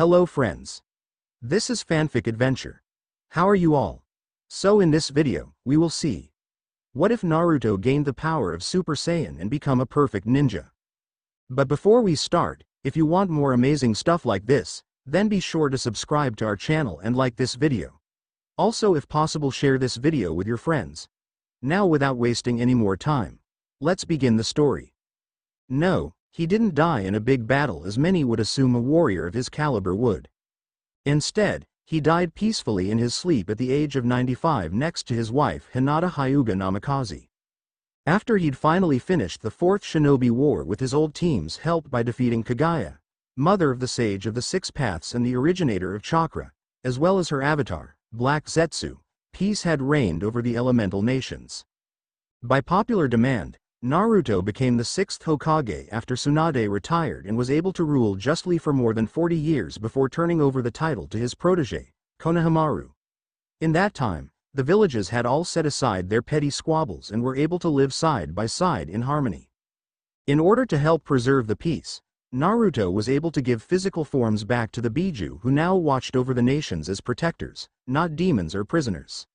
Hello friends. This is Fanfic Adventure. How are you all? So in this video, we will see. What if Naruto gained the power of Super Saiyan and become a perfect ninja? But before we start, if you want more amazing stuff like this, then be sure to subscribe to our channel and like this video. Also if possible share this video with your friends. Now without wasting any more time, let's begin the story. No, he didn't die in a big battle as many would assume a warrior of his caliber would. Instead, he died peacefully in his sleep at the age of 95 next to his wife Hinata Hyuga Namikaze. After he'd finally finished the Fourth Shinobi War with his old teams helped by defeating Kaguya, mother of the Sage of the Six Paths and the originator of Chakra, as well as her avatar, Black Zetsu, peace had reigned over the elemental nations. By popular demand, Naruto became the sixth Hokage after Tsunade retired and was able to rule justly for more than 40 years before turning over the title to his protege, Konohamaru. In that time, the villages had all set aside their petty squabbles and were able to live side by side in harmony. In order to help preserve the peace, Naruto was able to give physical forms back to the Biju who now watched over the nations as protectors, not demons or prisoners.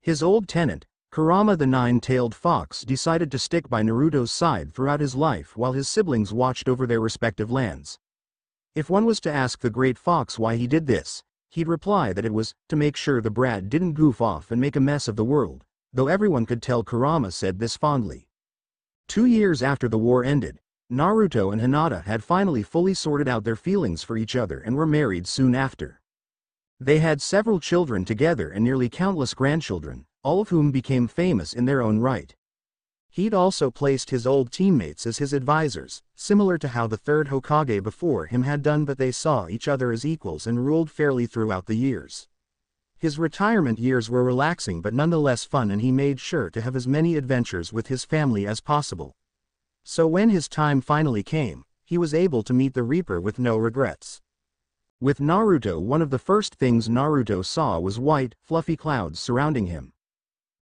His old tenant, Kurama the nine-tailed fox decided to stick by Naruto's side throughout his life while his siblings watched over their respective lands. If one was to ask the great fox why he did this, he'd reply that it was to make sure the brat didn't goof off and make a mess of the world, though everyone could tell Kurama said this fondly. Two years after the war ended, Naruto and Hinata had finally fully sorted out their feelings for each other and were married soon after. They had several children together and nearly countless grandchildren, all of whom became famous in their own right. He'd also placed his old teammates as his advisors, similar to how the third Hokage before him had done but they saw each other as equals and ruled fairly throughout the years. His retirement years were relaxing but nonetheless fun and he made sure to have as many adventures with his family as possible. So when his time finally came, he was able to meet the Reaper with no regrets. With Naruto one of the first things Naruto saw was white, fluffy clouds surrounding him.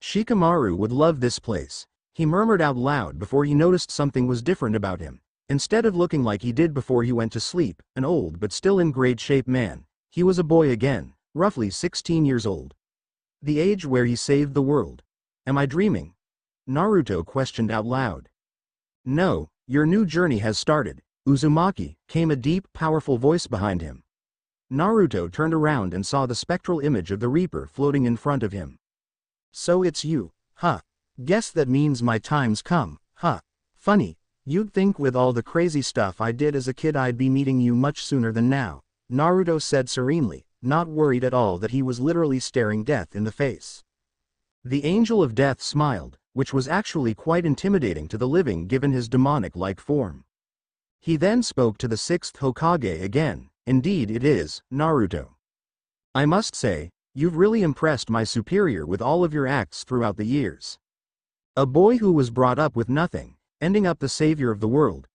Shikamaru would love this place. He murmured out loud before he noticed something was different about him. Instead of looking like he did before he went to sleep, an old but still in great shape man, he was a boy again, roughly 16 years old. The age where he saved the world. Am I dreaming? Naruto questioned out loud. No, your new journey has started, Uzumaki, came a deep, powerful voice behind him. Naruto turned around and saw the spectral image of the Reaper floating in front of him. So it's you, huh? Guess that means my time's come, huh? Funny, you'd think with all the crazy stuff I did as a kid I'd be meeting you much sooner than now, Naruto said serenely, not worried at all that he was literally staring death in the face. The Angel of Death smiled, which was actually quite intimidating to the living given his demonic-like form. He then spoke to the sixth Hokage again, indeed it is, Naruto. I must say, You've really impressed my superior with all of your acts throughout the years. A boy who was brought up with nothing, ending up the savior of the world.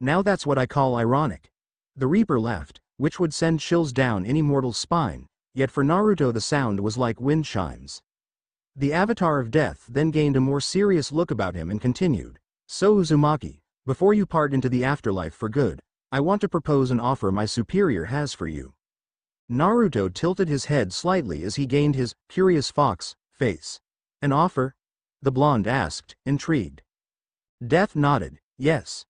Now that's what I call ironic. The Reaper laughed, which would send chills down any mortal's spine, yet for Naruto the sound was like wind chimes. The Avatar of Death then gained a more serious look about him and continued, So Uzumaki, before you part into the afterlife for good, I want to propose an offer my superior has for you. Naruto tilted his head slightly as he gained his curious fox face. An offer? The blonde asked, intrigued. Death nodded, yes.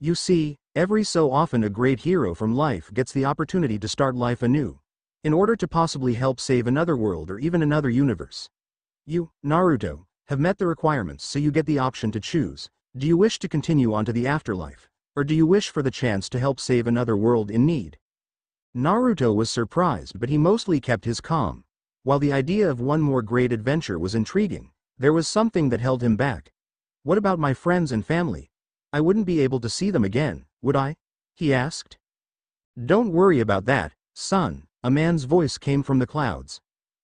You see, every so often a great hero from life gets the opportunity to start life anew. In order to possibly help save another world or even another universe. You, Naruto, have met the requirements so you get the option to choose. Do you wish to continue on to the afterlife? Or do you wish for the chance to help save another world in need? Naruto was surprised but he mostly kept his calm. While the idea of one more great adventure was intriguing, there was something that held him back. What about my friends and family? I wouldn't be able to see them again, would I? He asked. Don't worry about that, son, a man's voice came from the clouds.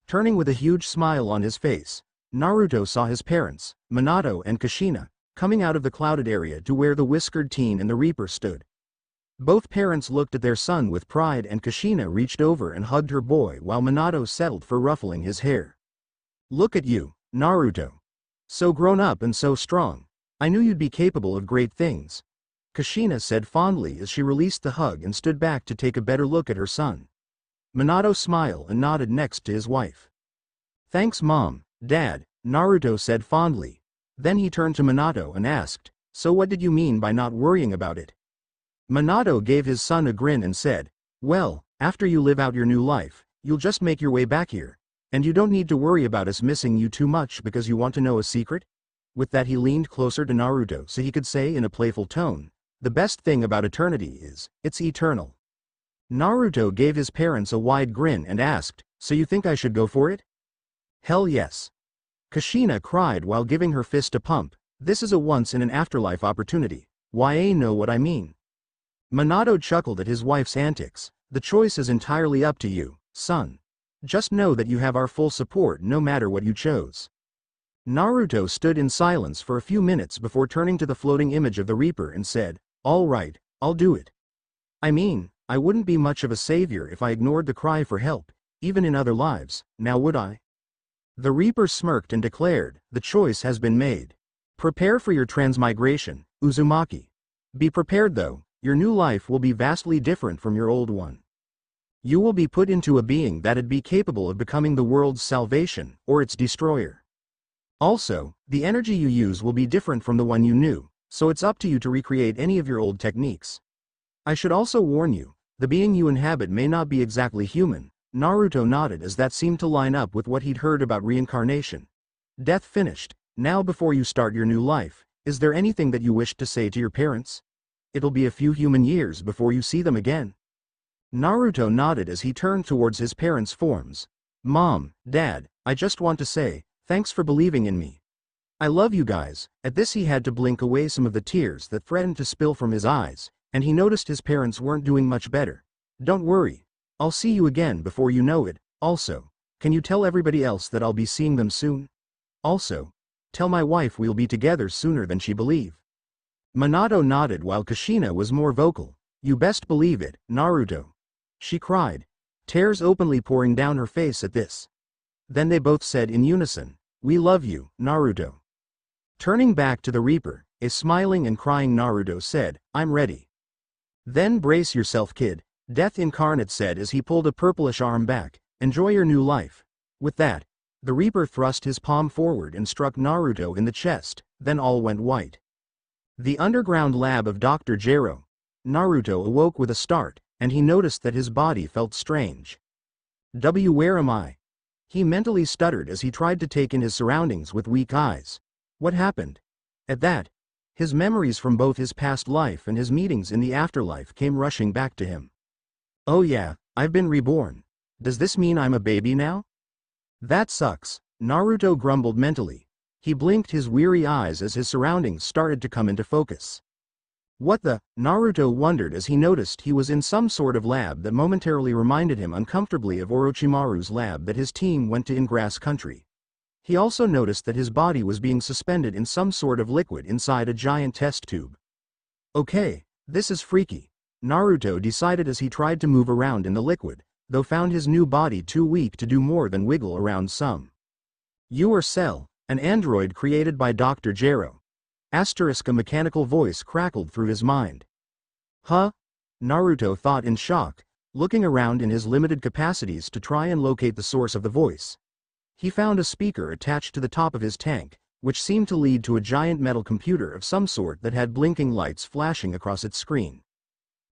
Turning with a huge smile on his face, Naruto saw his parents, Minato and Kushina, coming out of the clouded area to where the whiskered teen and the Reaper stood. Both parents looked at their son with pride and Kushina reached over and hugged her boy while Minato settled for ruffling his hair. Look at you, Naruto. So grown up and so strong. I knew you'd be capable of great things. Kushina said fondly as she released the hug and stood back to take a better look at her son. Minato smiled and nodded next to his wife. Thanks mom, dad, Naruto said fondly. Then he turned to Minato and asked, so what did you mean by not worrying about it? Minato gave his son a grin and said, well, after you live out your new life, you'll just make your way back here. And you don't need to worry about us missing you too much because you want to know a secret? With that he leaned closer to Naruto so he could say in a playful tone, the best thing about eternity is, it's eternal. Naruto gave his parents a wide grin and asked, so you think I should go for it? Hell yes. Kushina cried while giving her fist a pump, this is a once in an afterlife opportunity, why know what I mean. Minato chuckled at his wife's antics, the choice is entirely up to you, son. Just know that you have our full support no matter what you chose. Naruto stood in silence for a few minutes before turning to the floating image of the Reaper and said, all right, I'll do it. I mean, I wouldn't be much of a savior if I ignored the cry for help, even in other lives, now would I? The Reaper smirked and declared, the choice has been made. Prepare for your transmigration, Uzumaki. Be prepared though, your new life will be vastly different from your old one. You will be put into a being that'd be capable of becoming the world's salvation, or its destroyer. Also, the energy you use will be different from the one you knew, so it's up to you to recreate any of your old techniques. I should also warn you, the being you inhabit may not be exactly human, Naruto nodded as that seemed to line up with what he'd heard about reincarnation. Death finished, now before you start your new life, is there anything that you wish to say to your parents? It'll be a few human years before you see them again. Naruto nodded as he turned towards his parents' forms. Mom, Dad, I just want to say, thanks for believing in me, I love you guys. At this he had to blink away some of the tears that threatened to spill from his eyes, and he noticed his parents weren't doing much better. Don't worry. I'll see you again before you know it. Also, can you tell everybody else that I'll be seeing them soon? Also, tell my wife we'll be together sooner than she believe. Minato nodded while Kushina was more vocal. You best believe it, Naruto. She cried, tears openly pouring down her face at this. Then they both said in unison, We love you, Naruto. Turning back to the Reaper, a smiling and crying Naruto said, I'm ready. Then brace yourself kid, Death Incarnate said as he pulled a purplish arm back, enjoy your new life. With that, the Reaper thrust his palm forward and struck Naruto in the chest, then all went white. The underground lab of Dr. Gero. Naruto awoke with a start, and he noticed that his body felt strange. W where am I? He mentally stuttered as he tried to take in his surroundings with weak eyes. What happened? At that, his memories from both his past life and his meetings in the afterlife came rushing back to him. Oh yeah, I've been reborn. Does this mean I'm a baby now? That sucks, Naruto grumbled mentally. He blinked his weary eyes as his surroundings started to come into focus. What the? Naruto wondered as he noticed he was in some sort of lab that momentarily reminded him uncomfortably of Orochimaru's lab that his team went to in grass country. He also noticed that his body was being suspended in some sort of liquid inside a giant test tube. Okay, this is freaky. Naruto decided as he tried to move around in the liquid, though found his new body too weak to do more than wiggle around some. You are Cell, an android created by Dr. Gero. Asterisk a mechanical voice crackled through his mind. Huh? Naruto thought in shock, looking around in his limited capacities to try and locate the source of the voice. He found a speaker attached to the top of his tank, which seemed to lead to a giant metal computer of some sort that had blinking lights flashing across its screen.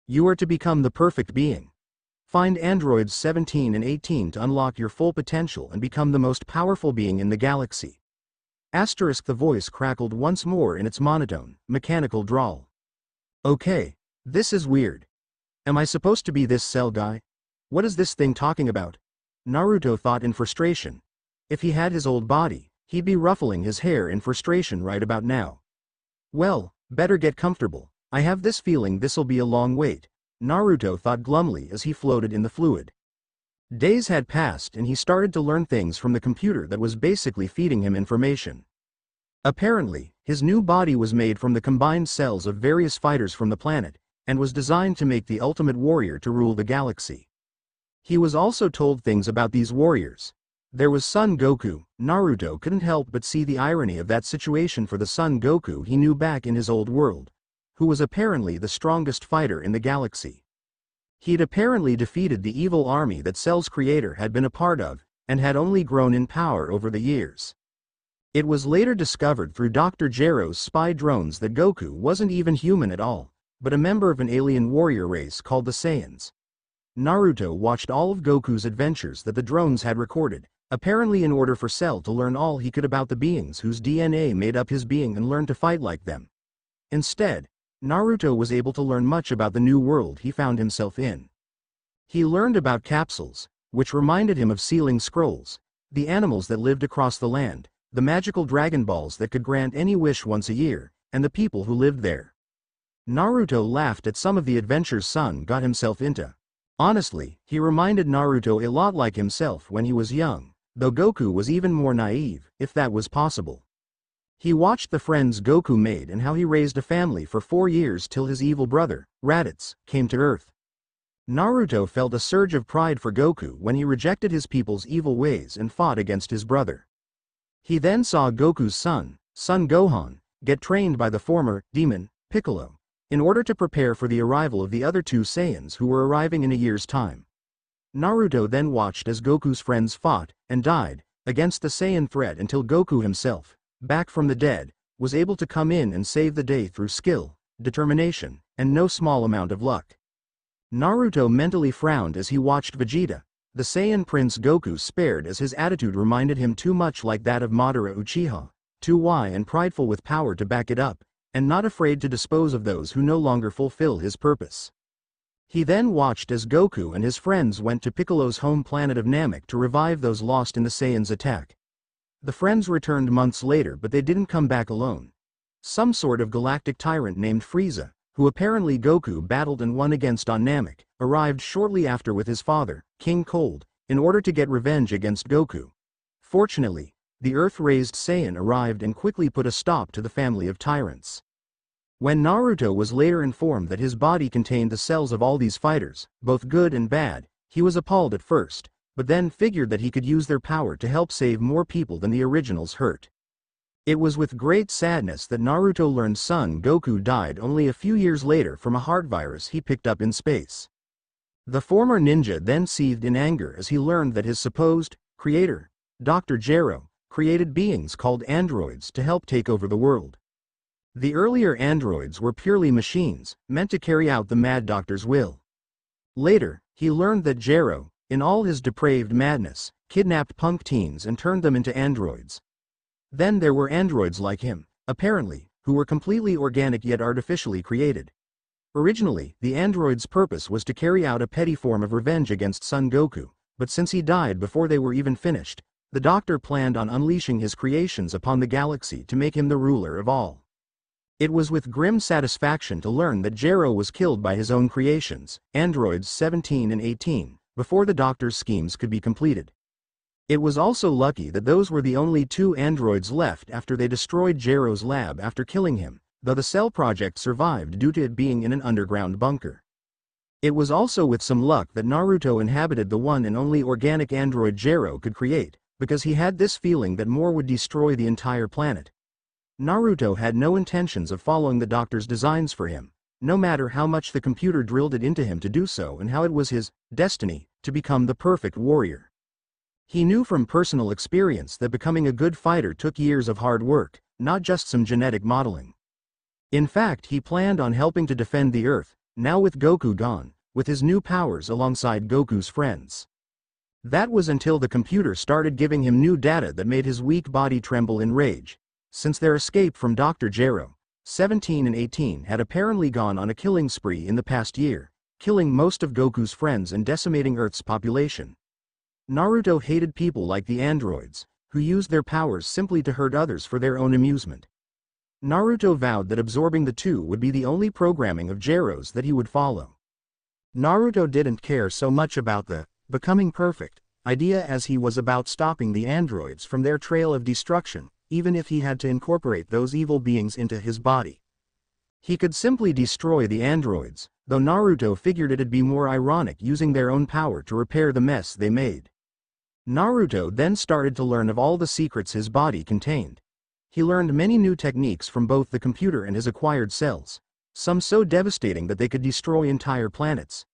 You are to become the perfect being. Find androids 17 and 18 to unlock your full potential and become the most powerful being in the galaxy. Asterisk the voice crackled once more in its monotone, mechanical drawl. Okay, this is weird. Am I supposed to be this cell guy? What is this thing talking about? Naruto thought in frustration, if he had his old body, he'd be ruffling his hair in frustration right about now. Well, better get comfortable, I have this feeling this'll be a long wait, Naruto thought glumly as he floated in the fluid. Days had passed and he started to learn things from the computer that was basically feeding him information. Apparently, his new body was made from the combined cells of various fighters from the planet, and was designed to make the ultimate warrior to rule the galaxy. He was also told things about these warriors, there was Son Goku, Naruto couldn't help but see the irony of that situation for the Son Goku he knew back in his old world. who was apparently the strongest fighter in the galaxy. He'd apparently defeated the evil army that Cell's creator had been a part of, and had only grown in power over the years. It was later discovered through Dr. Gero's spy drones that Goku wasn't even human at all, but a member of an alien warrior race called the Saiyans. Naruto watched all of Goku's adventures that the drones had recorded, apparently in order for Cell to learn all he could about the beings whose DNA made up his being and learn to fight like them. Instead, Naruto was able to learn much about the new world he found himself in. He learned about capsules, which reminded him of sealing scrolls, the animals that lived across the land, the magical Dragon Balls that could grant any wish once a year, and the people who lived there. Naruto laughed at some of the adventures Son got himself into. Honestly, he reminded Naruto a lot like himself when he was young, though Goku was even more naive, if that was possible. He watched the friends Goku made and how he raised a family for four years till his evil brother, Raditz, came to Earth. Naruto felt a surge of pride for Goku when he rejected his people's evil ways and fought against his brother. He then saw Goku's son, Son Gohan, get trained by the former demon, Piccolo, in order to prepare for the arrival of the other two Saiyans who were arriving in a year's time. Naruto then watched as Goku's friends fought and died against the Saiyan threat until Goku himself, back from the dead, was able to come in and save the day through skill, determination, and no small amount of luck. Naruto mentally frowned as he watched Vegeta, the Saiyan Prince Goku spared as his attitude reminded him too much like that of Madara Uchiha, too wise and prideful with power to back it up, and not afraid to dispose of those who no longer fulfill his purpose. He then watched as Goku and his friends went to Piccolo's home planet of Namek to revive those lost in the Saiyans' attack. The friends returned months later but they didn't come back alone. Some sort of galactic tyrant named Frieza, who apparently Goku battled and won against on Namek, arrived shortly after with his father, King Cold, in order to get revenge against Goku. Fortunately, the Earth-raised Saiyan arrived and quickly put a stop to the family of tyrants. When Naruto was later informed that his body contained the cells of all these fighters, both good and bad, he was appalled at first, but then figured that he could use their power to help save more people than the originals hurt. It was with great sadness that Naruto learned Son Goku died only a few years later from a heart virus he picked up in space. The former ninja then seethed in anger as he learned that his supposed creator, Dr. Gero, created beings called androids to help take over the world. The earlier androids were purely machines, meant to carry out the Mad Doctor's will. Later, he learned that Gero, in all his depraved madness, kidnapped punk teens and turned them into androids. Then there were androids like him, apparently, who were completely organic yet artificially created. Originally, the android's purpose was to carry out a petty form of revenge against Son Goku, but since he died before they were even finished, the Doctor planned on unleashing his creations upon the galaxy to make him the ruler of all. It was with grim satisfaction to learn that Gero was killed by his own creations, androids 17 and 18, before the doctor's schemes could be completed. It was also lucky that those were the only two androids left after they destroyed Gero's lab after killing him, though the cell project survived due to it being in an underground bunker. It was also with some luck that Naruto inhabited the one and only organic android Gero could create, because he had this feeling that more would destroy the entire planet. Naruto had no intentions of following the doctor's designs for him, no matter how much the computer drilled it into him to do so and how it was his destiny to become the perfect warrior. He knew from personal experience that becoming a good fighter took years of hard work, not just some genetic modeling. In fact, he planned on helping to defend the Earth, now with Goku gone, with his new powers alongside Goku's friends. That was until the computer started giving him new data that made his weak body tremble in rage. Since their escape from Dr. Gero, 17 and 18 had apparently gone on a killing spree in the past year, killing most of Goku's friends and decimating Earth's population. Naruto hated people like the androids, who used their powers simply to hurt others for their own amusement. Naruto vowed that absorbing the two would be the only programming of Gero's that he would follow. Naruto didn't care so much about the becoming perfect idea as he was about stopping the androids from their trail of destruction, even if he had to incorporate those evil beings into his body. He could simply destroy the androids, though Naruto figured it'd be more ironic using their own power to repair the mess they made. Naruto then started to learn of all the secrets his body contained. He learned many new techniques from both the computer and his acquired cells, some so devastating that they could destroy entire planets.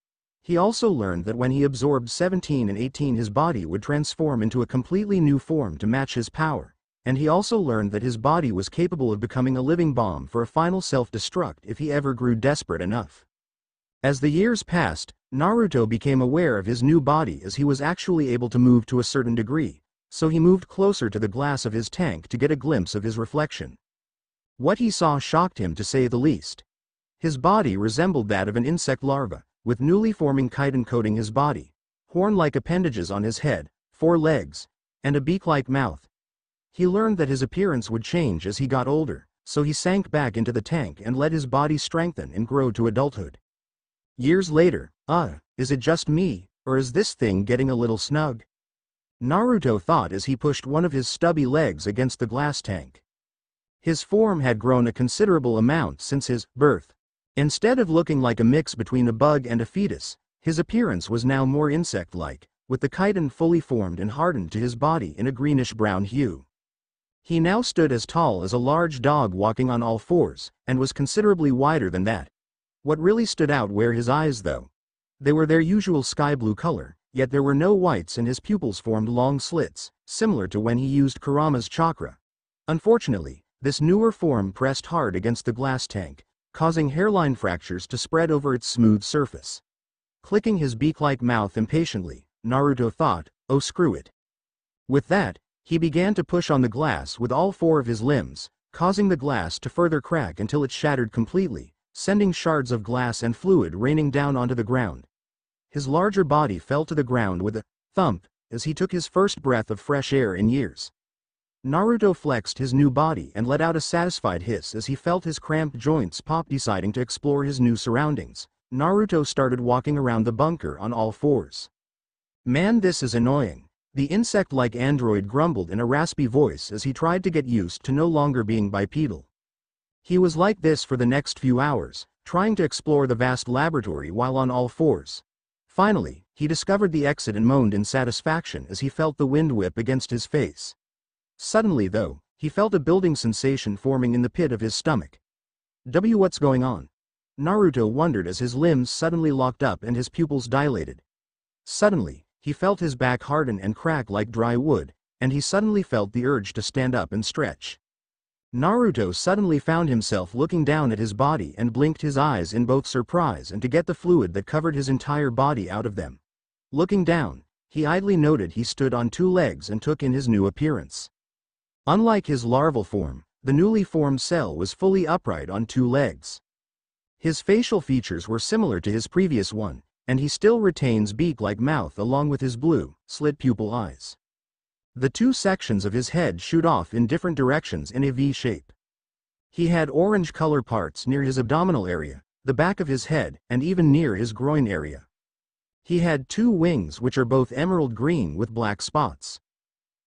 He also learned that when he absorbed 17 and 18 his body would transform into a completely new form to match his power, and he also learned that his body was capable of becoming a living bomb for a final self-destruct if he ever grew desperate enough. As the years passed, Naruto became aware of his new body as he was actually able to move to a certain degree, so he moved closer to the glass of his tank to get a glimpse of his reflection. What he saw shocked him to say the least. His body resembled that of an insect larva, with newly forming chitin coating his body, horn-like appendages on his head, four legs, and a beak-like mouth. He learned that his appearance would change as he got older, so he sank back into the tank and let his body strengthen and grow to adulthood. Years later, uh, is it just me, or is this thing getting a little snug? Naruto thought as he pushed one of his stubby legs against the glass tank. His form had grown a considerable amount since his birth, Instead of looking like a mix between a bug and a fetus, his appearance was now more insect-like, with the chitin fully formed and hardened to his body in a greenish-brown hue. He now stood as tall as a large dog walking on all fours, and was considerably wider than that. What really stood out were his eyes though. They were their usual sky blue color, yet there were no whites and his pupils formed long slits, similar to when he used Kurama's chakra. Unfortunately, this newer form pressed hard against the glass tank, causing hairline fractures to spread over its smooth surface. Clicking his beak-like mouth impatiently, Naruto thought, oh screw it. With that, he began to push on the glass with all four of his limbs, causing the glass to further crack until it shattered completely, sending shards of glass and fluid raining down onto the ground. His larger body fell to the ground with a thump as he took his first breath of fresh air in years. Naruto flexed his new body and let out a satisfied hiss as he felt his cramped joints pop deciding to explore his new surroundings. Naruto started walking around the bunker on all fours. Man this is annoying. The insect-like android grumbled in a raspy voice as he tried to get used to no longer being bipedal. He was like this for the next few hours, trying to explore the vast laboratory while on all fours. Finally, he discovered the exit and moaned in satisfaction as he felt the wind whip against his face. Suddenly though, he felt a building sensation forming in the pit of his stomach. W what's going on? Naruto wondered as his limbs suddenly locked up and his pupils dilated. Suddenly, he felt his back harden and crack like dry wood, and he suddenly felt the urge to stand up and stretch. Naruto suddenly found himself looking down at his body and blinked his eyes in both surprise and to get the fluid that covered his entire body out of them. Looking down, he idly noted he stood on two legs and took in his new appearance. Unlike his larval form, the newly formed cell was fully upright on two legs. His facial features were similar to his previous one, and he still retains beak-like mouth along with his blue, slit pupil eyes. The two sections of his head shoot off in different directions in a V shape. He had orange color parts near his abdominal area, the back of his head, and even near his groin area. He had two wings which are both emerald green with black spots.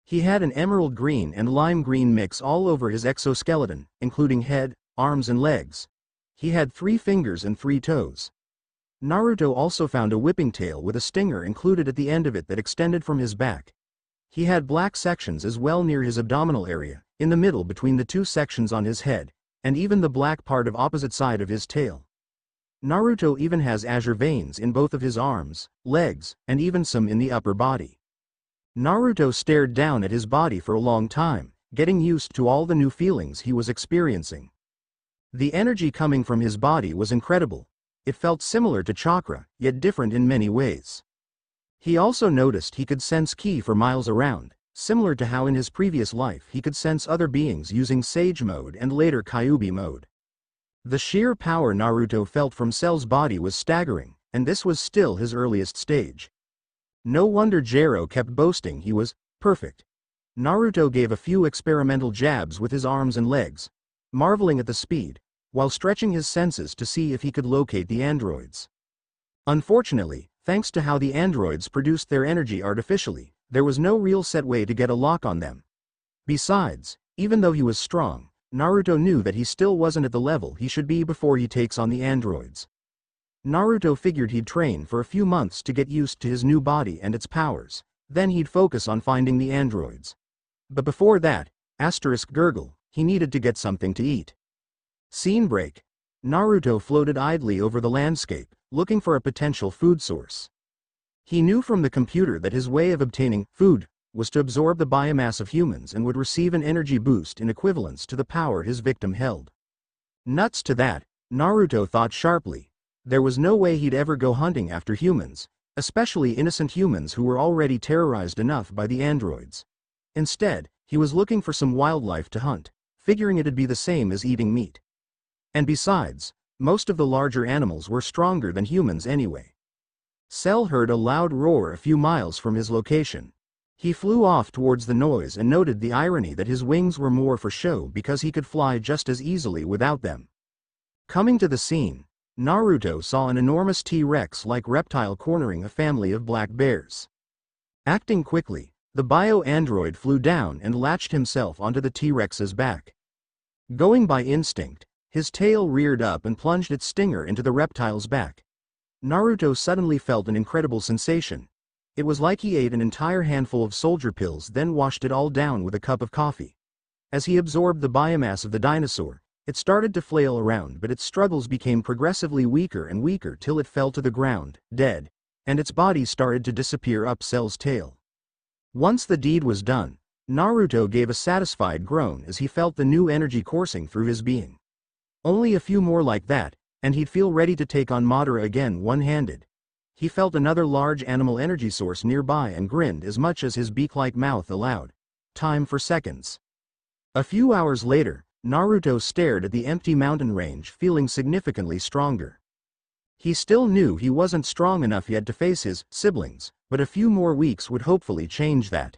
He had an emerald green and lime green mix all over his exoskeleton, including head, arms and legs. He had three fingers and three toes. Naruto also found a whipping tail with a stinger included at the end of it that extended from his back. He had black sections as well near his abdominal area, in the middle between the two sections on his head, and even the black part of opposite side of his tail. Naruto even has azure veins in both of his arms, legs, and even some in the upper body. Naruto stared down at his body for a long time, getting used to all the new feelings he was experiencing. The energy coming from his body was incredible. It felt similar to chakra, yet different in many ways. He also noticed he could sense ki for miles around, similar to how in his previous life he could sense other beings using Sage mode and later Kyuubi mode. The sheer power Naruto felt from Cell's body was staggering, and this was still his earliest stage. No wonder Gero kept boasting he was perfect. Naruto gave a few experimental jabs with his arms and legs, marveling at the speed, while stretching his senses to see if he could locate the androids. Unfortunately, thanks to how the androids produced their energy artificially, there was no real set way to get a lock on them. Besides, even though he was strong, Naruto knew that he still wasn't at the level he should be before he takes on the androids. Naruto figured he'd train for a few months to get used to his new body and its powers, then he'd focus on finding the androids. But before that, asterisk gurgle, he needed to get something to eat. Scene break. Naruto floated idly over the landscape, looking for a potential food source. He knew from the computer that his way of obtaining food was to absorb the biomass of humans and would receive an energy boost in equivalence to the power his victim held. Nuts to that, Naruto thought sharply. There was no way he'd ever go hunting after humans, especially innocent humans who were already terrorized enough by the androids. Instead, he was looking for some wildlife to hunt, figuring it'd be the same as eating meat. And besides, most of the larger animals were stronger than humans anyway. Cell heard a loud roar a few miles from his location. He flew off towards the noise and noted the irony that his wings were more for show because he could fly just as easily without them. Coming to the scene, Naruto saw an enormous T-Rex-like reptile cornering a family of black bears. Acting quickly, the bio-android flew down and latched himself onto the T-Rex's back. Going by instinct, his tail reared up and plunged its stinger into the reptile's back. Naruto suddenly felt an incredible sensation. It was like he ate an entire handful of soldier pills then washed it all down with a cup of coffee. As he absorbed the biomass of the dinosaur, it started to flail around but its struggles became progressively weaker and weaker till it fell to the ground, dead, and its body started to disappear up Cell's tail. Once the deed was done, Naruto gave a satisfied groan as he felt the new energy coursing through his being. Only a few more like that, and he'd feel ready to take on Madara again one-handed. He felt another large animal energy source nearby and grinned as much as his beak-like mouth allowed. Time for seconds. A few hours later, Naruto stared at the empty mountain range feeling significantly stronger. He still knew he wasn't strong enough yet to face his siblings, but a few more weeks would hopefully change that.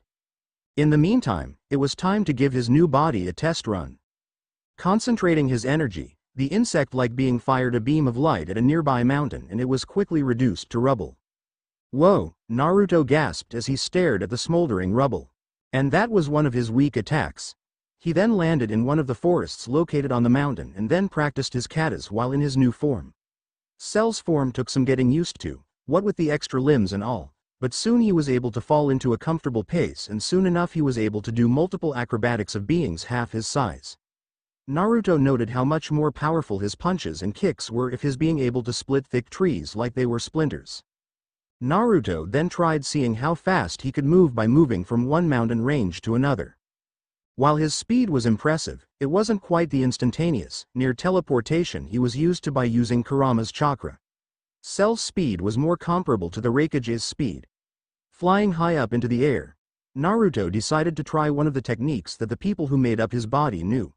In the meantime, it was time to give his new body a test run. Concentrating his energy, the insect-like being fired a beam of light at a nearby mountain and it was quickly reduced to rubble. Whoa, Naruto gasped as he stared at the smoldering rubble. And that was one of his weak attacks. He then landed in one of the forests located on the mountain and then practiced his katas while in his new form. Cell's form took some getting used to, what with the extra limbs and all, but soon he was able to fall into a comfortable pace and soon enough he was able to do multiple acrobatics of beings half his size. Naruto noted how much more powerful his punches and kicks were if his being able to split thick trees like they were splinters. Naruto then tried seeing how fast he could move by moving from one mountain range to another. While his speed was impressive, it wasn't quite the instantaneous, near teleportation he was used to by using Kurama's chakra. Cell's speed was more comparable to the Raikage's speed. Flying high up into the air, Naruto decided to try one of the techniques that the people who made up his body knew.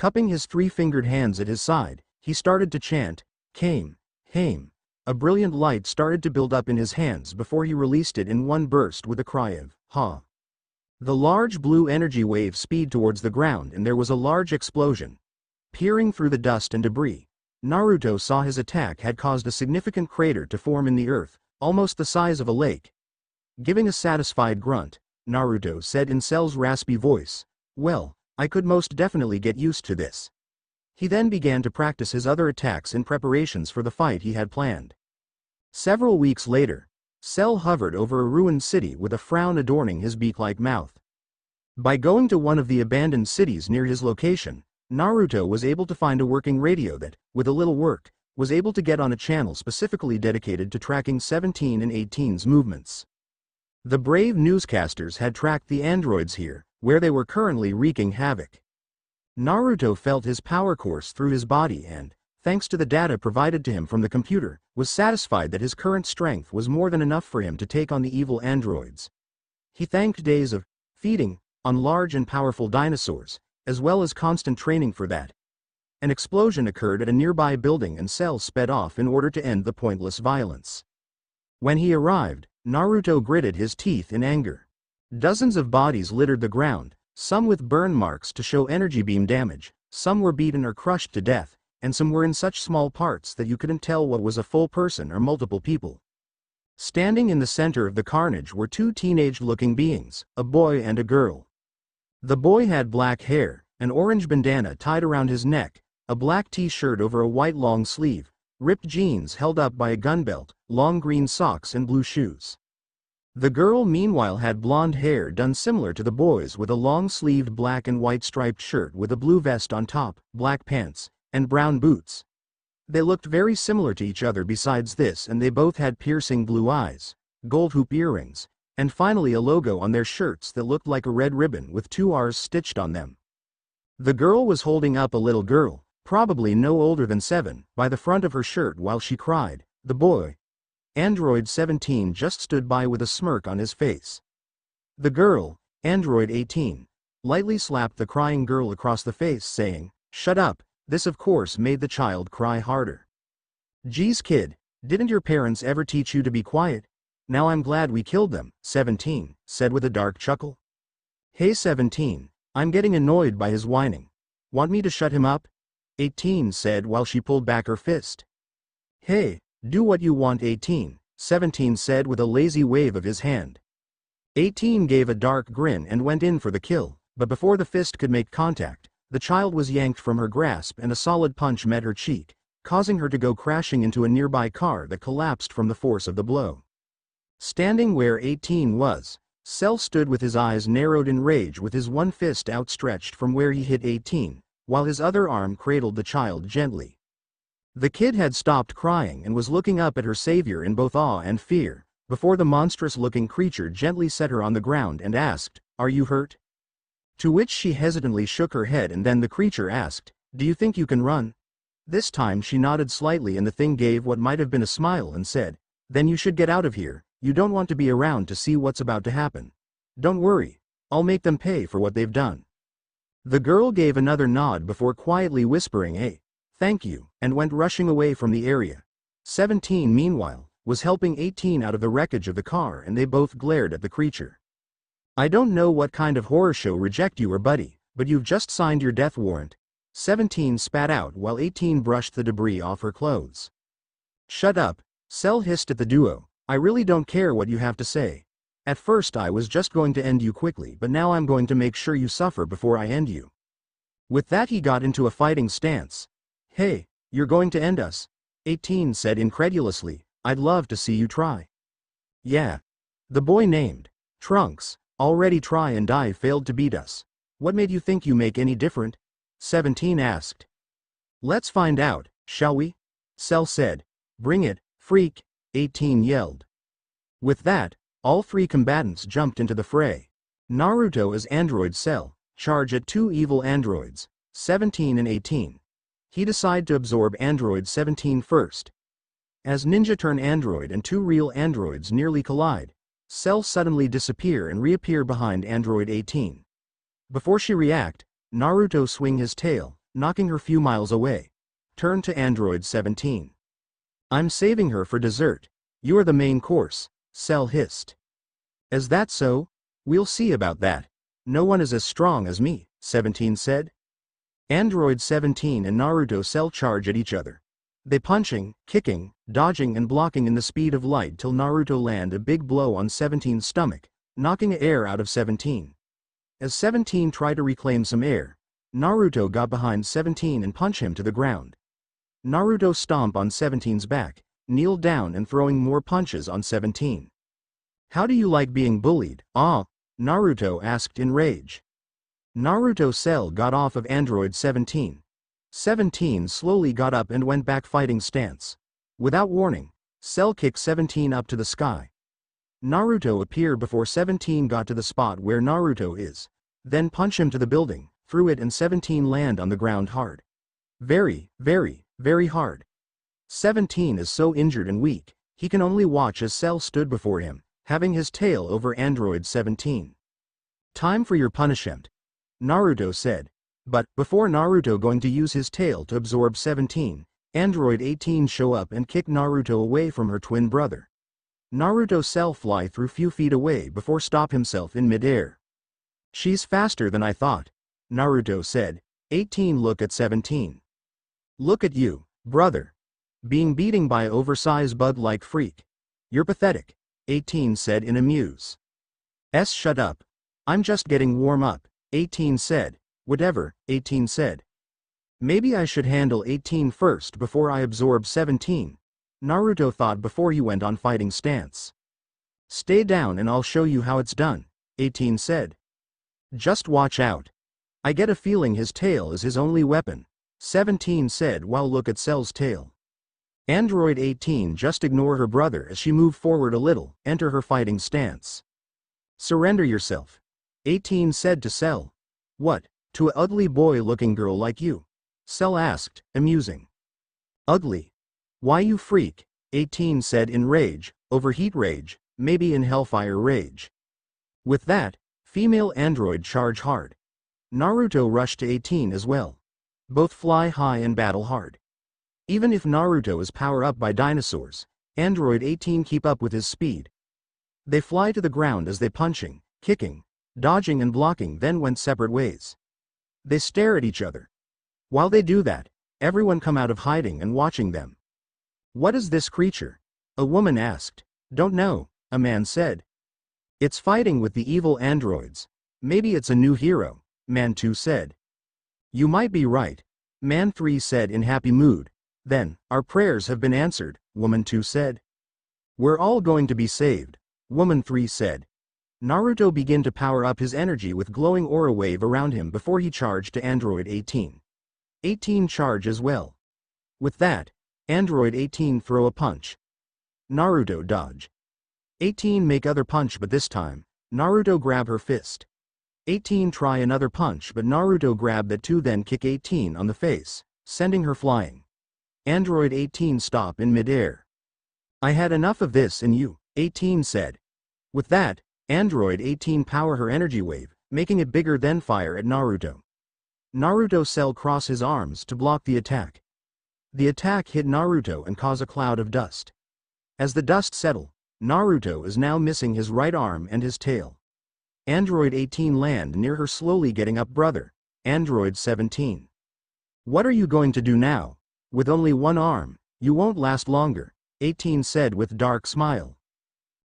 Cupping his three-fingered hands at his side, he started to chant, Kame, Hame. A brilliant light started to build up in his hands before he released it in one burst with a cry of, Ha. The large blue energy wave speed towards the ground and there was a large explosion. Peering through the dust and debris, Naruto saw his attack had caused a significant crater to form in the earth, almost the size of a lake. Giving a satisfied grunt, Naruto said in Cell's raspy voice, Well, I could most definitely get used to this. He then began to practice his other attacks in preparations for the fight he had planned. Several weeks later, Cell hovered over a ruined city with a frown adorning his beak-like mouth. By going to one of the abandoned cities near his location, Naruto was able to find a working radio that, with a little work, was able to get on a channel specifically dedicated to tracking 17 and 18's movements. The brave newscasters had tracked the androids here, where they were currently wreaking havoc. Naruto felt his power course through his body and, thanks to the data provided to him from the computer, was satisfied that his current strength was more than enough for him to take on the evil androids. He thanked days of feeding on large and powerful dinosaurs, as well as constant training for that. An explosion occurred at a nearby building and Cell sped off in order to end the pointless violence. When he arrived, Naruto gritted his teeth in anger. Dozens of bodies littered the ground, some with burn marks to show energy beam damage, some were beaten or crushed to death, and some were in such small parts that you couldn't tell what was a full person or multiple people. Standing in the center of the carnage were two teenage-looking beings, a boy and a girl. The boy had black hair, an orange bandana tied around his neck, a black t-shirt over a white long sleeve, ripped jeans held up by a gun belt, long green socks and blue shoes. The girl meanwhile had blonde hair done similar to the boy's with a long-sleeved black and white striped shirt with a blue vest on top, black pants, and brown boots. They looked very similar to each other besides this and they both had piercing blue eyes, gold hoop earrings, and finally a logo on their shirts that looked like a red ribbon with two R's stitched on them. The girl was holding up a little girl, probably no older than seven, by the front of her shirt while she cried, the boy. Android 17 just stood by with a smirk on his face. The girl, Android 18, lightly slapped the crying girl across the face saying, shut up, this of course made the child cry harder. Geez kid, didn't your parents ever teach you to be quiet? Now I'm glad we killed them, 17, said with a dark chuckle. Hey 17, I'm getting annoyed by his whining. Want me to shut him up? 18 said while she pulled back her fist. Hey, do what you want 18, 17 said with a lazy wave of his hand. 18 gave a dark grin and went in for the kill, but before the fist could make contact, the child was yanked from her grasp and a solid punch met her cheek, causing her to go crashing into a nearby car that collapsed from the force of the blow. Standing where 18 was, Cell stood with his eyes narrowed in rage with his one fist outstretched from where he hit 18, while his other arm cradled the child gently. The kid had stopped crying and was looking up at her savior in both awe and fear, before the monstrous-looking creature gently set her on the ground and asked, Are you hurt? To which she hesitantly shook her head and then the creature asked, Do you think you can run? This time she nodded slightly and the thing gave what might have been a smile and said, Then you should get out of here, you don't want to be around to see what's about to happen. Don't worry, I'll make them pay for what they've done. The girl gave another nod before quietly whispering a thank you, and went rushing away from the area. 17 meanwhile, was helping 18 out of the wreckage of the car and they both glared at the creature. I don't know what kind of horror show reject you or buddy, but you've just signed your death warrant. 17 spat out while 18 brushed the debris off her clothes. Shut up, Cell hissed at the duo, I really don't care what you have to say. At first I was just going to end you quickly but now I'm going to make sure you suffer before I end you. With that he got into a fighting stance. Hey, you're going to end us? 18 said incredulously, I'd love to see you try. Yeah. The boy named, Trunks, already try and die failed to beat us. What made you think you make any different? 17 asked. Let's find out, shall we? Cell said. Bring it, freak, 18 yelled. With that, all three combatants jumped into the fray. Naruto as Android Cell, charge at two evil androids, 17 and 18. He decide to absorb Android 17 first. As Ninja turn android and two real androids nearly collide, Cell suddenly disappear and reappear behind Android 18. Before she react, Naruto swing his tail, knocking her few miles away. Turn to Android 17. I'm saving her for dessert. You're the main course, Cell hissed. Is that so? We'll see about that. No one is as strong as me, 17 said. Android 17 and Naruto Cell charge at each other. They punching, kicking, dodging and blocking in the speed of light till Naruto land a big blow on 17's stomach, knocking air out of 17. As 17 try to reclaim some air, Naruto got behind 17 and punch him to the ground. Naruto stomp on 17's back, kneel down and throwing more punches on 17. How do you like being bullied, ah? Naruto asked in rage. Naruto Cell got off of Android 17. 17 slowly got up and went back fighting stance. Without warning, Cell kicked 17 up to the sky. Naruto appeared before 17 got to the spot where Naruto is, then punch him to the building, threw it and 17 land on the ground hard. Very, very, very hard. 17 is so injured and weak, he can only watch as Cell stood before him, having his tail over Android 17. Time for your punishment. Naruto said. But, before Naruto going to use his tail to absorb 17, Android 18 show up and kick Naruto away from her twin brother. Naruto Cell fly through few feet away before stop himself in midair. She's faster than I thought, Naruto said. 18 look at 17. Look at you, brother. Being beaten by oversized bug-like freak. You're pathetic, 18 said in a muse. S shut up. I'm just getting warm up, 18 said. Whatever, 18 said. Maybe I should handle 18 first before I absorb 17, Naruto thought before he went on fighting stance. Stay down and I'll show you how it's done, 18 said. Just watch out. I get a feeling his tail is his only weapon, 17 said while look at Cell's tail. Android 18 just ignore her brother as she move forward a little, enter her fighting stance. Surrender yourself. 18 said to Cell. What, to a ugly boy-looking girl like you? Cell asked, amusing. Ugly. Why you freak? 18 said in rage, overheat rage, maybe in hellfire rage. With that, female android charge hard. Naruto rushed to 18 as well. Both fly high and battle hard. Even if Naruto is power up by dinosaurs, Android 18 keep up with his speed. They fly to the ground as they punching, kicking, dodging and blocking then went separate ways. They stare at each other. While they do that, everyone come out of hiding and watching them. What is this creature? A woman asked. Don't know, a man said. It's fighting with the evil androids. Maybe it's a new hero, man 2 said. You might be right, man 3 said in happy mood, then, our prayers have been answered, woman 2 said. We're all going to be saved, woman 3 said. Naruto began to power up his energy with glowing aura wave around him before he charged to Android 18. 18 charge as well. With that, Android 18 throw a punch. Naruto dodge. 18 make other punch but this time, Naruto grab her fist. 18 try another punch but Naruto grab that too then kick 18 on the face, sending her flying. Android 18 stop in midair. I had enough of this and you, 18 said. With that, Android 18 power her energy wave, making it bigger than fire at Naruto. Naruto cell cross his arms to block the attack. The attack hit Naruto and cause a cloud of dust. As the dust settle, Naruto is now missing his right arm and his tail. Android 18 land near her slowly getting up brother, Android 17. What are you going to do now? With only one arm, you won't last longer, 18 said with dark smile.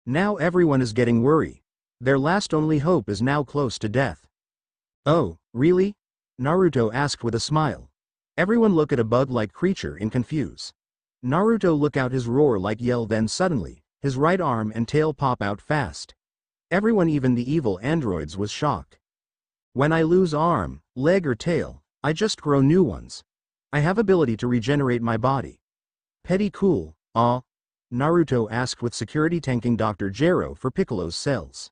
Now everyone is getting worry. Their last only hope is now close to death. Oh, really? Naruto asked with a smile. Everyone look at a bug-like creature in confuse. Naruto look out his roar-like yell then suddenly, his right arm and tail pop out fast. Everyone even the evil androids was shocked. When I lose arm, leg or tail, I just grow new ones. I have ability to regenerate my body. Petty cool, ah? Naruto asked with security tanking Dr. Gero for Piccolo's cells.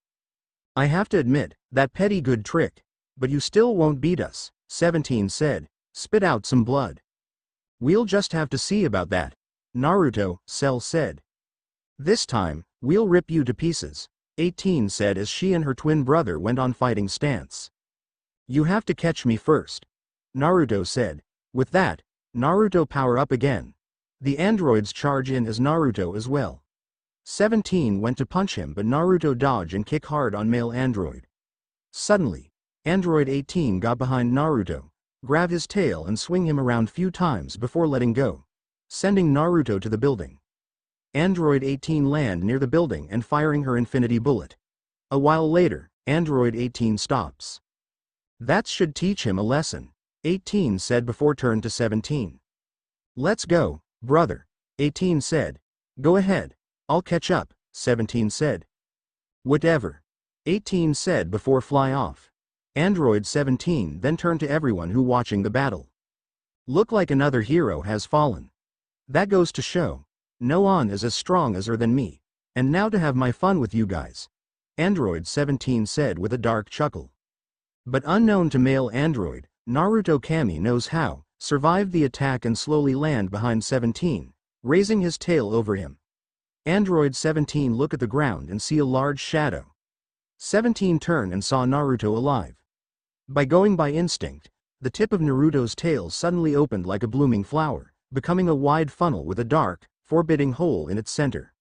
I have to admit, that petty good trick. But you still won't beat us, 17 said, spit out some blood. We'll just have to see about that. Naruto, Cell said. This time, we'll rip you to pieces, 18 said as she and her twin brother went on fighting stance. You have to catch me first. Naruto said, with that, Naruto power up again. The androids charge in as Naruto as well. 17 went to punch him but Naruto dodge and kick hard on male android. Suddenly, android 18 got behind Naruto, grab his tail and swing him around few times before letting go, sending Naruto to the building. Android 18 land near the building and firing her infinity bullet. A while later, Android 18 stops. That should teach him a lesson. 18 said before turn to 17. Let's go, brother, 18 said. Go ahead, I'll catch up, 17 said. Whatever. 18 said before fly off. Android 17 then turned to everyone who watching the battle. Look like another hero has fallen. That goes to show. No one is as strong as her than me. And now to have my fun with you guys. Android 17 said with a dark chuckle. But unknown to male Android, Naruto Kami knows how, survived the attack and slowly land behind 17, raising his tail over him. Android 17 look at the ground and see a large shadow. 17 turn and saw Naruto alive. By going by instinct, the tip of Naruto's tail suddenly opened like a blooming flower, becoming a wide funnel with a dark, forbidding hole in its center.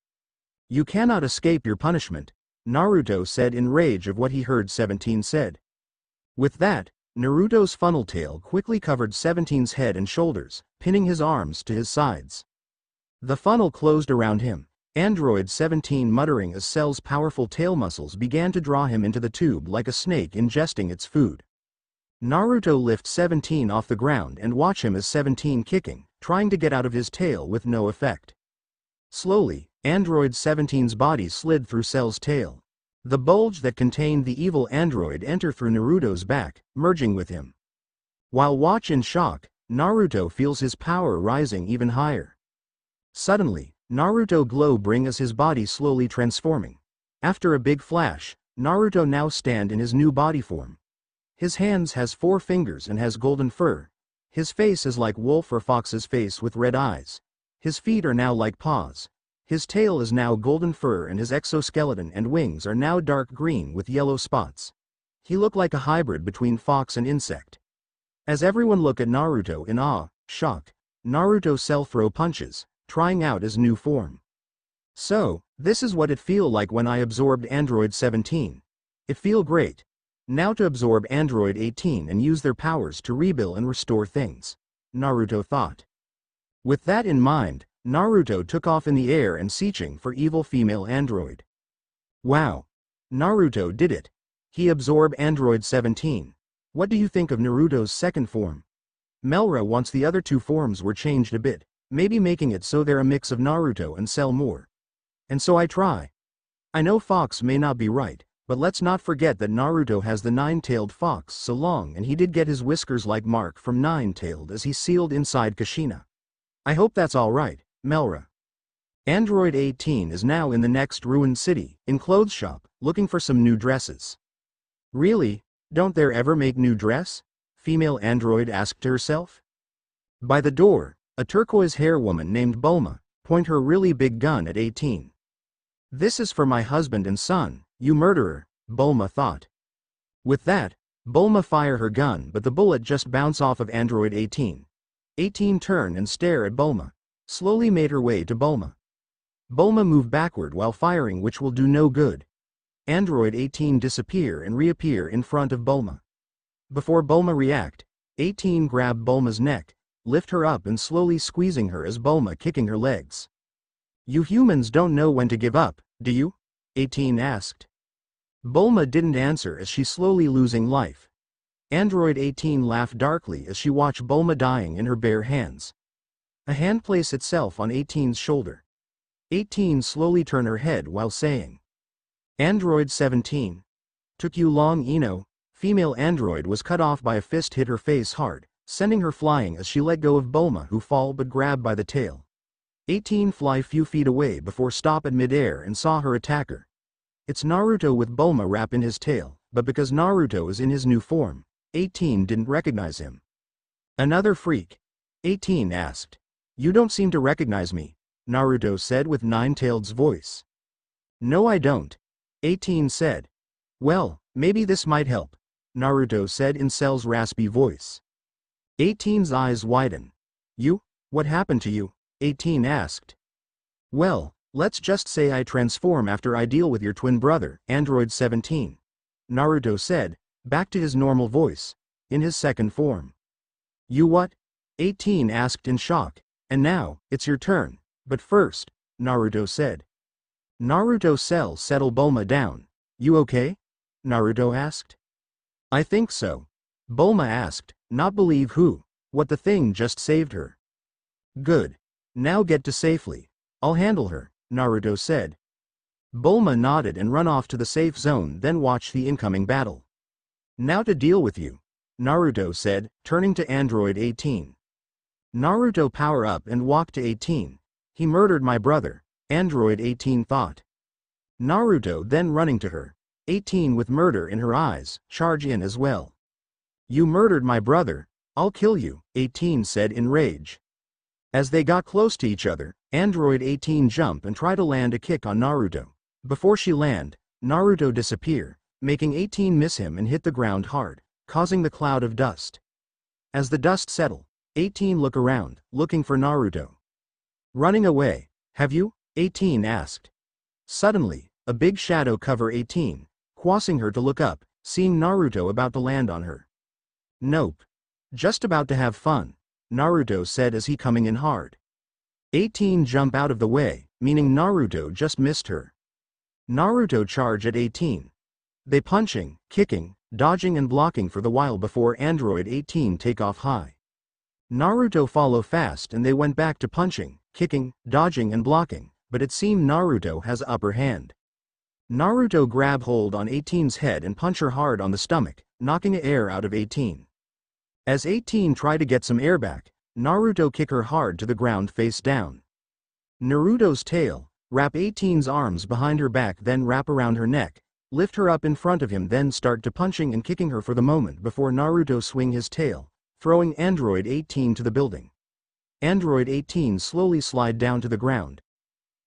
You cannot escape your punishment, Naruto said in rage of what he heard 17 said. With that, Naruto's funnel tail quickly covered 17's head and shoulders, pinning his arms to his sides. The funnel closed around him. Android 17 muttering as Cell's powerful tail muscles began to draw him into the tube like a snake ingesting its food. Naruto lift 17 off the ground and watch him as 17 kicking, trying to get out of his tail with no effect. Slowly, Android 17's body slid through Cell's tail. The bulge that contained the evil android enter through Naruto's back, merging with him. While watch in shock, Naruto feels his power rising even higher. Suddenly, Naruto glow bring as his body slowly transforming. After a big flash, Naruto now stand in his new body form. His hands has four fingers and has golden fur. His face is like wolf or fox's face with red eyes. His feet are now like paws. His tail is now golden fur and his exoskeleton and wings are now dark green with yellow spots. He looked like a hybrid between fox and insect. As everyone look at Naruto in awe, shock, Naruto self-throw punches, trying out his new form. So, this is what it feel like when I absorbed Android 17. It feel great. Now to absorb Android 18 and use their powers to rebuild and restore things. Naruto thought. With that in mind, Naruto took off in the air and searching for evil female android. Wow. Naruto did it. He absorbed Android 17. What do you think of Naruto's second form? Melra wants the other two forms were changed a bit, maybe making it so they're a mix of Naruto and Cell more. And so I try. I know Fox may not be right, but let's not forget that Naruto has the nine-tailed fox so long and he did get his whiskers like Mark from Nine-Tailed as he sealed inside Kushina. I hope that's alright, Melra. Android 18 is now in the next ruined city, in clothes shop, looking for some new dresses. Really, don't there ever make new dress? Female android asked herself. By the door, a turquoise hair woman named Bulma, point her really big gun at 18. This is for my husband and son, you murderer, Bulma thought. With that, Bulma fire her gun but the bullet just bounce off of Android 18. 18 turn and stare at Bulma. Slowly made her way to Bulma. Bulma move backward while firing which will do no good. Android 18 disappear and reappear in front of Bulma. Before Bulma react, 18 grab Bulma's neck, lift her up and slowly squeezing her as Bulma kicking her legs. You humans don't know when to give up, do you? 18 asked. Bulma didn't answer as she slowly losing life. Android 18 laughed darkly as she watched Bulma dying in her bare hands. A hand place itself on 18's shoulder. 18 slowly turn her head while saying. Android 17. Took you long Ino, female android was cut off by a fist hit her face hard, sending her flying as she let go of Bulma who fall but grabbed by the tail. 18 fly few feet away before stop at midair and saw her attacker. It's Naruto with Bulma wrap in his tail, but because Naruto is in his new form, 18 didn't recognize him. Another freak. 18 asked. You don't seem to recognize me, Naruto said with Nine-Tailed's voice. No I don't. 18 said. Well, maybe this might help, Naruto said in Cell's raspy voice. 18's eyes widen. You? What happened to you? 18 asked. Well, let's just say I transform after I deal with your twin brother, Android 17. Naruto said, back to his normal voice, in his second form. You what? 18 asked in shock, and now, it's your turn, but first, Naruto said. Naruto Cell settle Bulma down. You okay? Naruto asked. I think so. Bulma asked, not believe who, what the thing just saved her. Good. Now get to safely. I'll handle her, Naruto said. Bulma nodded and run off to the safe zone then watch the incoming battle. Now to deal with you, Naruto said, turning to Android 18. Naruto power up and walk to 18. He murdered my brother, Android 18 thought. Naruto then running to her, 18 with murder in her eyes, charge in as well. You murdered my brother, I'll kill you, 18 said in rage. As they got close to each other, Android 18 jump and try to land a kick on Naruto. Before she land, Naruto disappear, making 18 miss him and hit the ground hard, causing the cloud of dust. As the dust settle, 18 look around, looking for Naruto. Running away, have you? 18 asked. Suddenly, a big shadow cover 18, causing her to look up, seeing Naruto about to land on her. Nope. Just about to have fun. Naruto said as he coming in hard. 18 jump out of the way, meaning Naruto just missed her. Naruto charge at 18. They punching, kicking, dodging and blocking for the while before Android 18 take off high. Naruto follow fast and they went back to punching, kicking, dodging and blocking, but it seemed Naruto has upper hand. Naruto grab hold on 18's head and punch her hard on the stomach, knocking air out of 18. As 18 try to get some air back, Naruto kick her hard to the ground face down. Naruto's tail, wrap 18's arms behind her back then wrap around her neck, lift her up in front of him then start to punching and kicking her for the moment before Naruto swing his tail, throwing Android 18 to the building. Android 18 slowly slide down to the ground.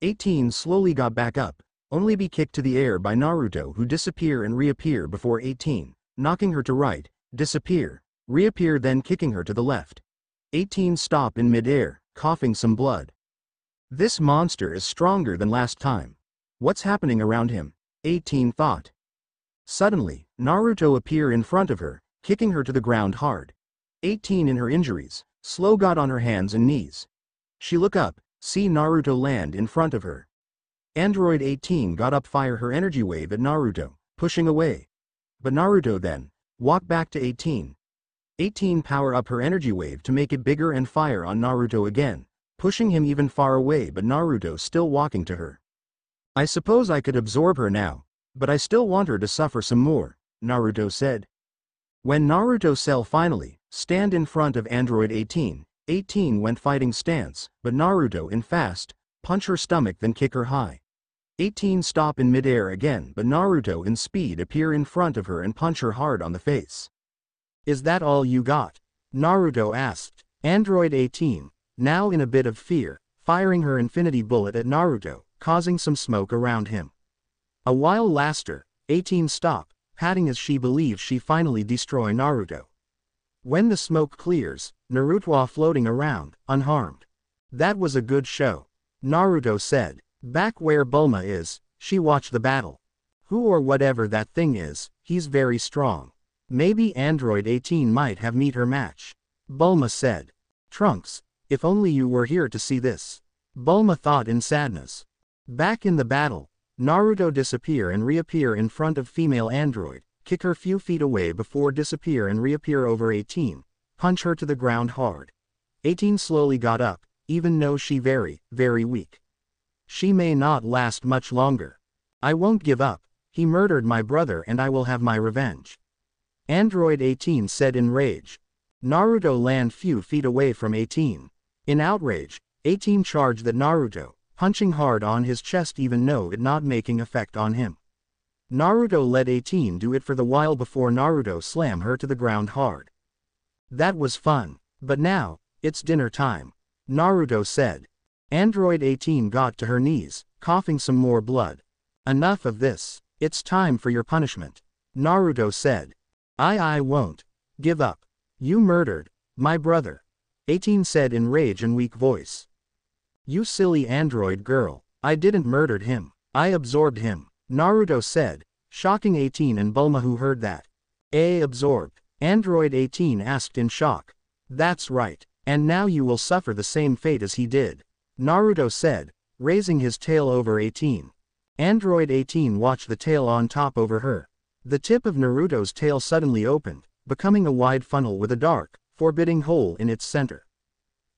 18 slowly got back up, only be kicked to the air by Naruto who disappear and reappear before 18, knocking her to right, disappear, reappear then kicking her to the left. 18 stop in mid-air, coughing some blood. This monster is stronger than last time. What's happening around him? 18 thought. Suddenly, Naruto appear in front of her, kicking her to the ground hard. 18 in her injuries, slow got on her hands and knees. She look up, see Naruto land in front of her. Android 18 got up fire her energy wave at Naruto, pushing away. But Naruto then, walk back to 18. 18 power up her energy wave to make it bigger and fire on Naruto again, pushing him even far away but Naruto still walking to her. I suppose I could absorb her now, but I still want her to suffer some more, Naruto said. When Naruto Cell finally, stand in front of Android 18, 18 went fighting stance, but Naruto in fast, punch her stomach then kick her high. 18 stop in midair again but Naruto in speed appear in front of her and punch her hard on the face. Is that all you got? Naruto asked. Android 18, now in a bit of fear, firing her infinity bullet at Naruto, causing some smoke around him. A while laster, 18 stop, patting as she believes she finally destroy Naruto. When the smoke clears, Naruto floating around, unharmed. That was a good show. Naruto said. Back where Bulma is, she watched the battle. Who or whatever that thing is, he's very strong. Maybe Android 18 might have meet her match. Bulma said. Trunks, if only you were here to see this. Bulma thought in sadness. Back in the battle, Naruto disappear and reappear in front of female android, kick her few feet away before disappear and reappear over 18, punch her to the ground hard. 18 slowly got up, even though she very, very weak. She may not last much longer. I won't give up, he murdered my brother and I will have my revenge. Android 18 said in rage. Naruto land few feet away from 18. In outrage, 18 charged at Naruto, punching hard on his chest even though it not making effect on him. Naruto let 18 do it for the while before Naruto slam her to the ground hard. That was fun, but now, it's dinner time. Naruto said. Android 18 got to her knees, coughing some more blood. Enough of this, it's time for your punishment. Naruto said. I I won't. Give up. You murdered, my brother. 18 said in rage and weak voice. You silly android girl, I didn't murdered him, I absorbed him, Naruto said, shocking 18 and Bulma who heard that. A absorbed, Android 18 asked in shock. That's right, and now you will suffer the same fate as he did. Naruto said, raising his tail over 18. Android 18 watched the tail on top over her. The tip of Naruto's tail suddenly opened, becoming a wide funnel with a dark, forbidding hole in its center.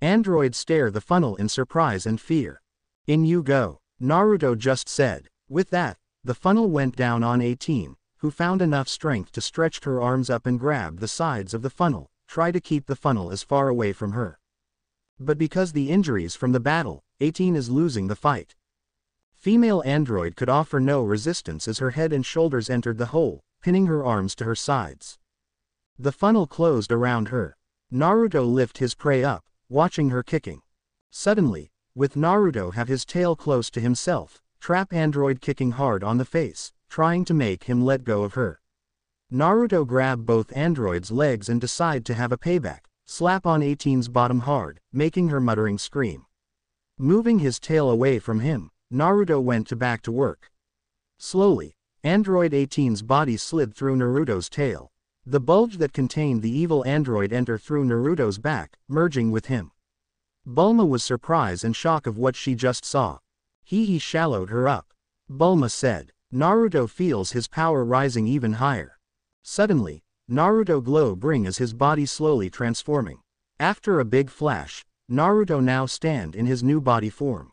Android stare the funnel in surprise and fear. In you go, Naruto just said. With that, the funnel went down on 18, who found enough strength to stretch her arms up and grab the sides of the funnel, try to keep the funnel as far away from her. But because the injuries from the battle, 18 is losing the fight. Female android could offer no resistance as her head and shoulders entered the hole, pinning her arms to her sides. The funnel closed around her. Naruto lift his prey up, watching her kicking. Suddenly, with Naruto have his tail close to himself, trap android kicking hard on the face, trying to make him let go of her. Naruto grab both android's legs and decide to have a payback, slap on 18's bottom hard, making her muttering scream. Moving his tail away from him, Naruto went to back to work. Slowly, android 18's body slid through Naruto's tail, the bulge that contained the evil android enter through Naruto's back, merging with him. Bulma was surprised and shock of what she just saw. He he shallowed her up. Bulma said. Naruto feels his power rising even higher. Suddenly, Naruto glow bring as his body slowly transforming. After a big flash, Naruto now stand in his new body form.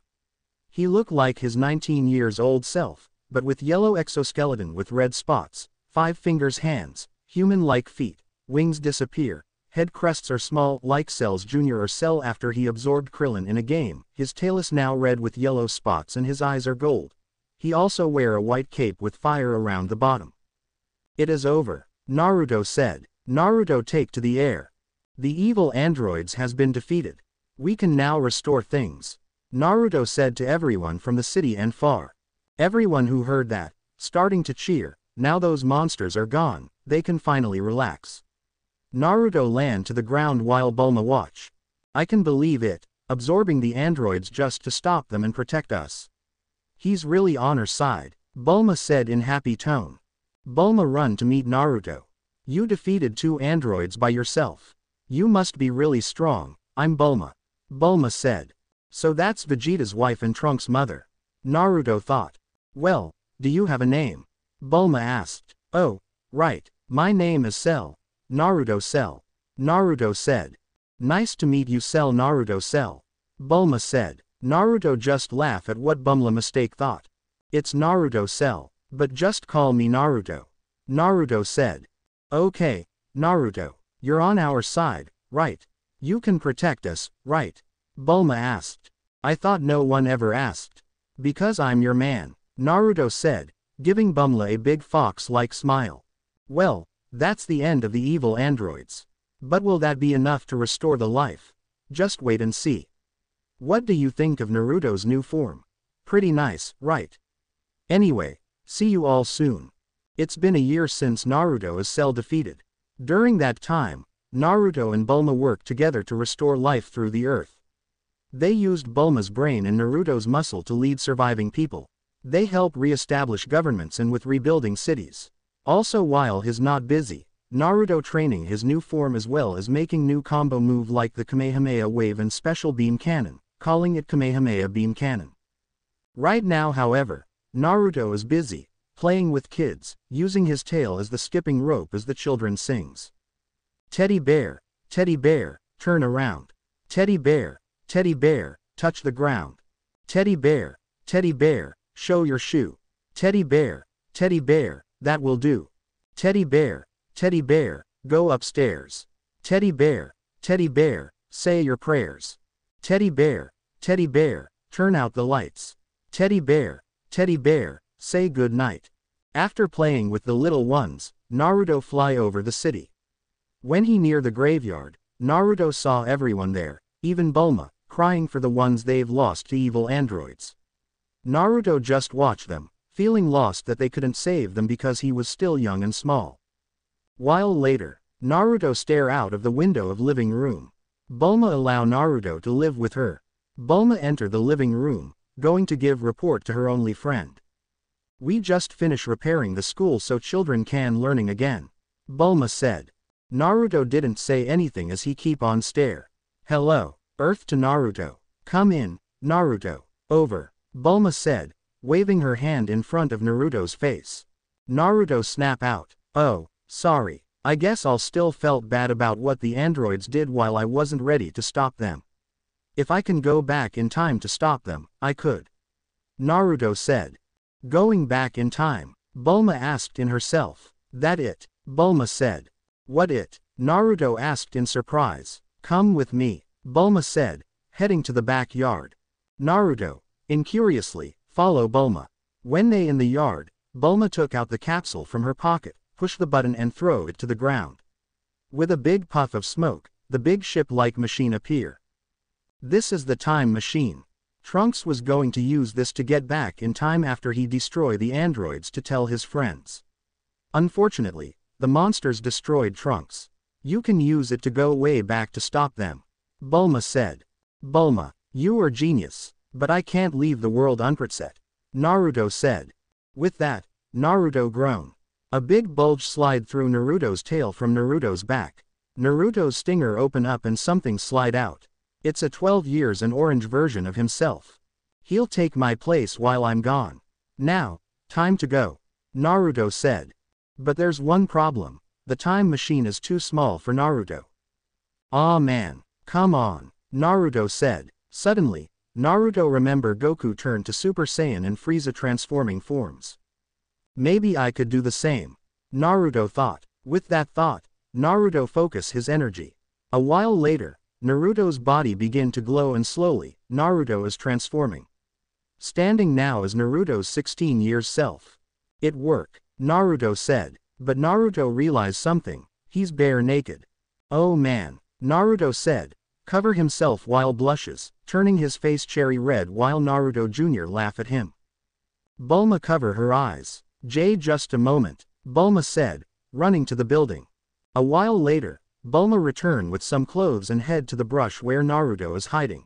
He looked like his 19 years old self, but with yellow exoskeleton with red spots, five fingers hands, Human-like feet, wings disappear, head crests are small, like Cell's Jr. or Cell after he absorbed Krillin in a game, his tail is now red with yellow spots and his eyes are gold. He also wear a white cape with fire around the bottom. It is over, Naruto said. Naruto take to the air. The evil androids has been defeated. We can now restore things. Naruto said to everyone from the city and far. Everyone who heard that, starting to cheer, now those monsters are gone, they can finally relax. Naruto land to the ground while Bulma watch. I can believe it, absorbing the androids just to stop them and protect us. He's really on our side, Bulma said in happy tone. Bulma run to meet Naruto. You defeated two androids by yourself. You must be really strong, I'm Bulma. Bulma said. So that's Vegeta's wife and Trunks' mother. Naruto thought. Well, do you have a name? Bulma asked. Oh, right, my name is Cell. Naruto Cell. Naruto said. Nice to meet you Cell Naruto Cell. Bulma said. Naruto just laugh at what Bulma mistake thought. It's Naruto Cell, but just call me Naruto. Naruto said. Okay, Naruto, you're on our side, right? You can protect us, right? Bulma asked. I thought no one ever asked. Because I'm your man, Naruto said, giving Bulma a big fox-like smile. Well, that's the end of the evil androids. But will that be enough to restore the life? Just wait and see. What do you think of Naruto's new form? Pretty nice, right? Anyway, see you all soon. It's been a year since Naruto is Cell defeated. During that time, Naruto and Bulma worked together to restore life through the earth. They used Bulma's brain and Naruto's muscle to lead surviving people. They help re-establish governments and with rebuilding cities. Also while he's not busy, Naruto training his new form as well as making new combo move like the Kamehameha Wave and Special Beam Cannon, calling it Kamehameha Beam Cannon. Right now however, Naruto is busy, playing with kids, using his tail as the skipping rope as the children sings. Teddy bear, teddy bear, turn around. Teddy bear, teddy bear, touch the ground. Teddy bear, teddy bear, show your shoe. Teddy bear, teddy bear, that will do. Teddy bear, teddy bear, go upstairs. Teddy bear, teddy bear, say your prayers. Teddy bear, teddy bear, turn out the lights. Teddy bear, teddy bear, say good night. After playing with the little ones, Naruto fly over the city. When he near the graveyard, Naruto saw everyone there, even Bulma, crying for the ones they've lost to evil androids. Naruto just watched them, feeling lost that they couldn't save them because he was still young and small. While later, Naruto stare out of the window of living room. Bulma allow Naruto to live with her. Bulma enter the living room, going to give report to her only friend. We just finish repairing the school so children can learning again. Bulma said. Naruto didn't say anything as he keep on stare. Hello, Earth to Naruto. Come in, Naruto. Over. Bulma said, waving her hand in front of Naruto's face. Naruto snap out. Oh, sorry. I guess I'll still felt bad about what the androids did while I wasn't ready to stop them. If I can go back in time to stop them, I could. Naruto said. Going back in time, Bulma asked in herself. That it, Bulma said. What it? Naruto asked in surprise. Come with me, Bulma said, heading to the backyard. Naruto, incuriously, follow Bulma. When they in the yard, Bulma took out the capsule from her pocket, pushed the button and throw it to the ground. With a big puff of smoke, the big ship-like machine appear. This is the time machine. Trunks was going to use this to get back in time after he destroy the androids to tell his friends. Unfortunately, the monsters destroyed Trunks. You can use it to go way back to stop them. Bulma said. Bulma, you are genius, but I can't leave the world unprotected. Naruto said. With that, Naruto groaned. A big bulge slide through Naruto's tail from Naruto's back. Naruto's stinger open up and something slide out. It's a 12 years an orange version of himself. He'll take my place while I'm gone. Now, time to go. Naruto said. But there's one problem. The time machine is too small for Naruto. Aw man, come on, Naruto said. Suddenly, Naruto remember Goku turned to Super Saiyan and Frieza transforming forms. Maybe I could do the same. Naruto thought. With that thought, Naruto focus his energy. A while later, Naruto's body begin to glow and slowly, Naruto is transforming. Standing now as Naruto's 16 years self. It work, Naruto said. But Naruto realized something, he's bare naked. Oh man, Naruto said, cover himself while blushes, turning his face cherry red while Naruto Jr. laugh at him. Bulma cover her eyes. Jay just a moment, Bulma said, running to the building. A while later, Bulma return with some clothes and head to the brush where Naruto is hiding.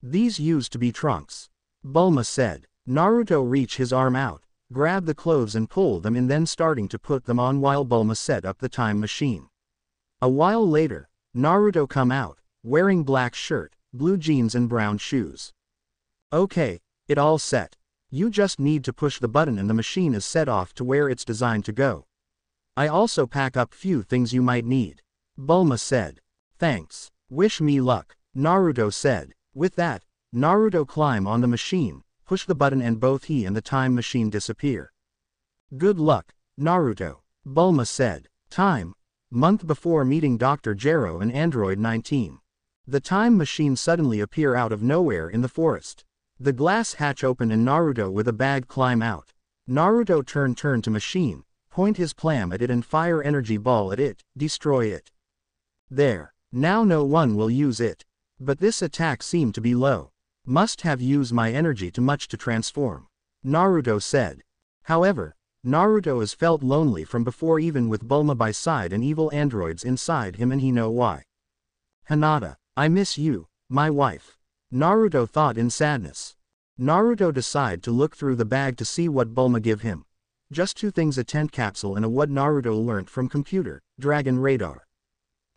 These used to be trunks. Bulma said. Naruto reach his arm out, grab the clothes and pull them in then starting to put them on while Bulma set up the time machine. A while later, Naruto come out, wearing black shirt, blue jeans and brown shoes. Okay, it all set. You just need to push the button and the machine is set off to where it's designed to go. I also pack up few things you might need. Bulma said. Thanks. Wish me luck. Naruto said. With that, Naruto climb on the machine, push the button and both he and the time machine disappear. Good luck, Naruto, Bulma said. Time. Month before meeting Dr. Gero and Android 19. The time machine suddenly appear out of nowhere in the forest. The glass hatch open and Naruto with a bag climb out. Naruto turn turn to machine, point his plam at it and fire energy ball at it, destroy it. There. Now no one will use it. But this attack seemed to be low. Must have used my energy too much to transform. Naruto said. However, Naruto has felt lonely from before even with Bulma by side and evil androids inside him and he know why. Hinata, I miss you, my wife. Naruto thought in sadness. Naruto decide to look through the bag to see what Bulma give him. Just two things a tent capsule and a what Naruto learnt from computer, Dragon Radar.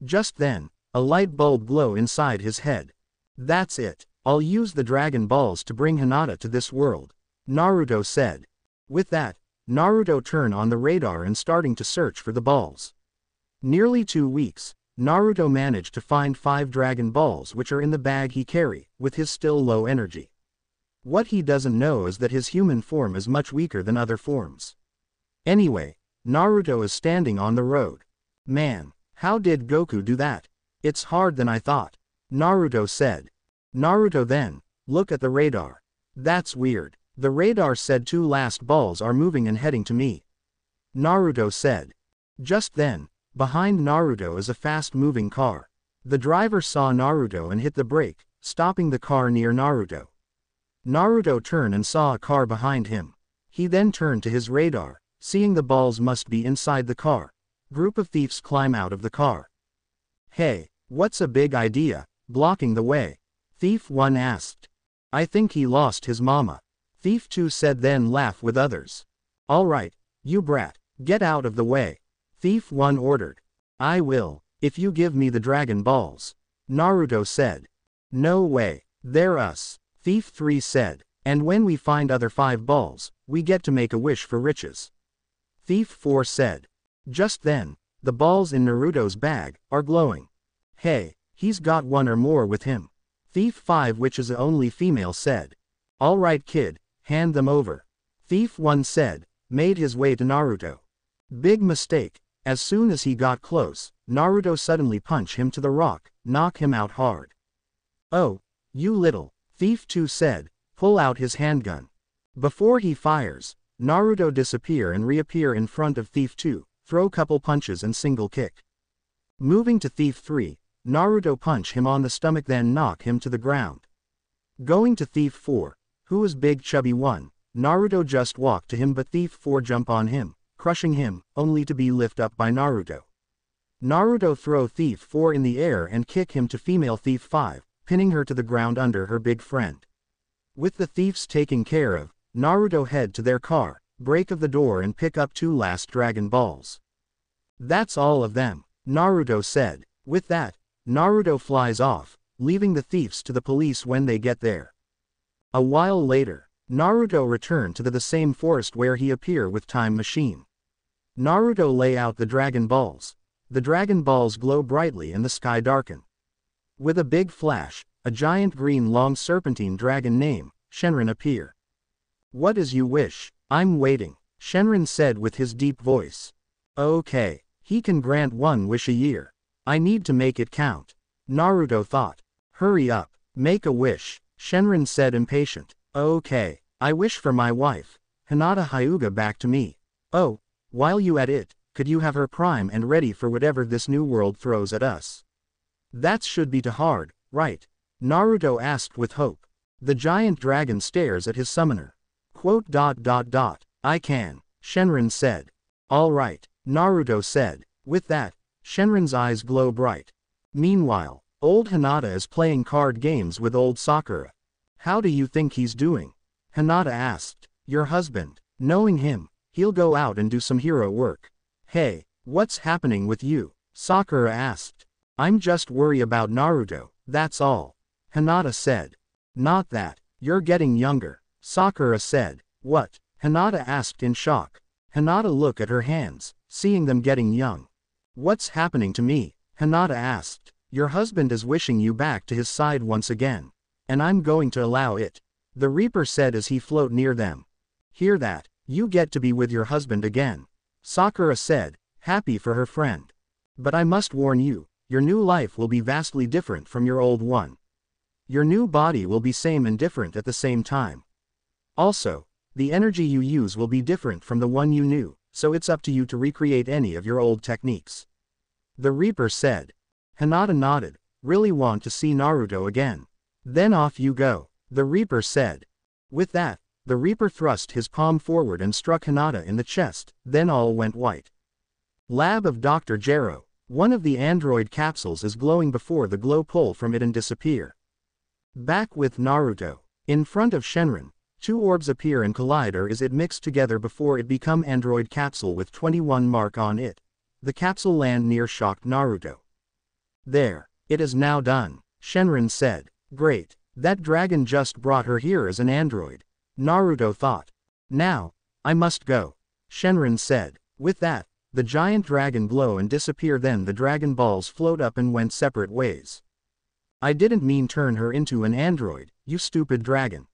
Just then, a light bulb glow inside his head. That's it. I'll use the Dragon Balls to bring Hinata to this world. Naruto said. With that, Naruto turn on the radar and starting to search for the balls. Nearly two weeks, Naruto managed to find five Dragon Balls which are in the bag he carry, with his still low energy. What he doesn't know is that his human form is much weaker than other forms. Anyway, Naruto is standing on the road. Man, how did Goku do that? It's hard than I thought. Naruto said. Naruto then, look at the radar. That's weird. The radar said two last balls are moving and heading to me. Naruto said. Just then, behind Naruto is a fast-moving car. The driver saw Naruto and hit the brake, stopping the car near Naruto. Naruto turned and saw a car behind him. He then turned to his radar, seeing the balls must be inside the car. Group of thieves climb out of the car. Hey, what's a big idea, blocking the way? Thief 1 asked. I think he lost his mama. Thief 2 said then laugh with others. Alright, you brat, get out of the way. Thief 1 ordered. I will, if you give me the dragon balls. Naruto said. No way, they're us. Thief 3 said. And when we find other 5 balls, we get to make a wish for riches. Thief 4 said. Just then, the balls in Naruto's bag are glowing. Hey, he's got one or more with him. Thief 5 which is the only female said. Alright kid, hand them over. Thief 1 said, made his way to Naruto. Big mistake, as soon as he got close, Naruto suddenly punch him to the rock, knock him out hard. Oh, you little, Thief 2 said, pull out his handgun. Before he fires, Naruto disappear and reappear in front of Thief 2, throw couple punches and single kick. Moving to Thief 3, Naruto punch him on the stomach then knock him to the ground. Going to Thief 4, who is big chubby one, Naruto just walk to him but Thief 4 jump on him, crushing him, only to be lift up by Naruto. Naruto throw Thief 4 in the air and kick him to female Thief 5, pinning her to the ground under her big friend. With the thieves taken care of, Naruto head to their car, break of the door and pick up two last Dragon Balls. That's all of them, Naruto said. With that, Naruto flies off, leaving the thieves to the police when they get there. A while later, Naruto returned to the, the same forest where he appear with Time Machine. Naruto lay out the Dragon Balls. The Dragon Balls glow brightly and the sky darken. With a big flash, a giant green long serpentine dragon name, Shenron appear. What is you wish? I'm waiting, Shenron said with his deep voice. Okay, he can grant one wish a year. I need to make it count. Naruto thought. Hurry up, make a wish, Shenron said impatient. Okay, I wish for my wife, Hinata Hyuga back to me. Oh, while you at it, could you have her prime and ready for whatever this new world throws at us? That should be too hard, right? Naruto asked with hope. The giant dragon stares at his summoner. Quote dot dot dot, I can, Shenron said. Alright, Naruto said. With that, Shenron's eyes glow bright. Meanwhile, old Hinata is playing card games with old Sakura. How do you think he's doing? Hinata asked. Your husband. Knowing him, he'll go out and do some hero work. Hey, what's happening with you? Sakura asked. I'm just worried about Naruto, that's all. Hinata said. Not that, you're getting younger. Sakura said. What? Hinata asked in shock. Hinata looked at her hands, seeing them getting young. What's happening to me? Hinata asked. Your husband is wishing you back to his side once again. And I'm going to allow it. The Reaper said as he float near them. Hear that, you get to be with your husband again. Sakura said, happy for her friend. But I must warn you, your new life will be vastly different from your old one. Your new body will be same and different at the same time. Also, the energy you use will be different from the one you knew, so it's up to you to recreate any of your old techniques. The Reaper said. Hinata nodded, really want to see Naruto again. Then off you go, the Reaper said. With that, the Reaper thrust his palm forward and struck Hinata in the chest, then all went white. Lab of Dr. Gero. One of the android capsules is glowing before the glow pull from it and disappear. Back with Naruto. In front of Shenron, two orbs appear and collide or is it mixed together before it become android capsule with 21 mark on it. The capsule land near shocked Naruto. There, it is now done, Shenron said. Great, that dragon just brought her here as an android. Naruto thought. Now, I must go. Shenron said. With that, the giant dragon glow and disappear then the dragon balls float up and went separate ways. I didn't mean turn her into an android, you stupid dragon.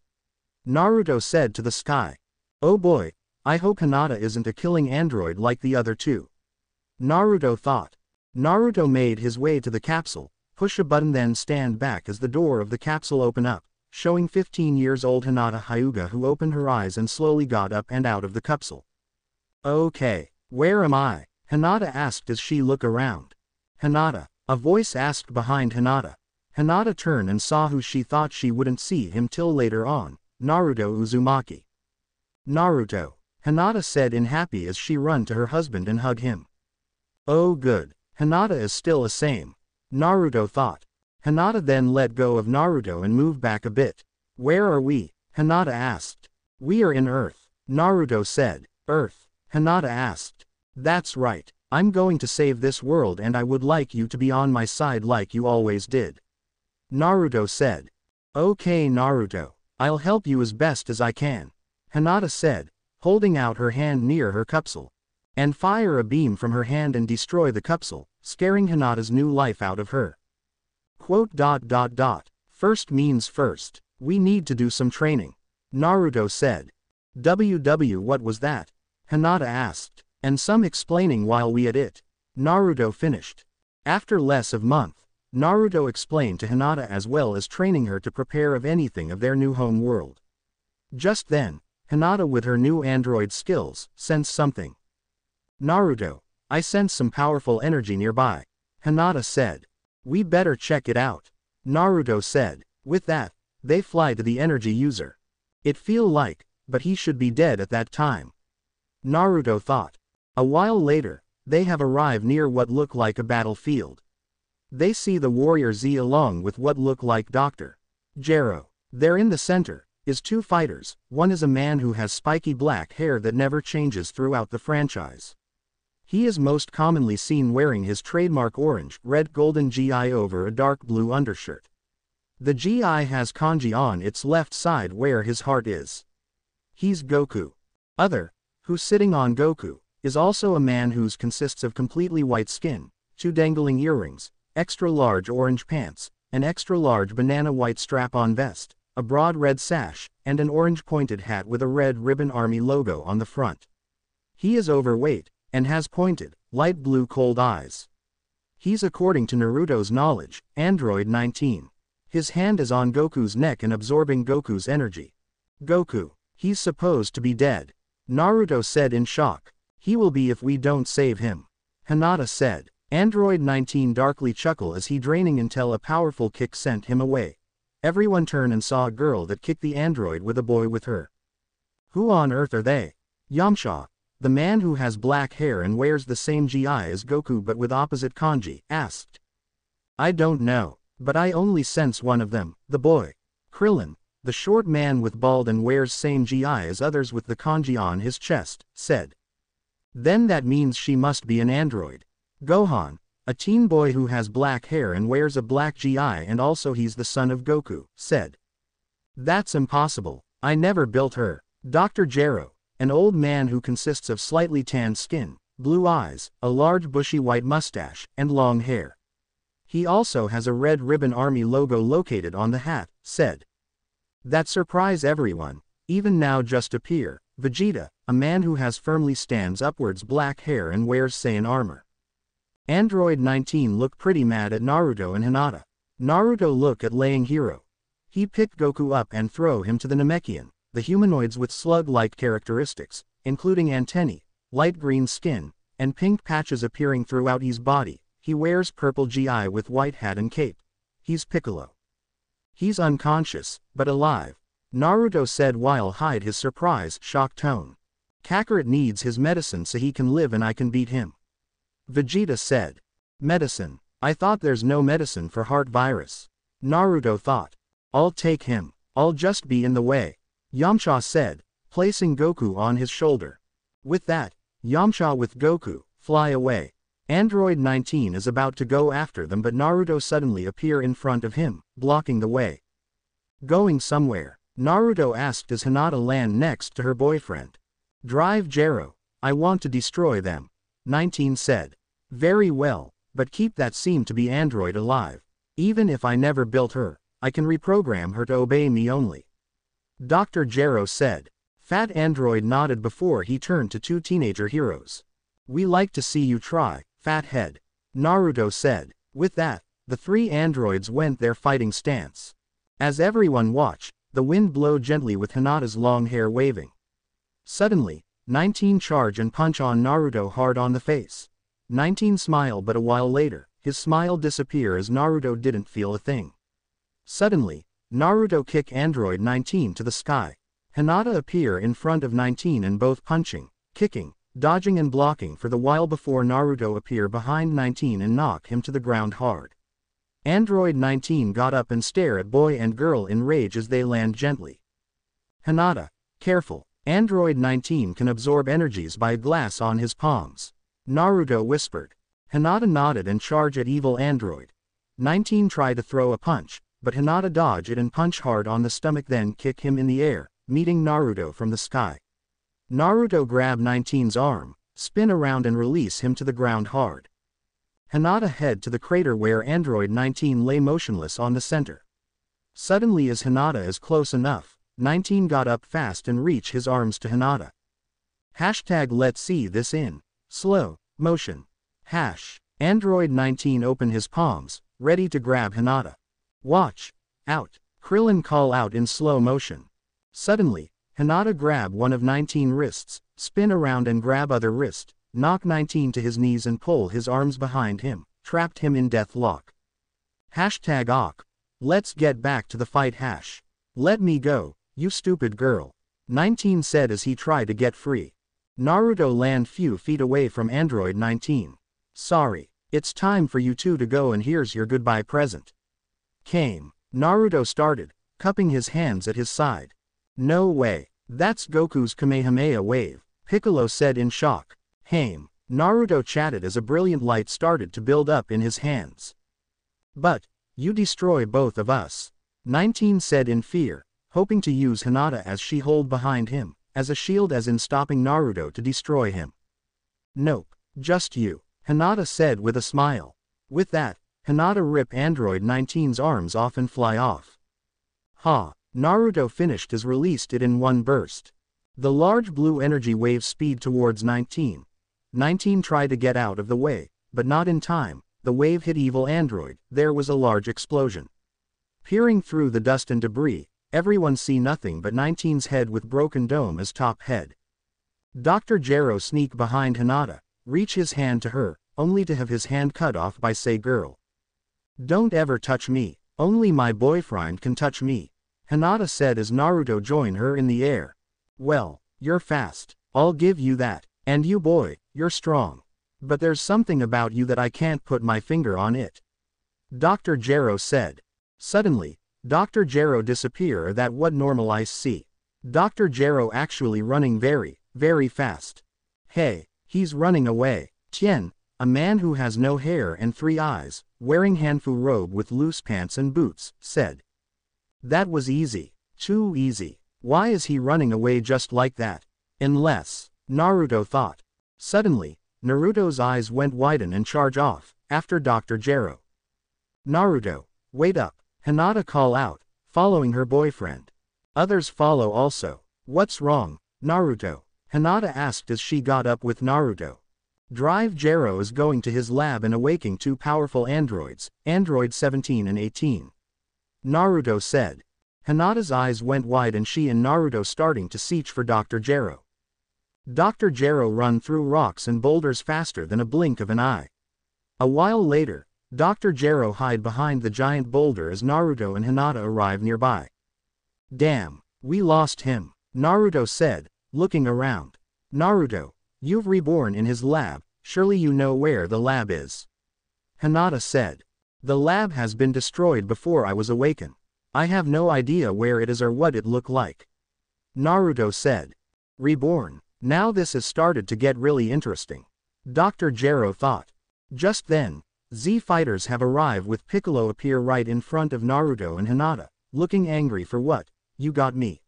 Naruto said to the sky. Oh boy, I hope Hinata isn't a killing android like the other two. Naruto thought. Naruto made his way to the capsule, push a button then stand back as the door of the capsule open up showing 15 years old Hinata Hyuga who opened her eyes and slowly got up and out of the capsule. Okay, where am I? Hinata asked as she looked around. Hinata, a voice asked behind Hinata. Hinata turned and saw who she thought she wouldn't see him till later on, Naruto Uzumaki. Naruto, Hinata said in happy as she run to her husband and hug him. Oh good, Hinata is still the same. Naruto thought. Hinata then let go of Naruto and moved back a bit. Where are we? Hinata asked. We are in Earth. Naruto said. Earth. Hinata asked. That's right. I'm going to save this world and I would like you to be on my side like you always did. Naruto said. Okay Naruto, I'll help you as best as I can. Hinata said, holding out her hand near her capsule. And fire a beam from her hand and destroy the capsule, scaring Hinata's new life out of her. Quote dot dot dot. First means first. We need to do some training. Naruto said. WW what was that? Hinata asked. And some explaining while we at it. Naruto finished. After less of month, Naruto explained to Hinata as well as training her to prepare of anything of their new home world. Just then, Hinata with her new android skills, sensed something. Naruto, I sense some powerful energy nearby. Hinata said. We better check it out. Naruto said. With that, they fly to the energy user. It feel like, but he should be dead at that time. Naruto thought. A while later, they have arrived near what look like a battlefield. They see the warrior Z along with what look like Dr. Gero. There in the center, is two fighters, one is a man who has spiky black hair that never changes throughout the franchise. He is most commonly seen wearing his trademark orange, red golden GI over a dark blue undershirt. The GI has kanji on its left side where his heart is. He's Goku. Other, who's sitting on Goku, is also a man whose consists of completely white skin, two dangling earrings, extra large orange pants, an extra large banana white strap-on vest, a broad red sash, and an orange pointed hat with a red ribbon army logo on the front. He is overweight, and has pointed, light blue cold eyes. He's according to Naruto's knowledge, Android 19. His hand is on Goku's neck and absorbing Goku's energy. Goku, he's supposed to be dead. Naruto said in shock. He will be if we don't save him. Hinata said. Android 19 darkly chuckle as he draining until a powerful kick sent him away. Everyone turned and saw a girl that kicked the android with a boy with her. Who on earth are they? Yamcha, the man who has black hair and wears the same GI as Goku but with opposite kanji, asked. I don't know, but I only sense one of them, the boy. Krillin, the short man with bald and wears same GI as others with the kanji on his chest, said. Then that means she must be an android. Gohan, a teen boy who has black hair and wears a black GI and also he's the son of Goku, said. That's impossible, I never built her. Dr. Gero, an old man who consists of slightly tanned skin, blue eyes, a large bushy white mustache, and long hair. He also has a red ribbon army logo located on the hat, said. That surprise everyone, even now just appear, Vegeta, a man who has firmly stands upwards black hair and wears Saiyan armor. Android 19 look pretty mad at Naruto and Hinata. Naruto look at laying hero. He pick Goku up and throw him to the Namekian the humanoids with slug-like characteristics, including antennae, light green skin, and pink patches appearing throughout his body, he wears purple GI with white hat and cape. He's Piccolo. He's unconscious, but alive. Naruto said while hide his surprise, shocked tone. Kakarot needs his medicine so he can live and I can beat him. Vegeta said. Medicine. I thought there's no medicine for heart virus. Naruto thought. I'll take him. I'll just be in the way. Yamcha said, placing Goku on his shoulder. With that, Yamcha with Goku, fly away. Android 19 is about to go after them but Naruto suddenly appear in front of him, blocking the way. Going somewhere, Naruto asked as Hinata land next to her boyfriend. Drive Gero, I want to destroy them. 19 said. Very well, but keep that seem to be android alive. Even if I never built her, I can reprogram her to obey me only. Dr. Gero said. Fat Android nodded before he turned to two teenager heroes. We like to see you try, Fat Head. Naruto said. With that, the three androids went their fighting stance. As everyone watched, the wind blew gently with Hinata's long hair waving. Suddenly, 19 charge and punch on Naruto hard on the face. 19 smile but a while later, his smile disappear as Naruto didn't feel a thing. Suddenly, Naruto kick Android 19 to the sky. Hinata appear in front of 19 and both punching, kicking, dodging and blocking for the while before Naruto appear behind 19 and knock him to the ground hard. Android 19 got up and stare at boy and girl in rage as they land gently. Hinata, careful, Android 19 can absorb energies by glass on his palms. Naruto whispered. Hinata nodded and charge at evil android. 19 tried to throw a punch, but Hinata dodge it and punch hard on the stomach then kick him in the air, meeting Naruto from the sky. Naruto grab 19's arm, spin around and release him to the ground hard. Hinata head to the crater where Android 19 lay motionless on the center. Suddenly as Hinata is close enough, 19 got up fast and reach his arms to Hinata. Hashtag let's see this in slow motion. Hash. Android 19 open his palms, ready to grab Hinata. Watch. Out. Krillin call out in slow motion. Suddenly, Hinata grab one of 19 wrists, spin around and grab other wrist, knock 19 to his knees and pull his arms behind him, trapped him in death lock. Hashtag Awk. Let's get back to the fight hash. Let me go, you stupid girl. 19 said as he tried to get free. Naruto land few feet away from Android 19. Sorry, it's time for you two to go and here's your goodbye present came. Naruto started, cupping his hands at his side. No way. That's Goku's Kamehameha wave, Piccolo said in shock. Haim. Naruto chatted as a brilliant light started to build up in his hands. But, you destroy both of us. 19 said in fear, hoping to use Hinata as she hold behind him, as a shield as in stopping Naruto to destroy him. Nope, just you, Hinata said with a smile. With that, Hinata rip Android 19's arms off and fly off. Ha, Naruto finished as released it in one burst. The large blue energy wave speed towards 19. 19 tried to get out of the way, but not in time, the wave hit evil android, there was a large explosion. Peering through the dust and debris, everyone see nothing but 19's head with broken dome as top head. Dr. Gero sneak behind Hinata, reach his hand to her, only to have his hand cut off by say girl. Don't ever touch me, only my boyfriend can touch me. Hinata said as Naruto joined her in the air. Well, you're fast, I'll give you that, and you boy, you're strong. But there's something about you that I can't put my finger on it. Dr. Gero said. Suddenly, Dr. Gero disappear that what normal eyes see. Dr. Gero actually running very, very fast. Hey, he's running away. Tien, a man who has no hair and three eyes, wearing Hanfu robe with loose pants and boots, said. That was easy. Too easy. Why is he running away just like that? Unless, Naruto thought. Suddenly, Naruto's eyes went widen and charge off, after Dr. Gero. Naruto, wait up, Hinata call out, following her boyfriend. Others follow also. What's wrong, Naruto? Hinata asked as she got up with Naruto. Drive Gero is going to his lab and awaking two powerful androids, Android 17 and 18. Naruto said. Hinata's eyes went wide and she and Naruto starting to search for Dr. Gero. Dr. Gero run through rocks and boulders faster than a blink of an eye. A while later, Dr. Gero hide behind the giant boulder as Naruto and Hinata arrive nearby. Damn, we lost him, Naruto said, looking around. Naruto, you've reborn in his lab, surely you know where the lab is. Hinata said. The lab has been destroyed before I was awakened. I have no idea where it is or what it looked like. Naruto said. Reborn. Now this has started to get really interesting. Dr. Gero thought. Just then, Z fighters have arrived with Piccolo appear right in front of Naruto and Hinata, looking angry for what, you got me.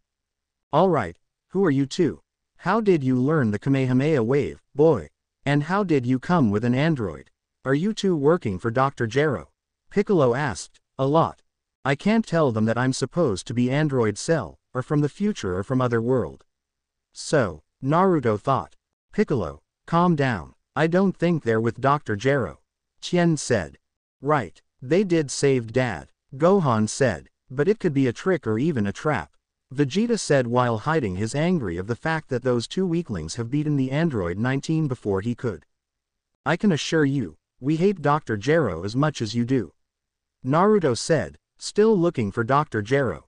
Alright, who are you two? How did you learn the Kamehameha wave, boy? And how did you come with an android? Are you two working for Dr. Gero? Piccolo asked, a lot. I can't tell them that I'm supposed to be Android Cell, or from the future or from other world. So, Naruto thought. Piccolo, calm down. I don't think they're with Dr. Gero. Tien said. Right, they did save dad. Gohan said. But it could be a trick or even a trap. Vegeta said while hiding his angry of the fact that those two weaklings have beaten the android 19 before he could. I can assure you, we hate Dr. Gero as much as you do. Naruto said, still looking for Dr. Gero.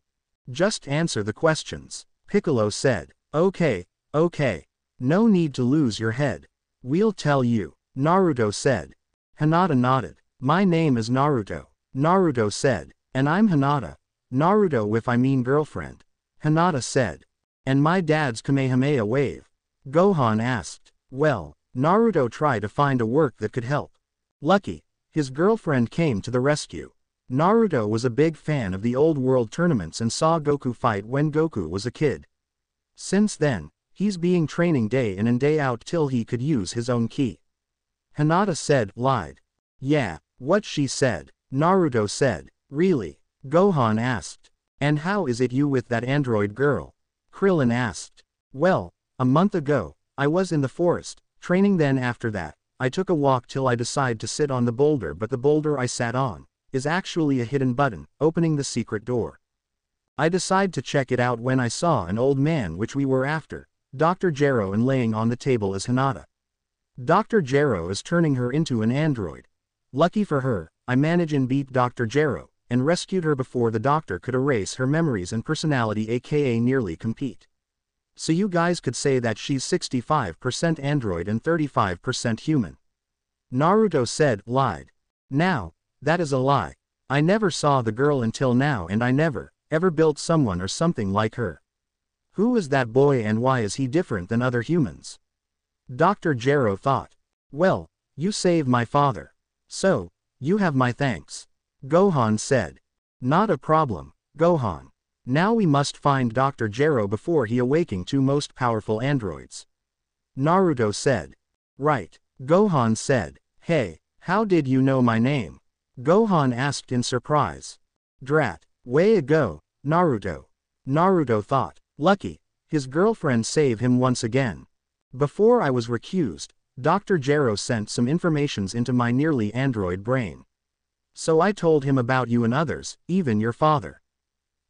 Just answer the questions. Piccolo said, okay, Okay. No need to lose your head. We'll tell you. Naruto said. Hinata nodded. My name is Naruto. Naruto said. And I'm Hinata. Naruto if I mean girlfriend. Hinata said. And my dad's Kamehameha wave. Gohan asked. Well, Naruto tried to find a work that could help. Lucky, his girlfriend came to the rescue. Naruto was a big fan of the old world tournaments and saw Goku fight when Goku was a kid. Since then, He's being training day in and day out till he could use his own ki. Hinata said, lied. Yeah, what she said. Naruto said, really? Gohan asked. And how is it you with that android girl? Krillin asked. Well, a month ago, I was in the forest, training then after that, I took a walk till I decide to sit on the boulder but the boulder I sat on, is actually a hidden button, opening the secret door. I decide to check it out when I saw an old man which we were after, Dr. Gero and laying on the table is Hinata. Dr. Gero is turning her into an android. Lucky for her, I manage and beat Dr. Gero, and rescued her before the doctor could erase her memories and personality aka nearly compete. So you guys could say that she's 65% android and 35% human. Naruto said, lied. Now, that is a lie. I never saw the girl until now and I never, ever built someone or something like her. Who is that boy and why is he different than other humans? Dr. Gero thought. Well, you saved my father. So, you have my thanks. Gohan said. Not a problem, Gohan. Now we must find Dr. Gero before he awaking two most powerful androids. Naruto said. Right, Gohan said. Hey, how did you know my name? Gohan asked in surprise. Drat, way ago, Naruto. Naruto thought. Lucky, his girlfriend saved him once again. Before I was recused, Dr. Gero sent some informations into my nearly android brain. So I told him about you and others, even your father.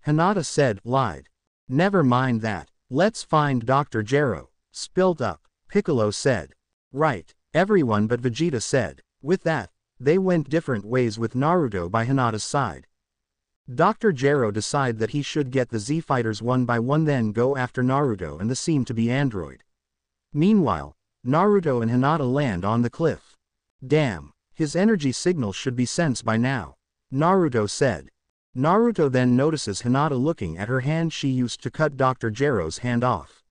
Hinata said, lied. Never mind that. Let's find Dr. Gero. Spilt up. Piccolo said. Right. Everyone but Vegeta said. With that, they went different ways with Naruto by Hinata's side. Dr. Gero decided that he should get the Z fighters one by one then go after Naruto and the seem to be android. Meanwhile, Naruto and Hinata land on the cliff. Damn, his energy signal should be sensed by now. Naruto said. Naruto then notices Hinata looking at her hand she used to cut Dr. Gero's hand off.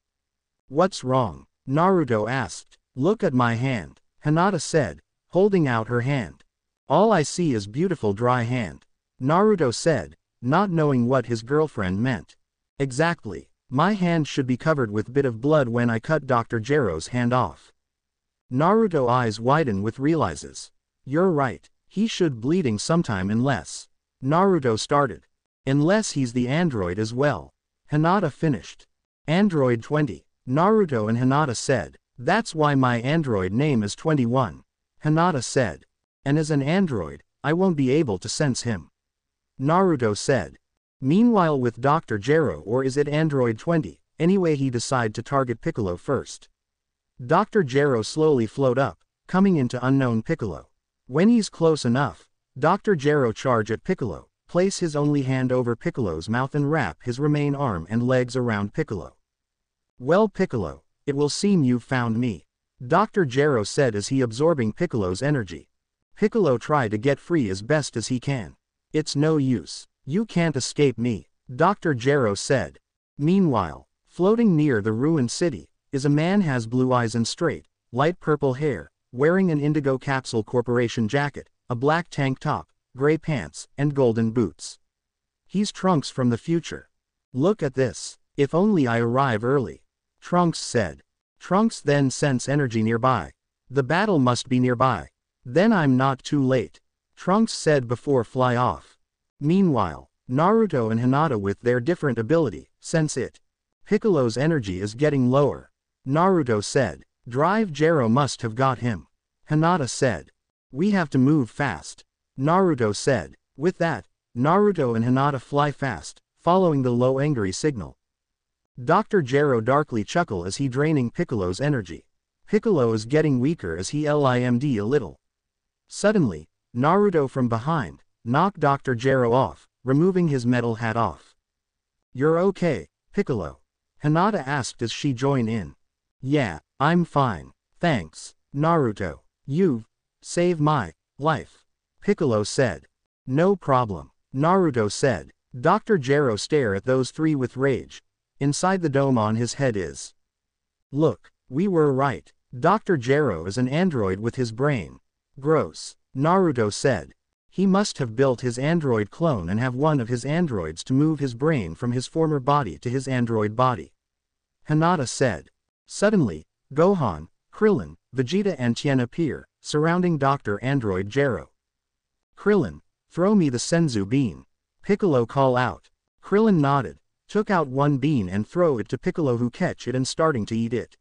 What's wrong? Naruto asked. Look at my hand, Hinata said, holding out her hand. All I see is beautiful dry hand. Naruto said, not knowing what his girlfriend meant. Exactly. My hand should be covered with bit of blood when I cut Dr. Gero's hand off. Naruto eyes widen with realizes. You're right, he should bleeding sometime unless. Naruto started. Unless he's the android as well. Hinata finished. Android 20. Naruto and Hinata said, that's why my android name is 21. Hinata said. And as an android, I won't be able to sense him. Naruto said. Meanwhile with Dr. Gero or is it Android 20, anyway he decide to target Piccolo first. Dr. Gero slowly float up, coming into unknown Piccolo. When he's close enough, Dr. Gero charge at Piccolo, place his only hand over Piccolo's mouth and wrap his remain arm and legs around Piccolo. Well Piccolo, it will seem you've found me. Dr. Gero said as he absorbing Piccolo's energy. Piccolo try to get free as best as he can. It's no use. You can't escape me, Dr. Gero said. Meanwhile, floating near the ruined city, is a man has blue eyes and straight, light purple hair, wearing an Indigo Capsule Corporation jacket, a black tank top, gray pants, and golden boots. He's Trunks from the future. Look at this. If only I arrive early. Trunks said. Trunks then sense energy nearby. The battle must be nearby. Then I'm not too late. Trunks said before fly off. Meanwhile, Naruto and Hinata with their different ability, sense it. Piccolo's energy is getting lower. Naruto said, Drive Gero must have got him. Hinata said, We have to move fast. Naruto said, With that, Naruto and Hinata fly fast, following the low angry signal. Dr. Gero darkly chuckle as he draining Piccolo's energy. Piccolo is getting weaker as he limd a little. Suddenly, Naruto from behind, knocked Dr. Gero off, removing his metal hat off. You're okay, Piccolo. Hinata asked as she join in. Yeah, I'm fine, thanks, Naruto. You've saved my life. Piccolo said. No problem, Naruto said. Dr. Gero stare at those three with rage. Inside the dome on his head is. Look, we were right. Dr. Gero is an android with his brain. Gross. Naruto said. He must have built his android clone and have one of his androids to move his brain from his former body to his android body. Hinata said. Suddenly, Gohan, Krillin, Vegeta and Tien appear, surrounding Dr. Android Gero. Krillin, throw me the Senzu bean. Piccolo call out. Krillin nodded, took out one bean and throw it to Piccolo who catch it and starting to eat it.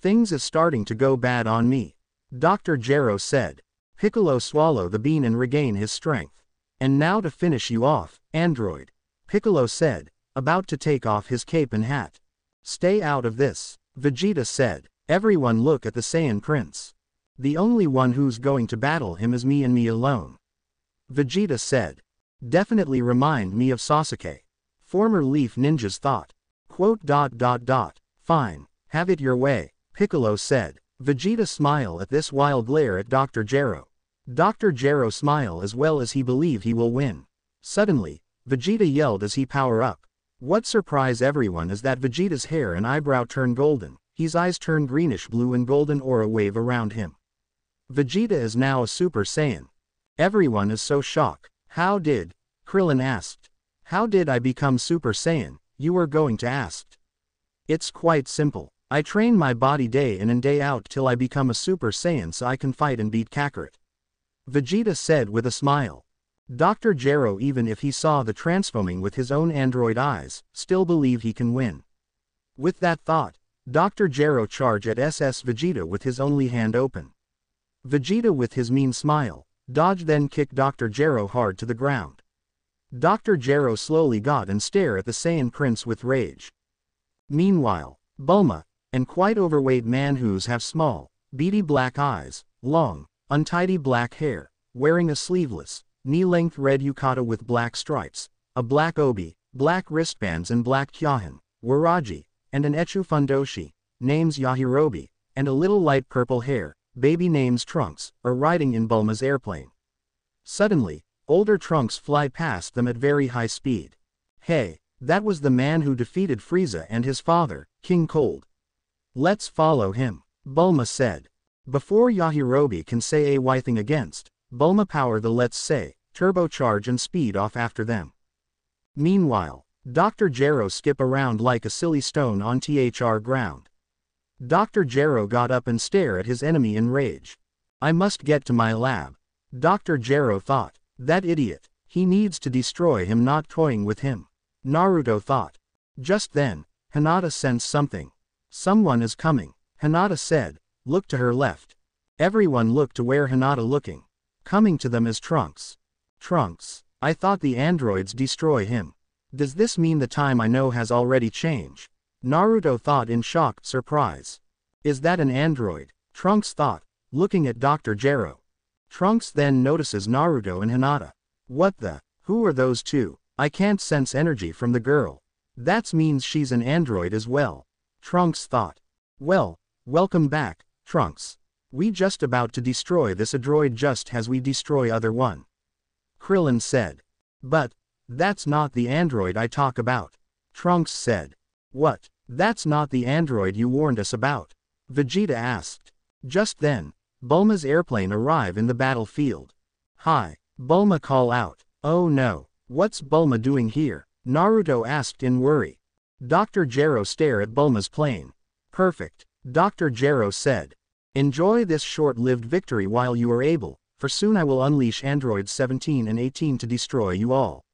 Things is starting to go bad on me. Dr. Gero said. Piccolo swallow the bean and regain his strength. And now to finish you off, android. Piccolo said, about to take off his cape and hat. Stay out of this, Vegeta said. Everyone look at the Saiyan Prince. The only one who's going to battle him is me and me alone. Vegeta said. Definitely remind me of Sasuke. Former Leaf Ninja's thought. Quote dot dot dot. Fine, have it your way, Piccolo said. Vegeta smile at this wild glare at Dr. Gero. Dr. Gero smile as well as he believe he will win. Suddenly, Vegeta yelled as he power up. What surprise everyone is that Vegeta's hair and eyebrow turn golden, his eyes turn greenish blue and golden aura wave around him. Vegeta is now a Super Saiyan. Everyone is so shocked. How did? Krillin asked. How did I become Super Saiyan, you are going to ask. It's quite simple. I train my body day in and day out till I become a Super Saiyan so I can fight and beat Kakarot. Vegeta said with a smile. Dr. Gero even if he saw the transforming with his own android eyes, still believe he can win. With that thought, Dr. Gero charge at SS Vegeta with his only hand open. Vegeta with his mean smile, dodge then kick Dr. Gero hard to the ground. Dr. Gero slowly got and stare at the Saiyan prince with rage. Meanwhile, Bulma, and quite overweight man whose have small, beady black eyes, long, untidy black hair, wearing a sleeveless, knee-length red yukata with black stripes, a black obi, black wristbands and black kyahan, waraji, and an etchu fundoshi, names Yajirobe, and a little light purple hair, baby names Trunks, are riding in Bulma's airplane. Suddenly, older Trunks fly past them at very high speed. Hey, that was the man who defeated Frieza and his father, King Cold. Let's follow him, Bulma said. Before Yajirobe can say a why thing against, Bulma power the let's say, turbocharge and speed off after them. Meanwhile, Dr. Gero skip around like a silly stone on THR ground. Dr. Gero got up and stare at his enemy in rage. I must get to my lab. Dr. Gero thought, that idiot, he needs to destroy him not toying with him. Naruto thought. Just then, Hinata sensed something. Someone is coming, Hinata said, look to her left. Everyone looked to where Hinata looking. Coming to them as Trunks. Trunks, I thought the androids destroy him. Does this mean the time I know has already changed? Naruto thought in shocked surprise. Is that an android? Trunks thought, looking at Dr. Gero. Trunks then notices Naruto and Hinata. What the? Who are those two? I can't sense energy from the girl. That means she's an android as well. Trunks thought. Well, welcome back, Trunks. We just about to destroy this android just as we destroy other one. Krillin said. But, that's not the android I talk about. Trunks said. What? That's not the android you warned us about. Vegeta asked. Just then, Bulma's airplane arrive in the battlefield. Hi, Bulma call out. Oh no, what's Bulma doing here? Naruto asked in worry. Dr. Gero stare at Bulma's plane. Perfect, Dr. Gero said. Enjoy this short-lived victory while you are able, for soon I will unleash androids 17 and 18 to destroy you all.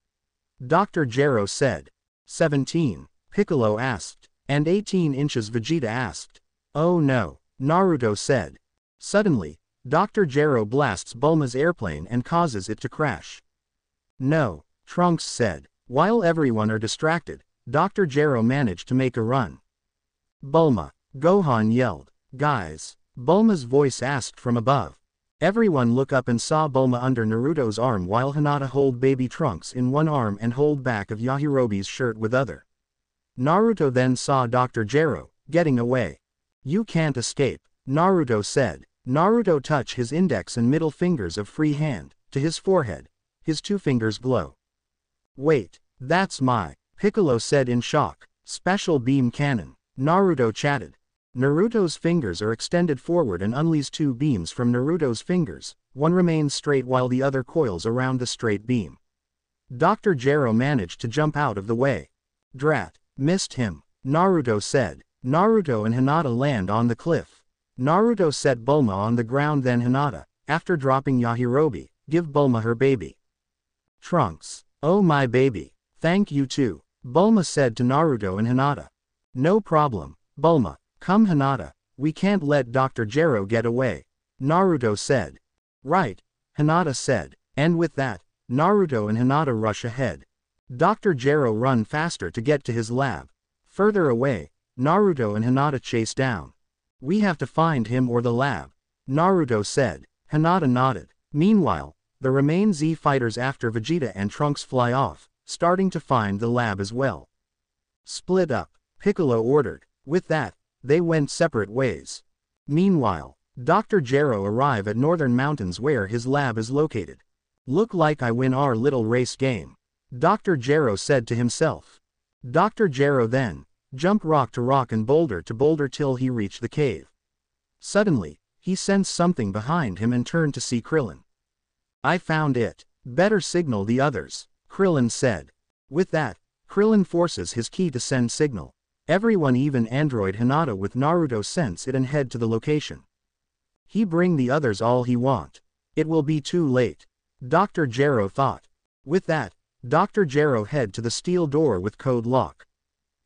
Dr. Gero said. 17, Piccolo asked. And 18 inches Vegeta asked. Oh no, Naruto said. Suddenly, Dr. Gero blasts Bulma's airplane and causes it to crash. No, Trunks said. While everyone are distracted, Dr. Gero managed to make a run. Bulma, Gohan yelled. Guys, Bulma's voice asked from above. Everyone look up and saw Bulma under Naruto's arm while Hinata hold baby Trunks in one arm and hold back of Yajirobe's shirt with other. Naruto then saw Dr. Gero, getting away. You can't escape, Naruto said. Naruto touch his index and middle fingers of free hand, to his forehead. His two fingers glow. Wait, that's my, Piccolo said in shock. Special beam cannon. Naruto chatted. Naruto's fingers are extended forward and unleash two beams from Naruto's fingers, one remains straight while the other coils around the straight beam. Dr. Gero managed to jump out of the way. Drat, missed him, Naruto said. Naruto and Hinata land on the cliff. Naruto set Bulma on the ground then Hinata, after dropping Yajirobe, give Bulma her baby. Trunks, oh my baby, thank you too, Bulma said to Naruto and Hinata. No problem, Bulma, come Hinata, we can't let Dr. Gero get away. Naruto said. Right, Hinata said, and with that, Naruto and Hinata rush ahead. Dr. Gero run faster to get to his lab. Further away, Naruto and Hinata chase down. We have to find him or the lab. Naruto said. Hinata nodded. Meanwhile, the remain Z fighters after Vegeta and Trunks fly off, starting to find the lab as well. Split up, Piccolo ordered. With that, they went separate ways. Meanwhile, Dr. Gero arrive at Northern Mountains where his lab is located. Look like I win our little race game. Dr. Gero said to himself. Dr. Gero then, jumped rock to rock and boulder to boulder till he reached the cave. Suddenly, he sensed something behind him and turned to see Krillin. I found it. Better signal the others, Krillin said. With that, Krillin forces his ki to send signal. Everyone even Android Hinata with Naruto sense it and head to the location. He bring the others all he want. It will be too late. Dr. Gero thought. With that, Dr. Gero head to the steel door with code lock.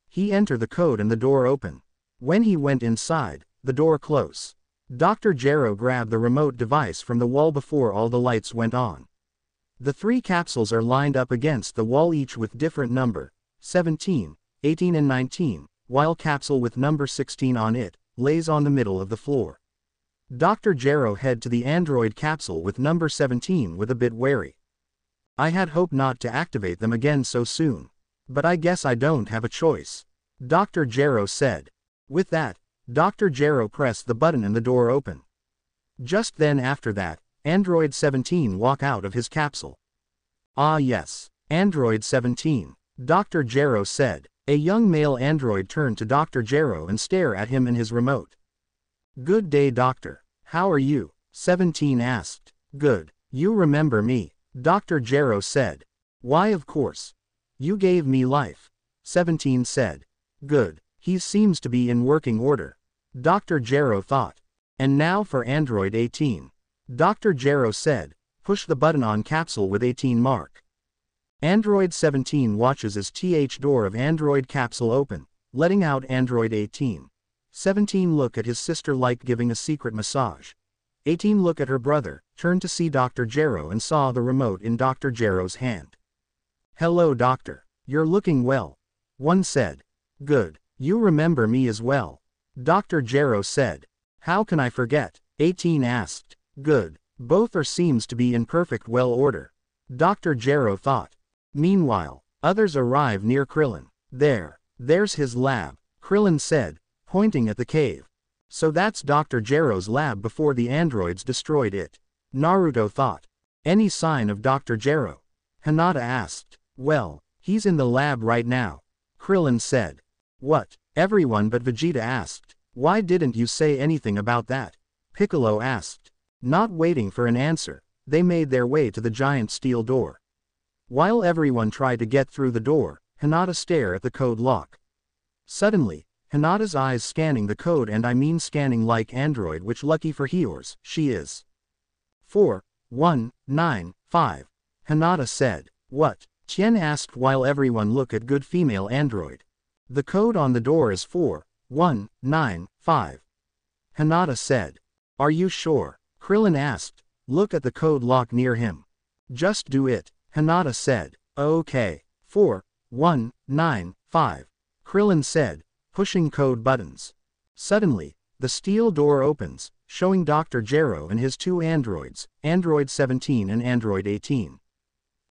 He enter the code and the door open. When he went inside, the door close. Dr. Gero grabbed the remote device from the wall before all the lights went on. The three capsules are lined up against the wall each with different number, 17, 18 and 19, while capsule with number 16 on it, lays on the middle of the floor. Dr. Gero head to the android capsule with number 17 with a bit wary. I had hoped not to activate them again so soon. But I guess I don't have a choice. Dr. Gero said. With that, Dr. Gero pressed the button and the door opened. Just then after that, Android 17 walk out of his capsule. Ah yes, Android 17, Dr. Gero said. A young male android turned to Dr. Gero and stare at him in his remote. Good day doctor. How are you? 17 asked. Good. You remember me. Dr. Gero said. Why of course. You gave me life. 17 said. Good. He seems to be in working order. Dr. Gero thought. And now for Android 18. Dr. Gero said. Push the button on capsule with 18 mark. Android 17 watches as TH door of Android capsule open, letting out Android 18. 17 look at his sister like giving a secret massage. 18 look at her brother, turned to see Dr. Gero and saw the remote in Dr. Gero's hand. Hello doctor. You're looking well. One said. Good. You remember me as well. Dr. Gero said. How can I forget? 18 asked. Good. Both are seems to be in perfect well order. Dr. Gero thought. Meanwhile, others arrive near Krillin. There. There's his lab. Krillin said, pointing at the cave. So that's Dr. Gero's lab before the androids destroyed it. Naruto thought. Any sign of Dr. Gero? Hinata asked. Well, he's in the lab right now. Krillin said. What? Everyone but Vegeta asked. Why didn't you say anything about that? Piccolo asked. Not waiting for an answer, they made their way to the giant steel door. While everyone tried to get through the door, Hinata stared at the code lock. Suddenly, Hinata's eyes scanning the code and I mean scanning like android which lucky for Heors, she is. 4, 1, 9, 5. Hinata said. What? Tien asked while everyone look at good female android. The code on the door is 4, 1, 9, 5. Hinata said. Are you sure? Krillin asked. Look at the code lock near him. Just do it, Hinata said. Okay. 4, 1, 9, 5. Krillin said, pushing code buttons. Suddenly, the steel door opens, showing Dr. Gero and his two androids, Android 17 and Android 18.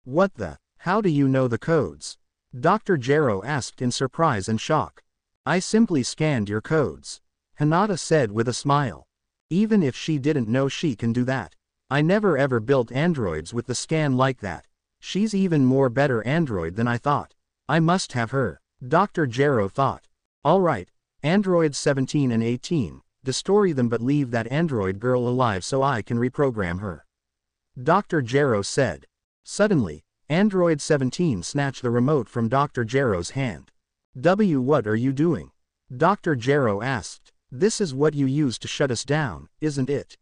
What the? How do you know the codes? Dr. Gero asked in surprise and shock. I simply scanned your codes. Hinata said with a smile. Even if she didn't know she can do that. I never ever built androids with the scan like that. She's even more better android than I thought. I must have her. Dr. Gero thought. Alright, androids 17 and 18, destroy them but leave that android girl alive so I can reprogram her. Dr. Gero said. Suddenly, Android 17 snatched the remote from Dr. Gero's hand. W what are you doing? Dr. Gero asked. This is what you use to shut us down, isn't it?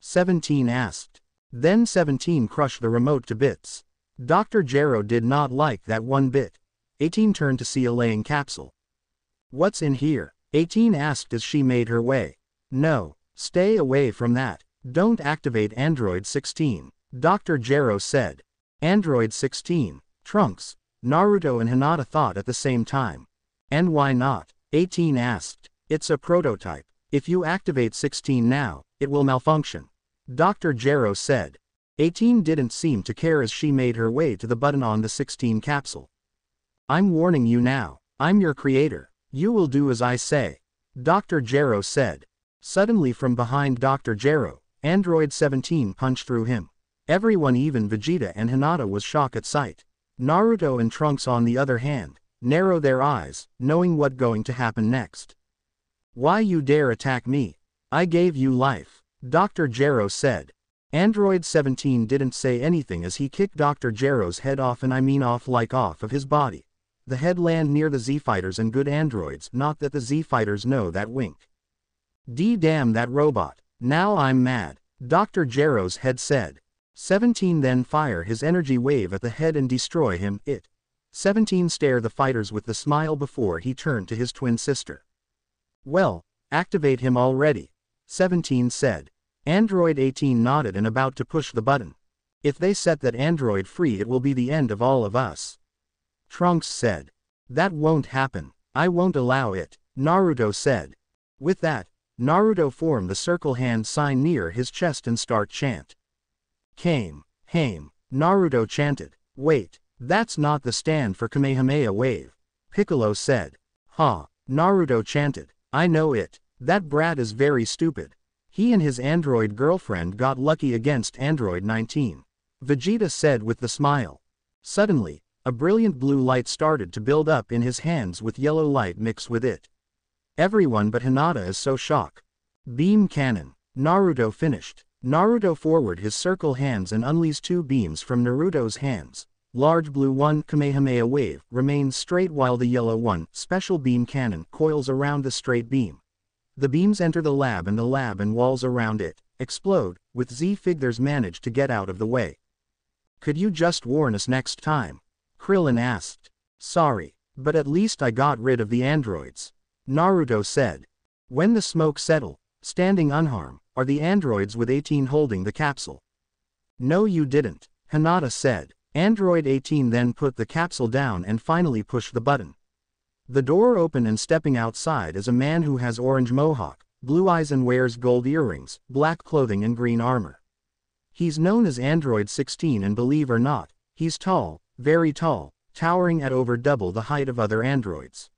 17 asked. Then 17 crushed the remote to bits. Dr. Gero did not like that one bit. 18 turned to see a laying capsule. What's in here? 18 asked as she made her way. No, stay away from that. Don't activate Android 16. Dr. Gero said. Android 16, Trunks, Naruto and Hinata thought at the same time. And why not? 18 asked. It's a prototype. If you activate 16 now, it will malfunction. Dr. Gero said. 18 didn't seem to care as she made her way to the button on the 16 capsule. I'm warning you now, I'm your creator. You will do as I say. Dr. Gero said. Suddenly from behind Dr. Gero, Android 17 punched through him. Everyone even Vegeta and Hinata was shocked at sight. Naruto and Trunks on the other hand, narrow their eyes, knowing what going to happen next. Why you dare attack me? I gave you life. Dr. Gero said. Android 17 didn't say anything as he kicked Dr. Gero's head off and I mean off like off of his body. The head land near the Z-Fighters and good androids, not that the Z-Fighters know that wink. D damn that robot. Now I'm mad. Dr. Gero's head said. 17 then fire his energy wave at the head and destroy him, it. 17 stare the fighters with the smile before he turned to his twin sister. Well, activate him already. 17 said. Android 18 nodded and about to push the button. If they set that android free it will be the end of all of us. Trunks said. That won't happen. I won't allow it, Naruto said. With that, Naruto formed the circle hand sign near his chest and start chant. Came, Hame, Naruto chanted. Wait, that's not the stand for Kamehameha wave. Piccolo said. Ha, Naruto chanted. I know it. That brat is very stupid. He and his android girlfriend got lucky against Android 19. Vegeta said with the smile. Suddenly, a brilliant blue light started to build up in his hands with yellow light mixed with it. Everyone but Hinata is so shocked. Beam cannon. Naruto finished. Naruto forward his circle hands and unleashed two beams from Naruto's hands. Large blue one Kamehameha wave remains straight while the yellow one special beam cannon coils around the straight beam. The beams enter the lab and the lab and walls around it explode, with Z figures manage to get out of the way. Could you just warn us next time? Krillin asked. Sorry, but at least I got rid of the androids. Naruto said. When the smoke settle, standing unharmed, are the androids with 18 holding the capsule. No you didn't, Hinata said. Android 18 then put the capsule down and finally pushed the button. The door opened and stepping outside is a man who has orange mohawk, blue eyes and wears gold earrings, black clothing and green armor. He's known as Android 16 and believe or not, he's tall, very tall, towering at over double the height of other androids.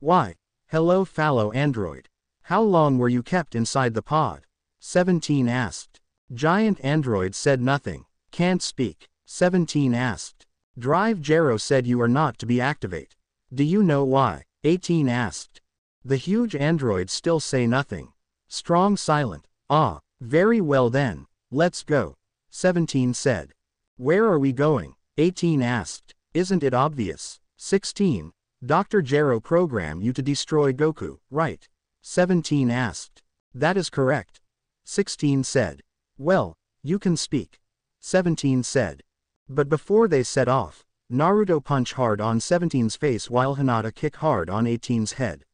Why, Hello fallow android. How long were you kept inside the pod? 17 asked. Giant android said nothing. Can't speak. 17 asked. Drive Gero said you are not to be activate. Do you know why? 18 asked. The huge androids still say nothing. Strong silent. Ah, very well then. Let's go. 17 said. Where are we going? 18 asked. Isn't it obvious? 16. Dr. Gero program you to destroy Goku, right? 17 asked. That is correct. 16 said. Well, you can speak. 17 said. But before they set off, Naruto punch hard on 17's face while Hinata kick hard on 18's head.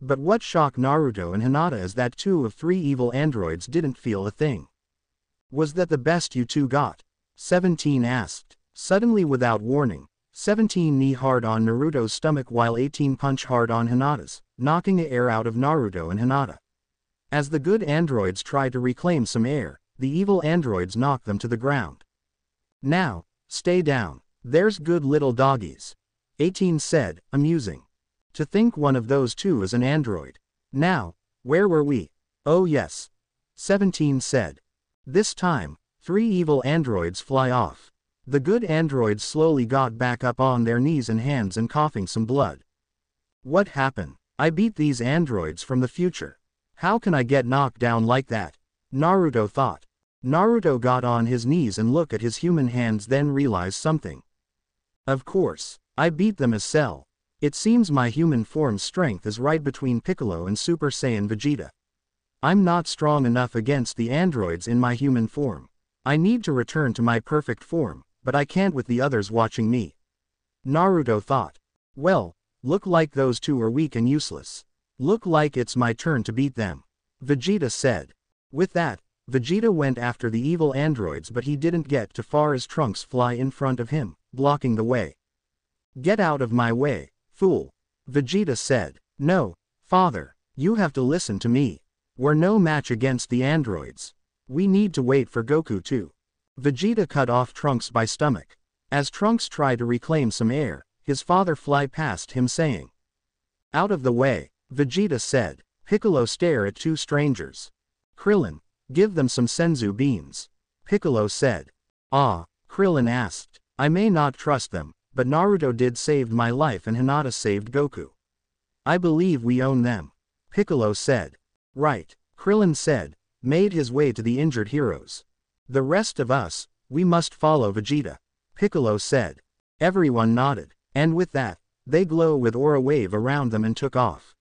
But what shocked Naruto and Hinata is that two of three evil androids didn't feel a thing. Was that the best you two got? 17 asked. Suddenly without warning, 17 knee hard on Naruto's stomach while 18 punch hard on Hinata's, knocking the air out of Naruto and Hinata. As the good androids try to reclaim some air, the evil androids knock them to the ground. Now, stay down, there's good little doggies. 18 said, amusing. To think one of those two is an android. Now, where were we? Oh yes. 17 said. This time, three evil androids fly off. The good androids slowly got back up on their knees and hands and coughing some blood. What happened? I beat these androids from the future. How can I get knocked down like that? Naruto thought. Naruto got on his knees and looked at his human hands then realized something. Of course, I beat them as Cell. It seems my human form's strength is right between Piccolo and Super Saiyan Vegeta. I'm not strong enough against the androids in my human form. I need to return to my perfect form, but I can't with the others watching me. Naruto thought. Well, look like those two are weak and useless. Look like it's my turn to beat them. Vegeta said. With that, Vegeta went after the evil androids but he didn't get too far as Trunks fly in front of him, blocking the way. Get out of my way, fool. Vegeta said. No, father, you have to listen to me. We're no match against the androids. We need to wait for Goku too. Vegeta cut off Trunks by stomach. As Trunks tried to reclaim some air, his father fly past him saying. Out of the way, Vegeta said. Piccolo stare at two strangers. Krillin, give them some senzu beans. Piccolo said. Ah, Krillin asked. I may not trust them, but Naruto did saved my life and Hinata saved Goku. I believe we own them. Piccolo said. Right, Krillin said, made his way to the injured heroes. The rest of us, we must follow Vegeta. Piccolo said. Everyone nodded, and with that, they glow with aura wave around them and took off.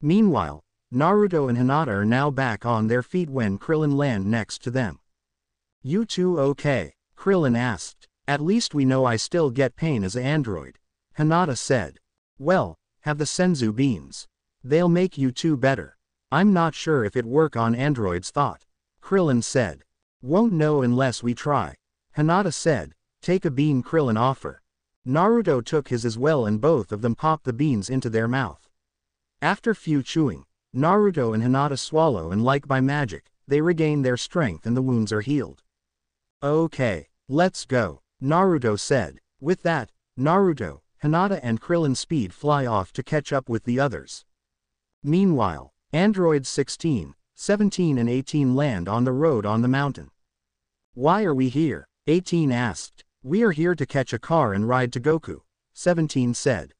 Meanwhile, Naruto and Hinata are now back on their feet when Krillin land next to them. You two okay? Krillin asked. At least we know I still get pain as an android. Hinata said. Well, have the senzu beans. They'll make you two better. I'm not sure if it work on androids thought. Krillin said. Won't know unless we try. Hinata said. Take a bean Krillin offer. Naruto took his as well and both of them popped the beans into their mouth. After few chewing, Naruto and Hinata swallow and like by magic, they regain their strength and the wounds are healed. Okay, let's go, Naruto said. With that, Naruto, Hinata and Krillin speed fly off to catch up with the others. Meanwhile, androids 16, 17 and 18 land on the road on the mountain. Why are we here? 18 asked. We are here to catch a car and ride to Goku, 17 said.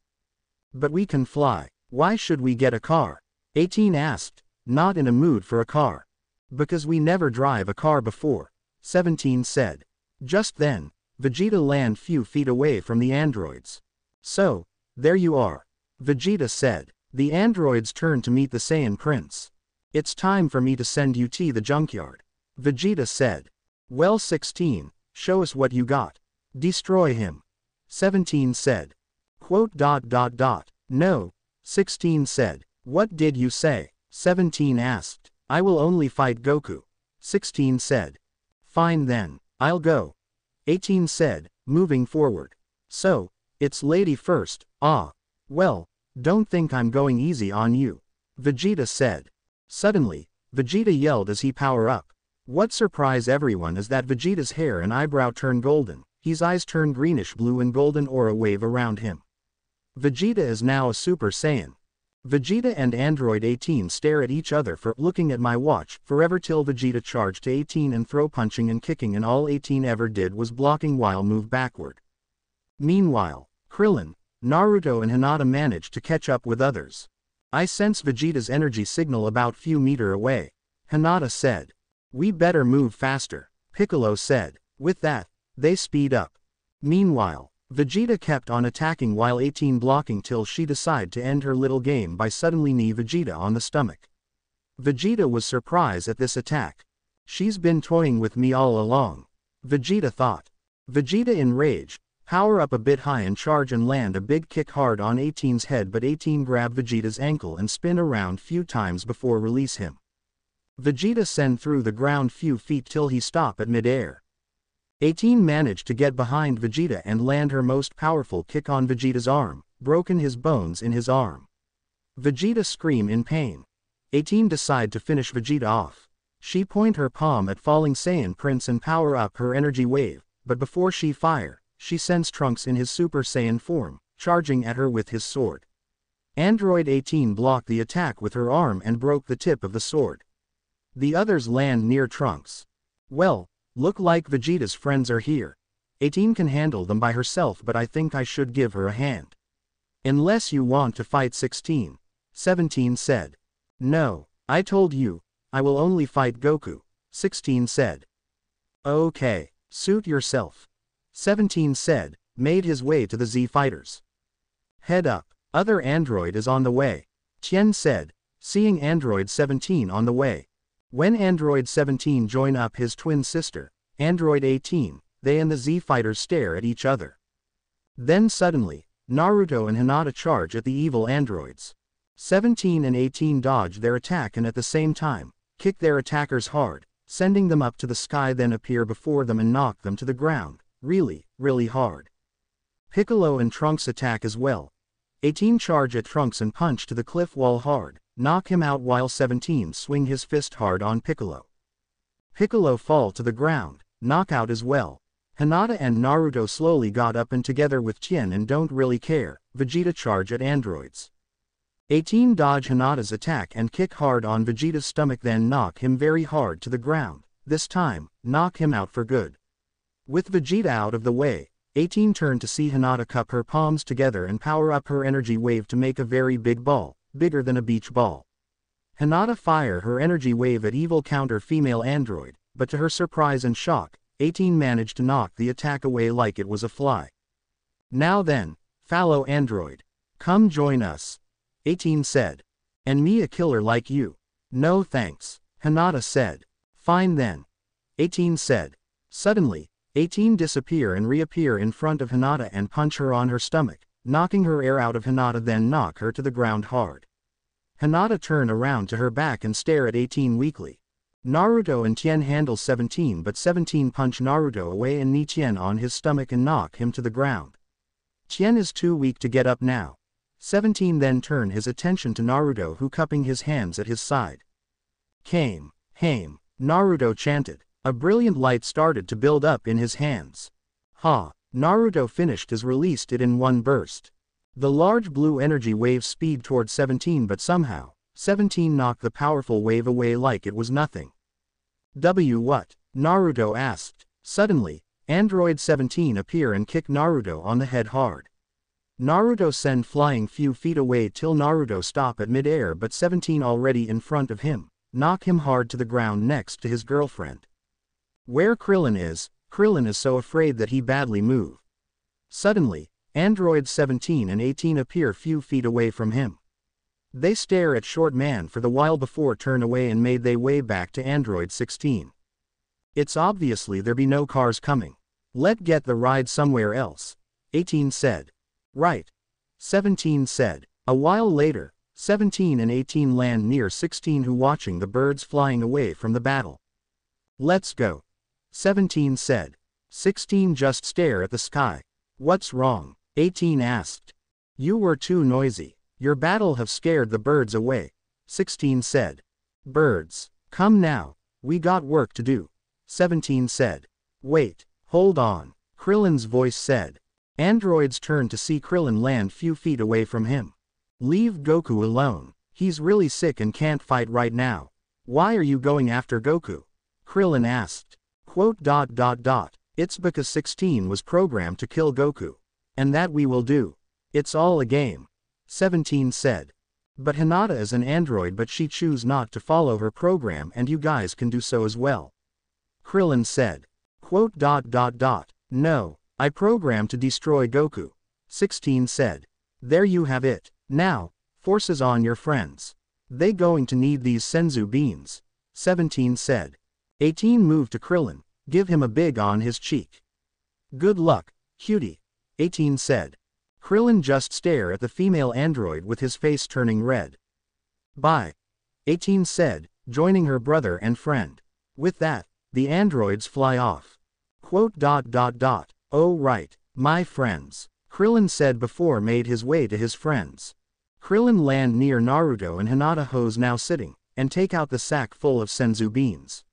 But we can fly, why should we get a car? 18 asked, not in a mood for a car. Because we never drive a car before, 17 said. Just then, Vegeta land few feet away from the androids. So, there you are. Vegeta said. The androids turned to meet the Saiyan prince. It's time for me to send you to the junkyard. Vegeta said. Well 16, show us what you got. Destroy him. 17 said. Quote dot dot dot. No. 16 said. What did you say? 17 asked. I will only fight Goku. 16 said. Fine then, I'll go. 18 said, moving forward. So, it's lady first, ah. Well, don't think I'm going easy on you. Vegeta said. Suddenly, Vegeta yelled as he power up. What surprise everyone is that Vegeta's hair and eyebrow turn golden, his eyes turn greenish blue and golden aura wave around him. Vegeta is now a Super Saiyan, Vegeta and Android 18 stare at each other for looking at my watch forever till Vegeta charged to 18 and throw punching and kicking and all 18 ever did was blocking while move backward. Meanwhile, Krillin, Naruto and Hinata managed to catch up with others. I sense Vegeta's energy signal about few meter away. Hinata said. We better move faster, Piccolo said. With that, they speed up. Meanwhile, Vegeta kept on attacking while 18 blocking till she decided to end her little game by suddenly knee Vegeta on the stomach. Vegeta was surprised at this attack. She's been toying with me all along. Vegeta thought. Vegeta in rage, power up a bit high and charge and land a big kick hard on 18's head but 18 grab Vegeta's ankle and spin around few times before release him. Vegeta send through the ground few feet till he stop at mid-air. 18 managed to get behind Vegeta and land her most powerful kick on Vegeta's arm, broken his bones in his arm. Vegeta scream in pain. 18 decide to finish Vegeta off. She point her palm at falling Saiyan Prince and power up her energy wave, but before she fire, she sends Trunks in his Super Saiyan form, charging at her with his sword. Android 18 blocked the attack with her arm and broke the tip of the sword. The others land near Trunks. Well, Look like Vegeta's friends are here. 18 can handle them by herself but I think I should give her a hand. Unless you want to fight 16. 17 said. No, I told you, I will only fight Goku, 16 said. Okay, suit yourself. 17 said, made his way to the Z fighters. Head up, other android is on the way. Tien said, seeing android 17 on the way. When Android 17 join up his twin sister, Android 18, they and the Z fighters stare at each other. Then suddenly, Naruto and Hinata charge at the evil androids. 17 and 18 dodge their attack and at the same time, kick their attackers hard, sending them up to the sky then appear before them and knock them to the ground, really, really hard. Piccolo and Trunks attack as well. 18 charge at Trunks and punch to the cliff wall hard, Knock him out while 17 swing his fist hard on Piccolo. Piccolo fall to the ground, knockout as well. Hinata and Naruto slowly got up and together with Tien and don't really care, Vegeta charge at androids. 18 dodge Hinata's attack and kick hard on Vegeta's stomach then knock him very hard to the ground, this time, knock him out for good. With Vegeta out of the way, 18 turned to see Hinata cup her palms together and power up her energy wave to make a very big ball, bigger than a beach ball. Hinata fire her energy wave at evil counter female android, but to her surprise and shock, 18 managed to knock the attack away like it was a fly. Now then, fallow android. Come join us. 18 said. And me a killer like you. No thanks, Hinata said. Fine then. 18 said. Suddenly, 18 disappear and reappear in front of Hinata and punch her on her stomach, knocking her air out of Hinata then knock her to the ground hard. Hinata turn around to her back and stare at 18 weakly. Naruto and Tien handle 17 but 17 punch Naruto away and knee Tien on his stomach and knock him to the ground. Tien is too weak to get up now. 17 then turn his attention to Naruto who cupping his hands at his side. Kame, Hame, Naruto chanted. A brilliant light started to build up in his hands. Ha, Naruto finished as released it in one burst. The large blue energy wave speed toward 17 but somehow, 17 knocked the powerful wave away like it was nothing. W what? Naruto asked. Suddenly, Android 17 appear and kick Naruto on the head hard. Naruto send flying few feet away till Naruto stop at midair but 17 already in front of him, knock him hard to the ground next to his girlfriend. Where Krillin is, Krillin is so afraid that he badly move. Suddenly, Androids 17 and 18 appear few feet away from him. They stare at short man for the while before turn away and made they way back to Android 16. It's obviously there be no cars coming. Let get the ride somewhere else. 18 said. Right. 17 said. A while later, 17 and 18 land near 16 who watching the birds flying away from the battle. Let's go. 17 said. 16 just stare at the sky. What's wrong? 18 asked. You were too noisy. Your battle have scared the birds away. 16 said. Birds, come now, we got work to do. 17 said. Wait, hold on, Krillin's voice said. Androids turned to see Krillin land few feet away from him. Leave Goku alone, he's really sick and can't fight right now. Why are you going after Goku? Krillin asked. Quote dot dot dot. It's because 16 was programmed to kill Goku. And that we will do. It's all a game. 17 said. But Hinata is an android but she choose not to follow her program and you guys can do so as well. Krillin said. Quote dot dot dot. No, I programmed to destroy Goku. 16 said. There you have it. Now, forces on your friends. They going to need these senzu beans. 17 said. 18 moved to Krillin, give him a big on his cheek. Good luck, cutie. 18 said. Krillin just stare at the female android with his face turning red. Bye. 18 said, joining her brother and friend. With that, the androids fly off. Quote dot dot dot. Oh right, my friends. Krillin said before made his way to his friends. Krillin land near Naruto and Hinata Hose now sitting, and take out the sack full of senzu beans.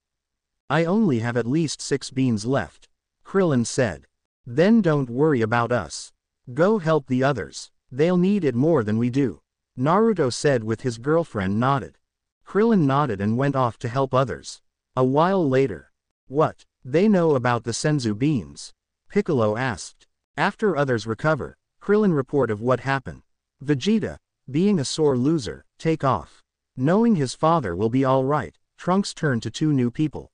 I only have at least six beans left. Krillin said. Then don't worry about us. Go help the others. They'll need it more than we do. Naruto said with his girlfriend nodded. Krillin nodded and went off to help others. A while later. What? They know about the senzu beans? Piccolo asked. After others recover, Krillin report of what happened. Vegeta, being a sore loser, take off. Knowing his father will be alright, Trunks turned to two new people.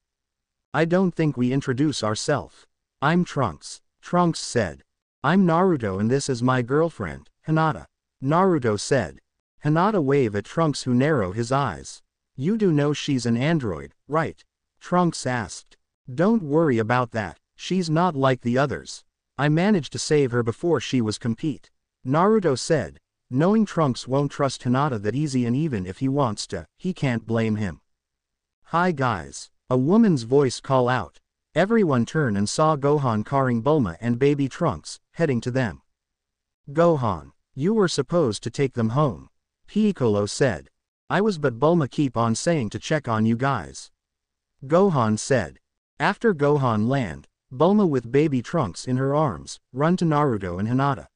I don't think we introduce ourselves. I'm Trunks. Trunks said. I'm Naruto and this is my girlfriend, Hinata. Naruto said. Hinata wave at Trunks who narrow his eyes. You do know she's an android, right? Trunks asked. Don't worry about that, she's not like the others. I managed to save her before she was compete. Naruto said. Knowing Trunks won't trust Hinata that easy and even if he wants to, he can't blame him. Hi guys. A woman's voice call out. Everyone turned and saw Gohan carrying Bulma and baby Trunks, heading to them. Gohan, you were supposed to take them home. Piccolo said. I was but Bulma keep on saying to check on you guys. Gohan said. After Gohan land, Bulma with baby Trunks in her arms, run to Naruto and Hinata.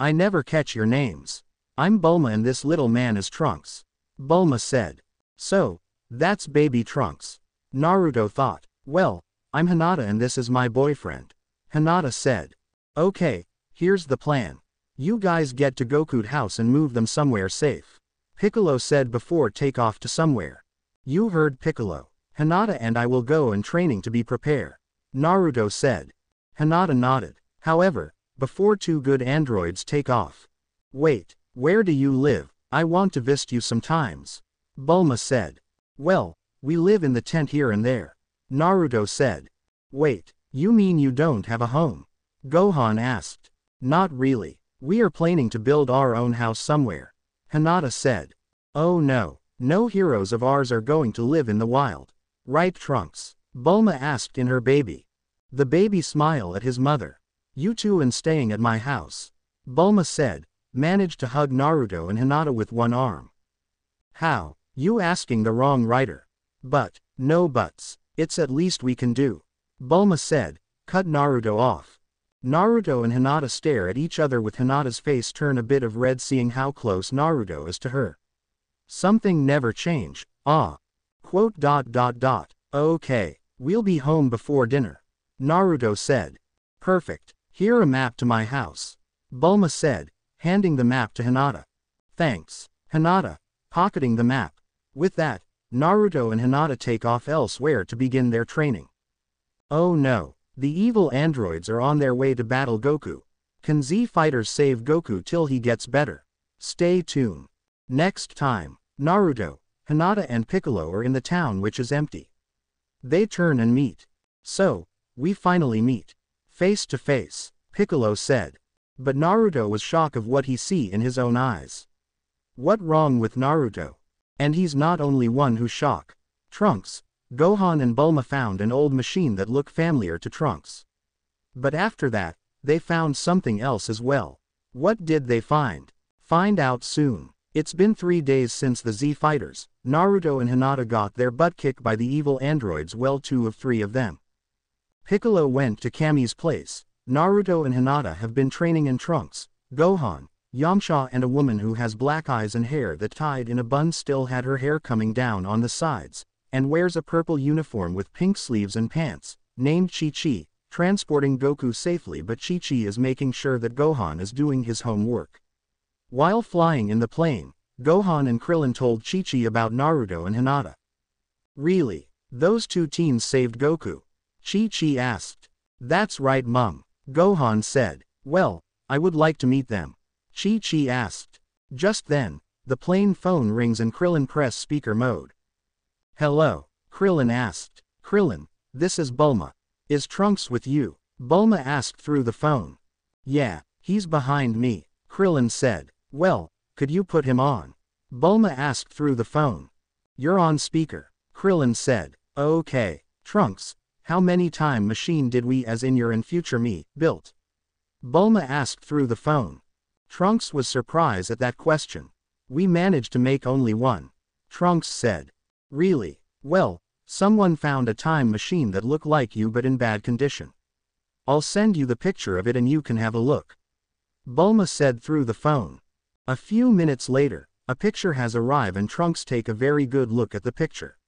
I never catch your names. I'm Bulma and this little man is Trunks. Bulma said. So, that's baby Trunks. Naruto thought, well, I'm Hinata and this is my boyfriend. Hinata said. Okay, here's the plan. You guys get to Goku's house and move them somewhere safe. Piccolo said before take off to somewhere. You heard Piccolo. Hinata and I will go and training to be prepared. Naruto said. Hinata nodded. However, before two good androids take off. Wait, where do you live? I want to visit you sometimes. Bulma said. Well, we live in the tent here and there. Naruto said. Wait, you mean you don't have a home? Gohan asked. Not really. We are planning to build our own house somewhere. Hinata said. Oh no, no heroes of ours are going to live in the wild. Right Trunks? Bulma asked in her baby. The baby smiled at his mother. You two and staying at my house. Bulma said, managed to hug Naruto and Hinata with one arm. How? You asking the wrong writer. But, no buts, it's at least we can do. Bulma said, cut Naruto off. Naruto and Hinata stare at each other with Hinata's face turn a bit of red seeing how close Naruto is to her. Something never change, ah. Quote dot dot dot, okay, we'll be home before dinner. Naruto said. Perfect, here a map to my house. Bulma said, handing the map to Hinata. Thanks, Hinata, pocketing the map. With that, Naruto and Hinata take off elsewhere to begin their training. Oh no, the evil androids are on their way to battle Goku. Can Z fighters save Goku till he gets better? Stay tuned. Next time, Naruto, Hinata and Piccolo are in the town which is empty. They turn and meet. So, we finally meet. Face to face, Piccolo said. But Naruto was shocked of what he see in his own eyes. What wrong with Naruto? And he's not only one who shock. Trunks, Gohan and Bulma found an old machine that looked familiar to Trunks. But after that, they found something else as well. What did they find? Find out soon. It's been three days since the Z fighters, Naruto and Hinata got their butt kicked by the evil androids well two of three of them. Piccolo went to Kami's place, Naruto and Hinata have been training in Trunks, Gohan, Yamcha and a woman who has black eyes and hair that tied in a bun still had her hair coming down on the sides, and wears a purple uniform with pink sleeves and pants, named Chi-Chi, transporting Goku safely but Chi-Chi is making sure that Gohan is doing his homework. While flying in the plane, Gohan and Krillin told Chi-Chi about Naruto and Hinata. Really? Those two teens saved Goku? Chi-Chi asked. That's right mum. Gohan said. Well, I would like to meet them. Chi-Chi asked. Just then, the plane phone rings and Krillin press speaker mode. Hello, Krillin asked. Krillin, this is Bulma. Is Trunks with you? Bulma asked through the phone. Yeah, he's behind me, Krillin said. Well, could you put him on? Bulma asked through the phone. You're on speaker, Krillin said. Okay, Trunks, how many time machine did we as in your and future me, built? Bulma asked through the phone. Trunks was surprised at that question. We managed to make only one. Trunks said. Really? Well, someone found a time machine that looked like you but in bad condition. I'll send you the picture of it and you can have a look. Bulma said through the phone. A few minutes later, a picture has arrived and Trunks take a very good look at the picture.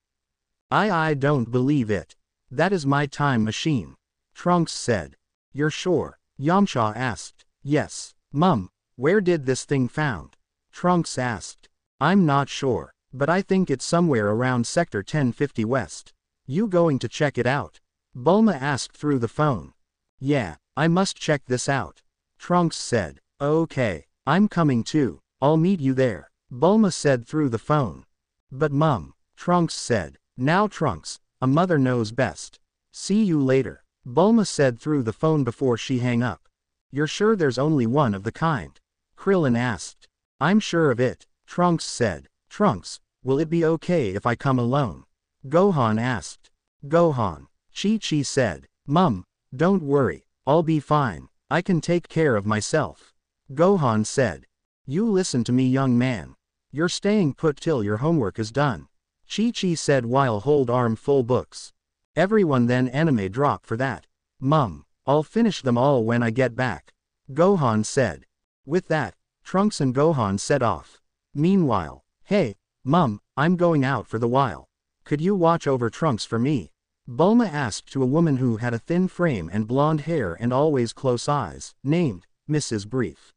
I I don't believe it. That is my time machine. Trunks said. You're sure? Yamcha asked. Yes. Mum, where did this thing found? Trunks asked. I'm not sure. But I think it's somewhere around Sector 1050 West. You going to check it out? Bulma asked through the phone. Yeah, I must check this out. Trunks said. Okay, I'm coming too. I'll meet you there. Bulma said through the phone. But mum, Trunks said. Now Trunks, a mother knows best. See you later. Bulma said through the phone before she hang up. You're sure there's only one of the kind? Krillin asked. I'm sure of it, Trunks said. Trunks, will it be okay if I come alone? Gohan asked. Gohan. Chi-Chi said. Mum, don't worry, I'll be fine, I can take care of myself. Gohan said. You listen to me young man. You're staying put till your homework is done. Chi-Chi said while hold arm full books. Everyone then anime drop for that. Mum, I'll finish them all when I get back. Gohan said. With that, Trunks and Gohan set off. Meanwhile, Hey, Mum, I'm going out for the while. Could you watch over Trunks for me? Bulma asked to a woman who had a thin frame and blonde hair and always close eyes, named Mrs. Brief.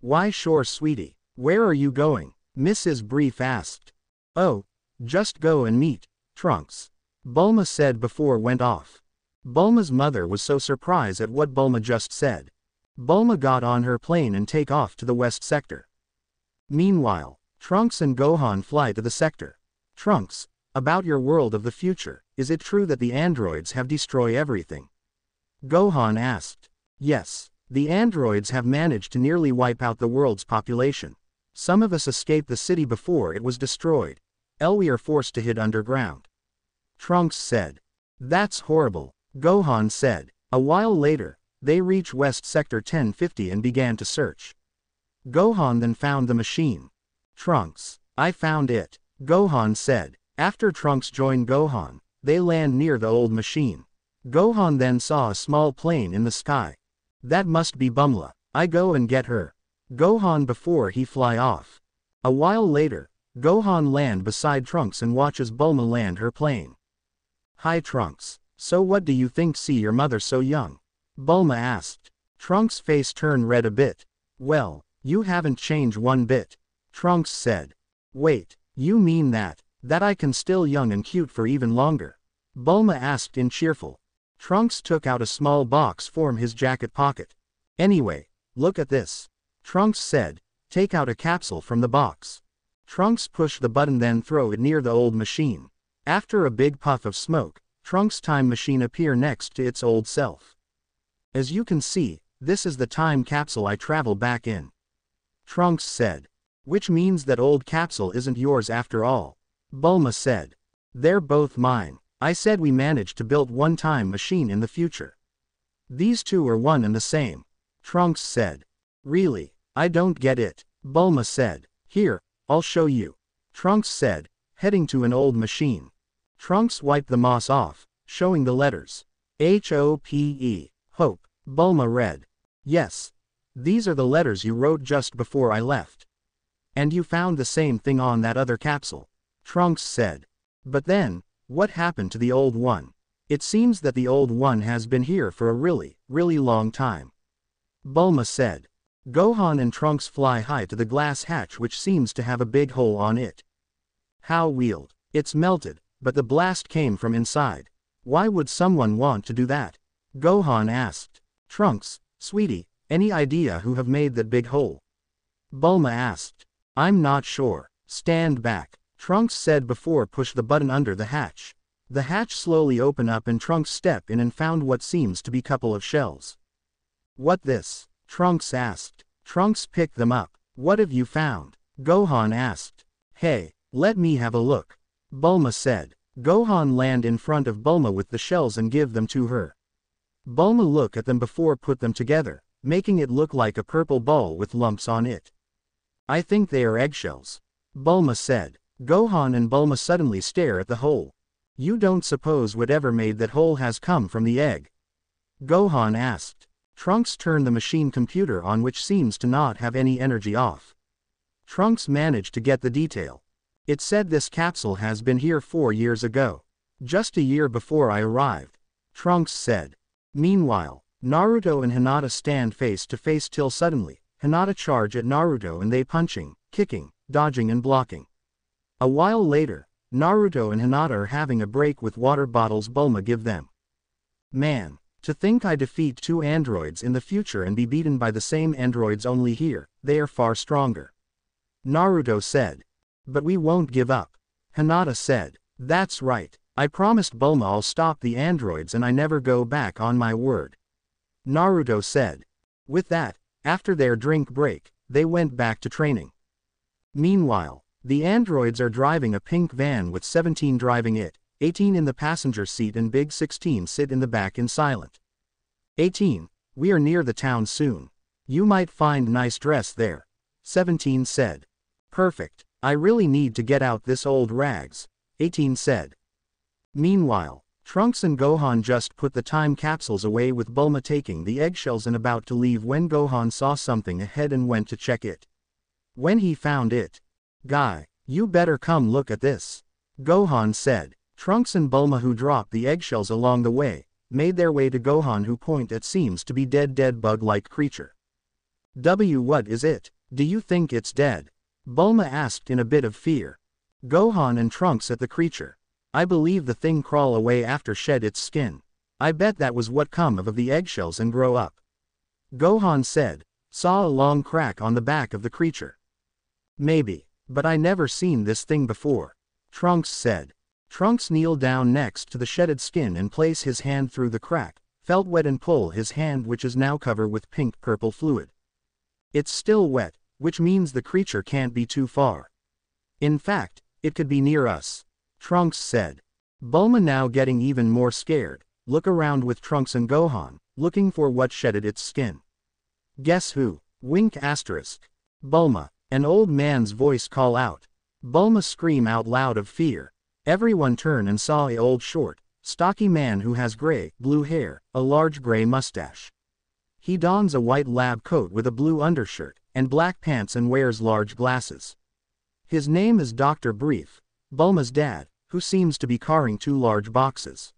Why sure sweetie, where are you going? Mrs. Brief asked. Oh, just go and meet, Trunks. Bulma said before went off. Bulma's mother was so surprised at what Bulma just said. Bulma got on her plane and take off to the west sector. Meanwhile, Trunks and Gohan fly to the sector. Trunks, about your world of the future, is it true that the androids have destroyed everything? Gohan asked. Yes, the androids have managed to nearly wipe out the world's population. Some of us escaped the city before it was destroyed. L we are forced to hid underground. Trunks said. That's horrible, Gohan said. A while later, they reach West Sector 1050 and began to search. Gohan then found the machine. Trunks, I found it, Gohan said. After Trunks joined Gohan, they land near the old machine. Gohan then saw a small plane in the sky. That must be Bulma. I go and get her. Gohan before he fly off. A while later, Gohan land beside Trunks and watches Bulma land her plane. Hi Trunks. So what do you think see your mother so young? Bulma asked. Trunks' face turned red a bit. Well, you haven't changed one bit. Trunks said. Wait, you mean that, that I can still young and cute for even longer? Bulma asked in cheerful. Trunks took out a small box from his jacket pocket. Anyway, look at this. Trunks said, take out a capsule from the box. Trunks pushed the button then throw it near the old machine. After a big puff of smoke, Trunks' time machine appear next to its old self. As you can see, this is the time capsule I travel back in. Trunks said. Which means that old capsule isn't yours after all. Bulma said. They're both mine. I said we managed to build one time machine in the future. These two are one and the same. Trunks said. Really, I don't get it. Bulma said. Here, I'll show you. Trunks said, heading to an old machine. Trunks wiped the moss off, showing the letters. H-O-P-E, Hope. Bulma read. Yes. These are the letters you wrote just before I left. And you found the same thing on that other capsule. Trunks said. But then, what happened to the old one? It seems that the old one has been here for a really, really long time. Bulma said. Gohan and Trunks fly high to the glass hatch which seems to have a big hole on it. How wheeled. It's melted, but the blast came from inside. Why would someone want to do that? Gohan asked. Trunks, sweetie, any idea who have made that big hole? Bulma asked. I'm not sure. Stand back. Trunks said before push the button under the hatch. The hatch slowly open up and Trunks step in and found what seems to be couple of shells. What this? Trunks asked. Trunks picked them up. What have you found? Gohan asked. Hey, let me have a look. Bulma said. Gohan land in front of Bulma with the shells and give them to her. Bulma look at them before put them together, making it look like a purple ball with lumps on it. I think they are eggshells. Bulma said. Gohan and Bulma suddenly stare at the hole. You don't suppose whatever made that hole has come from the egg? Gohan asked. Trunks turned the machine computer on which seems to not have any energy off. Trunks managed to get the detail. It said this capsule has been here four years ago. Just a year before I arrived. Trunks said. Meanwhile, Naruto and Hinata stand face to face till suddenly, Hinata charge at Naruto and they punching, kicking, dodging and blocking. A while later, Naruto and Hinata are having a break with water bottles Bulma give them. Man, to think I defeat two androids in the future and be beaten by the same androids only here, they are far stronger. Naruto said. But we won't give up. Hinata said. That's right, I promised Bulma I'll stop the androids and I never go back on my word. Naruto said. With that, after their drink break, they went back to training. Meanwhile, the androids are driving a pink van with 17 driving it, 18 in the passenger seat and Big 16 sit in the back in silent. 18, we are near the town soon. You might find nice dress there. 17 said. Perfect, I really need to get out this old rags, 18 said. Meanwhile, Trunks and Gohan just put the time capsules away with Bulma taking the eggshells and about to leave when Gohan saw something ahead and went to check it. When he found it, Guy, you better come look at this. Gohan said. Trunks and Bulma who dropped the eggshells along the way, made their way to Gohan who point at seems to be dead dead bug-like creature. W what is it? Do you think it's dead? Bulma asked in a bit of fear. Gohan and Trunks at the creature. I believe the thing crawl away after shed its skin. I bet that was what come of the eggshells and grow up. Gohan said, saw a long crack on the back of the creature. Maybe. But I never seen this thing before. Trunks said. Trunks kneeled down next to the shedded skin and place his hand through the crack, felt wet and pull his hand which is now covered with pink-purple fluid. It's still wet, which means the creature can't be too far. In fact, it could be near us. Trunks said. Bulma now getting even more scared, look around with Trunks and Gohan, looking for what shedded its skin. Guess who? Wink asterisk. Bulma. An old man's voice call out. Bulma scream out loud of fear. Everyone turn and saw a old short, stocky man who has gray, blue hair, a large gray mustache. He dons a white lab coat with a blue undershirt, and black pants and wears large glasses. His name is Dr. Brief, Bulma's dad, who seems to be carrying two large boxes.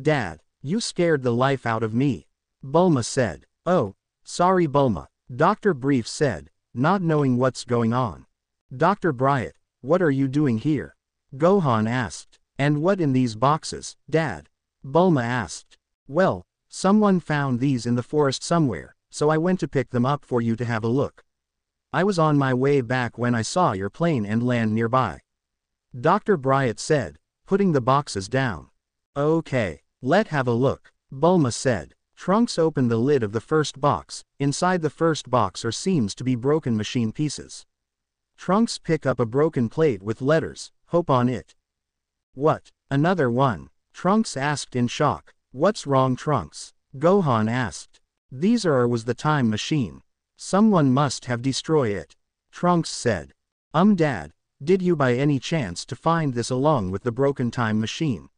Dad, you scared the life out of me. Bulma said. Oh, sorry Bulma, Dr. Brief said, not knowing what's going on. Dr. Bryant, what are you doing here? Gohan asked. And what in these boxes, Dad? Bulma asked. Well, someone found these in the forest somewhere, so I went to pick them up for you to have a look. I was on my way back when I saw your plane and land nearby. Dr. Bryant said, putting the boxes down. Okay, let have a look, Bulma said. Trunks opened the lid of the first box, inside the first box are seems to be broken machine pieces. Trunks pick up a broken plate with letters, hope on it. What, another one? Trunks asked in shock. What's wrong Trunks? Gohan asked. These are was the time machine. Someone must have destroyed it. Trunks said. Um dad, did you by any chance to find this along with the broken time machine?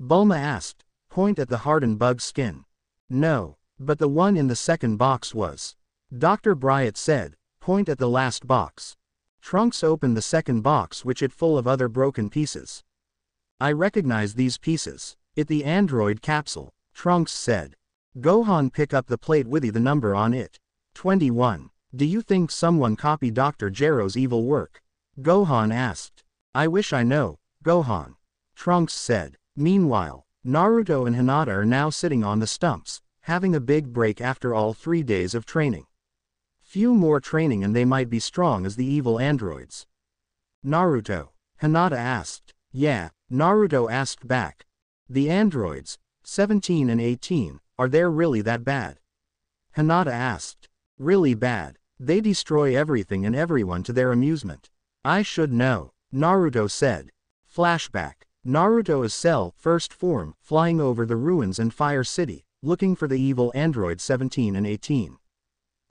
Bulma asked, point at the hardened bug skin. No, but the one in the second box was. Dr. Bryant said, point at the last box. Trunks opened the second box which it full of other broken pieces. I recognize these pieces. It the android capsule, Trunks said. Gohan pick up the plate with the number on it. 21. Do you think someone copied Dr. Gero's evil work? Gohan asked. I wish I know, Gohan. Trunks said. Meanwhile, Naruto and Hinata are now sitting on the stumps, having a big break after all three days of training. Few more training and they might be strong as the evil androids. Naruto. Hinata asked. Yeah, Naruto asked back. The androids, 17 and 18, are they really that bad? Hinata asked. Really bad. They destroy everything and everyone to their amusement. I should know, Naruto said. Flashback. Naruto is Cell, first form, flying over the ruins and Fire City, looking for the evil android 17 and 18.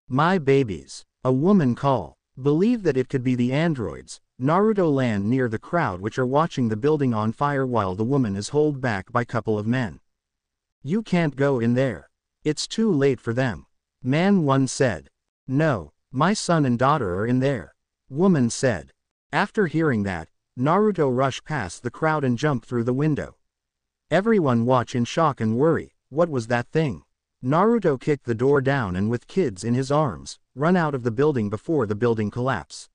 My babies. A woman call. Believe that it could be the androids. Naruto land near the crowd which are watching the building on fire while the woman is held back by couple of men. You can't go in there. It's too late for them. Man 1 said. No, my son and daughter are in there. Woman said. After hearing that, Naruto rushed past the crowd and jumped through the window. Everyone watch in shock and worry, what was that thing? Naruto kicked the door down and with kids in his arms, run out of the building before the building collapse.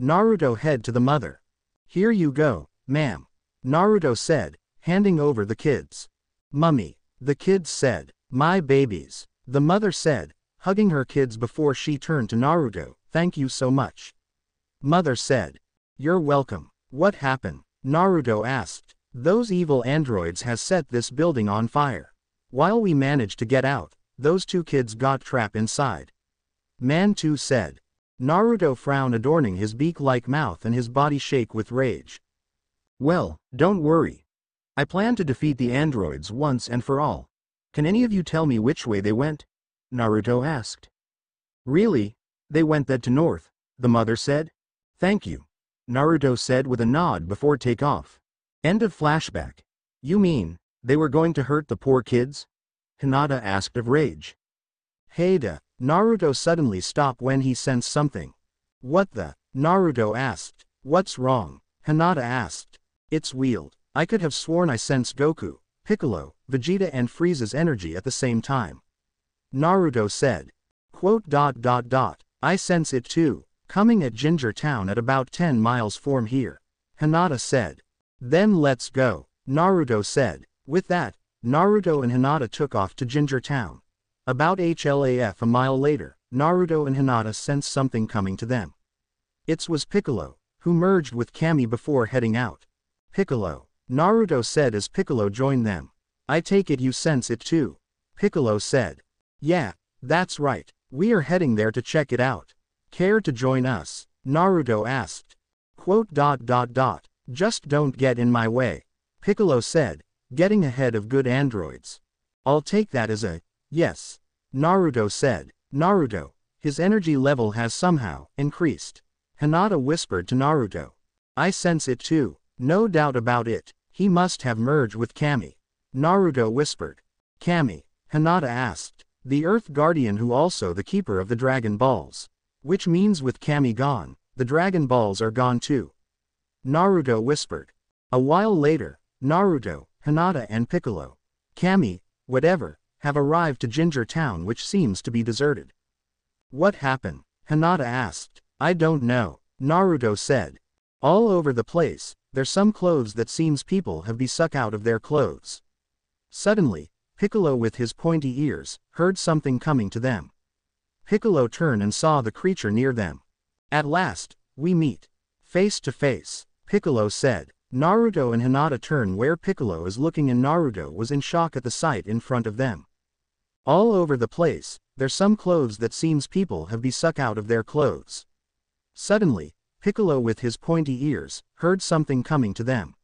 Naruto head to the mother. Here you go, ma'am. Naruto said, handing over the kids. Mummy, the kids said, my babies. The mother said, hugging her kids before she turned to Naruto, thank you so much. Mother said. You're welcome. What happened? Naruto asked. Those evil androids has set this building on fire. While we managed to get out, those two kids got trapped inside. Man 2 said. Naruto frown adorning his beak-like mouth and his body shake with rage. Well, don't worry. I plan to defeat the androids once and for all. Can any of you tell me which way they went? Naruto asked. Really? They went that to north, the mother said. Thank you. Naruto said with a nod before takeoff. End of flashback. You mean, they were going to hurt the poor kids? Hinata asked of Rage. Hada, Naruto suddenly stopped when he sensed something. What the? Naruto asked. What's wrong? Hinata asked. It's wheeled. I could have sworn I sensed Goku, Piccolo, Vegeta and Frieza's energy at the same time. Naruto said. Quote dot dot dot. I sense it too. Coming at Ginger Town at about 10 miles from here. Hinata said. Then let's go, Naruto said. With that, Naruto and Hinata took off to Ginger Town. About HLAF a mile later, Naruto and Hinata sensed something coming to them. It was Piccolo, who merged with Kami before heading out. Piccolo, Naruto said as Piccolo joined them. I take it you sense it too. Piccolo said. Yeah, that's right, we are heading there to check it out. Care to join us? Naruto asked. Quote dot dot dot. Just don't get in my way. Piccolo said, getting ahead of good androids. I'll take that as a, yes. Naruto said, Naruto, his energy level has somehow, increased. Hinata whispered to Naruto. I sense it too, no doubt about it, he must have merged with Kami. Naruto whispered. Kami, Hinata asked, the Earth Guardian who also the keeper of the Dragon Balls. Which means with Kami gone, the Dragon Balls are gone too. Naruto whispered. A while later, Naruto, Hinata and Piccolo, Kami, whatever, have arrived to Ginger Town which seems to be deserted. What happened? Hinata asked. I don't know, Naruto said. All over the place, there's some clothes that seems people have be suck out of their clothes. Suddenly, Piccolo with his pointy ears, heard something coming to them. Piccolo turned and saw the creature near them. At last, we meet. Face to face, Piccolo said. Naruto and Hinata turn where Piccolo is looking and Naruto was in shock at the sight in front of them. All over the place, there's some clothes that seems people have be suck out of their clothes. Suddenly, Piccolo with his pointy ears, heard something coming to them.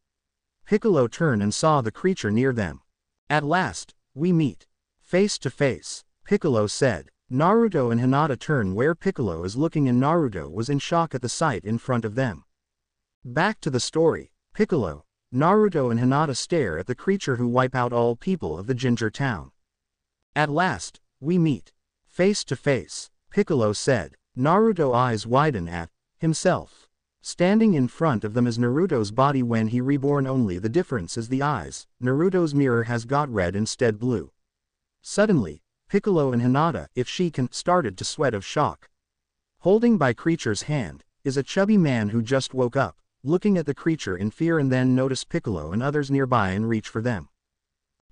Piccolo turned and saw the creature near them. At last, we meet. Face to face, Piccolo said. Naruto and Hinata turn where Piccolo is looking and Naruto was in shock at the sight in front of them. Back to the story, Piccolo, Naruto and Hinata stare at the creature who wipe out all people of the Ginger Town. At last, we meet. Face to face, Piccolo said. Naruto eyes widen at himself. Standing in front of them is Naruto's body when he reborn only the difference is the eyes, Naruto's mirror has got red instead blue. Suddenly, Piccolo and Hinata, if she can, started to sweat of shock. Holding by creature's hand, is a chubby man who just woke up, looking at the creature in fear and then notice Piccolo and others nearby and reach for them.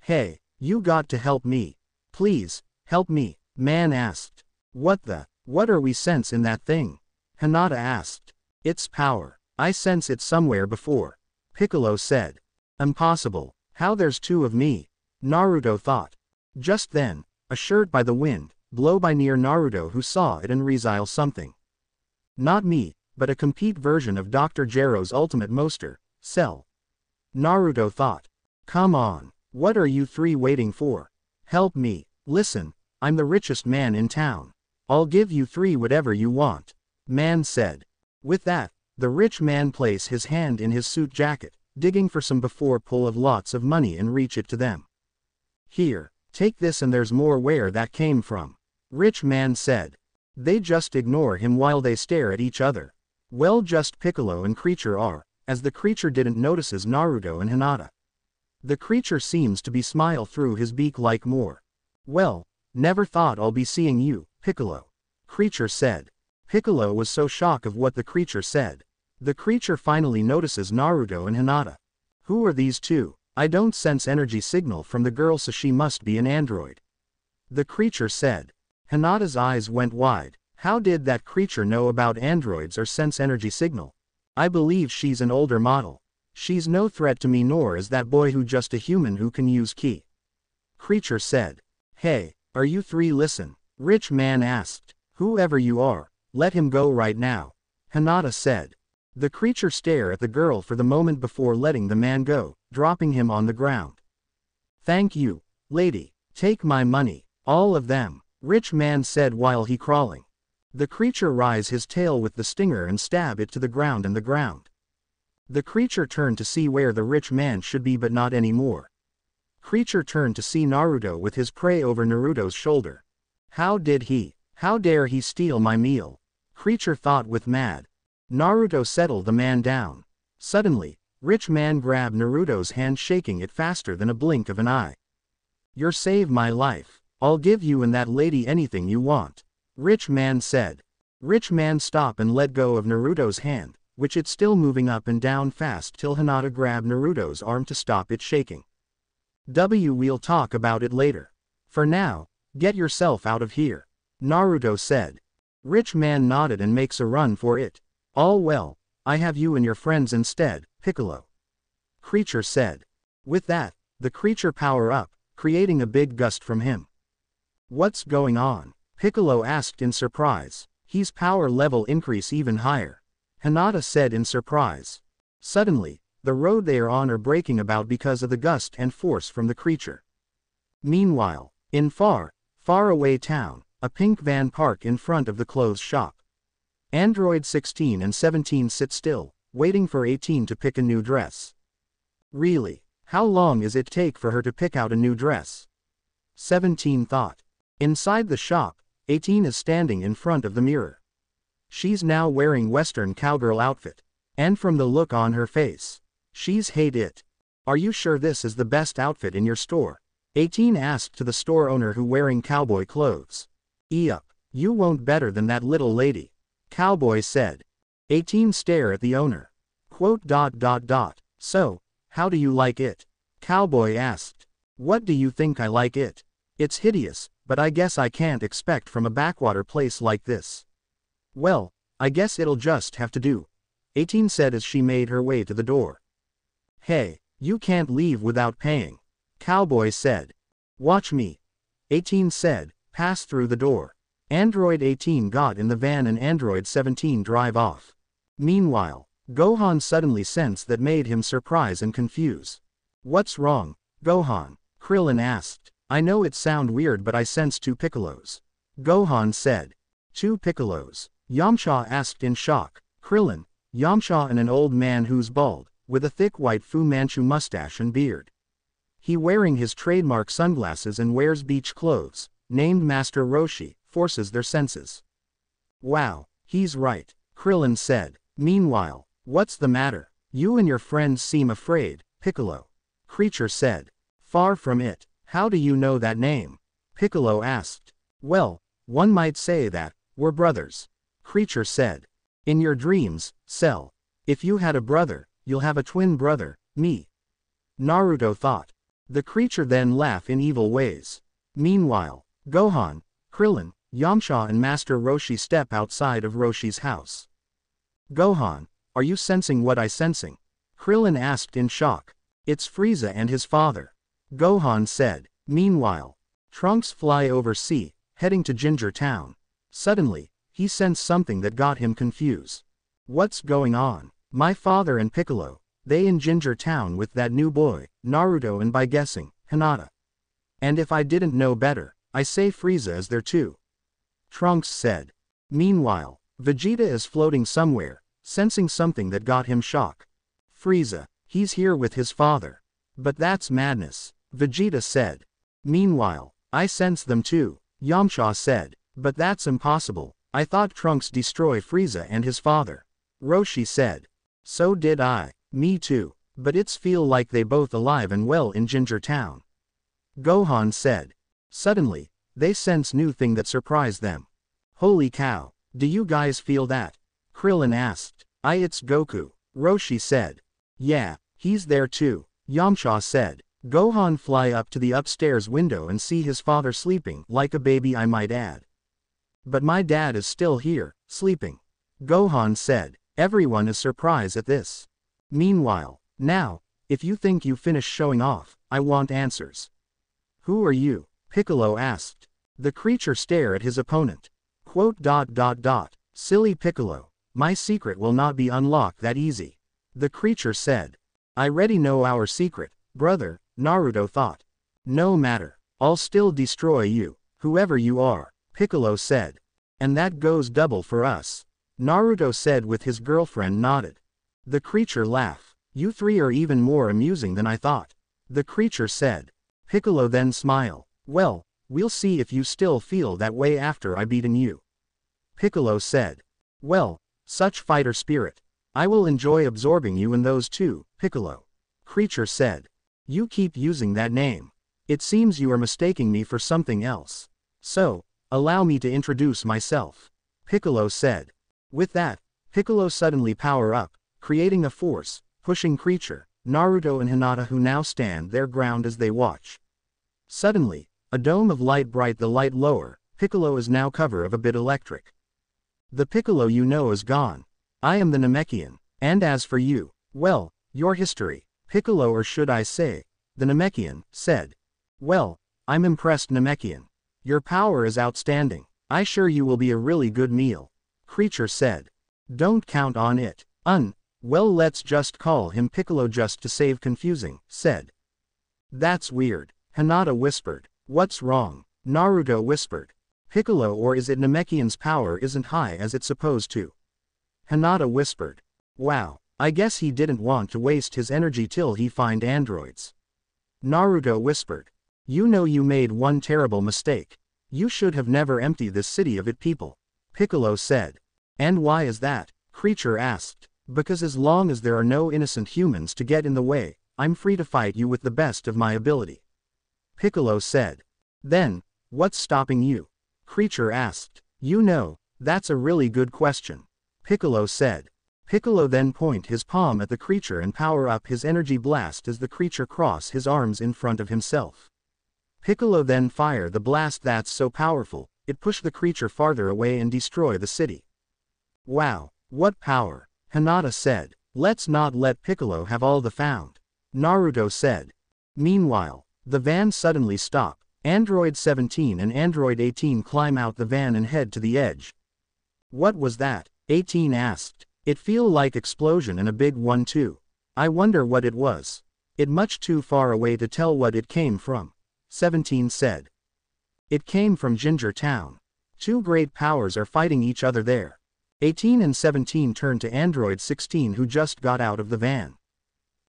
Hey, you got to help me. Please, help me, man asked. What the, what are we sense in that thing? Hinata asked. It's power. I sense it somewhere before. Piccolo said. Impossible. How there's two of me? Naruto thought. Just then, a shirt by the wind, blow by near Naruto who saw it and resile something. Not me, but a complete version of Dr. Gero's ultimate monster, Cell. Naruto thought. Come on, what are you three waiting for? Help me, listen, I'm the richest man in town. I'll give you three whatever you want. Man said. With that, the rich man place his hand in his suit jacket, digging for some before pull of lots of money and reach it to them. Here, Take this and there's more where that came from. Rich man said. They just ignore him while they stare at each other. Well just Piccolo and creature are, as the creature didn't notices Naruto and Hinata. The creature seems to be smile through his beak like more. Well, never thought I'll be seeing you, Piccolo. Creature said. Piccolo was so shocked of what the creature said. The creature finally notices Naruto and Hinata. Who are these two? I don't sense energy signal from the girl so she must be an android. The creature said. Hinata's eyes went wide. How did that creature know about androids or sense energy signal? I believe she's an older model. She's no threat to me nor is that boy who just a human who can use ki. Creature said. Hey, are you three listen? Rich man asked. Whoever you are, let him go right now. Hinata said. The creature stare at the girl for the moment before letting the man go, dropping him on the ground. Thank you, lady, take my money, all of them, rich man said while he crawling. The creature rise his tail with the stinger and stab it to the ground and the ground. The creature turned to see where the rich man should be but not anymore. Creature turned to see Naruto with his prey over Naruto's shoulder. How did he, how dare he steal my meal? Creature thought with mad, Naruto settled the man down. Suddenly, Rich Man grabbed Naruto's hand shaking it faster than a blink of an eye. You're save my life. I'll give you and that lady anything you want. Rich Man said. Rich Man stop and let go of Naruto's hand, which it's still moving up and down fast till Hinata grabbed Naruto's arm to stop it shaking. W we'll talk about it later. For now, get yourself out of here. Naruto said. Rich Man nodded and makes a run for it. All well, I have you and your friends instead, Piccolo. Creature said. With that, the creature power up, creating a big gust from him. What's going on? Piccolo asked in surprise. He's power level increase even higher. Hinata said in surprise. Suddenly, the road they are on are breaking about because of the gust and force from the creature. Meanwhile, in far, far away town, a pink van park in front of the clothes shop. Android 16 and 17 sit still, waiting for 18 to pick a new dress. Really, how long is it take for her to pick out a new dress? 17 thought. Inside the shop, 18 is standing in front of the mirror. She's now wearing western cowgirl outfit. And from the look on her face, she's hate it. Are you sure this is the best outfit in your store? 18 asked to the store owner who wearing cowboy clothes. E up, you won't better than that little lady. Cowboy said. 18 stare at the owner. Quote dot dot dot. So, how do you like it? Cowboy asked. What do you think I like it? It's hideous, but I guess I can't expect from a backwater place like this. Well, I guess it'll just have to do. 18 said as she made her way to the door. Hey, you can't leave without paying. Cowboy said. Watch me. 18 said, pass through the door. Android 18 got in the van and Android 17 drive off. Meanwhile, Gohan suddenly sensed that made him surprise and confuse. What's wrong, Gohan? Krillin asked. I know it sound weird but I sense two Piccolos. Gohan said. Two Piccolos. Yamcha asked in shock. Krillin, Yamcha and an old man who's bald, with a thick white Fu Manchu mustache and beard. He wearing his trademark sunglasses and wears beach clothes, named Master Roshi, forces their senses. Wow, he's right, Krillin said. Meanwhile, what's the matter? You and your friends seem afraid, Piccolo. Creature said. Far from it. How do you know that name? Piccolo asked. Well, one might say that, we're brothers. Creature said. In your dreams, Cell. If you had a brother, you'll have a twin brother, me. Naruto thought. The creature then laugh in evil ways. Meanwhile, Gohan, Krillin, Yamcha and Master Roshi step outside of Roshi's house. Gohan, are you sensing what I sensing? Krillin asked in shock. It's Frieza and his father. Gohan said. Meanwhile, Trunks fly over sea, heading to Ginger Town. Suddenly, he sensed something that got him confused. What's going on? My father and Piccolo, they in Ginger Town with that new boy, Naruto and by guessing, Hinata. And if I didn't know better, I say Frieza is there too. Trunks said. Meanwhile, Vegeta is floating somewhere, sensing something that got him shock. Frieza, he's here with his father. But that's madness, Vegeta said. Meanwhile, I sense them too, Yamcha said. But that's impossible, I thought Trunks destroy Frieza and his father. Roshi said. So did I. Me too. But it's feel like they both alive and well in Ginger Town. Gohan said. Suddenly, they sense new thing that surprised them. Holy cow, do you guys feel that? Krillin asked. I it's Goku, Roshi said. Yeah, he's there too, Yamcha said. Gohan fly up to the upstairs window and see his father sleeping like a baby I might add. But my dad is still here, sleeping. Gohan said. Everyone is surprised at this. Meanwhile, now, if you think you finish showing off, I want answers. Who are you? Piccolo asked. The creature stared at his opponent. Quote dot dot dot. Silly Piccolo, my secret will not be unlocked that easy. The creature said. I already know our secret, brother, Naruto thought. No matter, I'll still destroy you, whoever you are. Piccolo said. And that goes double for us. Naruto said with his girlfriend nodded. The creature laughed. You three are even more amusing than I thought. The creature said. Piccolo then smiled. Well, we'll see if you still feel that way after I beaten you. Piccolo said. Well, such fighter spirit. I will enjoy absorbing you in those too, Piccolo. Creature said. You keep using that name. It seems you are mistaking me for something else. So, Allow me to introduce myself. Piccolo said. With that, Piccolo suddenly power up, creating a force, pushing creature, Naruto and Hinata who now stand their ground as they watch. Suddenly, a dome of light bright the light lower, Piccolo is now cover of a bit electric. The Piccolo you know is gone. I am the Namekian, and as for you, well, your history, Piccolo or should I say, the Namekian, said. Well, I'm impressed Namekian. Your power is outstanding. I sure you will be a really good meal. Creature said. Don't count on it. Un. Well let's just call him Piccolo just to save confusing, said. That's weird. Hinata whispered. What's wrong? Naruto whispered. Piccolo or is it Namekian's power isn't high as it's supposed to? Hinata whispered. Wow, I guess he didn't want to waste his energy till he find androids. Naruto whispered. You know you made one terrible mistake. You should have never emptied this city of it people. Piccolo said. And why is that? Creature asked. Because as long as there are no innocent humans to get in the way, I'm free to fight you with the best of my ability. Piccolo said. Then, what's stopping you? Creature asked. You know, that's a really good question. Piccolo said. Piccolo then point his palm at the creature and power up his energy blast as the creature cross his arms in front of himself. Piccolo then fire the blast that's so powerful, it push the creature farther away and destroy the city. Wow, what power, Hinata said. Let's not let Piccolo have all the found. Naruto said. Meanwhile, the van suddenly stop, Android 17 and Android 18 climb out the van and head to the edge. What was that? 18 asked. It feel like explosion and a big one too. I wonder what it was. It much too far away to tell what it came from. 17 said. It came from Ginger Town. Two great powers are fighting each other there. 18 and 17 turned to Android 16 who just got out of the van.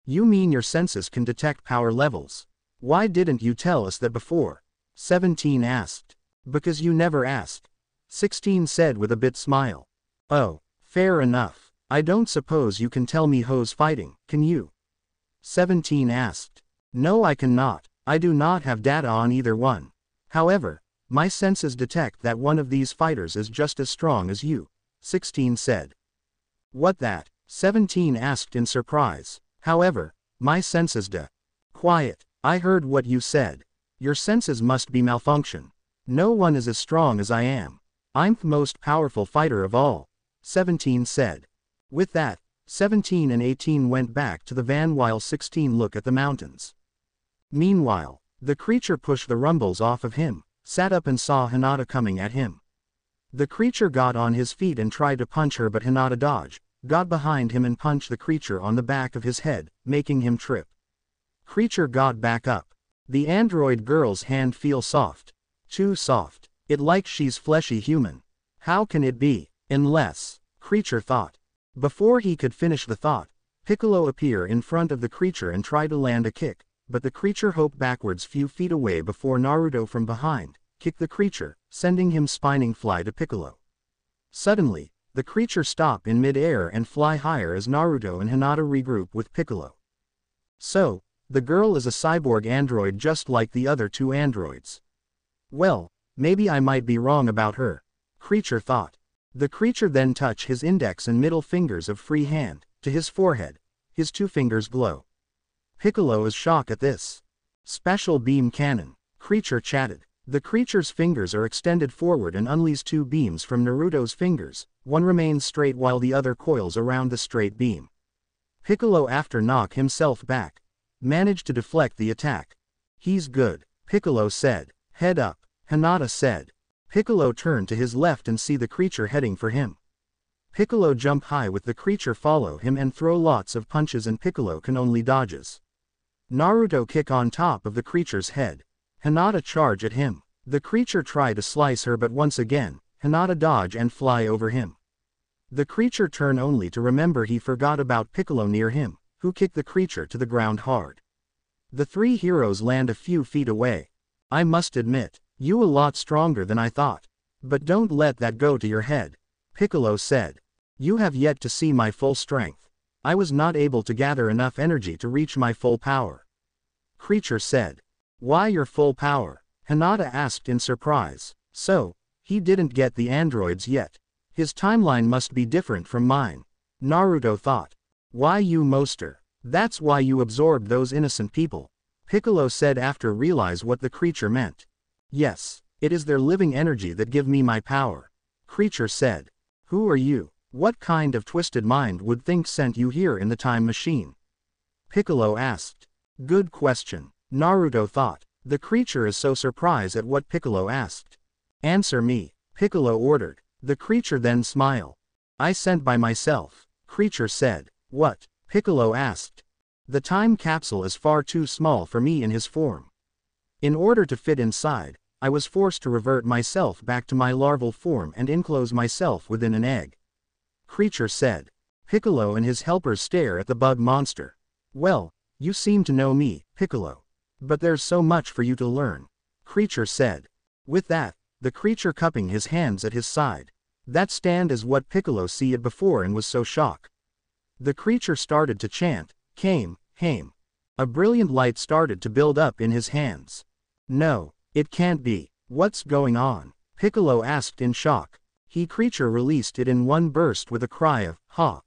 You mean your senses can detect power levels? Why didn't you tell us that before? 17 asked. Because you never asked. 16 said with a bit smile. Oh, fair enough. I don't suppose you can tell me who's fighting, can you? 17 asked. No I cannot, I do not have data on either one. However, my senses detect that one of these fighters is just as strong as you, 16 said. What that? 17 asked in surprise. However, my senses de. Quiet, I heard what you said. Your senses must be malfunction. No one is as strong as I am. I'm the most powerful fighter of all. 17 said. With that, 17 and 18 went back to the van while 16 looked at the mountains. Meanwhile, the creature pushed the rumbles off of him, sat up and saw Hinata coming at him. The creature got on his feet and tried to punch her but Hinata dodged, got behind him and punched the creature on the back of his head, making him trip. Creature got back up. The android girl's hand feel soft. Too soft. It like she's fleshy human. How can it be? Unless, creature thought. Before he could finish the thought, Piccolo appear in front of the creature and try to land a kick, but the creature hoped backwards few feet away before Naruto from behind, kick the creature, sending him spinning fly to Piccolo. Suddenly, the creature stop in mid-air and fly higher as Naruto and Hinata regroup with Piccolo. So, the girl is a cyborg android just like the other two androids. Well, maybe I might be wrong about her. Creature thought. The creature then touch his index and middle fingers of free hand, to his forehead. His two fingers glow. Piccolo is shocked at this. Special beam cannon. Creature chatted. The creature's fingers are extended forward and unleash two beams from Naruto's fingers, one remains straight while the other coils around the straight beam. Piccolo after knock himself back, managed to deflect the attack. He's good, Piccolo said. Head up, Hinata said. Piccolo turned to his left and see the creature heading for him. Piccolo jump high with the creature follow him and throw lots of punches and Piccolo can only dodges. Naruto kick on top of the creature's head. Hinata charge at him. The creature try to slice her but once again, Hinata dodge and fly over him. The creature turn only to remember he forgot about Piccolo near him who kicked the creature to the ground hard. The three heroes land a few feet away. I must admit, you a lot stronger than I thought. But don't let that go to your head. Piccolo said. You have yet to see my full strength. I was not able to gather enough energy to reach my full power. Creature said. Why your full power? Hinata asked in surprise. So, he didn't get the androids yet. His timeline must be different from mine. Naruto thought. Why you Moster? That's why you absorbed those innocent people. Piccolo said after realize what the creature meant. Yes, it is their living energy that give me my power. Creature said. Who are you? What kind of twisted mind would think sent you here in the time machine? Piccolo asked. Good question. Naruto thought. The creature is so surprised at what Piccolo asked. Answer me. Piccolo ordered. The creature then smiled. I sent by myself. Creature said. What? Piccolo asked. The time capsule is far too small for me in his form. In order to fit inside, I was forced to revert myself back to my larval form and enclose myself within an egg. Creature said. Piccolo and his helpers stare at the bug monster. Well, you seem to know me, Piccolo. But there's so much for you to learn. Creature said. With that, the creature cupping his hands at his side. That stand is what Piccolo see it before and was so shocked. The creature started to chant, Kame, Kame. A brilliant light started to build up in his hands. No, it can't be. What's going on? Piccolo asked in shock. He creature released it in one burst with a cry of, ha.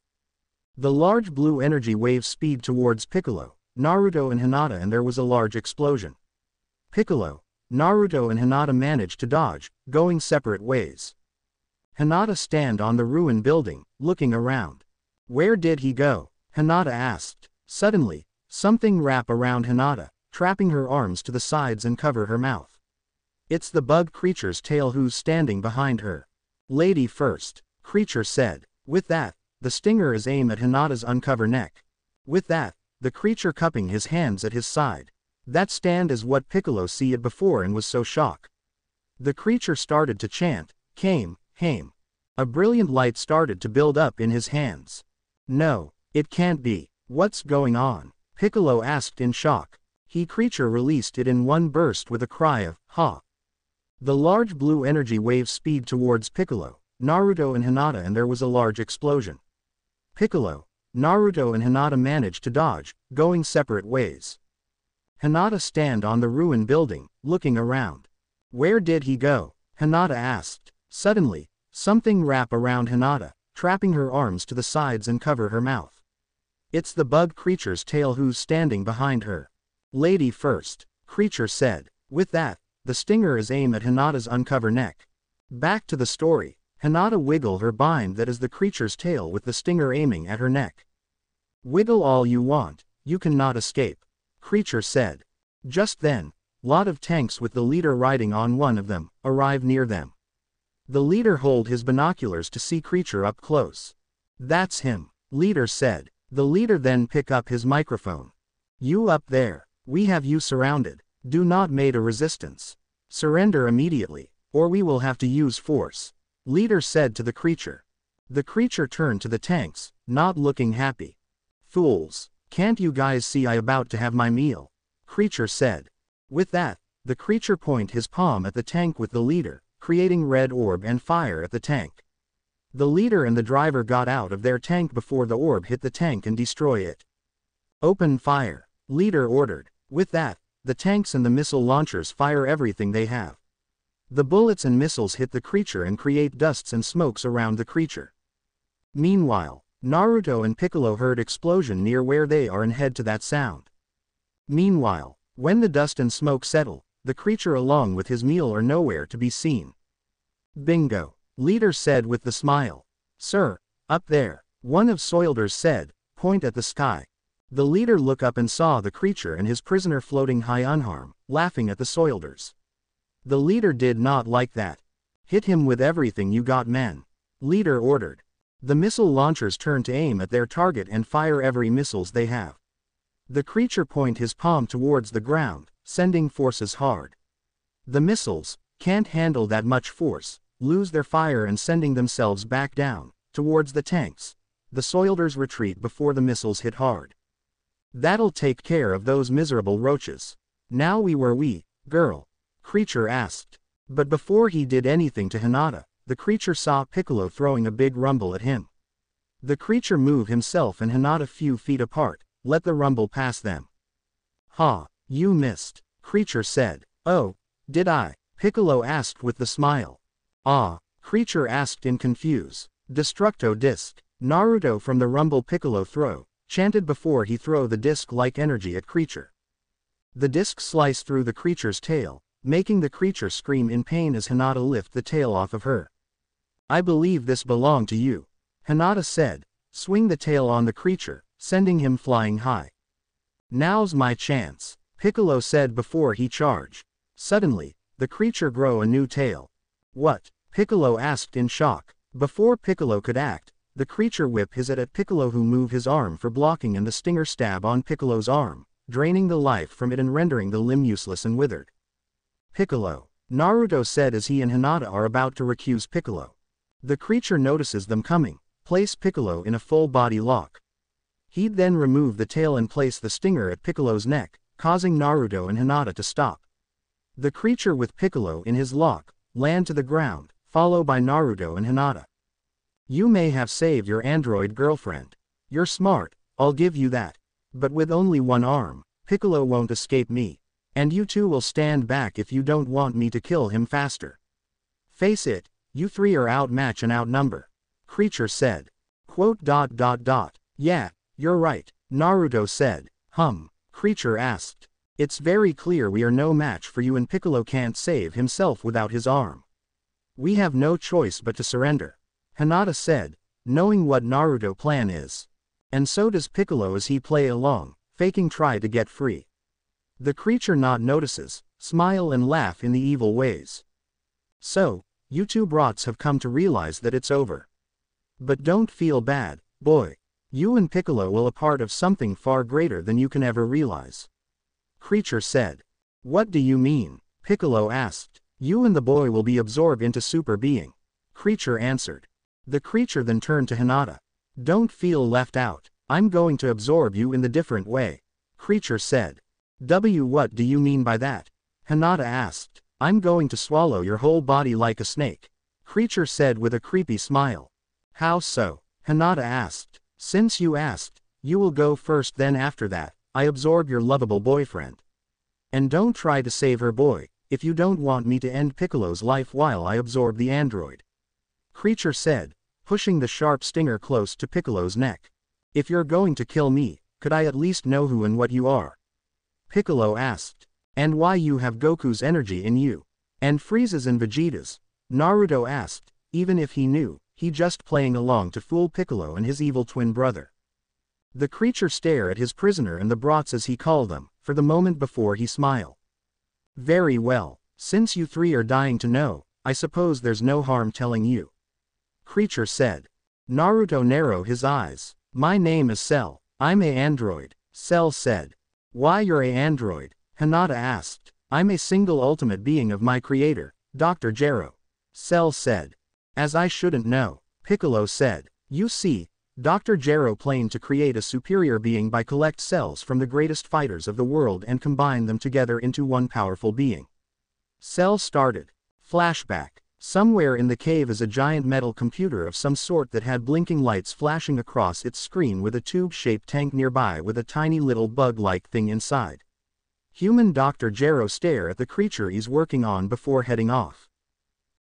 The large blue energy wave speed towards Piccolo, Naruto and Hinata and there was a large explosion. Piccolo, Naruto and Hinata managed to dodge, going separate ways. Hinata stand on the ruin building, looking around. Where did he go? Hinata asked. Suddenly, something wrap around Hinata, trapping her arms to the sides and cover her mouth. It's the bug creature's tail who's standing behind her. Lady first, creature said. With that, the stinger is aimed at Hinata's uncover neck. With that, the creature cupping his hands at his side. That stand is what Piccolo see it before and was so shocked. The creature started to chant, Kame, Kame. A brilliant light started to build up in his hands. No, it can't be. What's going on? Piccolo asked in shock. He creature released it in one burst with a cry of, ha. The large blue energy wave speed towards Piccolo, Naruto and Hinata and there was a large explosion. Piccolo, Naruto and Hinata managed to dodge, going separate ways. Hinata stand on the ruined building, looking around. Where did he go? Hinata asked. Suddenly, something wrap around Hinata, trapping her arms to the sides and cover her mouth. It's the bug creature's tail who's standing behind her. Lady first, creature said. With that, the stinger is aimed at Hinata's uncover neck. Back to the story, Hinata wiggle her bind that is the creature's tail with the stinger aiming at her neck. Wiggle all you want, you cannot escape. Creature said. Just then, lot of tanks with the leader riding on one of them, arrive near them. The leader hold his binoculars to see creature up close. That's him, leader said. The leader then pick up his microphone. You up there, we have you surrounded. Do not made a resistance. Surrender immediately, or we will have to use force. Leader said to the creature. The creature turned to the tanks, not looking happy. Fools, can't you guys see I about to have my meal? Creature said. With that, the creature point his palm at the tank with the leader, creating red orb and fire at the tank. The leader and the driver got out of their tank before the orb hit the tank and destroy it. Open fire, leader ordered. With that, the tanks and the missile launchers fire everything they have. The bullets and missiles hit the creature and create dusts and smokes around the creature. Meanwhile, Naruto and Piccolo heard explosion near where they are and head to that sound. Meanwhile, when the dust and smoke settle, the creature along with his meal are nowhere to be seen. Bingo, leader said with the smile. Sir, up there, one of Soilders said, point at the sky. The leader looked up and saw the creature and his prisoner floating high unharmed, laughing at the Soilders. The leader did not like that. Hit him with everything you got men. Leader ordered. The missile launchers turn to aim at their target and fire every missiles they have. The creature point his palm towards the ground, sending forces hard. The missiles, can't handle that much force, lose their fire and sending themselves back down, towards the tanks. The Soilders retreat before the missiles hit hard. That'll take care of those miserable roaches. Now we were we, girl. Creature asked. But before he did anything to Hinata, the creature saw Piccolo throwing a big rumble at him. The creature moved himself and Hinata a few feet apart, let the rumble pass them. Ha, you missed, creature said. Oh, did I? Piccolo asked with the smile. Ah, creature asked in confuse. Destructo disc. Naruto from the rumble Piccolo throw, chanted before he throw the disc-like energy at creature. The disc sliced through the creature's tail, making the creature scream in pain as Hinata lift the tail off of her. I believe this belonged to you. Hinata said, swing the tail on the creature, sending him flying high. Now's my chance, Piccolo said before he charged. Suddenly, the creature grow a new tail. What? Piccolo asked in shock. Before Piccolo could act, the creature whip his at Piccolo who move his arm for blocking and the stinger stab on Piccolo's arm, draining the life from it and rendering the limb useless and withered. Piccolo. Naruto said as he and Hinata are about to recuse Piccolo. The creature notices them coming, place Piccolo in a full body lock. He'd then remove the tail and place the stinger at Piccolo's neck, causing Naruto and Hinata to stop. The creature with Piccolo in his lock, land to the ground, followed by Naruto and Hinata. You may have saved your android girlfriend. You're smart, I'll give you that. But with only one arm, Piccolo won't escape me. And you two will stand back if you don't want me to kill him faster. Face it, you three are outmatch and outnumber. Creature said. Quote dot dot dot. Yeah, you're right, Naruto said. Hum. Creature asked. It's very clear we are no match for you and Piccolo can't save himself without his arm. We have no choice but to surrender. Hinata said, knowing what Naruto plan is. And so does Piccolo as he play along, faking try to get free. The creature not notices, smile and laugh in the evil ways. So, you two brats have come to realize that it's over. But don't feel bad, boy. You and Piccolo will a part of something far greater than you can ever realize. Creature said. What do you mean? Piccolo asked. You and the boy will be absorbed into super being. Creature answered. The creature then turned to Hinata. Don't feel left out. I'm going to absorb you in the different way. Creature said. W what do you mean by that? Hinata asked. I'm going to swallow your whole body like a snake. Creature said with a creepy smile. How so? Hinata asked. Since you asked, you will go first then after that, I absorb your lovable boyfriend. And don't try to save her boy, if you don't want me to end Piccolo's life while I absorb the android. Creature said, pushing the sharp stinger close to Piccolo's neck. If you're going to kill me, could I at least know who and what you are? Piccolo asked. And why you have Goku's energy in you? And Frieza's and Vegeta's? Naruto asked, even if he knew, he just playing along to fool Piccolo and his evil twin brother. The creature stare at his prisoner and the brats as he called them, for the moment before he smile. Very well, since you three are dying to know, I suppose there's no harm telling you. Creature said. Naruto narrow his eyes. My name is Cell. I'm a android. Cell said. Why you're a android? Hinata asked. I'm a single ultimate being of my creator, Dr. Gero. Cell said. As I shouldn't know. Piccolo said. You see, Dr. Gero planned to create a superior being by collect cells from the greatest fighters of the world and combine them together into one powerful being. Cell started. Flashback. Somewhere in the cave is a giant metal computer of some sort that had blinking lights flashing across its screen with a tube-shaped tank nearby with a tiny little bug-like thing inside. Human Dr. Gero stare at the creature he's working on before heading off.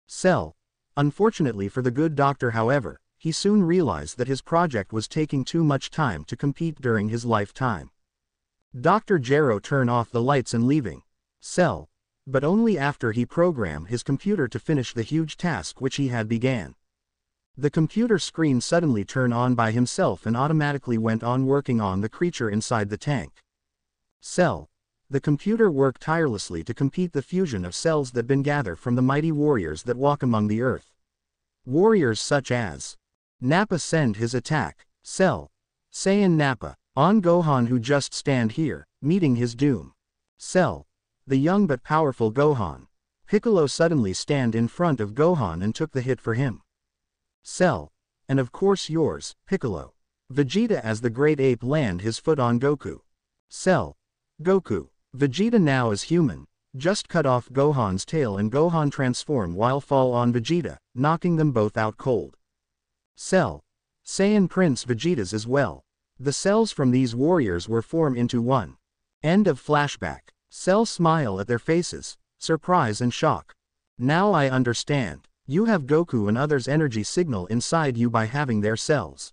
Cell. Unfortunately for the good doctor however, he soon realized that his project was taking too much time to compete during his lifetime. Dr. Gero turn off the lights and leaving. Cell, but only after he programmed his computer to finish the huge task which he had began. The computer screen suddenly turned on by himself and automatically went on working on the creature inside the tank. Cell. The computer worked tirelessly to complete the fusion of cells that been gathered from the mighty warriors that walk among the earth. Warriors such as Nappa send his attack, Cell. Saiyan Nappa, on Gohan who just stand here, meeting his doom. Cell. The young but powerful Gohan. Piccolo suddenly stand in front of Gohan and took the hit for him. Cell. And of course yours, Piccolo. Vegeta as the great ape land his foot on Goku. Cell. Goku. Vegeta now is human, just cut off Gohan's tail and Gohan transform while fall on Vegeta, knocking them both out cold. Cell. Saiyan Prince Vegeta's as well. The cells from these warriors were formed into one. End of flashback. Cell smile at their faces, surprise and shock. Now I understand. You have Goku and others' energy signal inside you by having their cells.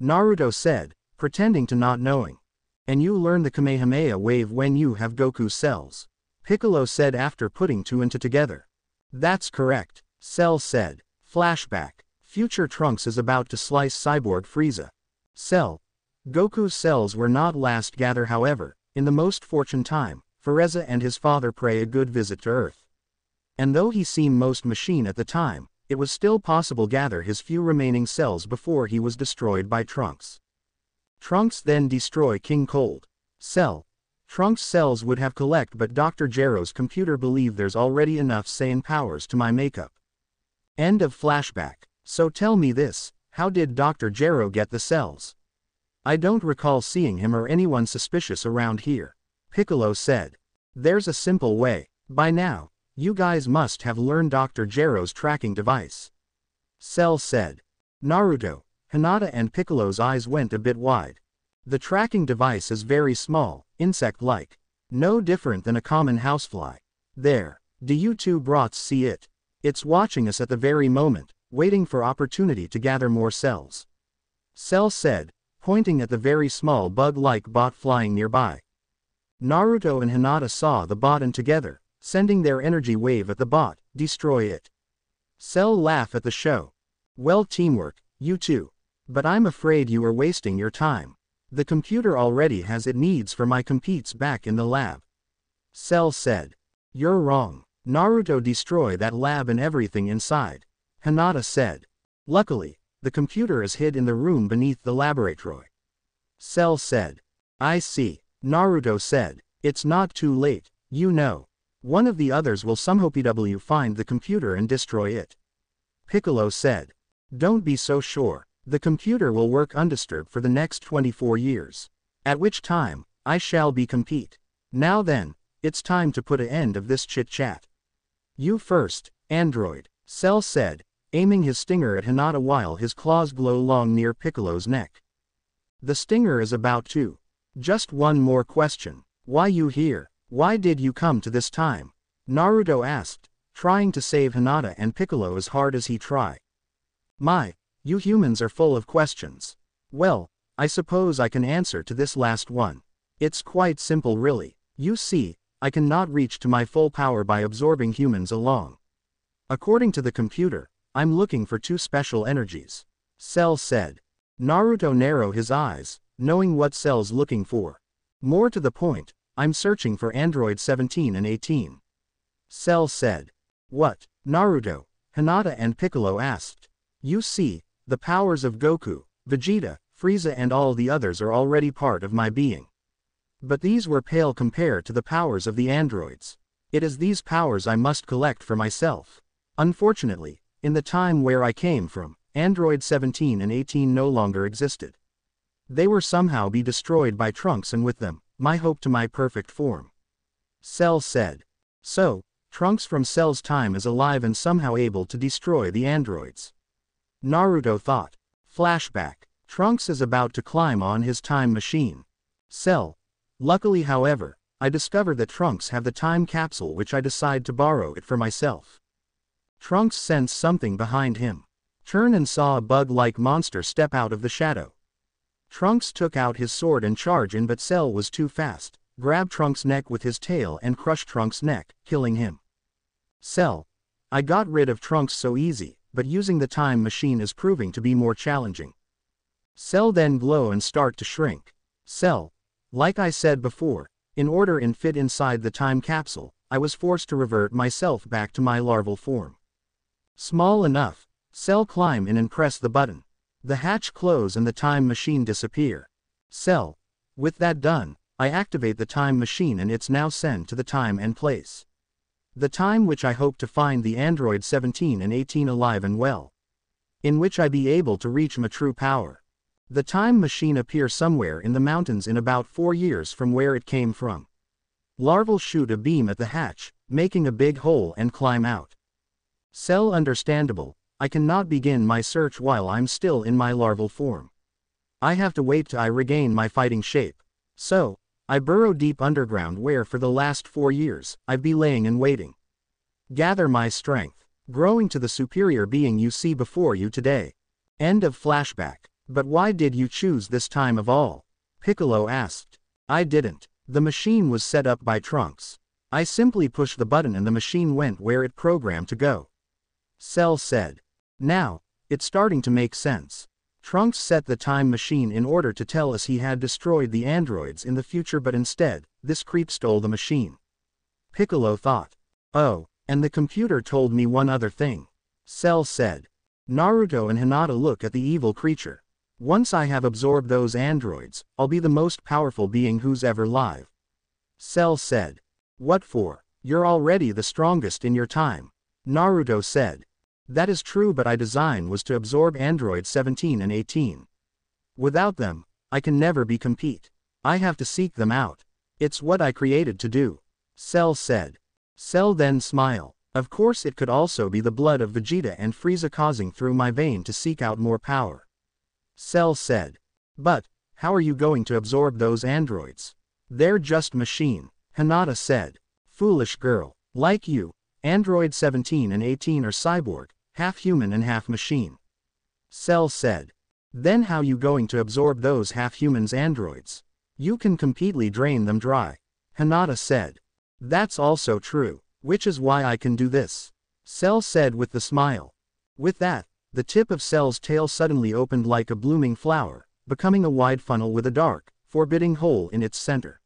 Naruto said, pretending to not knowing. And you learn the Kamehameha wave when you have Goku's cells. Piccolo said after putting two and two together. That's correct, Cell said. Flashback. Future Trunks is about to slice Cyborg Frieza. Cell. Goku's cells were not last gather however, in the most fortune time, Frieza and his father pray a good visit to Earth. And though he seemed most machine at the time, it was still possible gather his few remaining cells before he was destroyed by Trunks. Trunks then destroy King Cold. Cell. Trunks cells would have collect but Dr. Gero's computer believe there's already enough Saiyan powers to my makeup. End of flashback. So tell me this, how did Dr. Gero get the cells? I don't recall seeing him or anyone suspicious around here. Piccolo said. There's a simple way. By now, you guys must have learned Dr. Gero's tracking device. Cell said. Naruto, Hinata and Piccolo's eyes went a bit wide. The tracking device is very small, insect-like. No different than a common housefly. There. Do you two brats see it? It's watching us at the very moment, waiting for opportunity to gather more cells. Cell said, pointing at the very small bug-like bot flying nearby. Naruto and Hinata saw the bot and together, sending their energy wave at the bot, destroy it. Cell laugh at the show. Well teamwork, you two. But I'm afraid you are wasting your time. The computer already has it needs for my competes back in the lab. Cell said. You're wrong. Naruto destroy that lab and everything inside. Hinata said. Luckily, the computer is hid in the room beneath the laboratory. Cell said. I see. Naruto said. It's not too late, you know. One of the others will somehow PW find the computer and destroy it. Piccolo said. Don't be so sure. The computer will work undisturbed for the next 24 years. At which time, I shall be compete. Now then, it's time to put an end of this chit-chat. You first, android, Cell said, aiming his stinger at Hinata while his claws glow long near Piccolo's neck. The stinger is about to. Just one more question. Why you here? Why did you come to this time? Naruto asked, trying to save Hinata and Piccolo as hard as he try. My, you humans are full of questions. Well, I suppose I can answer to this last one. It's quite simple really. You see, I cannot reach to my full power by absorbing humans alone. According to the computer, I'm looking for two special energies. Cell said. Naruto narrow his eyes, knowing what Cell's looking for. More to the point, I'm searching for Android 17 and 18. Cell said. What? Naruto, Hinata and Piccolo asked. You see, the powers of Goku, Vegeta, Frieza and all the others are already part of my being. But these were pale compared to the powers of the androids. It is these powers I must collect for myself. Unfortunately, in the time where I came from, Android 17 and 18 no longer existed. They were somehow be destroyed by Trunks and with them, my hope to my perfect form. Cell said. So, Trunks from Cell's time is alive and somehow able to destroy the androids. Naruto thought. Flashback. Trunks is about to climb on his time machine. Cell. Luckily however, I discovered that Trunks have the time capsule which I decide to borrow it for myself. Trunks sensed something behind him. Turn and saw a bug-like monster step out of the shadow. Trunks took out his sword and charge in but Cell was too fast, grabbed Trunks' neck with his tail and crushed Trunks' neck, killing him. Cell. I got rid of Trunks so easy, but using the time machine is proving to be more challenging. Cell then glow and start to shrink. Cell. Like I said before, in order and fit inside the time capsule, I was forced to revert myself back to my larval form. Small enough, Cell climb in and press the button. The hatch close and the time machine disappear. Cell. With that done, I activate the time machine and it's now sent to the time and place. The time which I hope to find the android 17 and 18 alive and well. In which I be able to reach my true power. The time machine appear somewhere in the mountains in about four years from where it came from. Larval shoot a beam at the hatch, making a big hole and climb out. Cell understandable, I cannot begin my search while I'm still in my larval form. I have to wait till I regain my fighting shape. So, I burrow deep underground where for the last four years, I've been laying and waiting. Gather my strength, growing to the superior being you see before you today. End of flashback. But why did you choose this time of all? Piccolo asked. I didn't. The machine was set up by Trunks. I simply pushed the button and the machine went where it programmed to go. Cell said. Now, it's starting to make sense. Trunks set the time machine in order to tell us he had destroyed the androids in the future but instead, this creep stole the machine. Piccolo thought. Oh, and the computer told me one other thing. Cell said. Naruto and Hinata look at the evil creature. Once I have absorbed those androids, I'll be the most powerful being who's ever live. Cell said. What for? You're already the strongest in your time. Naruto said. That is true but I design was to absorb androids 17 and 18. Without them, I can never be compete. I have to seek them out. It's what I created to do. Cell said. Cell then smile. Of course it could also be the blood of Vegeta and Frieza causing through my vein to seek out more power. Cell said. But, how are you going to absorb those androids? They're just machine. Hinata said. Foolish girl. Like you, Android 17 and 18 are cyborg, half human and half machine. Cell said. Then how you going to absorb those half humans androids? You can completely drain them dry. Hinata said. That's also true, which is why I can do this. Cell said with the smile. With that, the tip of Cell's tail suddenly opened like a blooming flower, becoming a wide funnel with a dark, forbidding hole in its center.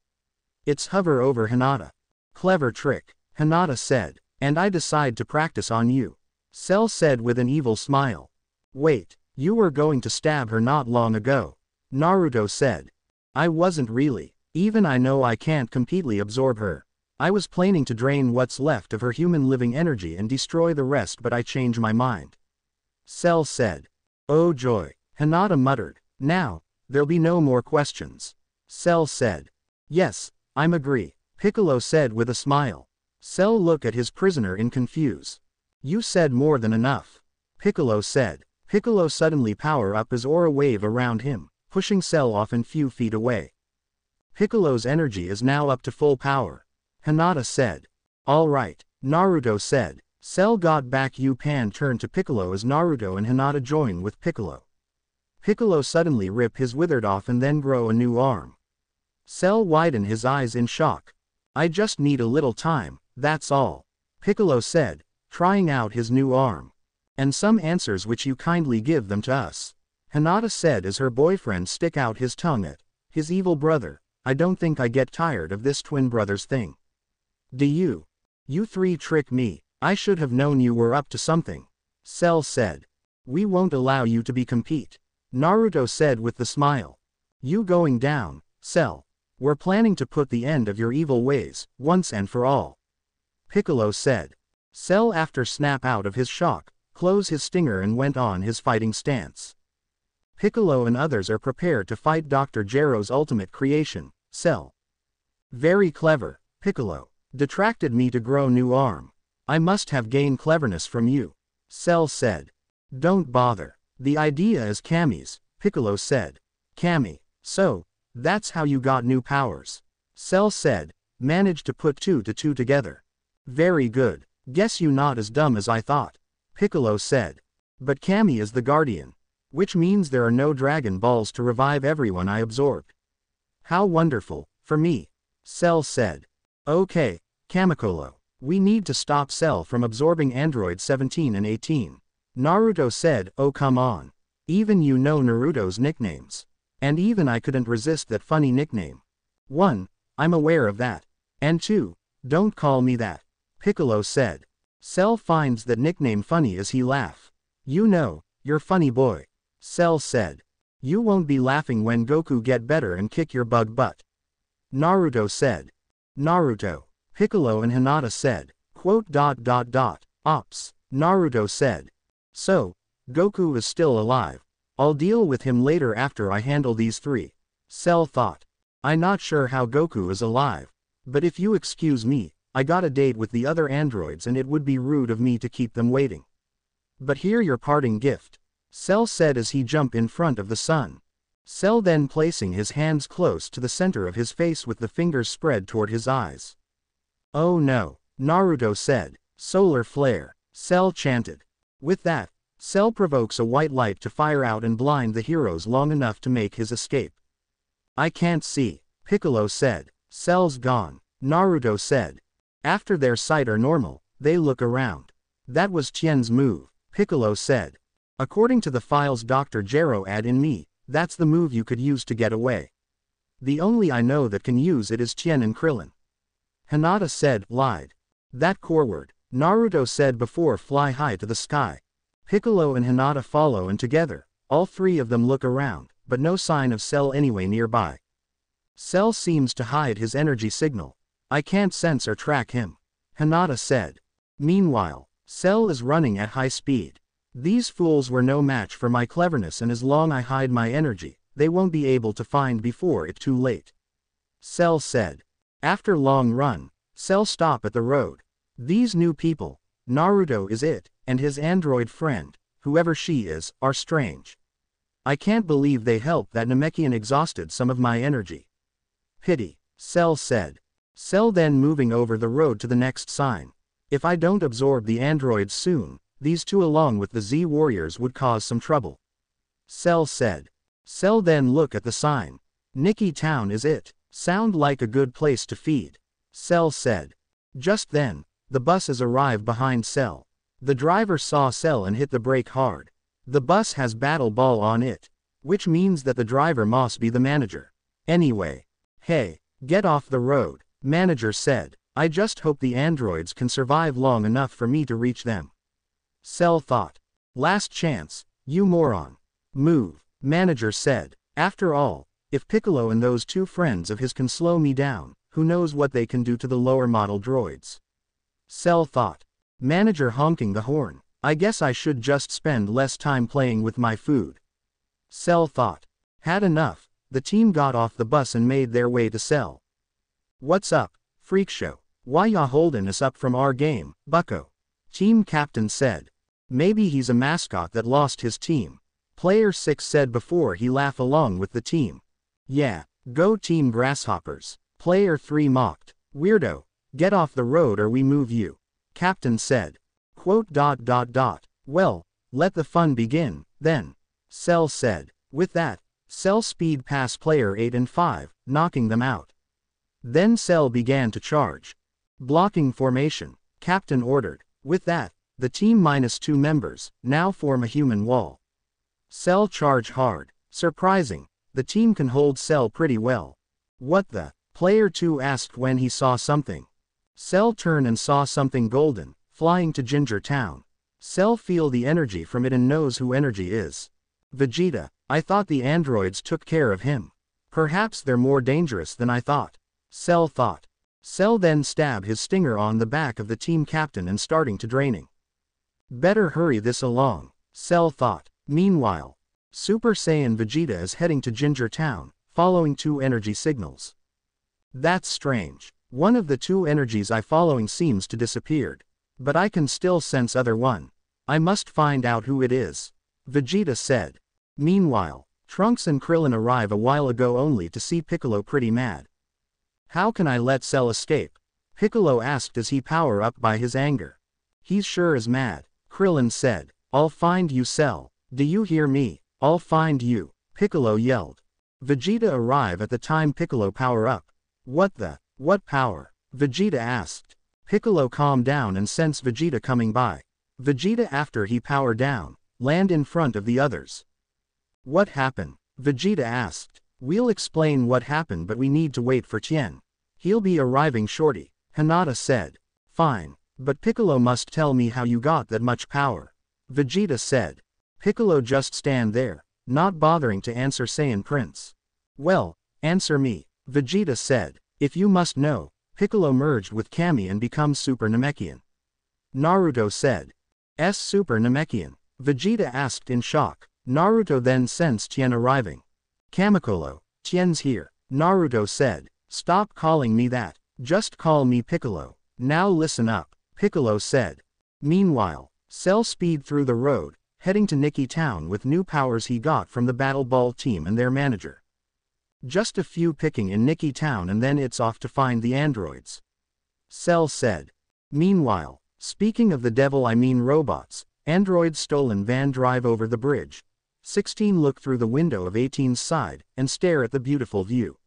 It's hover over Hinata. Clever trick, Hinata said, and I decide to practice on you. Cell said with an evil smile. Wait, you were going to stab her not long ago. Naruto said. I wasn't really, even I know I can't completely absorb her. I was planning to drain what's left of her human living energy and destroy the rest but I changed my mind. Cell said. Oh joy, Hinata muttered. Now, there'll be no more questions. Cell said. Yes, I'm agree. Piccolo said with a smile. Cell look at his prisoner in confuse. You said more than enough. Piccolo said. Piccolo suddenly power up his aura wave around him, pushing Cell off and few feet away. Piccolo's energy is now up to full power. Hinata said. Alright, Naruto said. Cell got back U-Pan turned to Piccolo as Naruto and Hinata join with Piccolo. Piccolo suddenly rip his withered off and then grow a new arm. Cell widen his eyes in shock. I just need a little time, that's all. Piccolo said, trying out his new arm. And some answers which you kindly give them to us. Hinata said as her boyfriend stick out his tongue at his evil brother, I don't think I get tired of this twin brothers thing. Do you? You three trick me, I should have known you were up to something. Cell said. We won't allow you to be compete. Naruto said with the smile. You going down, Cell. We're planning to put the end of your evil ways, once and for all. Piccolo said. Cell after snap out of his shock, close his stinger and went on his fighting stance. Piccolo and others are prepared to fight Dr. Gero's ultimate creation, Cell. Very clever, Piccolo. Detracted me to grow new arm. I must have gained cleverness from you. Cell said. Don't bother. The idea is Kami's, Piccolo said. Kami. So, that's how you got new powers. Cell said, managed to put two to two together. Very good. Guess you not as dumb as I thought. Piccolo said. But Kami is the guardian. Which means there are no Dragon Balls to revive everyone I absorbed. How wonderful, for me. Cell said. Okay, Kamikolo. We need to stop Cell from absorbing Android 17 and 18. Naruto said, oh come on. Even you know Naruto's nicknames. And even I couldn't resist that funny nickname. 1. I'm aware of that. And 2. Don't call me that. Piccolo said. Cell finds that nickname funny as he laugh. You know, you're funny boy. Cell said. You won't be laughing when Goku get better and kick your bug butt. Naruto said. Naruto. Piccolo and Hinata said. Quote dot dot dot. Ops. Naruto said. So, Goku is still alive. I'll deal with him later after I handle these three. Cell thought. I'm not sure how Goku is alive. But if you excuse me, I got a date with the other androids and it would be rude of me to keep them waiting. But here your parting gift. Cell said as he jumped in front of the sun. Cell then placing his hands close to the center of his face with the fingers spread toward his eyes. Oh no, Naruto said. Solar flare. Cell chanted. With that, Cell provokes a white light to fire out and blind the heroes long enough to make his escape. I can't see, Piccolo said. Cell's gone, Naruto said. After their sight are normal, they look around. That was Tien's move, Piccolo said. According to the files Dr. Gero add in me, that's the move you could use to get away. The only I know that can use it is Tien and Krillin. Hinata said, lied. That core word, Naruto said before fly high to the sky. Piccolo and Hinata follow and together, all three of them look around, but no sign of Cell anyway nearby. Cell seems to hide his energy signal. I can't sense or track him. Hinata said. Meanwhile, Cell is running at high speed. These fools were no match for my cleverness and as long I hide my energy, they won't be able to find before it too late. Cell said. After long run, Cell stop at the road. These new people, Naruto is it, and his android friend, whoever she is, are strange. I can't believe they helped that Namekian exhausted some of my energy. Pity, Cell said. Cell then moving over the road to the next sign. If I don't absorb the androids soon, these two along with the Z warriors would cause some trouble. Cell said. Cell then look at the sign. Nikki Town is it. Sound like a good place to feed. Cell said. Just then, the buses arrive behind Cell. The driver saw Cell and hit the brake hard. The bus has battle ball on it. Which means that the driver must be the manager. Anyway. Hey, get off the road, manager said. I just hope the androids can survive long enough for me to reach them. Cell thought. Last chance, you moron. Move, manager said. After all, if Piccolo and those two friends of his can slow me down, who knows what they can do to the lower model droids. Cell thought. Manager honking the horn. I guess I should just spend less time playing with my food. Cell thought. Had enough, the team got off the bus and made their way to Cell. What's up, freak show? Why ya holdin' us up from our game, bucko? Team captain said. Maybe he's a mascot that lost his team. Player 6 said before he laugh along with the team. Yeah, go team grasshoppers. Player 3 mocked. Weirdo, get off the road or we move you. Captain said. Quote dot dot dot. Well, let the fun begin, then. Cell said. With that, Cell speed past player 8 and 5, knocking them out. Then Cell began to charge. Blocking formation, Captain ordered. With that, the team minus two members, now form a human wall. Cell charge hard. Surprising, the team can hold Cell pretty well. What the? Player 2 asked when he saw something. Cell turn and saw something golden, flying to Ginger Town. Cell feel the energy from it and knows who energy is. Vegeta, I thought the androids took care of him. Perhaps they're more dangerous than I thought. Cell thought. Cell then stab his stinger on the back of the team captain and starting to draining. Better hurry this along, Cell thought. Meanwhile, Super Saiyan Vegeta is heading to Ginger Town, following two energy signals. That's strange. One of the two energies I following seems to disappeared. But I can still sense other one. I must find out who it is. Vegeta said. Meanwhile, Trunks and Krillin arrive a while ago only to see Piccolo pretty mad. How can I let Cell escape? Piccolo asked as he power up by his anger. He's sure is mad. Krillin said. I'll find you Cell. Do you hear me? I'll find you. Piccolo yelled. Vegeta arrive at the time Piccolo power up. What the? What power? Vegeta asked. Piccolo calm down and sense Vegeta coming by. Vegeta after he power down, land in front of the others. What happened? Vegeta asked. We'll explain what happened but we need to wait for Tien. He'll be arriving shorty, Hinata said. Fine, but Piccolo must tell me how you got that much power. Vegeta said. Piccolo just stand there, not bothering to answer Saiyan Prince. Well, answer me, Vegeta said. If you must know, Piccolo merged with Kami and become Super Namekian. Naruto said. S Super Namekian. Vegeta asked in shock. Naruto then sensed Tien arriving. Kamikolo, Tien's here, Naruto said. Stop calling me that, just call me Piccolo. Now listen up, Piccolo said. Meanwhile, Cell speed through the road, heading to Nikki Town with new powers he got from the Battle Ball team and their manager. Just a few picking in Nikki Town and then it's off to find the androids. Cell said. Meanwhile, speaking of the devil I mean robots, androids stolen van drive over the bridge, 16 look through the window of 18's side, and stare at the beautiful view.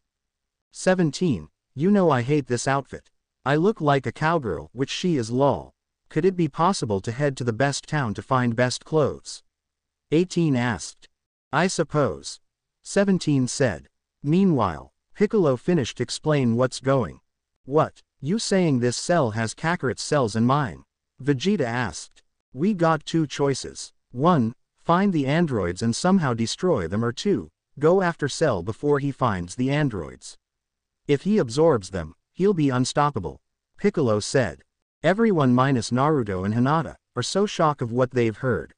17. You know I hate this outfit. I look like a cowgirl, which she is lol. Could it be possible to head to the best town to find best clothes? 18 asked. I suppose. 17 said. Meanwhile, Piccolo finished explain what's going. What, you saying this cell has Kakarot cells in mine? Vegeta asked. We got two choices. 1. Find the androids and somehow destroy them or 2. Go after Cell before he finds the androids. If he absorbs them, he'll be unstoppable. Piccolo said. Everyone minus Naruto and Hinata are so shocked of what they've heard.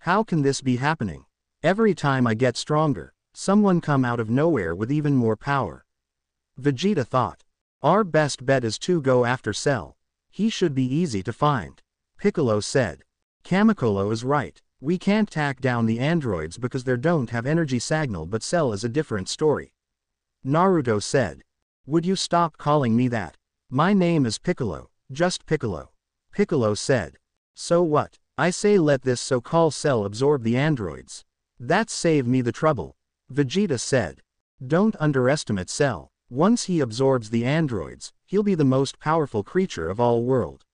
How can this be happening? Every time I get stronger, someone come out of nowhere with even more power. Vegeta thought. Our best bet is to go after Cell. He should be easy to find. Piccolo said. Kamikolo is right. We can't tack down the androids because they don't have energy signal but Cell is a different story. Naruto said. Would you stop calling me that? My name is Piccolo, just Piccolo. Piccolo said. So what? I say let this so-called cell absorb the androids. That save me the trouble. Vegeta said. Don't underestimate Cell. Once he absorbs the androids, he'll be the most powerful creature of all world.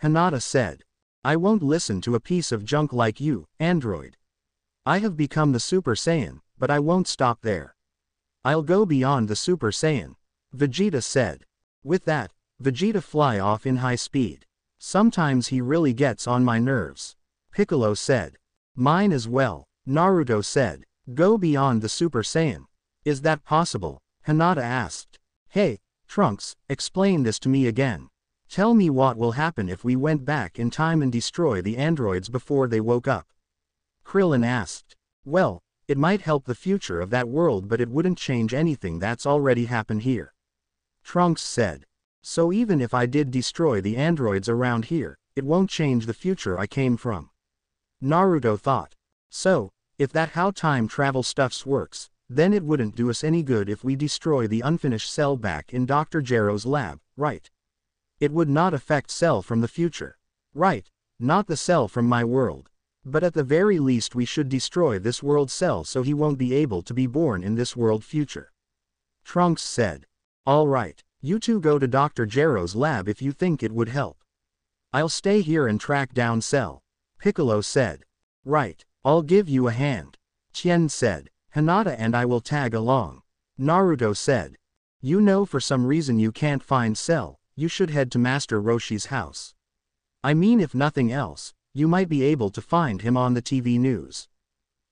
Hinata said. I won't listen to a piece of junk like you, android. I have become the Super Saiyan, but I won't stop there. I'll go beyond the Super Saiyan. Vegeta said. With that, Vegeta fly off in high speed. Sometimes he really gets on my nerves. Piccolo said. Mine as well. Naruto said. Go beyond the Super Saiyan. Is that possible? Hinata asked. Hey, Trunks, explain this to me again. Tell me what will happen if we went back in time and destroy the androids before they woke up. Krillin asked. Well, it might help the future of that world but it wouldn't change anything that's already happened here. Trunks said. So even if I did destroy the androids around here, it won't change the future I came from. Naruto thought. So, if that how time travel stuffs works, then it wouldn't do us any good if we destroy the unfinished cell back in Dr. Gero's lab, right? It would not affect cell from the future. Right, not the cell from my world. But at the very least we should destroy this world cell so he won't be able to be born in this world future. Trunks said. Alright. You two go to Dr. Gero's lab if you think it would help. I'll stay here and track down Cell. Piccolo said. Right, I'll give you a hand. Tien said. Hinata and I will tag along. Naruto said. You know for some reason you can't find Cell, you should head to Master Roshi's house. I mean if nothing else, you might be able to find him on the TV news.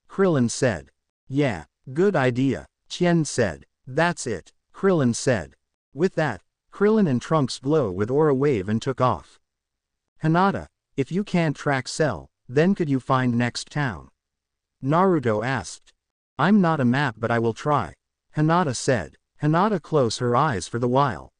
Krillin said. Yeah, good idea, Tien said. That's it, Krillin said. With that, Krillin and Trunks blow with aura wave and took off. Hinata, if you can't track Cell, then could you find next town? Naruto asked. I'm not a map but I will try. Hinata said. Hinata closed her eyes for the while.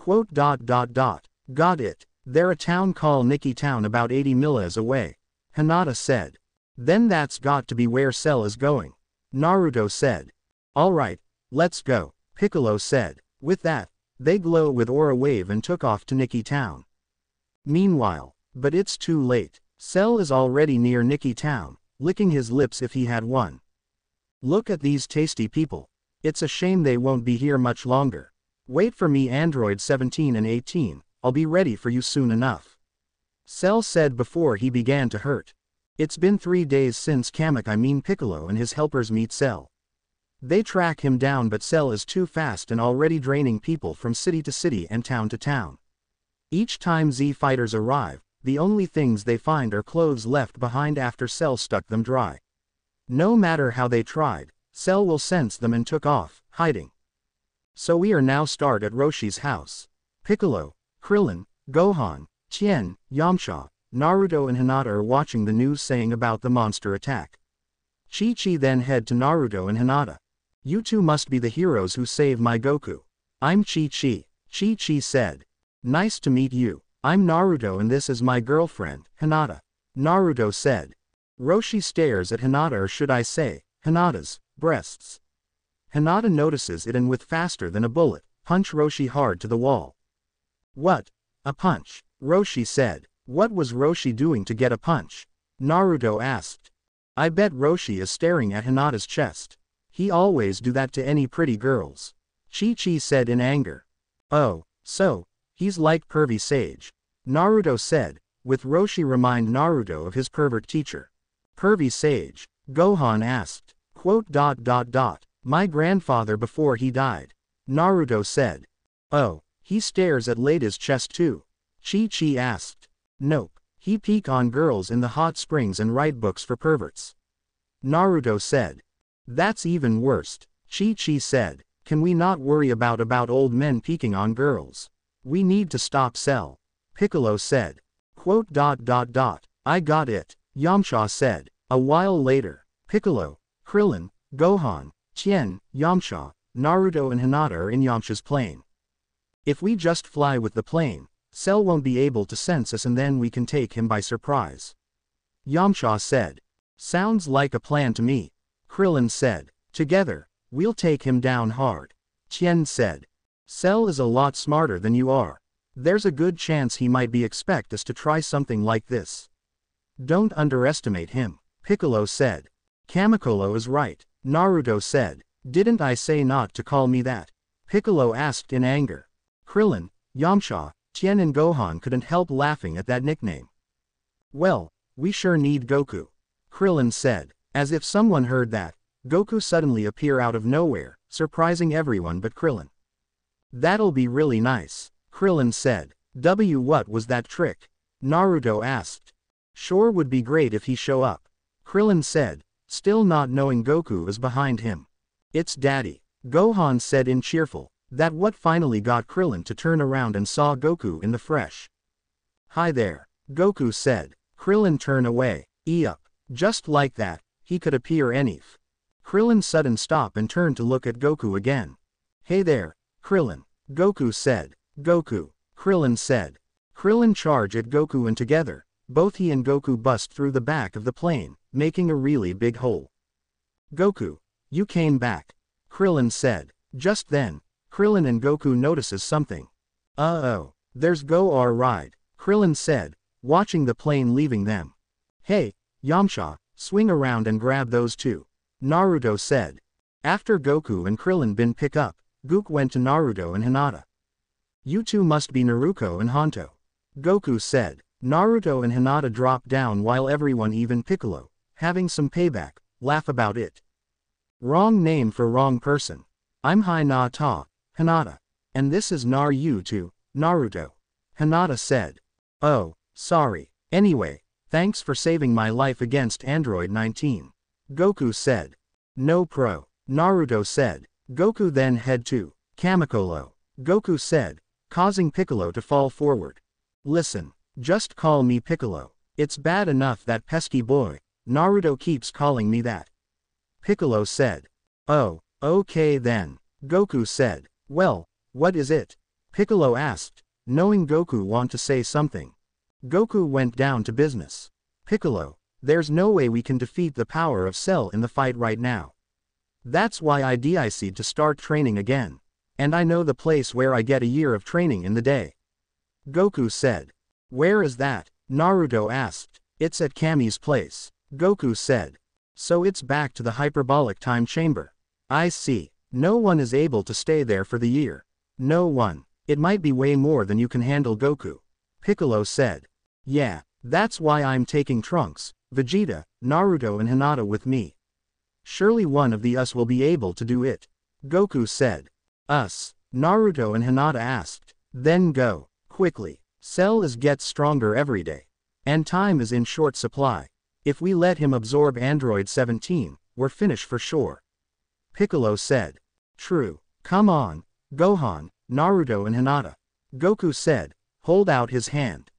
Quote dot dot dot. Got it. They're a town called Nikki Town about 80 miles away. Hinata said. Then that's got to be where Cell is going. Naruto said. Alright, let's go. Piccolo said. With that, they glow with aura wave and took off to Nikki Town. Meanwhile, but it's too late. Cell is already near Nikki Town, licking his lips if he had one. Look at these tasty people. It's a shame they won't be here much longer. Wait for me Android 17 and 18, I'll be ready for you soon enough. Cell said before he began to hurt. It's been three days since Kamek I mean Piccolo and his helpers meet Cell. They track him down but Cell is too fast and already draining people from city to city and town to town. Each time Z fighters arrive, the only things they find are clothes left behind after Cell stuck them dry. No matter how they tried, Cell will sense them and took off, hiding. So we are now start at Roshi's house. Piccolo, Krillin, Gohan, Tien, Yamcha, Naruto and Hinata are watching the news saying about the monster attack. Chi-Chi then head to Naruto and Hinata. You two must be the heroes who save my Goku. I'm Chi-Chi. Chi-Chi said. Nice to meet you. I'm Naruto and this is my girlfriend, Hinata. Naruto said. Roshi stares at Hinata or should I say, Hinata's, breasts. Hinata notices it and with faster than a bullet, punch Roshi hard to the wall. What? A punch, Roshi said. What was Roshi doing to get a punch? Naruto asked. I bet Roshi is staring at Hinata's chest. He always do that to any pretty girls. Chi-Chi said in anger. Oh, so, he's like pervy sage. Naruto said, with Roshi remind Naruto of his pervert teacher. Pervy sage, Gohan asked, quote dot dot dot, my grandfather before he died. Naruto said. Oh, he stares at Lada's chest too. Chi-Chi asked. Nope, He peek on girls in the hot springs and write books for perverts. Naruto said. That's even worse. Chi Chi said. Can we not worry about about old men peeking on girls? We need to stop Cell. Piccolo said. Quote dot dot dot. I got it. Yamcha said. A while later, Piccolo, Krillin, Gohan, Tien, Yamcha, Naruto and Hinata are in Yamcha's plane. If we just fly with the plane, Cell won't be able to sense us and then we can take him by surprise. Yamcha said. Sounds like a plan to me. Krillin said. Together, we'll take him down hard. Tien said. Cell is a lot smarter than you are. There's a good chance he might be expect us to try something like this. Don't underestimate him, Piccolo said. Kamikolo is right, Naruto said. Didn't I say not to call me that? Piccolo asked in anger. Krillin, Yamcha, Tien and Gohan couldn't help laughing at that nickname. Well, we sure need Goku. Krillin said. As if someone heard that, Goku suddenly appear out of nowhere, surprising everyone but Krillin. That'll be really nice, Krillin said. W what was that trick? Naruto asked. Sure would be great if he show up. Krillin said, still not knowing Goku is behind him. It's daddy. Gohan said in cheerful, that what finally got Krillin to turn around and saw Goku in the fresh. Hi there, Goku said. Krillin turn away, e up. Just like that, he could appear anyf. Krillin sudden stop and turn to look at Goku again. Hey there, Krillin. Goku said. Goku. Krillin said. Krillin charge at Goku and together, both he and Goku bust through the back of the plane, making a really big hole. Goku. You came back. Krillin said. Just then, Krillin and Goku notices something. Uh-oh, there's Go our ride, Krillin said, watching the plane leaving them. Hey, Yamcha, swing around and grab those two. Naruto said. After Goku and Krillin been pick up, Goku went to Naruto and Hinata. You two must be Naruto and Honto. Goku said. Naruto and Hinata drop down while everyone even Piccolo, having some payback, laugh about it. Wrong name for wrong person. I'm Hinata, Hinata. And this is Naruto, Naruto. Hinata said. Oh, sorry. Anyway, thanks for saving my life against Android 19. Goku said. No pro. Naruto said. Goku then head to Kamikolo. Goku said, causing Piccolo to fall forward. Listen, just call me Piccolo. It's bad enough that pesky boy, Naruto keeps calling me that. Piccolo said. Oh, okay then. Goku said. Well, what is it? Piccolo asked, knowing Goku want to say something. Goku went down to business. Piccolo, there's no way we can defeat the power of Cell in the fight right now. That's why I DIC'd to start training again. And I know the place where I get a year of training in the day. Goku said. Where is that? Naruto asked. It's at Kami's place. Goku said. So it's back to the hyperbolic time chamber. I see. No one is able to stay there for the year. No one. It might be way more than you can handle Goku. Piccolo said. Yeah, that's why I'm taking Trunks, Vegeta, Naruto and Hinata with me. Surely one of the us will be able to do it. Goku said. Us. Naruto and Hinata asked. Then go. Quickly. Cell is gets stronger every day. And time is in short supply. If we let him absorb Android 17, we're finished for sure. Piccolo said. True. Come on. Gohan, Naruto and Hinata. Goku said. Hold out his hand.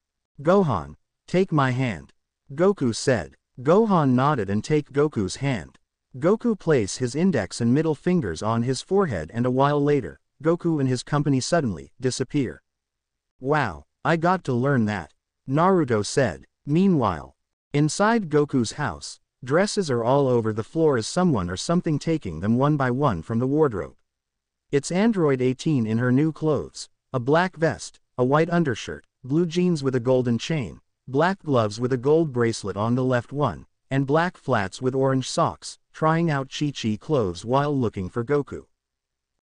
Gohan. Take my hand. Goku said. Gohan nodded and take Goku's hand. Goku place his index and middle fingers on his forehead and a while later, Goku and his company suddenly disappear. Wow, I got to learn that. Naruto said. Meanwhile, inside Goku's house, Dresses are all over the floor as someone or something taking them one by one from the wardrobe. It's Android 18 in her new clothes, a black vest, a white undershirt, blue jeans with a golden chain, black gloves with a gold bracelet on the left one, and black flats with orange socks, trying out Chi-Chi clothes while looking for Goku.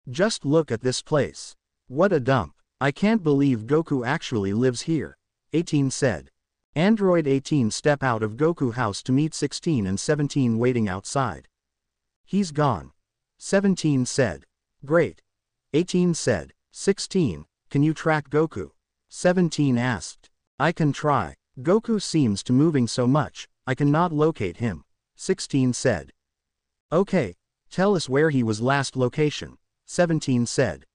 Just look at this place. What a dump. I can't believe Goku actually lives here, 18 said. Android 18 step out of Goku house to meet 16 and 17 waiting outside. He's gone. 17 said. Great. 18 said. 16, can you track Goku? 17 asked. I can try. Goku seems to moving so much, I cannot locate him. 16 said. Okay, tell us where he was last location, 17 said.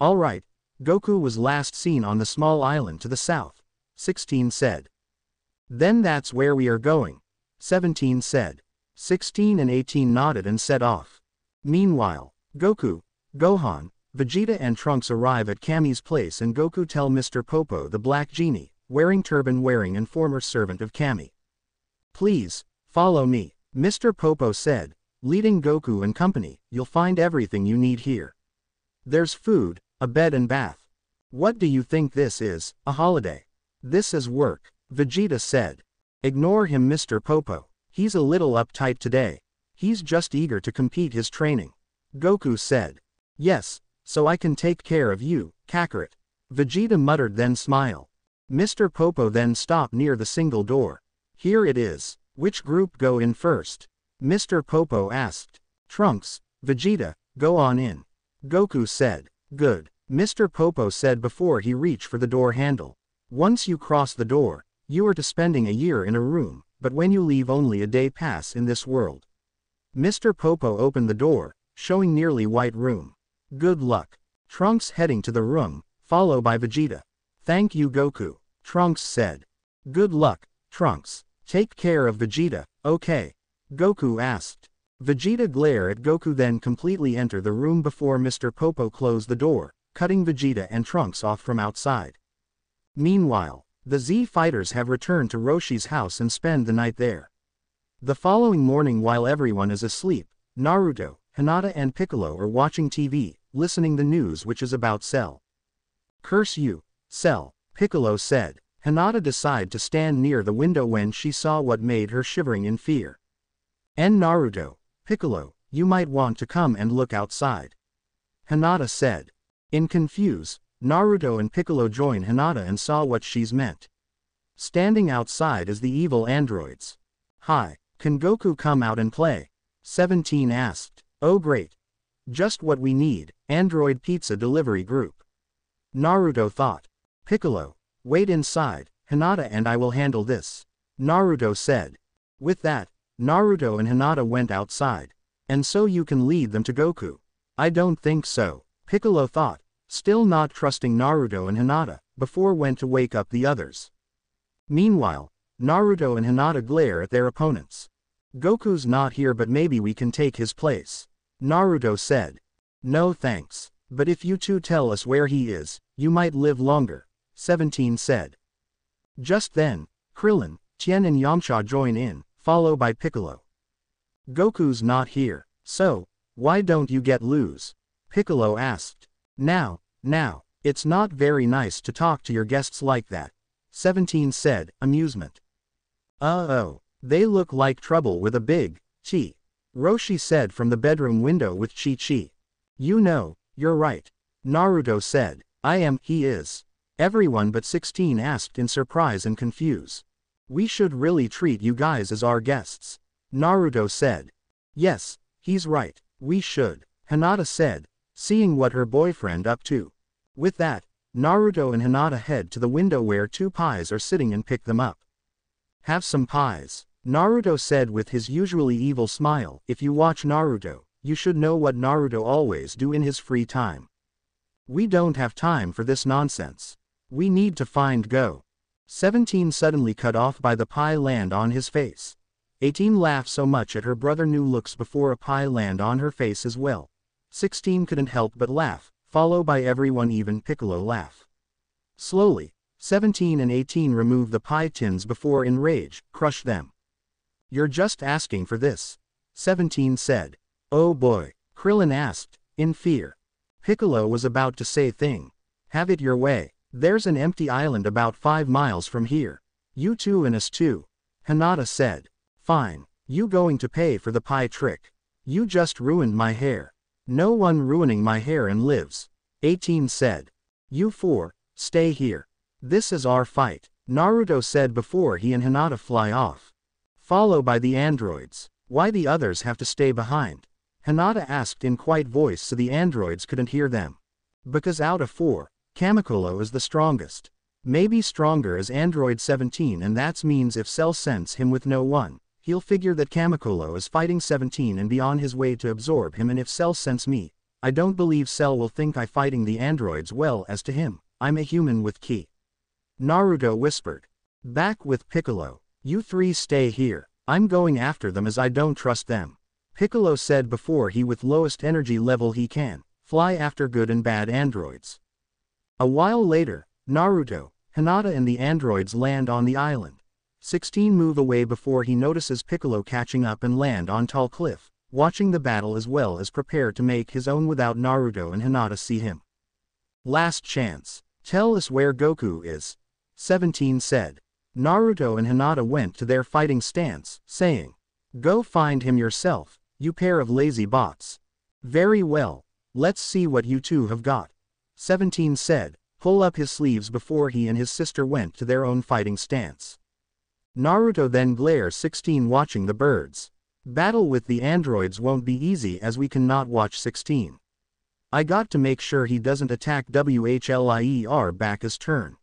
Alright, Goku was last seen on the small island to the south, 16 said. Then that's where we are going, 17 said. 16 and 18 nodded and set off. Meanwhile, Goku, Gohan, Vegeta and Trunks arrive at Kami's place and Goku tell Mr. Popo the Black Genie, wearing turban wearing and former servant of Kami. Please, follow me, Mr. Popo said, leading Goku and company, you'll find everything you need here. There's food, a bed and bath. What do you think this is, a holiday? This is work, Vegeta said. Ignore him Mr. Popo, he's a little uptight today. He's just eager to complete his training. Goku said. Yes, so I can take care of you, Kakarot. Vegeta muttered then smile. Mr. Popo then stopped near the single door. Here it is. Which group go in first? Mr. Popo asked. Trunks, Vegeta, go on in. Goku said. Good. Mr. Popo said before he reached for the door handle. Once you cross the door, you are to spending a year in a room, but when you leave only a day pass in this world. Mr. Popo opened the door, showing nearly white room. Good luck. Trunks heading to the room, followed by Vegeta. Thank you Goku, Trunks said. Good luck, Trunks. Take care of Vegeta, okay? Goku asked. Vegeta glare at Goku then completely enter the room before Mr. Popo closed the door, cutting Vegeta and Trunks off from outside. Meanwhile, the Z fighters have returned to Roshi's house and spend the night there. The following morning while everyone is asleep, Naruto, Hinata and Piccolo are watching TV, listening the news which is about Cell. Curse you, Cell, Piccolo said. Hinata decided to stand near the window when she saw what made her shivering in fear. And Naruto, Piccolo, you might want to come and look outside. Hinata said. In confuse, Naruto and Piccolo join Hinata and saw what she's meant. Standing outside is the evil androids. Hi, can Goku come out and play? 17 asked. Oh great. Just what we need, Android Pizza Delivery Group. Naruto thought. Piccolo, Wait inside, Hinata and I will handle this. Naruto said. With that, Naruto and Hinata went outside. And so you can lead them to Goku. I don't think so, Piccolo thought, still not trusting Naruto and Hinata, before went to wake up the others. Meanwhile, Naruto and Hinata glare at their opponents. Goku's not here but maybe we can take his place. Naruto said. No thanks, but if you two tell us where he is, you might live longer. 17 said. Just then, Krillin, Tien and Yamcha join in, followed by Piccolo. Goku's not here, so, why don't you get loose? Piccolo asked. Now, now, it's not very nice to talk to your guests like that. 17 said, amusement. Uh-oh, they look like trouble with a big, chi. Roshi said from the bedroom window with Chi Chi. You know, you're right. Naruto said, I am, he is. Everyone but 16 asked in surprise and confuse. We should really treat you guys as our guests. Naruto said. Yes, he's right, we should. Hinata said, seeing what her boyfriend up to. With that, Naruto and Hinata head to the window where two pies are sitting and pick them up. Have some pies. Naruto said with his usually evil smile, if you watch Naruto, you should know what Naruto always do in his free time. We don't have time for this nonsense. We need to find Go. 17 suddenly cut off by the pie land on his face. 18 laughed so much at her brother new looks before a pie land on her face as well. 16 couldn't help but laugh, followed by everyone even Piccolo laugh. Slowly, 17 and 18 remove the pie tins before in rage, crushed them. You're just asking for this. 17 said. Oh boy, Krillin asked, in fear. Piccolo was about to say thing. Have it your way. There's an empty island about five miles from here. You two and us too. Hinata said. Fine, you going to pay for the pie trick. You just ruined my hair. No one ruining my hair and lives. 18 said. You four, stay here. This is our fight, Naruto said before he and Hinata fly off. Followed by the androids. Why the others have to stay behind? Hinata asked in quiet voice so the androids couldn't hear them. Because out of four, Kamikolo is the strongest. Maybe stronger as Android 17 and that's means if Cell sends him with no one, he'll figure that Kamikolo is fighting 17 and be on his way to absorb him and if Cell sends me, I don't believe Cell will think I fighting the androids well as to him, I'm a human with ki. Naruto whispered. Back with Piccolo, you three stay here, I'm going after them as I don't trust them. Piccolo said before he with lowest energy level he can, fly after good and bad androids. A while later, Naruto, Hinata and the androids land on the island. 16 move away before he notices Piccolo catching up and land on tall cliff, watching the battle as well as prepare to make his own without Naruto and Hinata see him. Last chance. Tell us where Goku is. 17 said. Naruto and Hinata went to their fighting stance, saying, Go find him yourself, you pair of lazy bots. Very well, let's see what you two have got. 17 said, pull up his sleeves before he and his sister went to their own fighting stance. Naruto then glares 16 watching the birds. Battle with the androids won't be easy as we cannot watch 16. I got to make sure he doesn't attack WHLIER back his turn.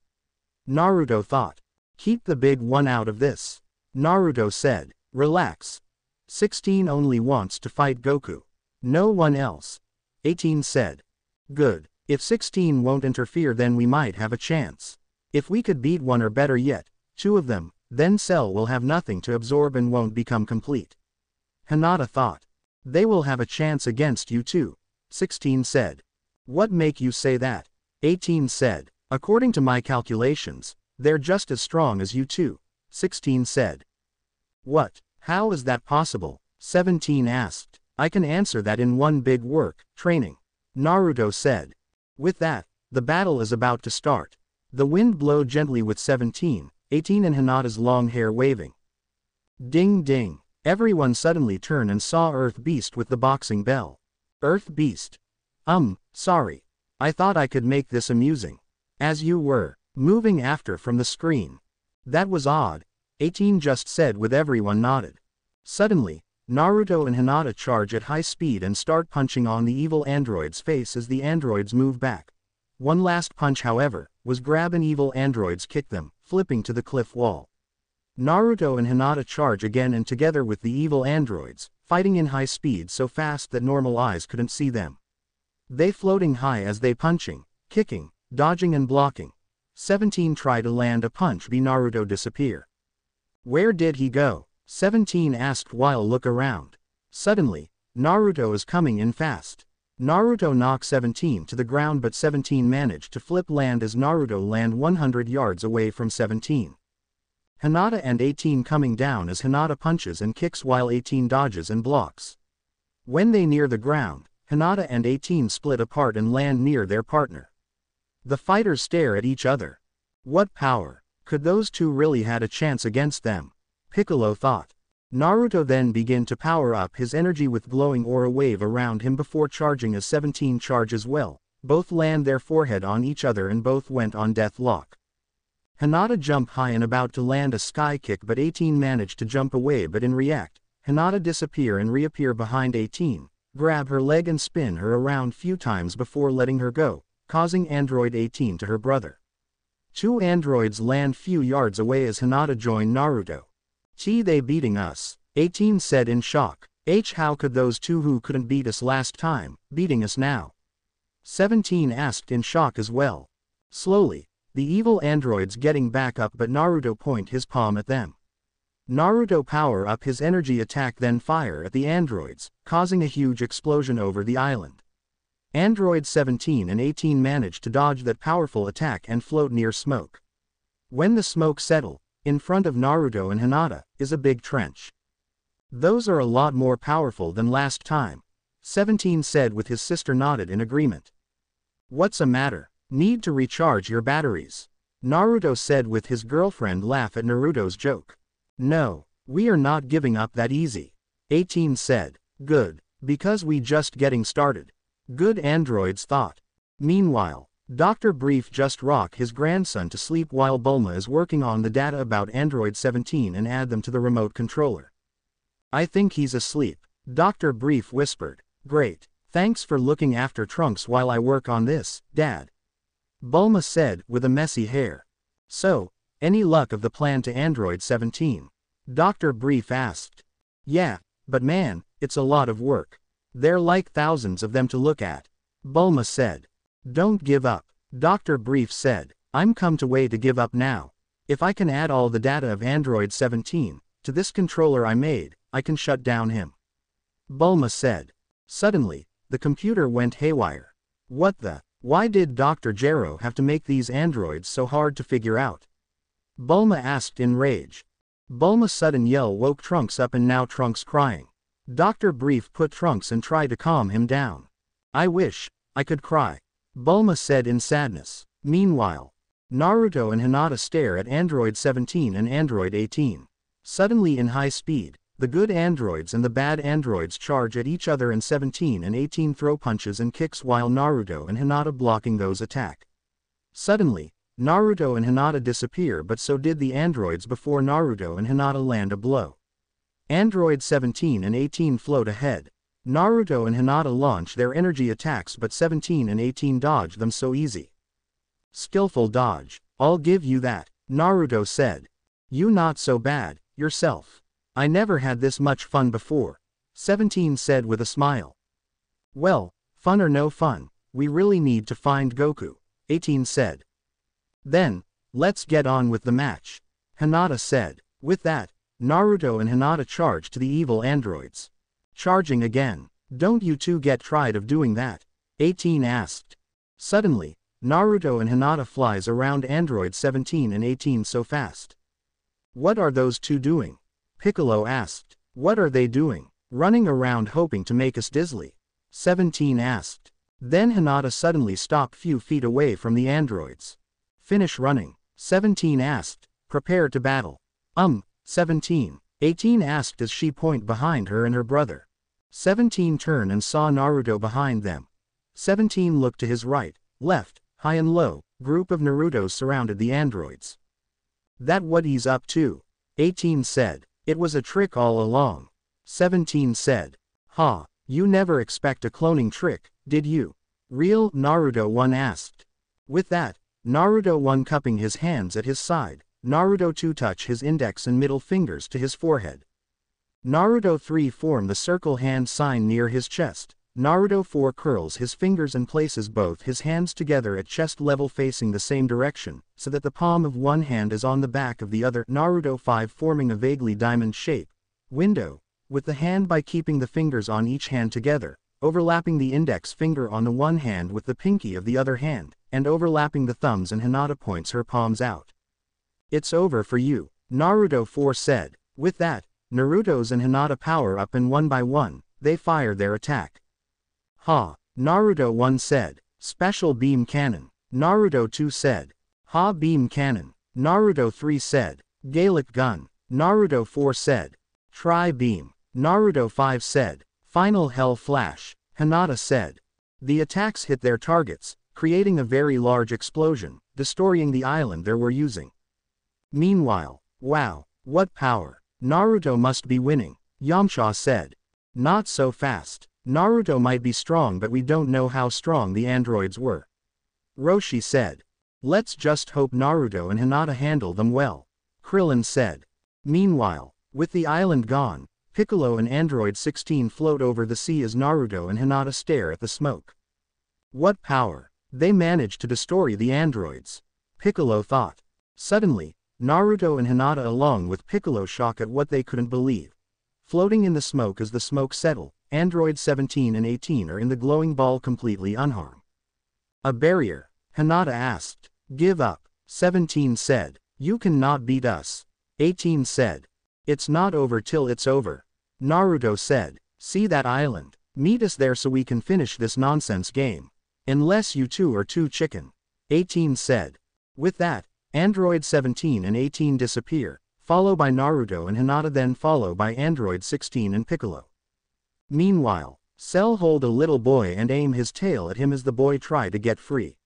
Naruto thought. Keep the big one out of this. Naruto said. Relax. 16 only wants to fight Goku. No one else. 18 said. Good. If 16 won't interfere then we might have a chance. If we could beat one or better yet, two of them, then Cell will have nothing to absorb and won't become complete. Hinata thought. They will have a chance against you too. 16 said. What make you say that? 18 said. According to my calculations, they're just as strong as you two. 16 said. What? How is that possible? 17 asked. I can answer that in one big work, training. Naruto said. With that, the battle is about to start. The wind blow gently with 17, 18 and Hinata's long hair waving. Ding ding. Everyone suddenly turned and saw Earth Beast with the boxing bell. Earth Beast. Um, sorry. I thought I could make this amusing. As you were, moving after from the screen. That was odd. 18 just said with everyone nodded. Suddenly, Naruto and Hinata charge at high speed and start punching on the evil android's face as the androids move back. One last punch however, was grab and evil androids kick them, flipping to the cliff wall. Naruto and Hinata charge again and together with the evil androids, fighting in high speed so fast that normal eyes couldn't see them. They floating high as they punching, kicking, dodging and blocking. 17 try to land a punch be Naruto disappear. Where did he go? 17 asked while look around. Suddenly, Naruto is coming in fast. Naruto knocked 17 to the ground but 17 managed to flip land as Naruto land 100 yards away from 17. Hinata and 18 coming down as Hinata punches and kicks while 18 dodges and blocks. When they near the ground, Hinata and 18 split apart and land near their partner. The fighters stare at each other. What power, could those two really had a chance against them? Piccolo thought. Naruto then began to power up his energy with glowing aura wave around him before charging a 17 charge as well, both land their forehead on each other and both went on death lock. Hinata jumped high and about to land a sky kick but 18 managed to jump away but in react, Hinata disappear and reappear behind 18, grab her leg and spin her around few times before letting her go, causing android 18 to her brother. Two androids land few yards away as Hinata joined Naruto. Gee they beating us, 18 said in shock. H how could those two who couldn't beat us last time, beating us now? 17 asked in shock as well. Slowly, the evil androids getting back up but Naruto point his palm at them. Naruto power up his energy attack then fire at the androids, causing a huge explosion over the island. Android 17 and 18 manage to dodge that powerful attack and float near smoke. When the smoke settled, in front of Naruto and Hinata, is a big trench. Those are a lot more powerful than last time. 17 said with his sister nodded in agreement. What's a matter? Need to recharge your batteries. Naruto said with his girlfriend laugh at Naruto's joke. No, we are not giving up that easy. 18 said. Good, because we just getting started. Good androids thought. Meanwhile, Dr. Brief just rock his grandson to sleep while Bulma is working on the data about Android 17 and add them to the remote controller. I think he's asleep, Dr. Brief whispered. Great, thanks for looking after Trunks while I work on this, Dad. Bulma said, with a messy hair. So, any luck of the plan to Android 17? Dr. Brief asked. Yeah, but man, it's a lot of work. There are like thousands of them to look at. Bulma said. Don't give up. Dr. Brief said. I'm come to way to give up now. If I can add all the data of Android 17 to this controller I made, I can shut down him. Bulma said. Suddenly, the computer went haywire. What the? Why did Dr. Gero have to make these androids so hard to figure out? Bulma asked in rage. Bulma's sudden yell woke Trunks up and now Trunks crying. Dr. Brief put Trunks and tried to calm him down. I wish, I could cry. Bulma said in sadness. Meanwhile, Naruto and Hinata stare at Android 17 and Android 18. Suddenly in high speed, the good androids and the bad androids charge at each other and 17 and 18 throw punches and kicks while Naruto and Hinata blocking those attack. Suddenly, Naruto and Hinata disappear but so did the androids before Naruto and Hinata land a blow. Android 17 and 18 float ahead. Naruto and Hinata launch their energy attacks but 17 and 18 dodge them so easy. Skillful dodge, I'll give you that, Naruto said. You not so bad, yourself. I never had this much fun before, 17 said with a smile. Well, fun or no fun, we really need to find Goku, 18 said. Then, let's get on with the match, Hinata said. With that, Naruto and Hinata charge to the evil androids. Charging again. Don't you two get tried of doing that? 18 asked. Suddenly, Naruto and Hinata flies around Android 17 and 18 so fast. What are those two doing? Piccolo asked. What are they doing? Running around hoping to make us dizzy. 17 asked. Then Hinata suddenly stopped few feet away from the androids. Finish running. 17 asked. Prepare to battle. Um, 17. 18 asked as she point behind her and her brother. 17 turned and saw Naruto behind them. 17 looked to his right, left, high and low, group of Narutos surrounded the androids. That what he's up to? 18 said. It was a trick all along. 17 said. Ha, you never expect a cloning trick, did you? Real, Naruto 1 asked. With that, Naruto 1 cupping his hands at his side, Naruto 2 touch his index and middle fingers to his forehead. Naruto 3 form the circle hand sign near his chest. Naruto 4 curls his fingers and places both his hands together at chest level facing the same direction, so that the palm of one hand is on the back of the other. Naruto 5 forming a vaguely diamond shape. Window. With the hand by keeping the fingers on each hand together, overlapping the index finger on the one hand with the pinky of the other hand, and overlapping the thumbs and Hinata points her palms out. It's over for you, Naruto 4 said. With that, Naruto's and Hinata power up and one by one, they fire their attack. Ha, Naruto 1 said. Special beam cannon. Naruto 2 said. Ha beam cannon. Naruto 3 said. Galick gun. Naruto 4 said. Tri beam. Naruto 5 said. Final hell flash. Hinata said. The attacks hit their targets, creating a very large explosion, destroying the island they were using. Meanwhile, wow, what power. Naruto must be winning, Yamcha said. Not so fast. Naruto might be strong but we don't know how strong the androids were. Roshi said. Let's just hope Naruto and Hinata handle them well. Krillin said. Meanwhile, with the island gone, Piccolo and Android 16 float over the sea as Naruto and Hinata stare at the smoke. What power! They managed to destroy the androids. Piccolo thought. Suddenly, Naruto and Hinata along with Piccolo shock at what they couldn't believe. Floating in the smoke as the smoke settle, Android 17 and 18 are in the glowing ball completely unharmed. A barrier, Hinata asked. Give up, 17 said. You cannot beat us. 18 said. It's not over till it's over. Naruto said. See that island. Meet us there so we can finish this nonsense game. Unless you two are too chicken. 18 said. With that, Android 17 and 18 disappear, followed by Naruto and Hinata then follow by Android 16 and Piccolo. Meanwhile, Cell hold a little boy and aim his tail at him as the boy try to get free.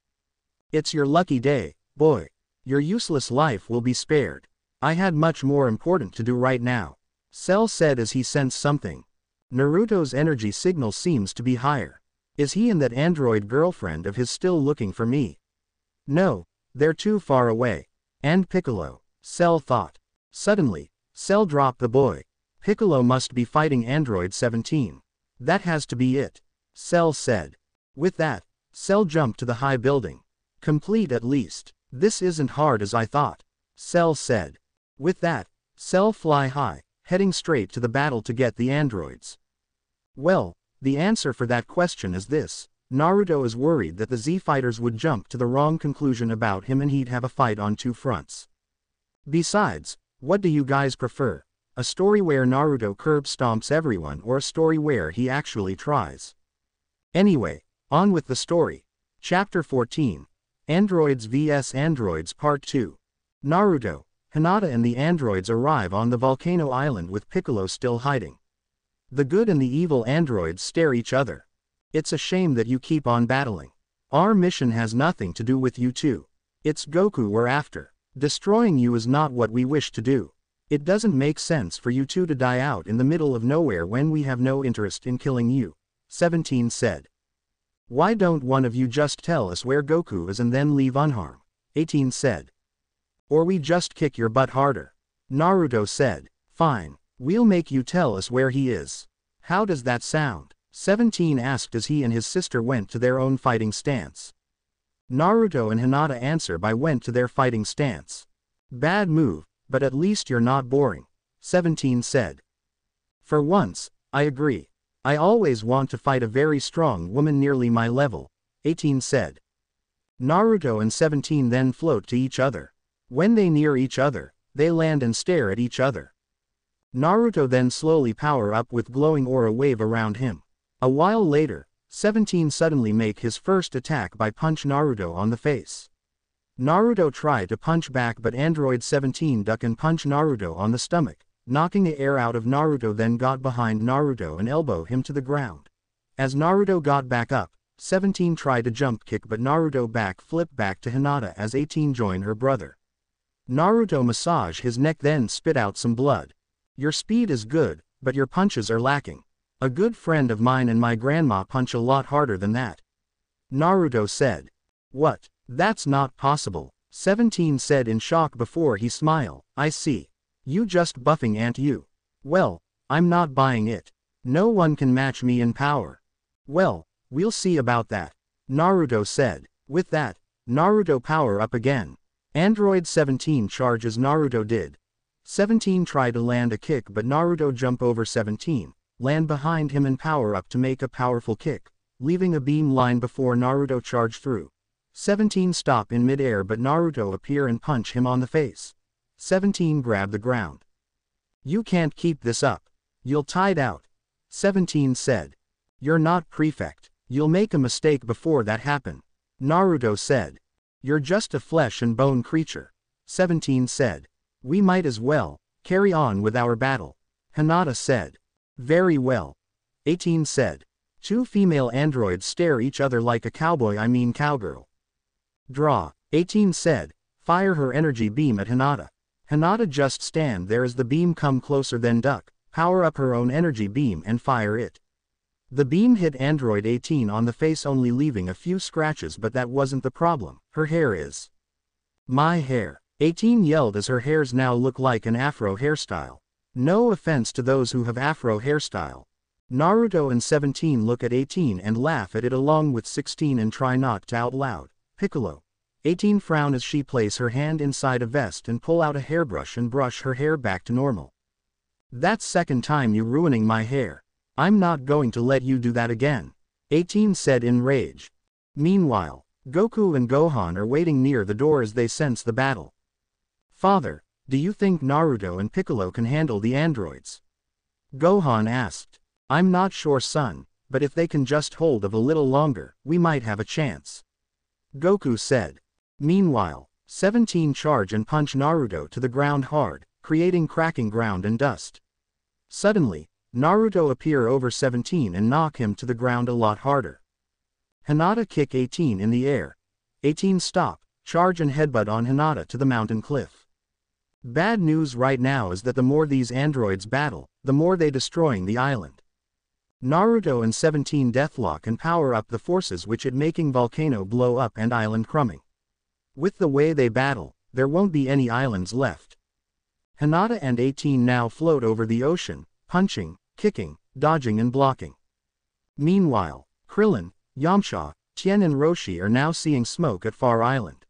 It's your lucky day, boy. Your useless life will be spared. I had much more important to do right now. Cell said as he sensed something. Naruto's energy signal seems to be higher. Is he and that android girlfriend of his still looking for me? No, they're too far away. And Piccolo. Cell thought. Suddenly, Cell dropped the boy. Piccolo must be fighting Android 17. That has to be it. Cell said. With that, Cell jumped to the high building. Complete at least. This isn't hard as I thought. Cell said. With that, Cell fly high, heading straight to the battle to get the androids. Well, the answer for that question is this. Naruto is worried that the Z fighters would jump to the wrong conclusion about him and he'd have a fight on two fronts. Besides, what do you guys prefer? A story where Naruto curb stomps everyone or a story where he actually tries? Anyway, on with the story. Chapter 14. Androids vs Androids Part 2. Naruto, Hinata and the androids arrive on the volcano island with Piccolo still hiding. The good and the evil androids stare each other. It's a shame that you keep on battling. Our mission has nothing to do with you two. It's Goku we're after. Destroying you is not what we wish to do. It doesn't make sense for you two to die out in the middle of nowhere when we have no interest in killing you. 17 said. Why don't one of you just tell us where Goku is and then leave unharmed? 18 said. Or we just kick your butt harder. Naruto said. Fine. We'll make you tell us where he is. How does that sound? 17 asked as he and his sister went to their own fighting stance. Naruto and Hinata answer by went to their fighting stance. Bad move, but at least you're not boring. 17 said. For once, I agree. I always want to fight a very strong woman nearly my level. 18 said. Naruto and 17 then float to each other. When they near each other, they land and stare at each other. Naruto then slowly power up with glowing aura wave around him. A while later, 17 suddenly make his first attack by punch Naruto on the face. Naruto try to punch back but Android 17 duck and punch Naruto on the stomach, knocking the air out of Naruto then got behind Naruto and elbow him to the ground. As Naruto got back up, 17 tried to jump kick but Naruto back flip back to Hinata as 18 join her brother. Naruto massage his neck then spit out some blood. Your speed is good, but your punches are lacking. A good friend of mine and my grandma punch a lot harder than that. Naruto said. What? That's not possible. 17 said in shock before he smiled. I see. You just buffing Aunt you. Well, I'm not buying it. No one can match me in power. Well, we'll see about that. Naruto said. With that, Naruto power up again. Android 17 charges Naruto did. 17 tried to land a kick but Naruto jump over 17, land behind him and power up to make a powerful kick, leaving a beam line before Naruto charge through. 17 stop in midair but Naruto appear and punch him on the face. 17 grab the ground. You can't keep this up. You'll tide out. 17 said. You're not prefect. You'll make a mistake before that happen. Naruto said. You're just a flesh and bone creature. 17 said. We might as well, carry on with our battle. Hinata said. Very well. 18 said. Two female androids stare each other like a cowboy I mean cowgirl. Draw. 18 said. Fire her energy beam at Hinata. Hinata just stand there as the beam come closer then duck, power up her own energy beam and fire it. The beam hit Android 18 on the face only leaving a few scratches but that wasn't the problem, her hair is. My hair. 18 yelled as her hairs now look like an afro hairstyle. No offense to those who have afro hairstyle. Naruto and 17 look at 18 and laugh at it along with 16 and try not to out loud. Piccolo. 18 frown as she place her hand inside a vest and pull out a hairbrush and brush her hair back to normal. That's second time you ruining my hair. I'm not going to let you do that again. 18 said in rage. Meanwhile, Goku and Gohan are waiting near the door as they sense the battle. Father, do you think Naruto and Piccolo can handle the androids? Gohan asked. I'm not sure son, but if they can just hold of a little longer, we might have a chance. Goku said. Meanwhile, 17 charge and punch Naruto to the ground hard, creating cracking ground and dust. Suddenly, Naruto appear over 17 and knock him to the ground a lot harder. Hinata kick 18 in the air. 18 stop, charge and headbutt on Hinata to the mountain cliff. Bad news right now is that the more these androids battle, the more they destroying the island. Naruto and 17 deathlock can power up the forces which it making volcano blow up and island crumbing. With the way they battle, there won't be any islands left. Hinata and 18 now float over the ocean, punching, kicking, dodging and blocking. Meanwhile, Krillin, Yamcha, Tien and Roshi are now seeing smoke at Far Island.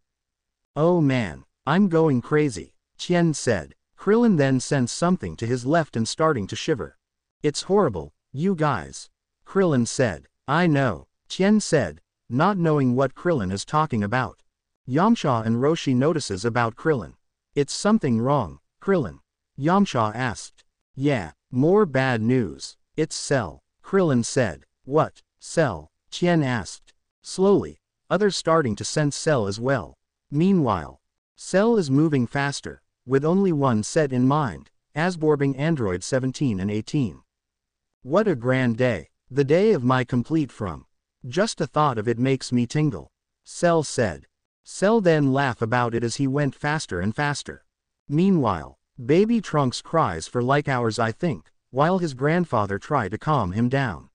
Oh man, I'm going crazy, Tien said. Krillin then sensed something to his left and starting to shiver. It's horrible, you guys. Krillin said. I know, Tien said, not knowing what Krillin is talking about. Yamcha and Roshi notices about Krillin. It's something wrong, Krillin. Yamcha asked. Yeah, more bad news. It's Cell. Krillin said. What, Cell? Tien asked. Slowly, others starting to sense Cell as well. Meanwhile, Cell is moving faster, with only one set in mind, absorbing Android 17 and 18. What a grand day, the day of my complete from. Just a thought of it makes me tingle. Cell said. Cell then laugh about it as he went faster and faster. Meanwhile, baby Trunks cries for like hours I think, while his grandfather tried to calm him down.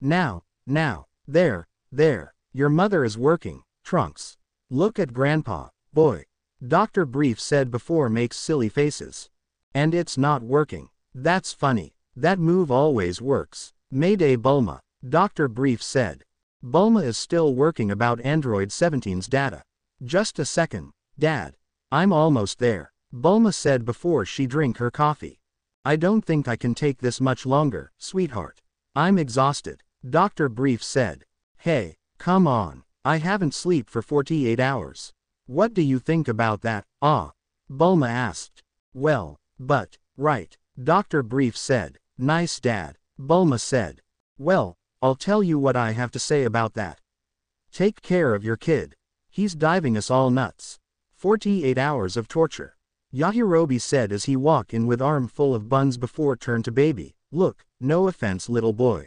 Now, now, there, there, your mother is working, Trunks. Look at grandpa, boy. Dr. Brief said before makes silly faces. And it's not working. That's funny. That move always works. Mayday Bulma. Dr. Brief said. Bulma is still working about Android 17's data. Just a second, Dad. I'm almost there. Bulma said before she drink her coffee. I don't think I can take this much longer, sweetheart. I'm exhausted. Dr. Brief said. Hey, come on. I haven't slept for 48 hours. What do you think about that, ah? Bulma asked. Well, but, right. Dr. Brief said. Nice dad. Bulma said. Well, I'll tell you what I have to say about that. Take care of your kid. He's diving us all nuts. 48 hours of torture. Yajirobe said as he walked in with arm full of buns before turn to baby, look, no offense little boy.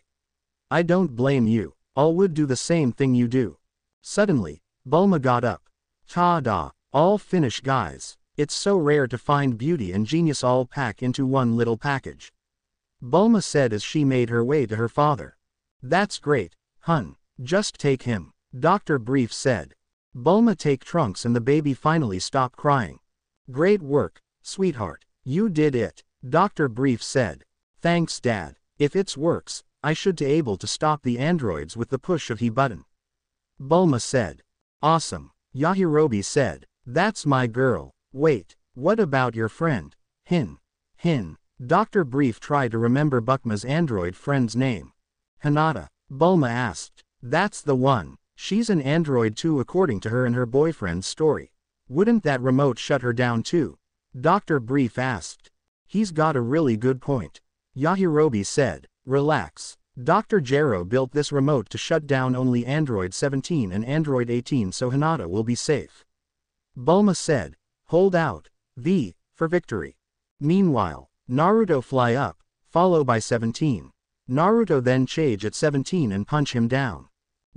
I don't blame you, all would do the same thing you do. Suddenly, Bulma got up. Ta-da, all finished guys. It's so rare to find beauty and genius all pack into one little package. Bulma said as she made her way to her father. That's great, hun. Just take him. Dr. Brief said. Bulma take Trunks and the baby finally stop crying. Great work, sweetheart. You did it. Dr. Brief said. Thanks dad. If it's works, I should be able to stop the androids with the push of he button. Bulma said. Awesome. Yajirobe said. That's my girl. Wait, what about your friend? Hin. Hin. Dr. Brief tried to remember Bulma's android friend's name. Hinata. Bulma asked. That's the one. She's an android too according to her and her boyfriend's story. Wouldn't that remote shut her down too? Dr. Brief asked. He's got a really good point. Yajirobe said. Relax. Dr. Gero built this remote to shut down only Android 17 and Android 18 so Hinata will be safe. Bulma said. Hold out. V. For victory. Meanwhile, Naruto fly up, follow by 17. Naruto then change at 17 and punch him down.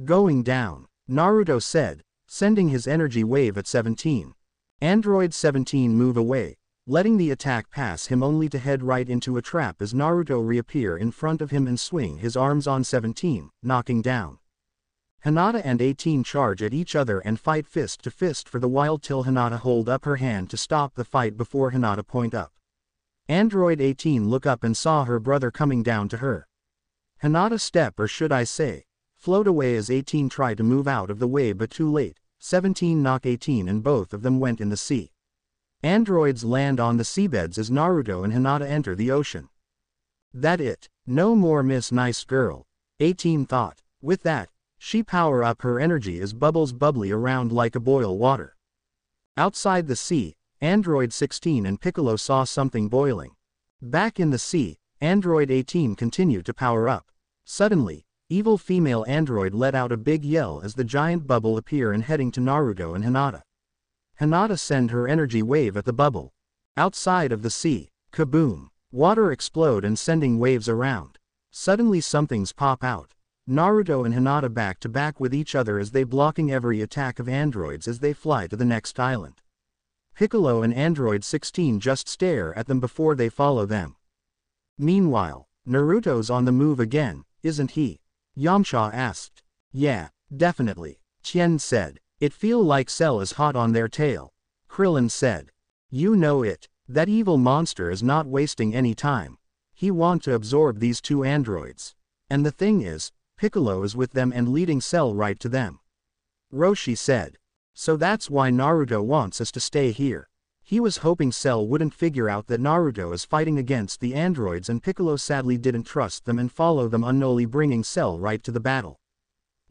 Going down, Naruto said, sending his energy wave at 17. Android 17 move away, letting the attack pass him only to head right into a trap as Naruto reappear in front of him and swing his arms on 17, knocking down. Hinata and 18 charge at each other and fight fist to fist for the while till Hinata hold up her hand to stop the fight before Hinata point up. Android 18 look up and saw her brother coming down to her. Hinata step or should I say, float away as 18 try to move out of the way but too late, 17 knock 18 and both of them went in the sea. Androids land on the seabeds as Naruto and Hinata enter the ocean. That it, no more Miss Nice Girl, 18 thought, with that, she power up her energy as bubbles bubbly around like a boil water. Outside the sea, Android 16 and Piccolo saw something boiling. Back in the sea, Android 18 continued to power up. Suddenly, evil female android let out a big yell as the giant bubble appear and heading to Naruto and Hinata. Hinata send her energy wave at the bubble. Outside of the sea, kaboom, water explode and sending waves around. Suddenly something's pop out. Naruto and Hinata back to back with each other as they blocking every attack of androids as they fly to the next island. Piccolo and Android 16 just stare at them before they follow them. Meanwhile, Naruto's on the move again, isn't he? Yamcha asked. Yeah, definitely. Tien said. It feel like Cell is hot on their tail. Krillin said. You know it. That evil monster is not wasting any time. He want to absorb these two androids. And the thing is, Piccolo is with them and leading Cell right to them. Roshi said. So that's why Naruto wants us to stay here. He was hoping Cell wouldn't figure out that Naruto is fighting against the androids and Piccolo sadly didn't trust them and follow them unknowingly bringing Cell right to the battle.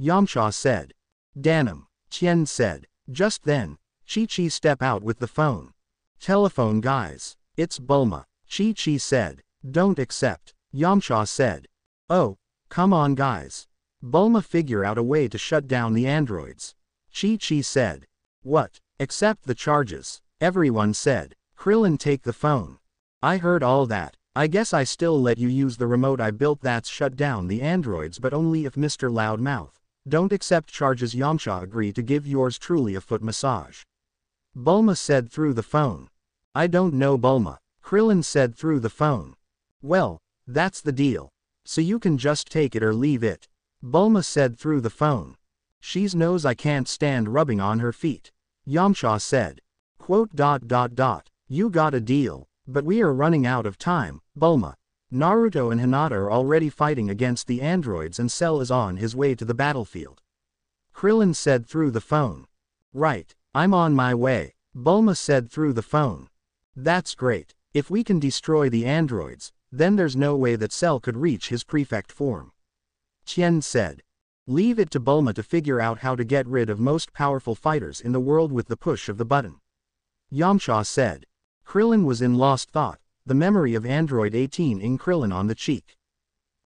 Yamcha said. Danum. Tien said. Just then, Chi-Chi step out with the phone. Telephone guys. It's Bulma. Chi-Chi said. Don't accept. Yamcha said. Oh, come on guys. Bulma figure out a way to shut down the androids. Chi-Chi said. What? Accept the charges. Everyone said. Krillin take the phone. I heard all that. I guess I still let you use the remote I built that's shut down the androids but only if Mr. Loudmouth. Don't accept charges Yamcha agree to give yours truly a foot massage. Bulma said through the phone. I don't know Bulma. Krillin said through the phone. Well, that's the deal. So you can just take it or leave it. Bulma said through the phone. She's knows I can't stand rubbing on her feet. Yamcha said. Quote dot dot dot. You got a deal, but we are running out of time, Bulma. Naruto and Hinata are already fighting against the androids and Cell is on his way to the battlefield. Krillin said through the phone. Right, I'm on my way, Bulma said through the phone. That's great. If we can destroy the androids, then there's no way that Cell could reach his prefect form. Tien said. Leave it to Bulma to figure out how to get rid of most powerful fighters in the world with the push of the button. Yamcha said. Krillin was in lost thought, the memory of Android 18 in Krillin on the cheek.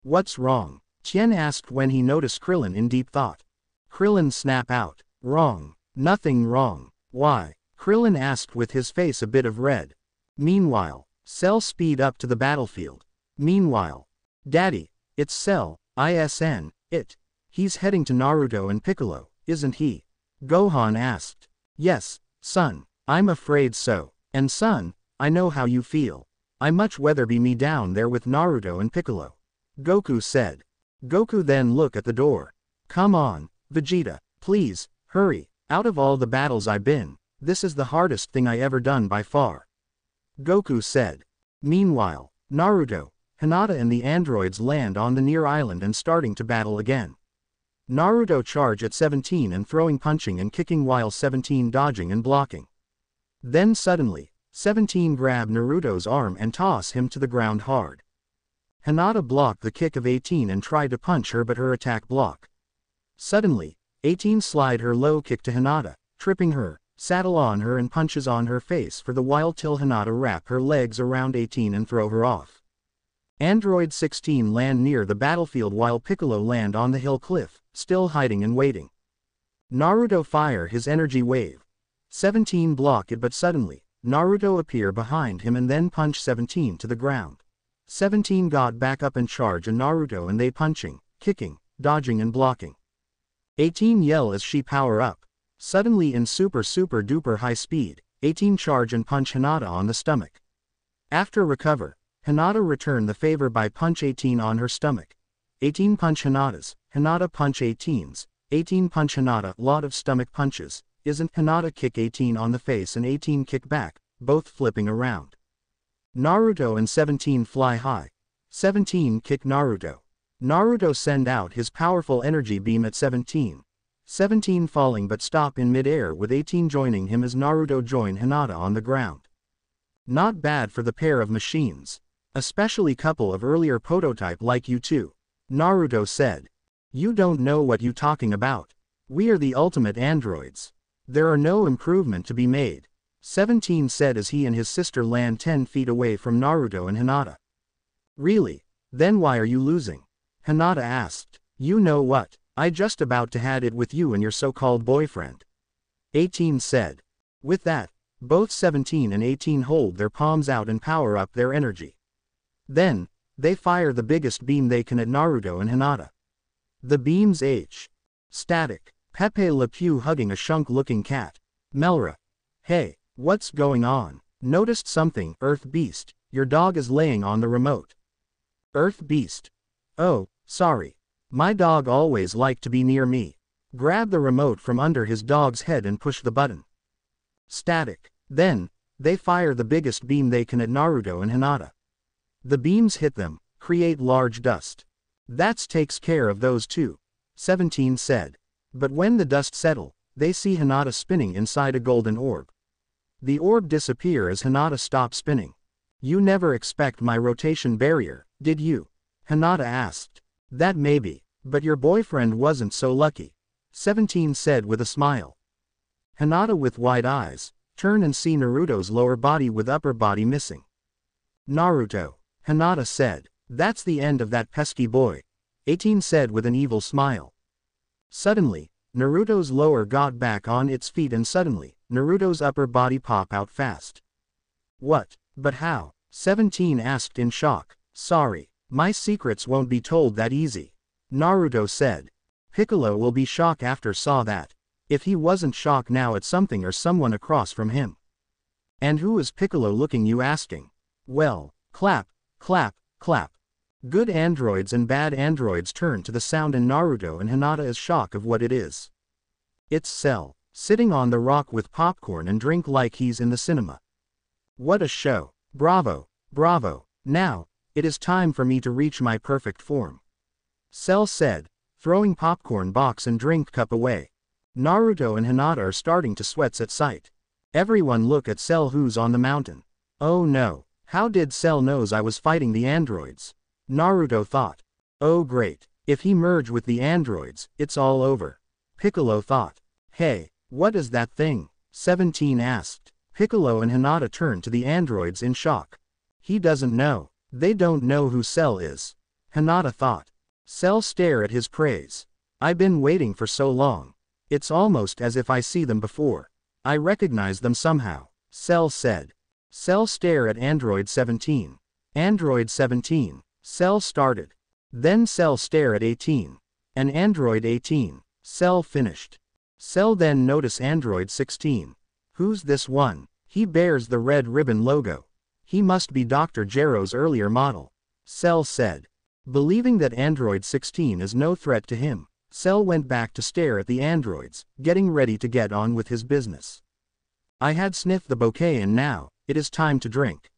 What's wrong? Tien asked when he noticed Krillin in deep thought. Krillin snap out. Wrong. Nothing wrong. Why? Krillin asked with his face a bit of red. Meanwhile, Cell speed up to the battlefield. Meanwhile, Daddy, it's Cell, ISN, it. He's heading to Naruto and Piccolo, isn't he? Gohan asked. Yes, son, I'm afraid so. And son, I know how you feel. I much rather be me down there with Naruto and Piccolo. Goku said. Goku then look at the door. Come on, Vegeta, please, hurry, out of all the battles I've been, this is the hardest thing I ever done by far. Goku said. Meanwhile, Naruto, Hinata and the androids land on the near island and starting to battle again. Naruto charge at 17 and throwing punching and kicking while 17 dodging and blocking. Then suddenly, 17 grab Naruto's arm and toss him to the ground hard. Hinata blocked the kick of 18 and tried to punch her but her attack block. Suddenly, 18 slide her low kick to Hinata, tripping her, saddle on her and punches on her face for the while till Hinata wrap her legs around 18 and throw her off. Android 16 land near the battlefield while Piccolo land on the hill cliff, still hiding and waiting. Naruto fire his energy wave. 17 block it but suddenly, Naruto appear behind him and then punch 17 to the ground. 17 got back up and charge and Naruto and they punching, kicking, dodging and blocking. 18 yell as she power up. Suddenly in super super duper high speed, 18 charge and punch Hinata on the stomach. After recover, Hinata return the favor by punch 18 on her stomach. 18 punch Hinata's, Hinata punch 18's, 18 punch Hinata lot of stomach punches, isn't Hinata kick 18 on the face and 18 kick back, both flipping around. Naruto and 17 fly high. 17 kick Naruto. Naruto send out his powerful energy beam at 17. 17 falling but stop in midair with 18 joining him as Naruto join Hinata on the ground. Not bad for the pair of machines. Especially couple of earlier prototype like you two. Naruto said. You don't know what you talking about. We are the ultimate androids. There are no improvement to be made. 17 said as he and his sister land 10 feet away from Naruto and Hinata. Really? Then why are you losing? Hinata asked. You know what, I just about to had it with you and your so-called boyfriend. 18 said. With that, both 17 and 18 hold their palms out and power up their energy. Then, they fire the biggest beam they can at Naruto and Hinata. The beam's H. Static. Pepe Le Pew hugging a shunk-looking cat. Melra. Hey, what's going on? Noticed something, Earth Beast. Your dog is laying on the remote. Earth Beast. Oh, sorry. My dog always liked to be near me. Grab the remote from under his dog's head and push the button. Static. Then, they fire the biggest beam they can at Naruto and Hinata. The beams hit them, create large dust. That takes care of those two, 17 said. But when the dust settle, they see Hinata spinning inside a golden orb. The orb disappear as Hinata stops spinning. You never expect my rotation barrier, did you? Hinata asked. That maybe, but your boyfriend wasn't so lucky. 17 said with a smile. Hinata with wide eyes, turn and see Naruto's lower body with upper body missing. Naruto, Hinata said, that's the end of that pesky boy. 18 said with an evil smile. Suddenly, Naruto's lower got back on its feet and suddenly, Naruto's upper body pop out fast. What, but how? 17 asked in shock. Sorry, my secrets won't be told that easy. Naruto said. Piccolo will be shocked after saw that. If he wasn't shocked now at something or someone across from him. And who is Piccolo looking you asking? Well, clap, clap, clap. Good androids and bad androids turn to the sound and Naruto and Hinata is shocked of what it is. It's Cell, sitting on the rock with popcorn and drink like he's in the cinema. What a show. Bravo, bravo. Now, it is time for me to reach my perfect form. Cell said, throwing popcorn box and drink cup away. Naruto and Hinata are starting to sweats at sight. Everyone look at Cell who's on the mountain. Oh no, how did Cell knows I was fighting the androids? Naruto thought. Oh great, if he merge with the androids, it's all over. Piccolo thought. Hey, what is that thing? 17 asked. Piccolo and Hinata turned to the androids in shock. He doesn't know. They don't know who Cell is. Hinata thought. Cell stare at his praise. I've been waiting for so long. It's almost as if I see them before. I recognize them somehow, Cell said. Cell stare at Android 17. Android 17. Cell started. Then Cell stare at 18. An Android 18. Cell finished. Cell then notice Android 16. Who's this one? He bears the red ribbon logo. He must be Dr. Gero's earlier model. Cell said. Believing that Android 16 is no threat to him, Cell went back to stare at the androids, getting ready to get on with his business. I had sniffed the bouquet and now, it is time to drink.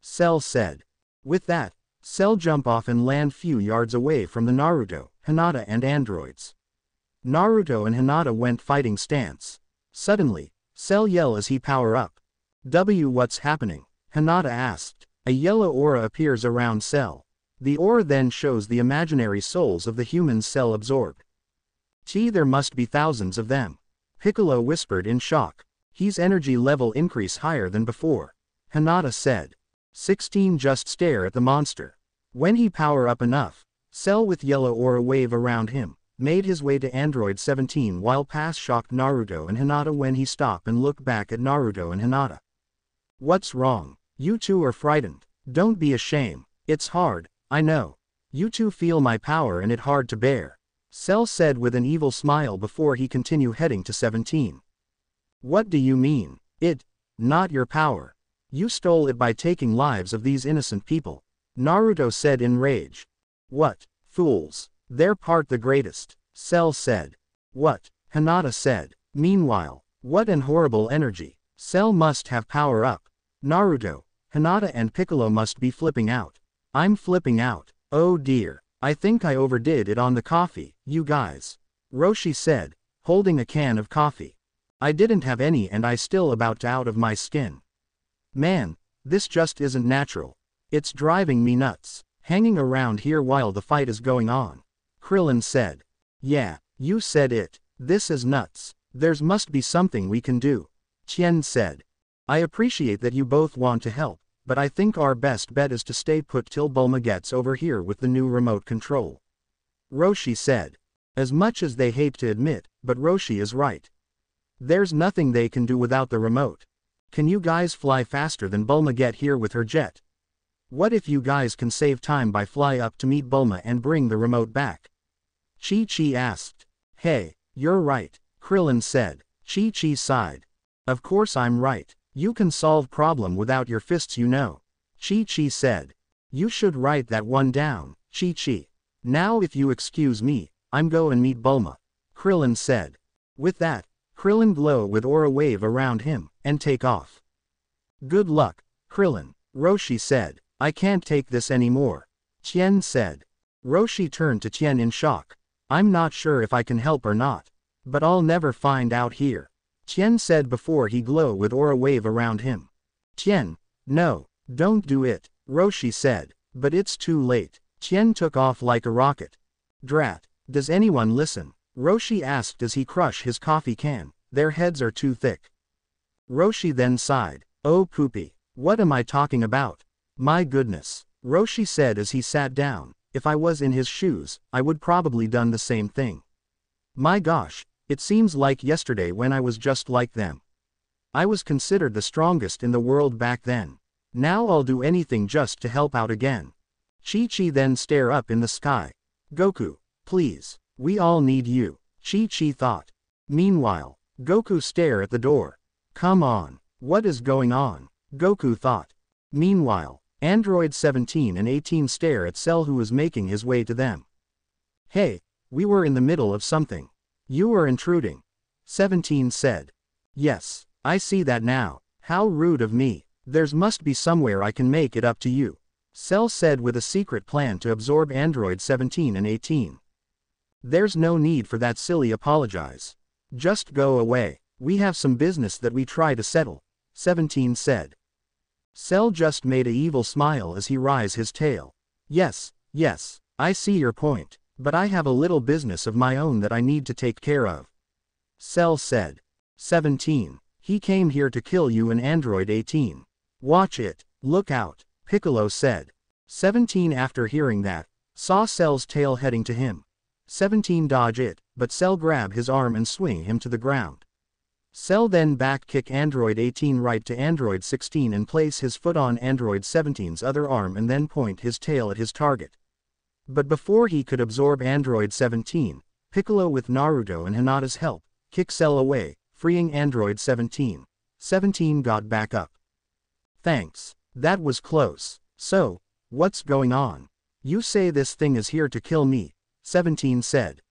Cell said. With that, Cell jump off and land few yards away from the Naruto, Hinata and androids. Naruto and Hinata went fighting stance. Suddenly, Cell yell as he power up. W what's happening? Hinata asked. A yellow aura appears around Cell. The aura then shows the imaginary souls of the human Cell absorbed. Gee there must be thousands of them. Piccolo whispered in shock. His energy level increase higher than before. Hinata said. 16 just stare at the monster. When he power up enough, Cell with yellow aura wave around him, made his way to Android 17 while Pass shocked Naruto and Hinata when he stopped and looked back at Naruto and Hinata. What's wrong? You two are frightened. Don't be ashamed. It's hard, I know. You two feel my power and it hard to bear. Cell said with an evil smile before he continue heading to 17. What do you mean? It, not your power. You stole it by taking lives of these innocent people. Naruto said in rage. What, fools, they're part the greatest, Cell said. What, Hinata said. Meanwhile, what an horrible energy. Cell must have power up. Naruto, Hinata and Piccolo must be flipping out. I'm flipping out. Oh dear. I think I overdid it on the coffee, you guys. Roshi said, holding a can of coffee. I didn't have any and I still about out of my skin. Man, this just isn't natural. It's driving me nuts. Hanging around here while the fight is going on. Krillin said. Yeah, you said it. This is nuts. There's must be something we can do. Tien said. I appreciate that you both want to help but I think our best bet is to stay put till Bulma gets over here with the new remote control. Roshi said. As much as they hate to admit, but Roshi is right. There's nothing they can do without the remote. Can you guys fly faster than Bulma get here with her jet? What if you guys can save time by fly up to meet Bulma and bring the remote back? Chi Chi asked. Hey, you're right, Krillin said. Chi Chi sighed. Of course I'm right. You can solve problem without your fists you know. Chi Chi said. You should write that one down, Chi Chi. Now if you excuse me, I'm go and meet Bulma. Krillin said. With that, Krillin glow with aura wave around him, and take off. Good luck, Krillin, Roshi said. I can't take this anymore. Tien said. Roshi turned to Tien in shock. I'm not sure if I can help or not. But I'll never find out here. Tien said before he glow with aura wave around him. Tien, no, don't do it, Roshi said. But it's too late. Tien took off like a rocket. Drat, does anyone listen? Roshi asked as he crushed his coffee can, their heads are too thick. Roshi then sighed, oh poopy, what am I talking about? My goodness, Roshi said as he sat down, if I was in his shoes, I would probably done the same thing. My gosh, it seems like yesterday when I was just like them. I was considered the strongest in the world back then. Now I'll do anything just to help out again. Chi-Chi then stare up in the sky. Goku, please. We all need you, Chi-Chi thought. Meanwhile, Goku stare at the door. Come on, what is going on? Goku thought. Meanwhile, Android 17 and 18 stare at Cell who is making his way to them. Hey, we were in the middle of something. You are intruding. 17 said. Yes, I see that now. How rude of me. There's must be somewhere I can make it up to you. Cell said with a secret plan to absorb Android 17 and 18. There's no need for that silly apologize. Just go away. We have some business that we try to settle. 17 said. Cell just made a evil smile as he rise his tail. Yes, yes, I see your point, but I have a little business of my own that I need to take care of. Cell said. 17. He came here to kill you and Android 18. Watch it, look out, Piccolo said. 17 after hearing that, saw Cell's tail heading to him. 17 dodge it, but Cell grab his arm and swing him to the ground. Cell then back kick Android 18 right to Android 16 and place his foot on Android 17's other arm and then point his tail at his target. But before he could absorb Android 17, Piccolo with Naruto and Hinata's help, kick Cell away, freeing Android 17. 17 got back up. Thanks. That was close. So, what's going on? You say this thing is here to kill me, 17 said.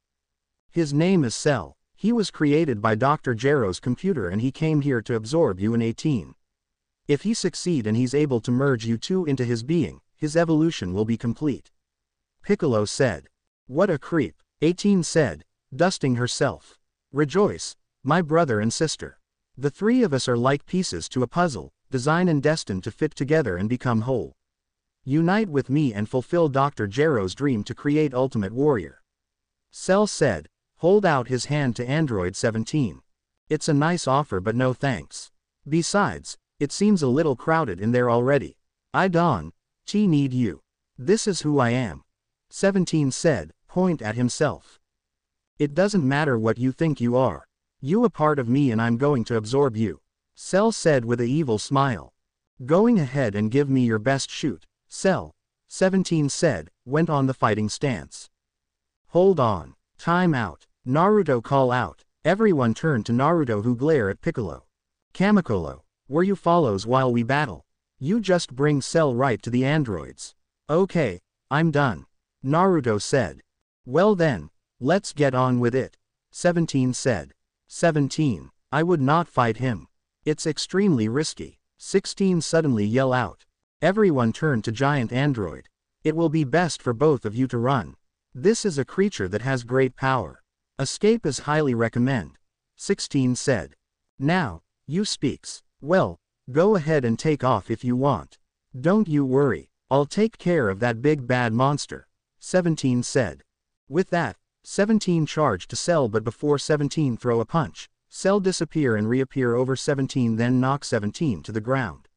His name is Cell. He was created by Dr. Gero's computer and he came here to absorb you in 18. If he succeed and he's able to merge you two into his being, his evolution will be complete. Piccolo said. What a creep, 18 said, dusting herself. Rejoice, my brother and sister. The three of us are like pieces to a puzzle, designed and destined to fit together and become whole. Unite with me and fulfill Dr. Gero's dream to create Ultimate Warrior. Cell said, hold out his hand to Android 17. It's a nice offer but no thanks. Besides, it seems a little crowded in there already. I don, T need you. This is who I am. 17 said, point at himself. It doesn't matter what you think you are. You a part of me and I'm going to absorb you. Cell said with a evil smile. Going ahead and give me your best shoot. Cell, 17 said, went on the fighting stance. Hold on. Time out. Naruto call out. Everyone turned to Naruto who glare at Piccolo. Kamikolo, were you follows while we battle? You just bring Cell right to the androids. Okay, I'm done. Naruto said. Well then, let's get on with it. 17 said. 17. I would not fight him. It's extremely risky. 16 suddenly yell out. Everyone turned to Giant Android. It will be best for both of you to run. This is a creature that has great power. Escape is highly recommend. 16 said. Now, you speaks. Well, go ahead and take off if you want. Don't you worry, I'll take care of that big bad monster. 17 said. With that, 17 charged to Cell but before 17 throw a punch, Cell disappear and reappear over 17 then knock 17 to the ground.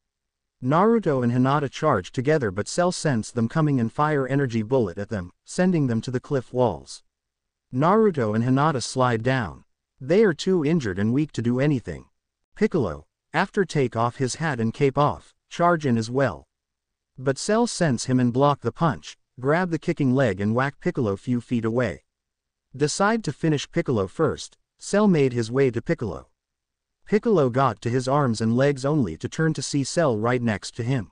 Naruto and Hinata charge together but Cell sense them coming and fire energy bullet at them, sending them to the cliff walls. Naruto and Hinata slide down. They are too injured and weak to do anything. Piccolo, after take off his hat and cape off, charge in as well. But Cell sense him and block the punch, grab the kicking leg and whack Piccolo few feet away. Decide to finish Piccolo first, Cell made his way to Piccolo. Piccolo got to his arms and legs only to turn to see Cell right next to him.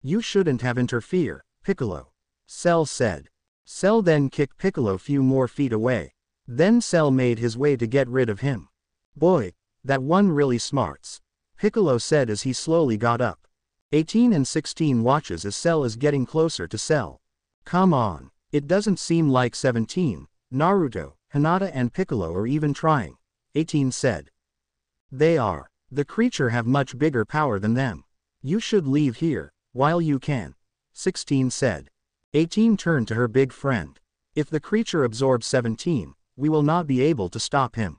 You shouldn't have interfere, Piccolo. Cell said. Cell then kicked Piccolo a few more feet away. Then Cell made his way to get rid of him. Boy, that one really smarts. Piccolo said as he slowly got up. 18 and 16 watches as Cell is getting closer to Cell. Come on. It doesn't seem like 17, Naruto, Hinata and Piccolo are even trying. 18 said. They are. The creature have much bigger power than them. You should leave here, while you can. 16 said. 18 turned to her big friend. If the creature absorbs 17, we will not be able to stop him.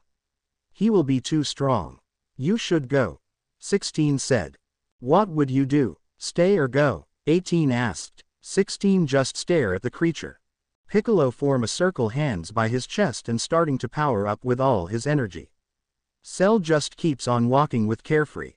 He will be too strong. You should go. 16 said. What would you do? Stay or go? 18 asked. 16 just stare at the creature. Piccolo form a circle hands by his chest and starting to power up with all his energy. Cell just keeps on walking with carefree.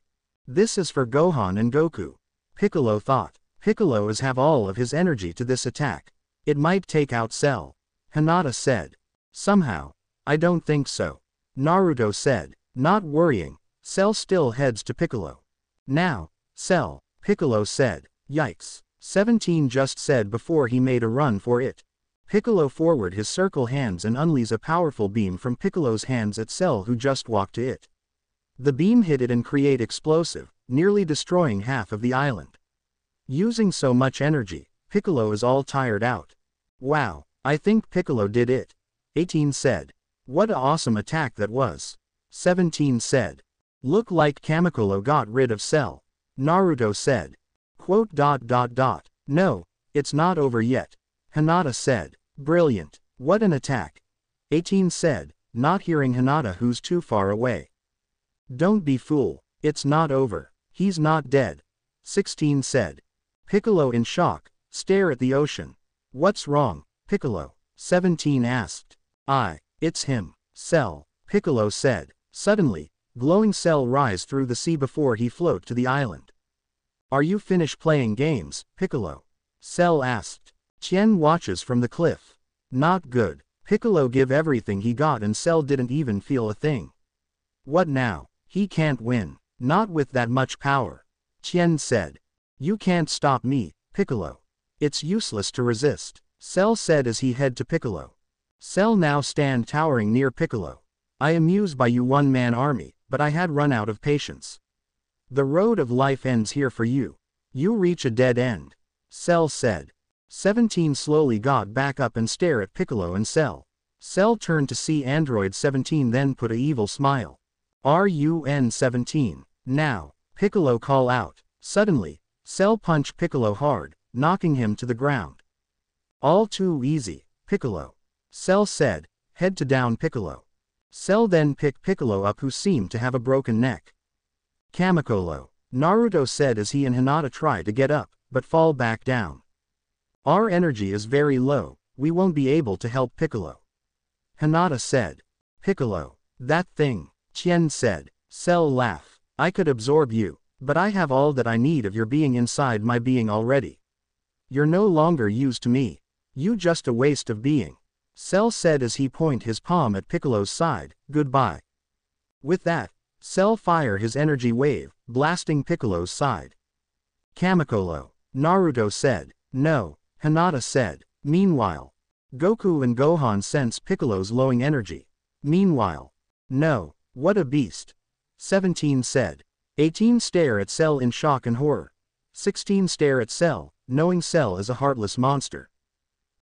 This is for Gohan and Goku. Piccolo thought. Piccolo is have all of his energy to this attack. It might take out Cell. Hinata said. Somehow. I don't think so. Naruto said. Not worrying. Cell still heads to Piccolo. Now. Cell. Piccolo said. Yikes. 17 just said before he made a run for it. Piccolo forward his circle hands and unleashes a powerful beam from Piccolo's hands at Cell who just walked to it. The beam hit it and create explosive, nearly destroying half of the island. Using so much energy, Piccolo is all tired out. Wow, I think Piccolo did it. 18 said. What a awesome attack that was. 17 said. Look like Kamikolo got rid of Cell. Naruto said. Quote dot dot dot. No, it's not over yet. Hinata said. Brilliant. What an attack. 18 said, not hearing Hinata who's too far away. Don't be fool. It's not over. He's not dead. 16 said. Piccolo in shock, stare at the ocean. What's wrong, Piccolo? 17 asked. I, it's him. Cell, Piccolo said. Suddenly, glowing cell rise through the sea before he float to the island. Are you finished playing games, Piccolo? Cell asked. Tien watches from the cliff. Not good. Piccolo give everything he got and Cell didn't even feel a thing. What now? He can't win. Not with that much power. Tien said. You can't stop me, Piccolo. It's useless to resist. Cell said as he head to Piccolo. Cell now stand towering near Piccolo. I amused by you one-man army, but I had run out of patience. The road of life ends here for you. You reach a dead end. Cell said. 17 slowly got back up and stare at Piccolo and Cell. Cell turned to see Android 17 then put a evil smile. RUN 17. Now. Piccolo call out. Suddenly, Cell punch Piccolo hard, knocking him to the ground. All too easy, Piccolo. Cell said, head to down Piccolo. Cell then pick Piccolo up who seemed to have a broken neck. Kamikolo. Naruto said as he and Hinata try to get up, but fall back down. Our energy is very low, we won't be able to help Piccolo. Hinata said. Piccolo. That thing. Tien said. Cell laugh. I could absorb you, but I have all that I need of your being inside my being already. You're no longer used to me. You just a waste of being. Cell said as he point his palm at Piccolo's side, goodbye. With that, Cell fire his energy wave, blasting Piccolo's side. Kamikolo. Naruto said. No, Hinata said. Meanwhile, Goku and Gohan sense Piccolo's lowing energy. Meanwhile, no, what a beast. 17 said. 18 stare at Cell in shock and horror. 16 stare at Cell, knowing Cell is a heartless monster.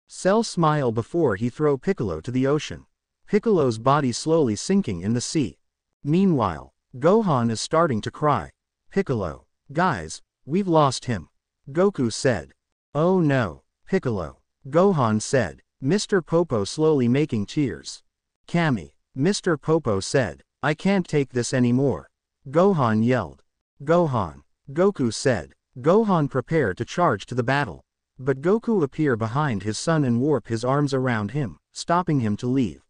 Cell smile before he throw Piccolo to the ocean. Piccolo's body slowly sinking in the sea. Meanwhile, Gohan is starting to cry. Piccolo. Guys, we've lost him. Goku said. Oh no. Piccolo. Gohan said. Mr. Popo slowly making tears. Kami. Mr. Popo said. I can't take this anymore. Gohan yelled. Gohan. Goku said. Gohan prepare to charge to the battle. But Goku appear behind his son and warp his arms around him, stopping him to leave.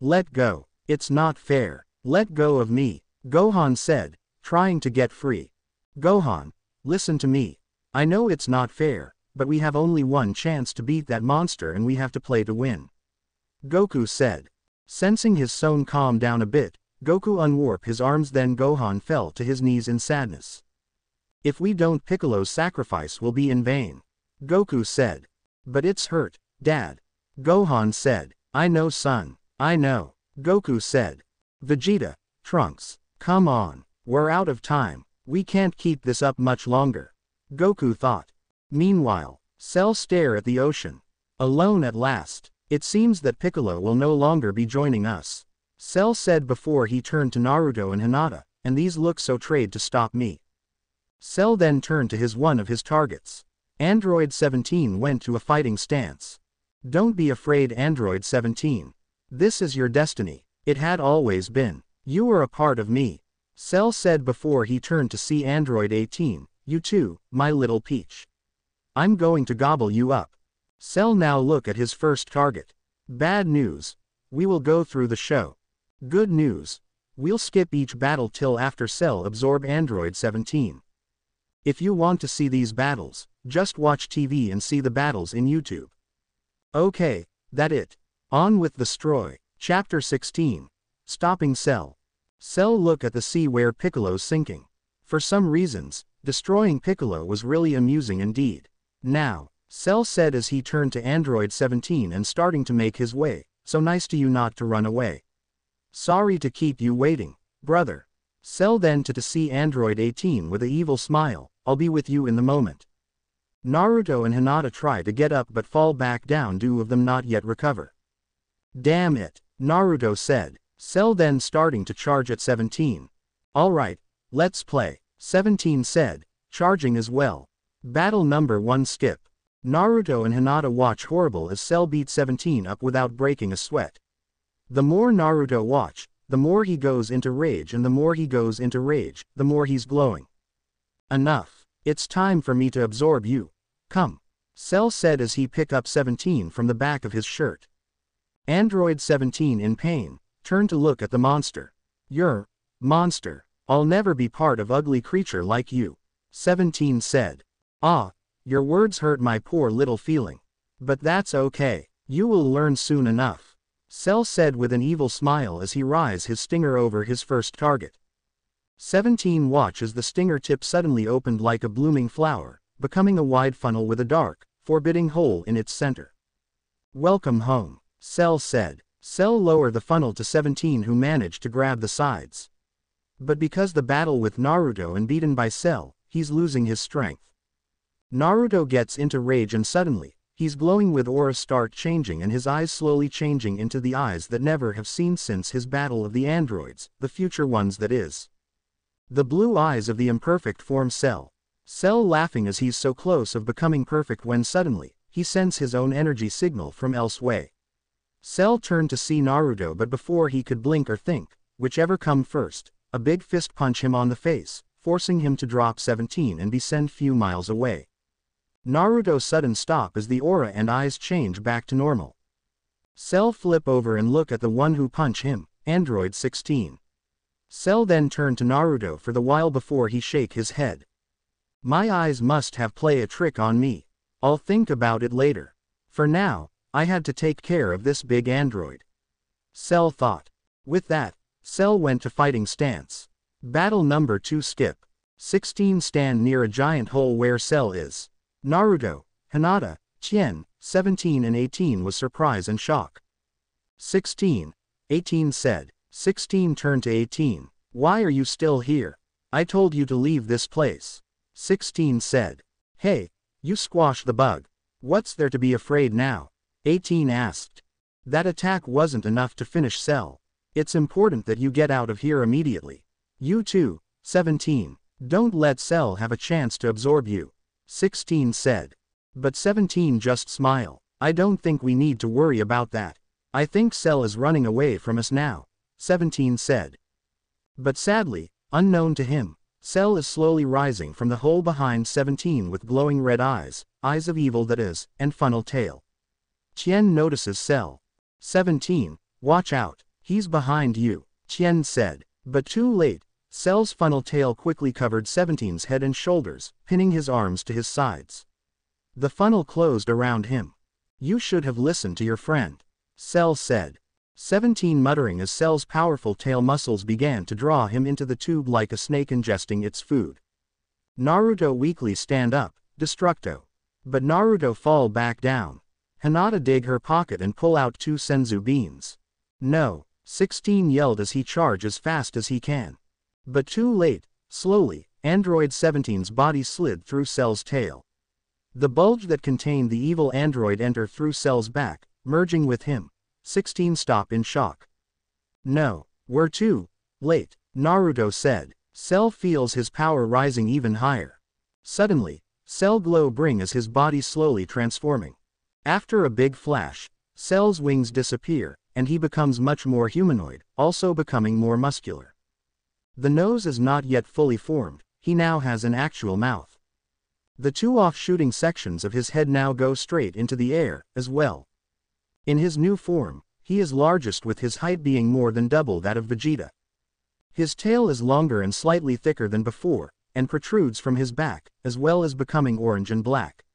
Let go. It's not fair. Let go of me. Gohan said, trying to get free. Gohan, listen to me. I know it's not fair, but we have only one chance to beat that monster and we have to play to win. Goku said. Sensing his son calm down a bit, Goku unwarp his arms then Gohan fell to his knees in sadness. If we don't Piccolo's sacrifice will be in vain. Goku said. But it's hurt, dad. Gohan said. I know son. I know. Goku said. Vegeta, Trunks, come on, we're out of time, we can't keep this up much longer. Goku thought. Meanwhile, Cell stare at the ocean. Alone at last, it seems that Piccolo will no longer be joining us. Cell said before he turned to Naruto and Hinata, and these look so trade to stop me. Cell then turned to his one of his targets. Android 17 went to a fighting stance. Don't be afraid Android 17. This is your destiny, it had always been. You are a part of me. Cell said before he turned to see Android 18, you too, my little peach. I'm going to gobble you up. Cell now look at his first target. Bad news. We will go through the show. Good news. We'll skip each battle till after Cell absorb Android 17. If you want to see these battles, just watch TV and see the battles in YouTube. Okay, that it. On with the Stroy. Chapter 16. Stopping Cell. Cell look at the sea where Piccolo's sinking. For some reasons, destroying Piccolo was really amusing indeed. Now, Cell said as he turned to Android 17 and starting to make his way, so nice to you not to run away. Sorry to keep you waiting, brother. Cell then to to see Android 18 with a evil smile, I'll be with you in the moment. Naruto and Hinata try to get up but fall back down due of them not yet recover. Damn it, Naruto said, Cell then starting to charge at 17. Alright, let's play, 17 said, charging as well. Battle number 1 skip. Naruto and Hinata watch horrible as Cell beat 17 up without breaking a sweat. The more Naruto watch, the more he goes into rage and the more he goes into rage, the more he's glowing. Enough. It's time for me to absorb you. Come. Cell said as he picked up 17 from the back of his shirt. Android 17 in pain, turned to look at the monster. You're, monster, I'll never be part of ugly creature like you. 17 said. Ah, your words hurt my poor little feeling. But that's okay, you will learn soon enough. Cell said with an evil smile as he rise his stinger over his first target. 17 watch as the stinger tip suddenly opened like a blooming flower, becoming a wide funnel with a dark, forbidding hole in its center. Welcome home, Cell said. Cell lower the funnel to 17 who managed to grab the sides. But because the battle with Naruto and beaten by Cell, he's losing his strength. Naruto gets into rage and suddenly, he's glowing with aura start changing and his eyes slowly changing into the eyes that never have seen since his battle of the androids, the future ones that is. The blue eyes of the imperfect form Cell. Cell laughing as he's so close of becoming perfect when suddenly, he sends his own energy signal from elsewhere. Cell turned to see Naruto but before he could blink or think, whichever come first, a big fist punch him on the face, forcing him to drop 17 and be sent few miles away. Naruto sudden stop as the aura and eyes change back to normal. Cell flip over and look at the one who punch him, Android 16. Cell then turn to Naruto for the while before he shake his head. My eyes must have play a trick on me. I'll think about it later. For now, I had to take care of this big android. Cell thought. With that, Cell went to fighting stance. Battle number 2 skip. 16 stand near a giant hole where Cell is. Naruto, Hinata, Tien, 17 and 18 was surprise and shock. 16. 18 said. 16 turned to 18. Why are you still here? I told you to leave this place. 16 said. Hey, you squash the bug. What's there to be afraid now? 18 asked. That attack wasn't enough to finish Cell. It's important that you get out of here immediately. You too, 17. Don't let Cell have a chance to absorb you. 16 said. But 17 just smile. I don't think we need to worry about that. I think Cell is running away from us now. 17 said. But sadly, unknown to him, Cell is slowly rising from the hole behind 17 with glowing red eyes, eyes of evil that is, and funnel tail. Tien notices Cell. 17, watch out, he's behind you, Tien said. But too late, Cell's funnel tail quickly covered 17's head and shoulders, pinning his arms to his sides. The funnel closed around him. You should have listened to your friend. Cell said. 17 muttering as Cell's powerful tail muscles began to draw him into the tube like a snake ingesting its food. Naruto weakly stand up, destructo. But Naruto fall back down. Hinata dig her pocket and pull out two senzu beans. No, 16 yelled as he charge as fast as he can. But too late, slowly, Android 17's body slid through Cell's tail. The bulge that contained the evil android entered through Cell's back, merging with him. 16 stop in shock. No, we're too late, Naruto said. Cell feels his power rising even higher. Suddenly, Cell glow bring as his body slowly transforming. After a big flash, Cell's wings disappear, and he becomes much more humanoid, also becoming more muscular. The nose is not yet fully formed, he now has an actual mouth. The two off-shooting sections of his head now go straight into the air, as well. In his new form, he is largest with his height being more than double that of Vegeta. His tail is longer and slightly thicker than before, and protrudes from his back, as well as becoming orange and black.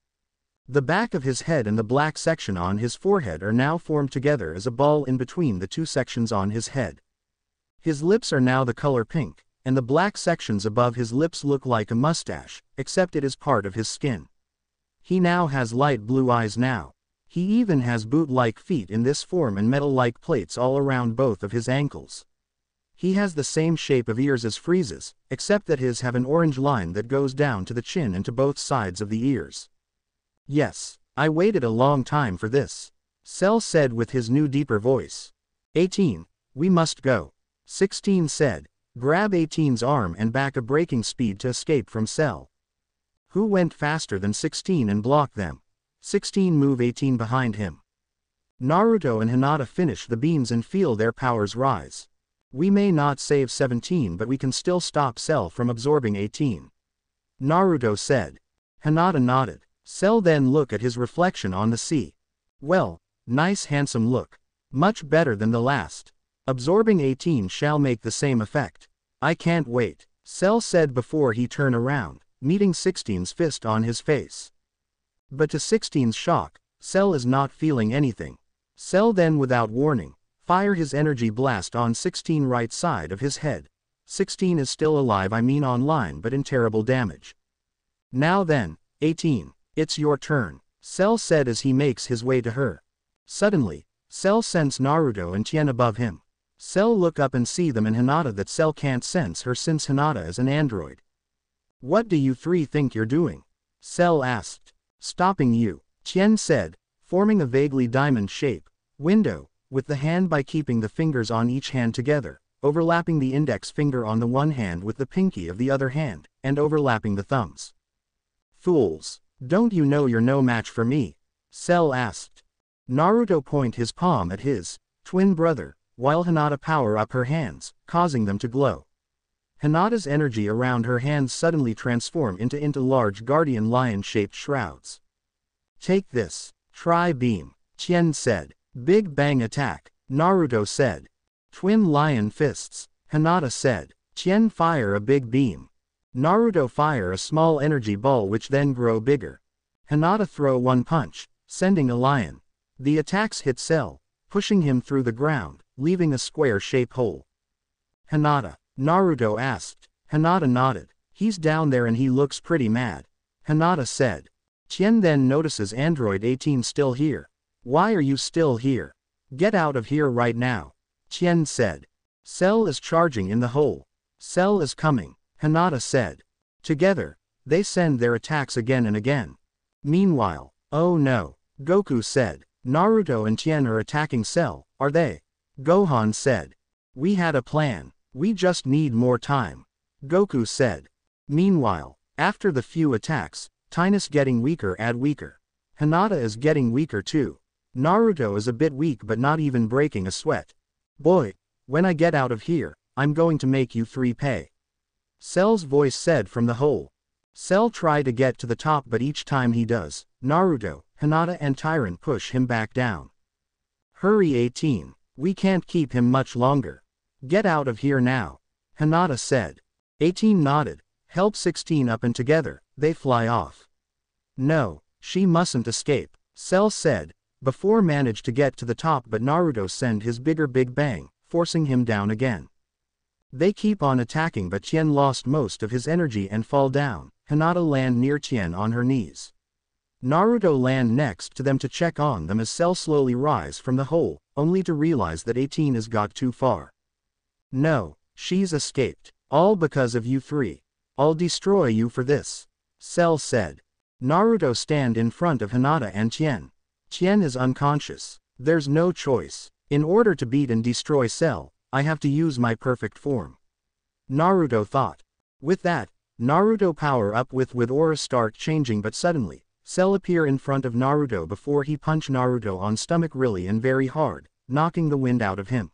The back of his head and the black section on his forehead are now formed together as a ball in between the two sections on his head. His lips are now the color pink, and the black sections above his lips look like a mustache, except it is part of his skin. He now has light blue eyes now. He even has boot-like feet in this form and metal-like plates all around both of his ankles. He has the same shape of ears as Frieza's, except that his have an orange line that goes down to the chin and to both sides of the ears. Yes, I waited a long time for this. Cell said with his new deeper voice. 18, we must go. 16 said, grab 18's arm and back a breaking speed to escape from Cell. Who went faster than 16 and blocked them? 16 move 18 behind him. Naruto and Hinata finish the beams and feel their powers rise. We may not save 17 but we can still stop Cell from absorbing 18. Naruto said. Hinata nodded. Cell then look at his reflection on the sea. Well, nice handsome look. Much better than the last. Absorbing 18 shall make the same effect. I can't wait. Cell said before he turned around, meeting 16's fist on his face. But to 16's shock, Cell is not feeling anything. Cell then without warning, Fire his energy blast on 16 right side of his head. 16 is still alive I mean online but in terrible damage. Now then, 18, it's your turn, Cell said as he makes his way to her. Suddenly, Cell sense Naruto and Tien above him. Cell look up and see them and Hinata that Cell can't sense her since Hinata is an android. What do you three think you're doing? Cell asked. Stopping you, Tien said, forming a vaguely diamond shape, window, with the hand by keeping the fingers on each hand together, overlapping the index finger on the one hand with the pinky of the other hand, and overlapping the thumbs. Fools, don't you know you're no match for me? Cell asked. Naruto point his palm at his twin brother, while Hinata power up her hands, causing them to glow. Hinata's energy around her hands suddenly transform into into large guardian lion-shaped shrouds. Take this, Tri-Beam, Tien said. Big Bang Attack, Naruto said. Twin Lion Fists, Hinata said. Tien fire a big beam. Naruto fire a small energy ball which then grow bigger. Hinata throw one punch, sending a lion. The attacks hit Cell, pushing him through the ground, leaving a square-shaped hole. Hinata, Naruto asked. Hinata nodded. He's down there and he looks pretty mad. Hinata said. Tien then notices Android 18 still here. Why are you still here? Get out of here right now. Tien said. Cell is charging in the hole. Cell is coming, Hinata said. Together, they send their attacks again and again. Meanwhile, oh no, Goku said. Naruto and Tien are attacking Cell, are they? Gohan said. We had a plan. We just need more time. Goku said. Meanwhile, after the few attacks, Tinus getting weaker and weaker. Hinata is getting weaker too. Naruto is a bit weak but not even breaking a sweat. Boy, when I get out of here, I'm going to make you three pay. Cell's voice said from the hole. Cell try to get to the top but each time he does, Naruto, Hinata and Tien push him back down. Hurry 18, we can't keep him much longer. Get out of here now. Hinata said. 18 nodded, help 16 up and together, they fly off. No, she mustn't escape, Cell said, before managed to get to the top but Naruto send his bigger Big Bang, forcing him down again. They keep on attacking but Tien lost most of his energy and fall down, Hinata land near Tien on her knees. Naruto land next to them to check on them as Cell slowly rise from the hole, only to realize that 18 has got too far. No, she's escaped. All because of you three. I'll destroy you for this. Cell said. Naruto stand in front of Hinata and Tien. Tien is unconscious. There's no choice. In order to beat and destroy Cell, I have to use my perfect form. Naruto thought. With that, Naruto power up with with aura start changing but suddenly, Cell appear in front of Naruto before he punch Naruto on stomach really and very hard, knocking the wind out of him.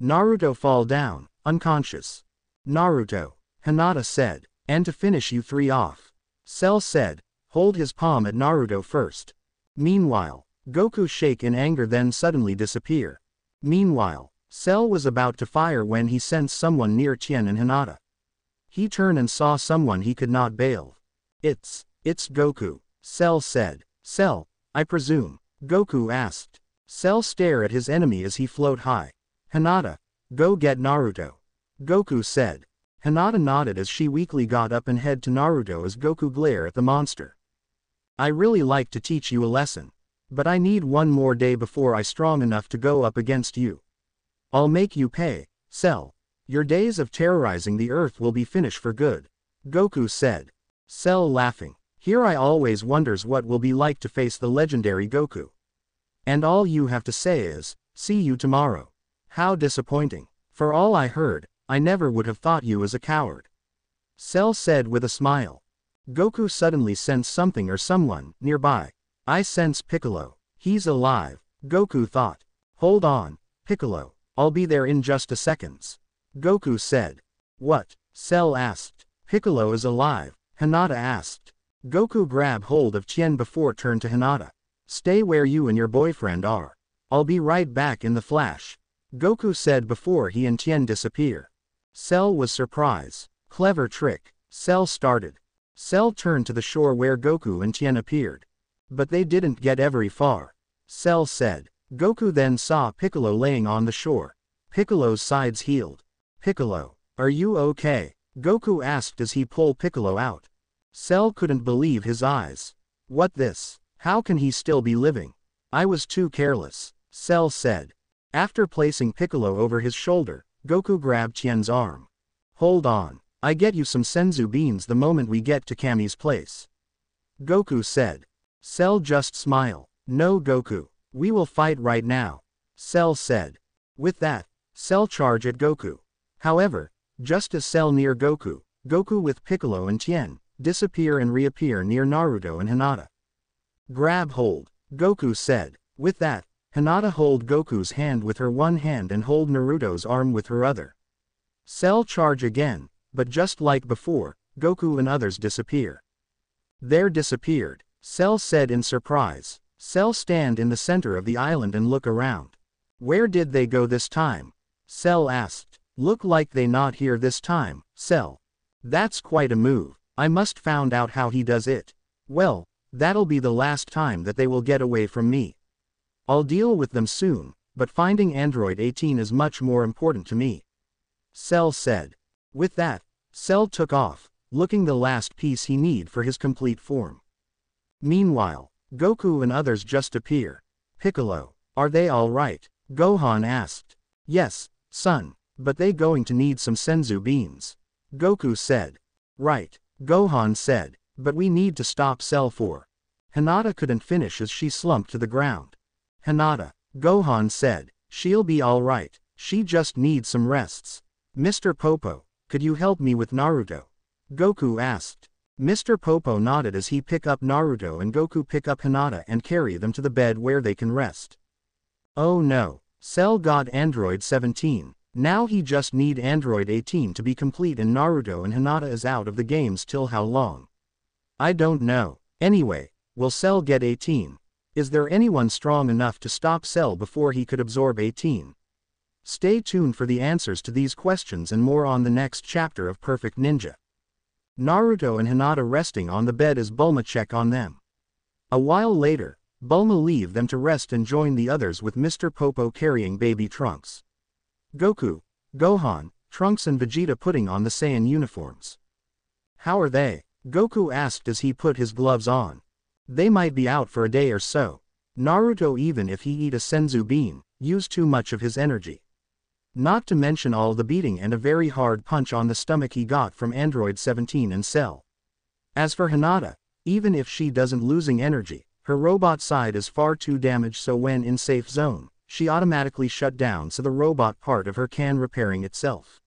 Naruto fall down, unconscious. Naruto, Hinata said, and to finish you three off. Cell said, hold his palm at Naruto first. Meanwhile, Goku shake in anger then suddenly disappear. Meanwhile, Cell was about to fire when he sensed someone near Tien and Hinata. He turned and saw someone he could not bail. It's, it's Goku, Cell said. Cell, I presume. Goku asked. Cell stare at his enemy as he float high. Hinata, go get Naruto. Goku said. Hinata nodded as she weakly got up and head to Naruto as Goku glare at the monster. I really like to teach you a lesson. But I need one more day before I strong enough to go up against you. I'll make you pay, Cell. Your days of terrorizing the earth will be finished for good. Goku said. Cell laughing. Here I always wonders what will be like to face the legendary Goku. And all you have to say is, see you tomorrow. How disappointing. For all I heard, I never would have thought you as a coward. Cell said with a smile. Goku suddenly sensed something or someone nearby. I sense Piccolo. He's alive. Goku thought. Hold on, Piccolo. I'll be there in just a seconds. Goku said. What? Cell asked. Piccolo is alive. Hinata asked. Goku grab hold of Tien before turn to Hinata. Stay where you and your boyfriend are. I'll be right back in the flash. Goku said before he and Tien disappear. Cell was surprised. Clever trick. Cell started. Cell turned to the shore where Goku and Tien appeared. But they didn't get very far. Cell said. Goku then saw Piccolo laying on the shore. Piccolo's sides healed. Piccolo, are you okay? Goku asked as he pulled Piccolo out. Cell couldn't believe his eyes. What this? How can he still be living? I was too careless, Cell said. After placing Piccolo over his shoulder, Goku grabbed Tien's arm. Hold on, I get you some senzu beans the moment we get to Kami's place. Goku said. Cell just smile. No Goku, we will fight right now. Cell said. With that, Cell charge at Goku. However, just as Cell near Goku, Goku with Piccolo and Tien, disappear and reappear near Naruto and Hinata. Grab hold, Goku said. With that, Hinata hold Goku's hand with her one hand and hold Naruto's arm with her other. Cell charge again, but just like before, Goku and others disappear. They're disappeared, Cell said in surprise. Cell stand in the center of the island and look around. Where did they go this time? Cell asked. Look like they not here this time, Cell. That's quite a move. I must found out how he does it. Well, that'll be the last time that they will get away from me. I'll deal with them soon, but finding Android 18 is much more important to me. Cell said. With that, Cell took off, looking the last piece he need for his complete form. Meanwhile, Goku and others just appear. Piccolo, are they alright? Gohan asked. Yes, son, but they going to need some senzu beans. Goku said. Right, Gohan said, but we need to stop Cell for. Hinata couldn't finish as she slumped to the ground. Hinata, Gohan said, she'll be alright, she just needs some rests. Mr. Popo, could you help me with Naruto? Goku asked. Mr. Popo nodded as he pick up Naruto and Goku pick up Hinata and carry them to the bed where they can rest. Oh no, Cell got Android 17, now he just need Android 18 to be complete and Naruto and Hinata is out of the games till how long? I don't know. Anyway, will Cell get 18? Is there anyone strong enough to stop Cell before he could absorb 18? Stay tuned for the answers to these questions and more on the next chapter of Perfect Ninja. Naruto and Hinata resting on the bed as Bulma check on them. A while later, Bulma leave them to rest and join the others with Mr. Popo carrying baby Trunks. Goku, Gohan, Trunks and Vegeta putting on the Saiyan uniforms. How are they? Goku asked as he put his gloves on. They might be out for a day or so. Naruto even if he eat a senzu bean, use too much of his energy. Not to mention all the beating and a very hard punch on the stomach he got from Android 17 and Cell. As for Hinata, even if she doesn't losing energy, her robot side is far too damaged so when in safe zone, she automatically shut down so the robot part of her can repairing itself.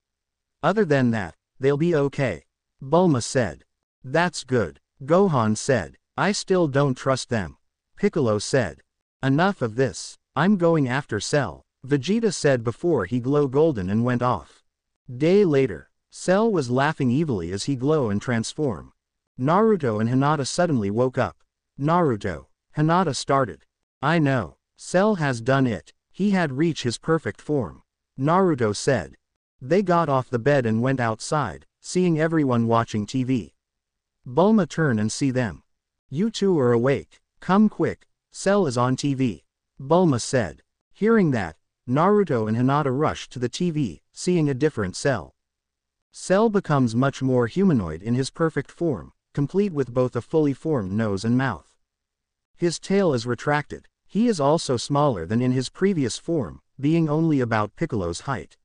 Other than that, they'll be okay. Bulma said. That's good. Gohan said. I still don't trust them. Piccolo said. Enough of this. I'm going after Cell. Vegeta said before he glow golden and went off. Day later, Cell was laughing evilly as he glow and transform. Naruto and Hinata suddenly woke up. Naruto. Hinata started. I know. Cell has done it. He had reached his perfect form. Naruto said. They got off the bed and went outside, seeing everyone watching TV. Bulma turned and see them. You two are awake. Come quick. Cell is on TV. Bulma said. Hearing that, Naruto and Hinata rushed to the TV, seeing a different Cell. Cell becomes much more humanoid in his perfect form, complete with both a fully formed nose and mouth. His tail is retracted, he is also smaller than in his previous form, being only about Piccolo's height.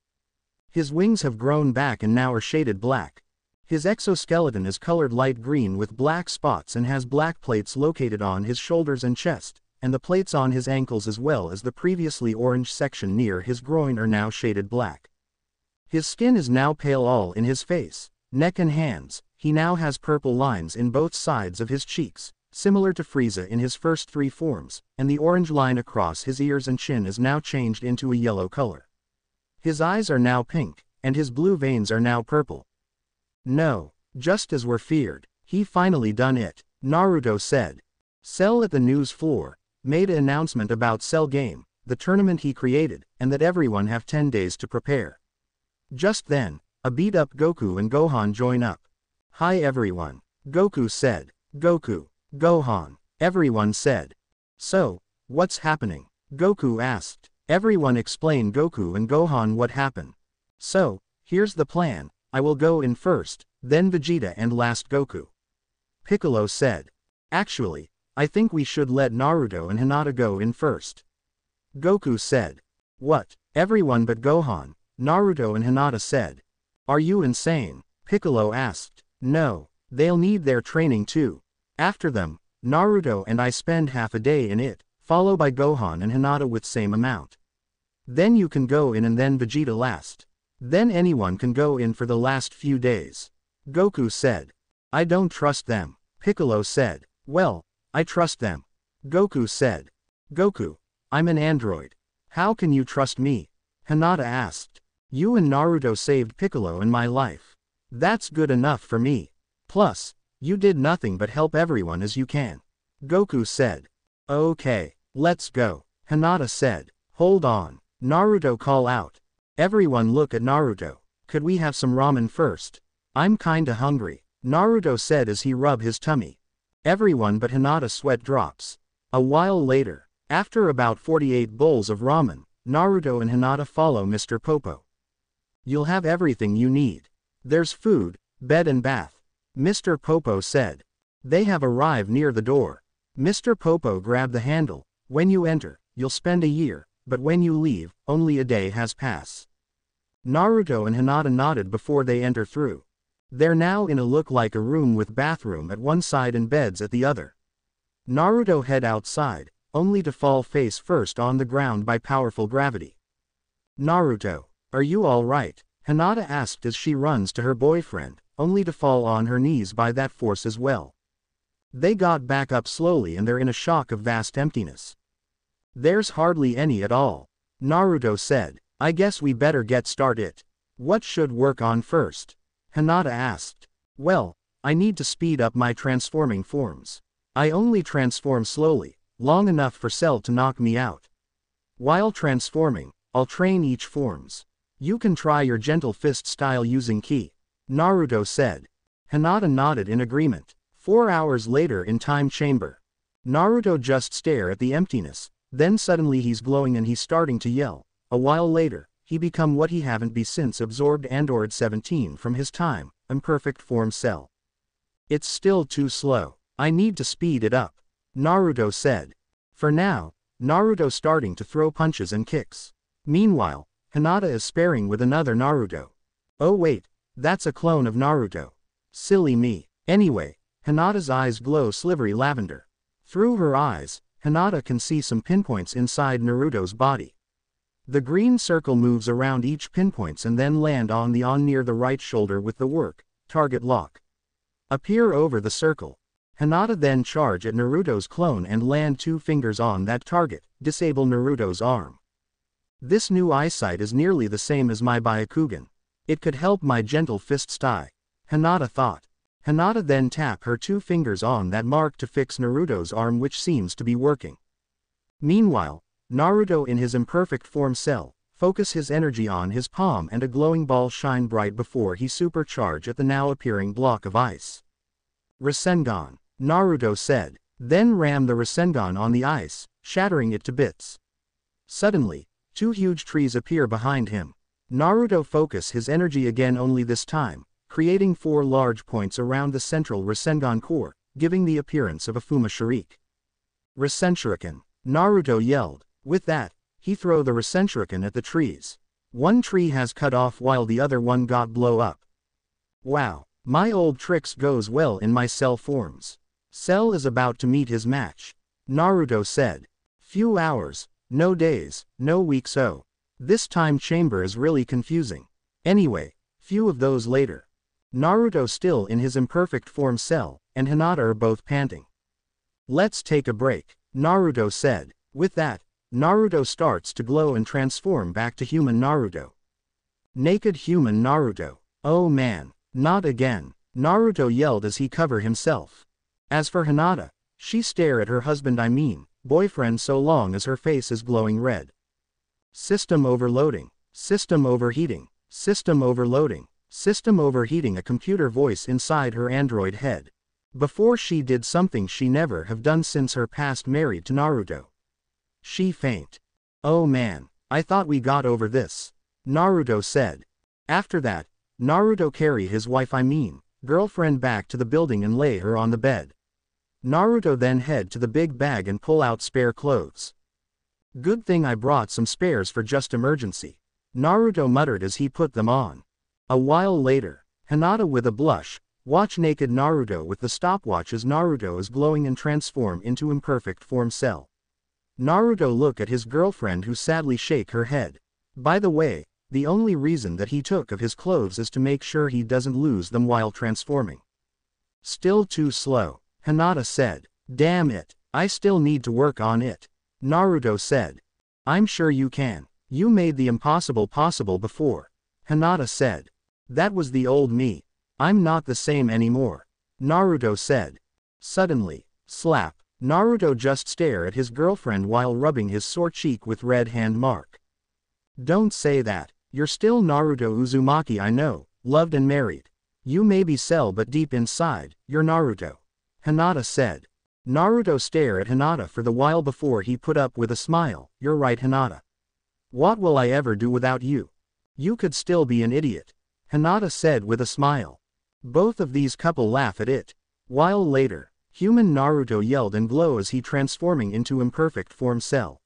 His wings have grown back and now are shaded black. His exoskeleton is colored light green with black spots and has black plates located on his shoulders and chest, and the plates on his ankles as well as the previously orange section near his groin are now shaded black. His skin is now pale all in his face, neck and hands, he now has purple lines in both sides of his cheeks, similar to Frieza in his first three forms, and the orange line across his ears and chin is now changed into a yellow color. His eyes are now pink, and his blue veins are now purple. No, just as we're feared, he finally done it, Naruto said. Cell at the news floor, made an announcement about Cell Game, the tournament he created, and that everyone have 10 days to prepare. Just then, a beat-up Goku and Gohan join up. Hi everyone, Goku said. Goku, Gohan, everyone said. So, what's happening? Goku asked. Everyone explained Goku and Gohan what happened. So, here's the plan, I will go in first, then Vegeta and last Goku. Piccolo said. Actually, I think we should let Naruto and Hinata go in first. Goku said. What, everyone but Gohan, Naruto and Hinata said. Are you insane? Piccolo asked. No, they'll need their training too. After them, Naruto and I spend half a day in it, followed by Gohan and Hinata with same amount. Then you can go in and then Vegeta last. Then anyone can go in for the last few days. Goku said. I don't trust them. Piccolo said. Well, I trust them. Goku said. Goku, I'm an android. How can you trust me? Hinata asked. You and Naruto saved Piccolo and my life. That's good enough for me. Plus, you did nothing but help everyone as you can. Goku said. Okay, let's go. Hinata said. Hold on. Naruto call out. Everyone look at Naruto. Could we have some ramen first? I'm kinda hungry. Naruto said as he rubbed his tummy. Everyone but Hinata sweat drops. A while later, after about 48 bowls of ramen, Naruto and Hinata follow Mr. Popo. You'll have everything you need. There's food, bed and bath. Mr. Popo said. They have arrived near the door. Mr. Popo grabbed the handle. When you enter, you'll spend a year, but when you leave, only a day has passed. Naruto and Hinata nodded before they enter through. They're now in a look like a room with bathroom at one side and beds at the other. Naruto head outside, only to fall face first on the ground by powerful gravity. Naruto, are you alright? Hinata asked as she runs to her boyfriend, only to fall on her knees by that force as well. They got back up slowly and they're in a shock of vast emptiness. There's hardly any at all. Naruto said, I guess we better get started. What should work on first? Hinata asked. Well, I need to speed up my transforming forms. I only transform slowly, long enough for Cell to knock me out. While transforming, I'll train each forms. You can try your gentle fist style using ki. Naruto said. Hinata nodded in agreement. Four hours later in time chamber. Naruto just stare at the emptiness, then suddenly he's glowing and he's starting to yell. A while later, he become what he haven't be since absorbed Android 17 from his time, imperfect form cell. It's still too slow. I need to speed it up. Naruto said. For now, Naruto starting to throw punches and kicks. Meanwhile, Hinata is sparing with another Naruto. Oh wait, that's a clone of Naruto. Silly me. Anyway, Hinata's eyes glow slivery lavender. Through her eyes, Hinata can see some pinpoints inside Naruto's body. The green circle moves around each pinpoints and then land on the on near the right shoulder with the work, target lock. Appear over the circle. Hinata then charge at Naruto's clone and land two fingers on that target, disable Naruto's arm. This new eyesight is nearly the same as my Byakugan. It could help my gentle fist style. Hinata thought. Hinata then tap her two fingers on that mark to fix Naruto's arm which seems to be working. Meanwhile, Naruto in his imperfect form cell, focus his energy on his palm and a glowing ball shine bright before he supercharge at the now appearing block of ice. Rasengan. Naruto said, then ram the Rasengan on the ice, shattering it to bits. Suddenly, two huge trees appear behind him. Naruto focus his energy again only this time, creating four large points around the central Rasengan core, giving the appearance of a Fuma Shuriken. Rasenshuriken. Naruto yelled. With that, he throw the Rasenshuriken at the trees. One tree has cut off while the other one got blow up. Wow, my old tricks goes well in my cell forms. Cell is about to meet his match. Naruto said. Few hours, no days, no weeks oh. This time chamber is really confusing. Anyway, few of those later. Naruto still in his imperfect form cell, and Hinata are both panting. Let's take a break, Naruto said. With that, Naruto starts to glow and transform back to human Naruto. Naked human Naruto. Oh man, not again. Naruto yelled as he cover himself. As for Hinata, she stare at her husband I mean, boyfriend so long as her face is glowing red. System overloading. System overheating. System overloading. System overheating a computer voice inside her android head. Before she did something she never have done since her past married to Naruto. She faint. Oh man, I thought we got over this. Naruto said. After that, Naruto carry his wife I mean, girlfriend back to the building and lay her on the bed. Naruto then head to the big bag and pull out spare clothes. Good thing I brought some spares for just emergency. Naruto muttered as he put them on. A while later, Hinata with a blush, watch naked Naruto with the stopwatch as Naruto is glowing and transform into imperfect form cell. Naruto look at his girlfriend who sadly shake her head. By the way, the only reason that he took of his clothes is to make sure he doesn't lose them while transforming. Still too slow. Hinata said. Damn it, I still need to work on it. Naruto said. I'm sure you can. You made the impossible possible before. Hinata said. That was the old me. I'm not the same anymore. Naruto said. Suddenly, slap, Naruto just stare at his girlfriend while rubbing his sore cheek with red hand mark. Don't say that, you're still Naruto Uzumaki I know, loved and married. You may be Cell but deep inside, you're Naruto. Hinata said. Naruto stare at Hinata for the while before he put up with a smile, you're right Hinata. What will I ever do without you? You could still be an idiot. Hinata said with a smile. Both of these couple laugh at it. While later, human Naruto yelled and glow as he transforming into imperfect form cell.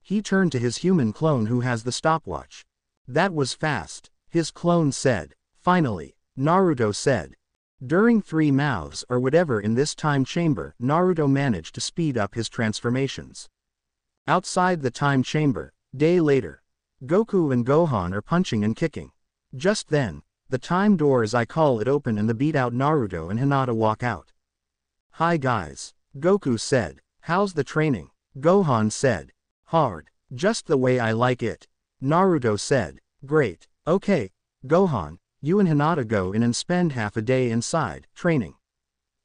He turned to his human clone who has the stopwatch. That was fast, his clone said. Finally, Naruto said, during three mouths or whatever in this time chamber, Naruto managed to speed up his transformations. Outside the time chamber, day later, Goku and Gohan are punching and kicking. Just then, the time door as I call it open and the beat out Naruto and Hinata walk out. Hi guys, Goku said, how's the training? Gohan said, hard, just the way I like it. Naruto said, great, okay, Gohan, you and Hinata go in and spend half a day inside, training.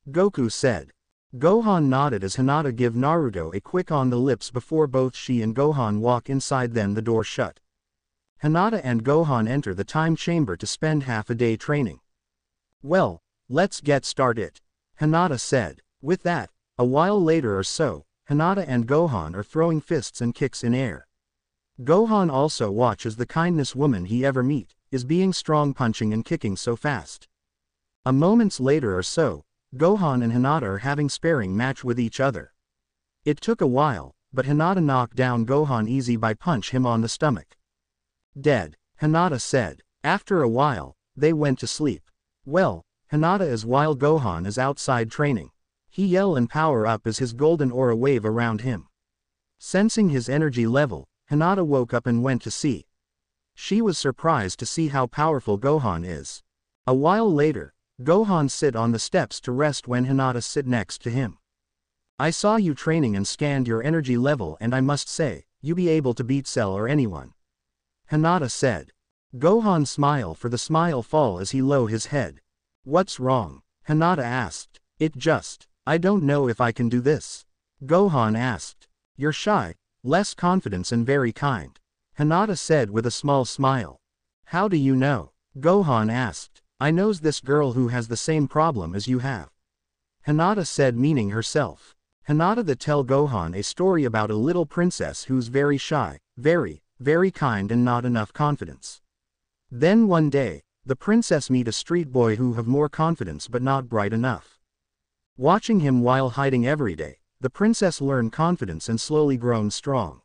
Goku said. Gohan nodded as Hinata give Naruto a quick on the lips before both she and Gohan walk inside then the door shut. Hinata and Gohan enter the time chamber to spend half a day training. Well, let's get started. Hinata said. With that, a while later or so, Hinata and Gohan are throwing fists and kicks in air. Gohan also watches the kindness woman he ever meet, is being strong punching and kicking so fast. A moments later or so, Gohan and Hinata are having sparring match with each other. It took a while, but Hinata knocked down Gohan easy by punch him on the stomach. Dead, Hinata said. After a while, they went to sleep. Well, Hinata is while Gohan is outside training. He yell and power up as his golden aura wave around him. Sensing his energy level, Hinata woke up and went to see. She was surprised to see how powerful Gohan is. A while later, Gohan sit on the steps to rest when Hinata sit next to him. I saw you training and scanned your energy level and I must say, you be able to beat Cell or anyone. Hinata said. Gohan smile for the smile fall as he low his head. What's wrong? Hinata asked. It just, I don't know if I can do this. Gohan asked. You're shy, less confidence and very kind. Hinata said with a small smile. How do you know? Gohan asked. I knows this girl who has the same problem as you have. Hinata said meaning herself. Hinata the tell Gohan a story about a little princess who's very shy, very, very kind and not enough confidence. Then one day, the princess meet a street boy who have more confidence but not bright enough. Watching him while hiding every day, the princess learn confidence and slowly grown strong.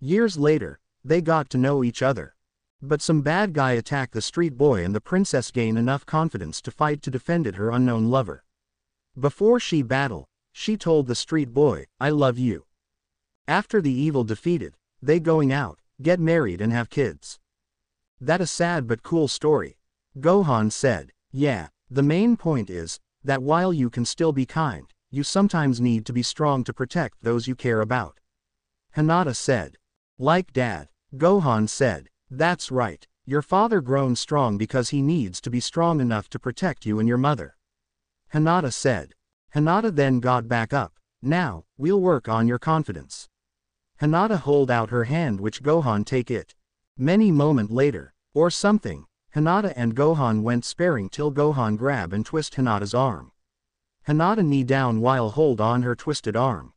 Years later, they got to know each other. But some bad guy attack the street boy and the princess gain enough confidence to fight to defend it her unknown lover. Before she battle, she told the street boy, I love you. After the evil defeated, they going out, get married and have kids. That a sad but cool story. Gohan said, yeah, the main point is, that while you can still be kind, you sometimes need to be strong to protect those you care about. Hinata said. Like dad. Gohan said, that's right, your father grown strong because he needs to be strong enough to protect you and your mother. Hinata said. Hinata then got back up, now, we'll work on your confidence. Hinata hold out her hand which Gohan take it. Many moment later, or something, Hinata and Gohan went sparring till Gohan grab and twist Hinata's arm. Hinata knee down while hold on her twisted arm.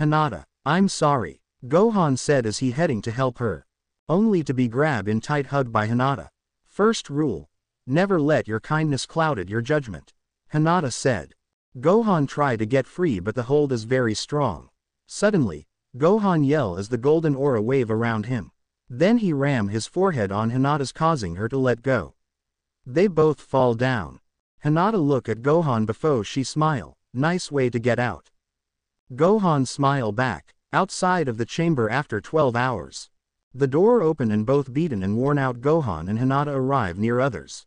Hinata, I'm sorry, Gohan said as he heading to help her. Only to be grabbed in tight hug by Hinata. First rule. Never let your kindness clouded your judgment. Hinata said. Gohan try to get free but the hold is very strong. Suddenly, Gohan yell as the golden aura wave around him. Then he ram his forehead on Hinata's causing her to let go. They both fall down. Hinata look at Gohan before she smile, nice way to get out. Gohan smile back, outside of the chamber after 12 hours. The door open and both beaten and worn out Gohan and Hinata arrive near others.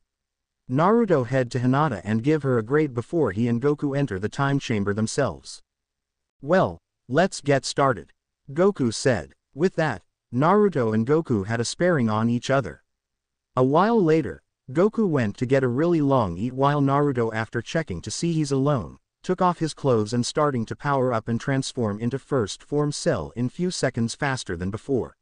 Naruto head to Hinata and give her a grade before he and Goku enter the time chamber themselves. Well, let's get started. Goku said. With that, Naruto and Goku had a sparring on each other. A while later, Goku went to get a really long eat while Naruto after checking to see he's alone, took off his clothes and starting to power up and transform into first form cell in few seconds faster than before.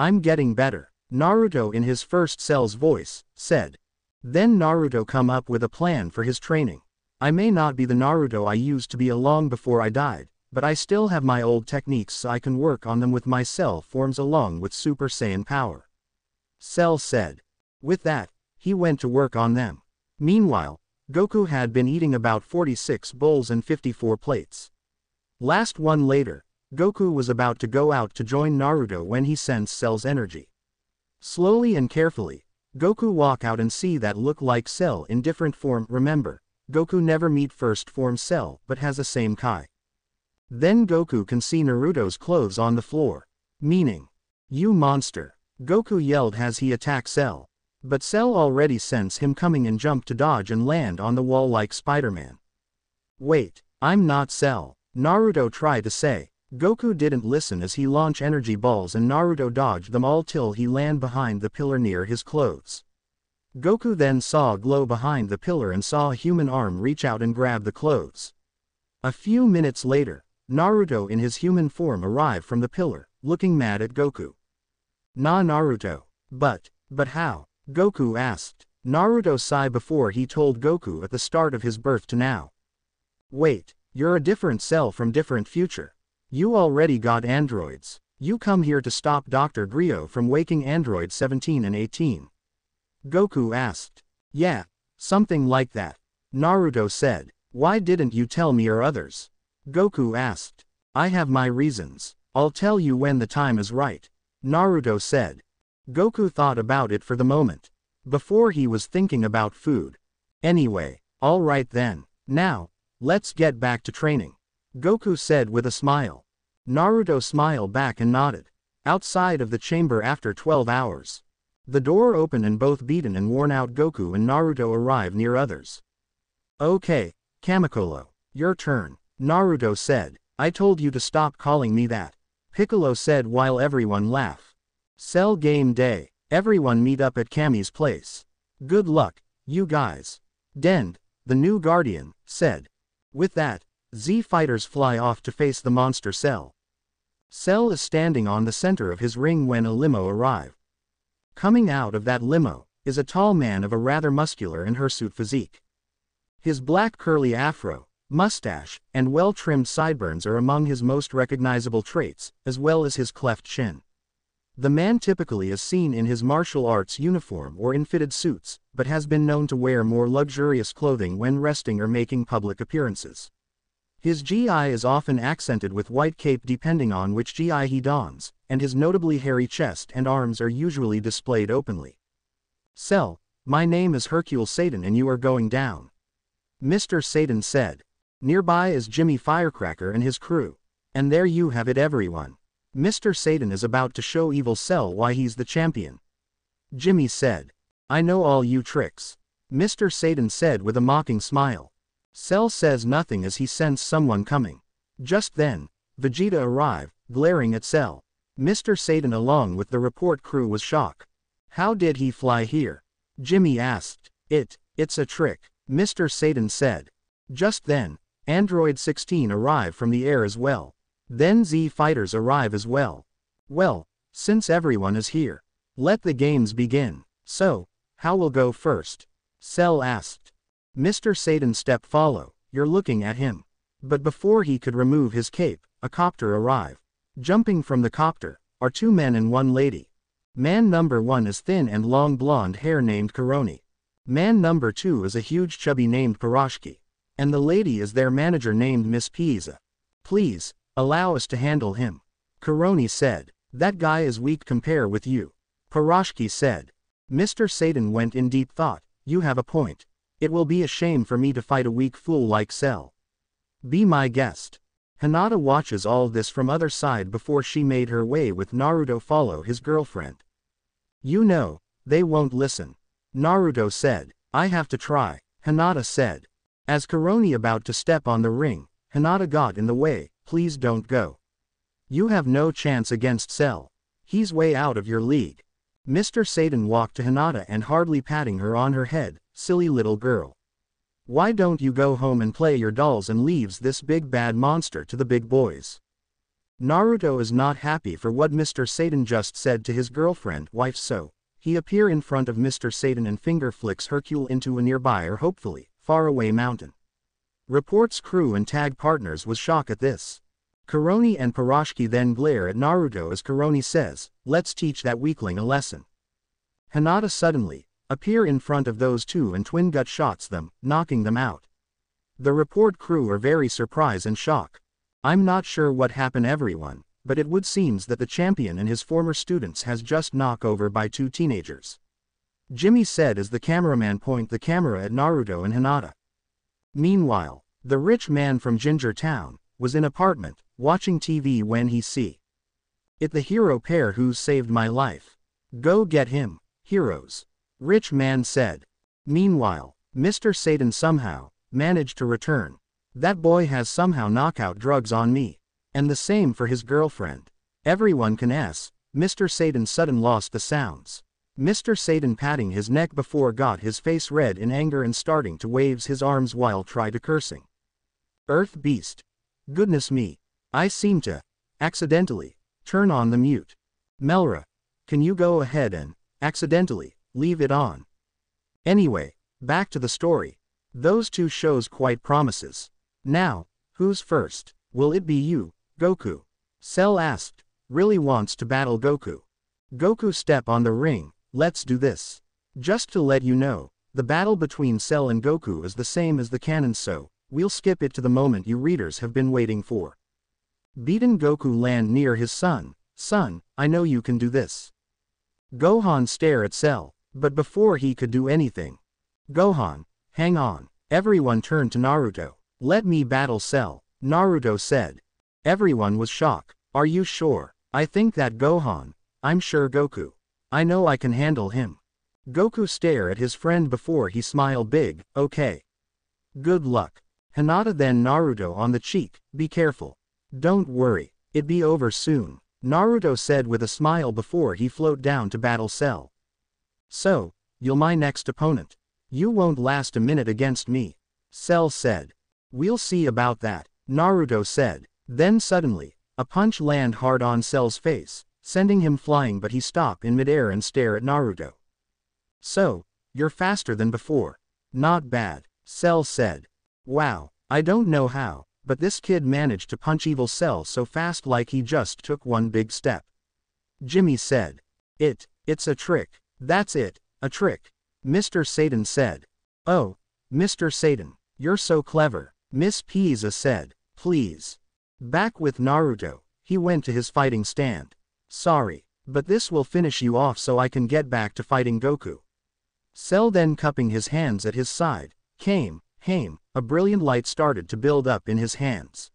I'm getting better, Naruto in his first cell's voice, said. Then Naruto come up with a plan for his training. I may not be the Naruto I used to be a long before I died, but I still have my old techniques so I can work on them with my cell forms along with Super Saiyan power. Cell said. With that, he went to work on them. Meanwhile, Goku had been eating about 46 bowls and 54 plates. Last one later, Goku was about to go out to join Naruto when he sensed Cell's energy. Slowly and carefully, Goku walk out and see that look like Cell in different form remember, Goku never meet first form Cell but has the same ki. Then Goku can see Naruto's clothes on the floor. Meaning. You monster. Goku yelled as he attacked Cell. But Cell already sense him coming and jump to dodge and land on the wall like Spider-Man. Wait, I'm not Cell. Naruto tried to say. Goku didn't listen as he launched energy balls and Naruto dodged them all till he land behind the pillar near his clothes. Goku then saw a glow behind the pillar and saw a human arm reach out and grab the clothes. A few minutes later, Naruto in his human form arrived from the pillar, looking mad at Goku. Na Naruto. But, but how? Goku asked. Naruto sighed before he told Goku at the start of his birth to now. Wait, you're a different cell from different future. You already got androids. You come here to stop Dr. Gero from waking android 17 and 18. Goku asked. Yeah, something like that. Naruto said. Why didn't you tell me or others? Goku asked. I have my reasons. I'll tell you when the time is right. Naruto said. Goku thought about it for the moment. Before he was thinking about food. Anyway, alright then. Now, let's get back to training. Goku said with a smile. Naruto smiled back and nodded. Outside of the chamber after 12 hours. The door opened and both beaten and worn out Goku and Naruto arrived near others. Okay, Kamikolo, your turn, Naruto said. I told you to stop calling me that. Piccolo said while everyone laughed. Cell game day, everyone meet up at Kami's place. Good luck, you guys. Dende, the new guardian, said. With that, Z fighters fly off to face the monster Cell. Cell is standing on the center of his ring when a limo arrive. Coming out of that limo, is a tall man of a rather muscular and hirsute physique. His black curly afro, mustache, and well-trimmed sideburns are among his most recognizable traits, as well as his cleft chin. The man typically is seen in his martial arts uniform or in fitted suits, but has been known to wear more luxurious clothing when resting or making public appearances. His GI is often accented with white cape depending on which GI he dons, and his notably hairy chest and arms are usually displayed openly. Cell, my name is Hercule Satan and you are going down. Mr. Satan said. Nearby is Jimmy Firecracker and his crew. And there you have it everyone. Mr. Satan is about to show Evil Cell why he's the champion. Jimmy said. I know all you tricks. Mr. Satan said with a mocking smile. Cell says nothing as he sensed someone coming. Just then, Vegeta arrived, glaring at Cell. Mr. Satan along with the report crew was shocked. How did he fly here? Jimmy asked. It, it's a trick, Mr. Satan said. Just then, Android 16 arrived from the air as well. Then Z fighters arrive as well. Well, since everyone is here, let the games begin. So, how will go first? Cell asked. Mr. Satan step follow, you're looking at him. But before he could remove his cape, a copter arrived. Jumping from the copter, are two men and one lady. Man number one is thin and long blonde hair named Caroni. Man number two is a huge chubby named Piroshki. And the lady is their manager named Miss Pisa. Please, allow us to handle him. Caroni said. That guy is weak compare with you. Piroshki said. Mr. Satan went in deep thought, you have a point. It will be a shame for me to fight a weak fool like Cell. Be my guest. Hinata watches all this from other side before she made her way with Naruto follow his girlfriend. You know, they won't listen. Naruto said, I have to try, Hinata said. As Caroni about to step on the ring, Hinata got in the way, please don't go. You have no chance against Cell. He's way out of your league. Mr. Satan walked to Hinata and hardly patting her on her head, silly little girl. Why don't you go home and play your dolls and leaves this big bad monster to the big boys? Naruto is not happy for what Mr. Satan just said to his girlfriend wife so, he appear in front of Mr. Satan and finger flicks Hercule into a nearby or hopefully, faraway mountain. Reports crew and tag partners was shocked at this. Caroni and Piroshki then glare at Naruto as Caroni says, let's teach that weakling a lesson. Hinata suddenly, appear in front of those two and Twin Gut shots them, knocking them out. The report crew are very surprised and shocked. I'm not sure what happened everyone, but it would seems that the champion and his former students has just knocked over by two teenagers. Jimmy said as the cameraman point the camera at Naruto and Hinata. Meanwhile, the rich man from Ginger Town, was in apartment, watching TV when he see. It the hero pair who saved my life. Go get him, heroes. Rich man said. Meanwhile, Mr. Satan somehow, managed to return. That boy has somehow knockout drugs on me. And the same for his girlfriend. Everyone can ask, Mr. Satan sudden lost the sounds. Mr. Satan patting his neck before got his face red in anger and starting to waves his arms while try to cursing. Earth Beast. Goodness me. I seem to, accidentally, turn on the mute. Melra. Can you go ahead and, accidentally, leave it on. Anyway, back to the story. Those two shows quite promises. Now, who's first? Will it be you, Goku? Cell asked, really wants to battle Goku. Goku step on the ring, let's do this. Just to let you know, the battle between Cell and Goku is the same as the canon so, we'll skip it to the moment you readers have been waiting for. Beaten Goku land near his son. Son, I know you can do this. Gohan stare at Cell, but before he could do anything. Gohan, hang on. Everyone turned to Naruto. Let me battle Cell, Naruto said. Everyone was shocked. Are you sure? I think that Gohan. I'm sure Goku. I know I can handle him. Goku stare at his friend before he smile big, okay. Good luck. Hinata then Naruto on the cheek, be careful. Don't worry, it be over soon. Naruto said with a smile before he float down to battle Cell. So, you'll my next opponent. You won't last a minute against me. Cell said. We'll see about that, Naruto said. Then suddenly, a punch land hard on Cell's face, sending him flying but he stop in midair and stare at Naruto. So, you're faster than before. Not bad, Cell said. Wow, I don't know how, but this kid managed to punch Evil Cell so fast like he just took one big step. Jimmy said. It, it's a trick. That's it, a trick. Mr. Satan said. Oh, Mr. Satan, you're so clever, Miss Pisa said. Please. Back with Naruto, he went to his fighting stand. Sorry, but this will finish you off so I can get back to fighting Goku. Cell then cupping his hands at his side, Kame, Kame, a brilliant light started to build up in his hands.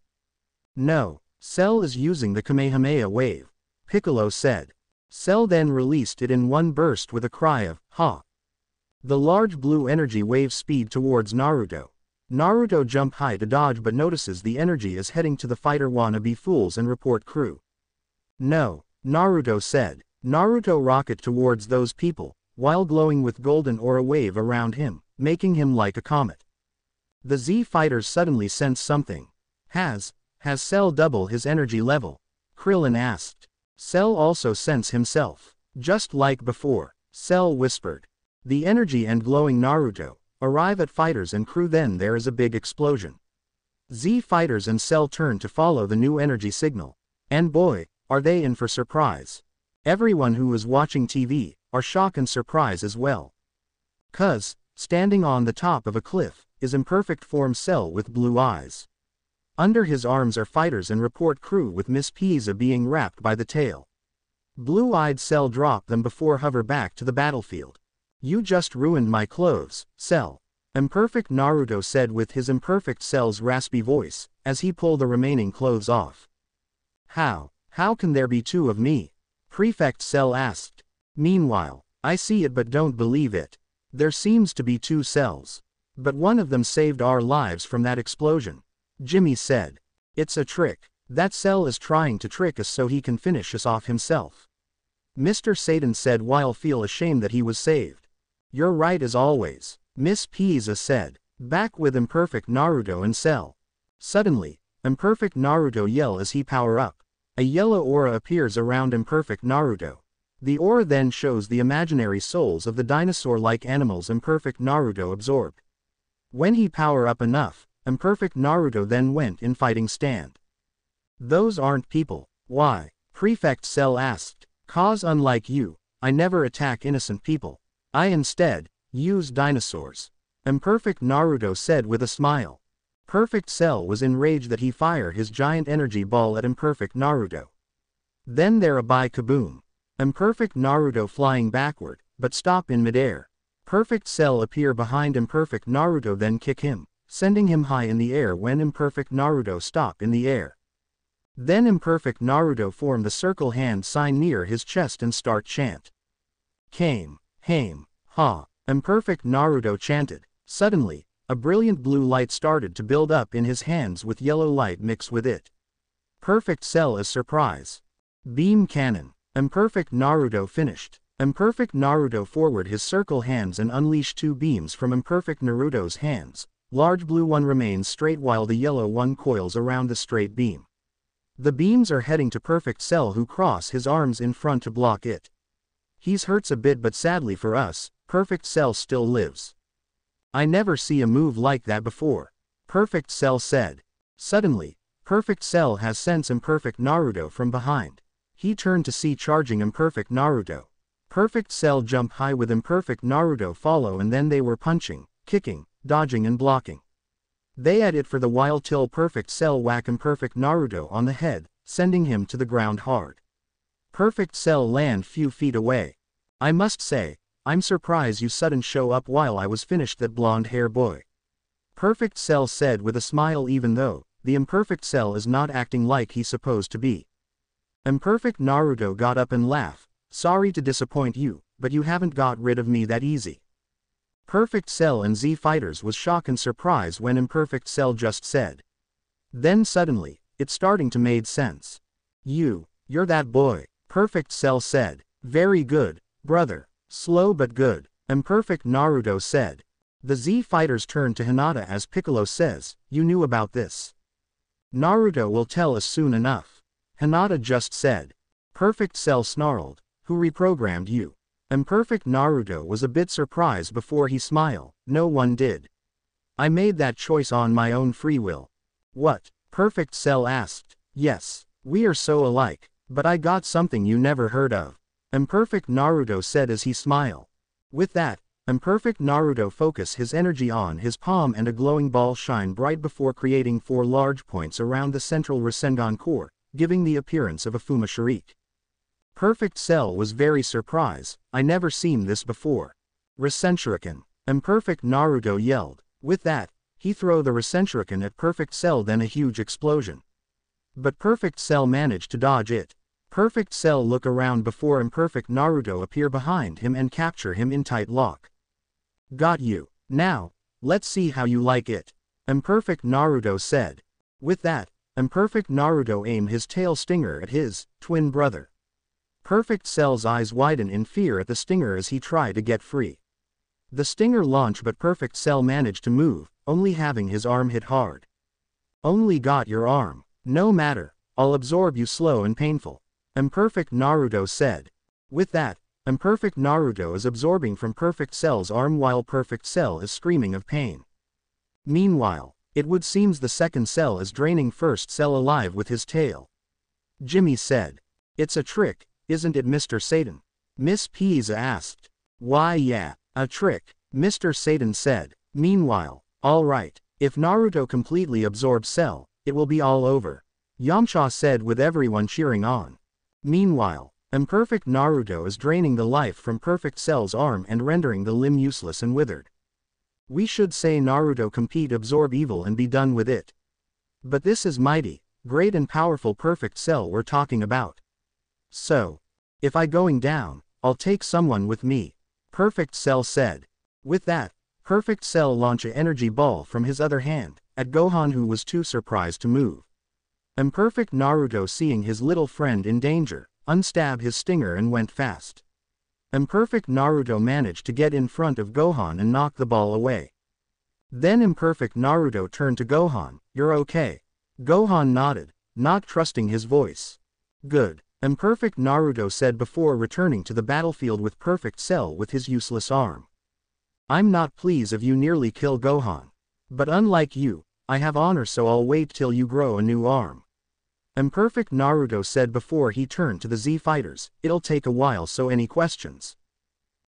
No, Cell is using the Kamehameha wave, Piccolo said. Cell then released it in one burst with a cry of, ha. The large blue energy wave speed towards Naruto. Naruto jump high to dodge but notices the energy is heading to the fighter wannabe fools and report crew. No, Naruto said. Naruto rocket towards those people, while glowing with golden aura wave around him, making him like a comet. The Z fighters suddenly sense something. Has, has Cell double his energy level? Krillin asked. Cell also sense himself. Just like before, Cell whispered. The energy and glowing Naruto, arrive at fighters and crew then there is a big explosion. Z fighters and Cell turn to follow the new energy signal. And boy, are they in for surprise. Everyone who is watching TV, are shocked and surprised as well. Cuz, standing on the top of a cliff, is imperfect form cell with blue eyes. Under his arms are fighters and report crew with Miss Pisa being wrapped by the tail. Blue-eyed Cell drop them before hover back to the battlefield. You just ruined my clothes, Cell. Imperfect Naruto said with his imperfect Cell's raspy voice, as he pulled the remaining clothes off. How, how can there be two of me? Prefect Cell asked. Meanwhile, I see it but don't believe it. There seems to be two cells. But one of them saved our lives from that explosion. Jimmy said. It's a trick. That cell is trying to trick us so he can finish us off himself. Mr. Satan said while feel ashamed that he was saved. You're right as always, Miss Pisa said, back with imperfect Naruto and Cell. Suddenly, imperfect Naruto yell as he power up. A yellow aura appears around imperfect Naruto. The aura then shows the imaginary souls of the dinosaur-like animals imperfect Naruto absorbed. When he power up enough, imperfect Naruto then went in fighting stand. Those aren't people, why? Prefect Cell asked. Cause unlike you, I never attack innocent people. I instead, use dinosaurs. Imperfect Naruto said with a smile. Perfect Cell was enraged that he fired his giant energy ball at Imperfect Naruto. Then there a by kaboom. Imperfect Naruto flying backward, but stop in midair. Perfect Cell appear behind Imperfect Naruto then kick him, sending him high in the air when Imperfect Naruto stop in the air. Then Imperfect Naruto form the circle hand sign near his chest and start chant. Kame, Hame, Ha, Imperfect Naruto chanted. Suddenly, a brilliant blue light started to build up in his hands with yellow light mixed with it. Perfect Cell is surprise. Beam Cannon, Imperfect Naruto finished. Imperfect Naruto forward his circle hands and unleash two beams from Imperfect Naruto's hands. Large blue one remains straight while the yellow one coils around the straight beam. The beams are heading to Perfect Cell who cross his arms in front to block it. He's hurts a bit but sadly for us, Perfect Cell still lives. I never see a move like that before. Perfect Cell said. Suddenly, Perfect Cell has sense Imperfect Naruto from behind. He turned to see charging Imperfect Naruto. Perfect Cell jump high with Imperfect Naruto follow and then they were punching, kicking, dodging and blocking. They had it for the while till Perfect Cell whack Imperfect Naruto on the head, sending him to the ground hard. Perfect Cell land few feet away. I must say, I'm surprised you sudden show up while I was finished that blonde hair boy. Perfect Cell said with a smile even though, the imperfect Cell is not acting like he's supposed to be. Imperfect Naruto got up and laughed, sorry to disappoint you, but you haven't got rid of me that easy. Perfect Cell and Z Fighters was shock and surprise when Imperfect Cell just said. Then suddenly, it's starting to made sense. You, you're that boy, Perfect Cell said. Very good, brother. Slow but good. Imperfect Naruto said. The Z Fighters turned to Hinata as Piccolo says, you knew about this. Naruto will tell us soon enough. Hinata just said. Perfect Cell snarled, who reprogrammed you? Imperfect Naruto was a bit surprised before he smiled, no one did. I made that choice on my own free will. What? Perfect Cell asked. Yes, we are so alike, but I got something you never heard of. Imperfect Naruto said as he smiled. With that, Imperfect Naruto focus his energy on his palm and a glowing ball shine bright before creating four large points around the central Rasengan core, giving the appearance of a Fuma Shuriken. Perfect Cell was very surprised, I never seen this before. Rasenshuriken. Imperfect Naruto yelled. With that, he throw the Rasenshuriken at Perfect Cell then a huge explosion. But Perfect Cell managed to dodge it. Perfect Cell look around before Imperfect Naruto appear behind him and capture him in tight lock. Got you. Now, let's see how you like it. Imperfect Naruto said. With that, Imperfect Naruto aim his tail stinger at his twin brother. Perfect Cell's eyes widen in fear at the stinger as he try to get free. The stinger launch but Perfect Cell managed to move, only having his arm hit hard. Only got your arm. No matter, I'll absorb you slow and painful. Imperfect Naruto said. With that, Imperfect Naruto is absorbing from Perfect Cell's arm while Perfect Cell is screaming of pain. Meanwhile, it would seems the second cell is draining first cell alive with his tail. Jimmy said. It's a trick, isn't it Mr. Satan? Miss Pisa asked. Why yeah, a trick, Mr. Satan said. Meanwhile, alright, if Naruto completely absorbs Cell, it will be all over. Yamcha said with everyone cheering on. Meanwhile, Imperfect Naruto is draining the life from Perfect Cell's arm and rendering the limb useless and withered. We should say Naruto compete absorb evil and be done with it. But this is mighty, great and powerful Perfect Cell we're talking about. So, if I going down, I'll take someone with me. Perfect Cell said. With that, Perfect Cell launch a energy ball from his other hand, at Gohan who was too surprised to move. Imperfect Naruto seeing his little friend in danger, unstab his stinger and went fast. Imperfect Naruto managed to get in front of Gohan and knock the ball away. Then Imperfect Naruto turned to Gohan, you're okay. Gohan nodded, not trusting his voice. Good. Imperfect Naruto said before returning to the battlefield with Perfect Cell with his useless arm. I'm not pleased if you nearly kill Gohan. But unlike you, I have honor so I'll wait till you grow a new arm. Imperfect Naruto said before he turned to the Z fighters, it'll take a while so any questions?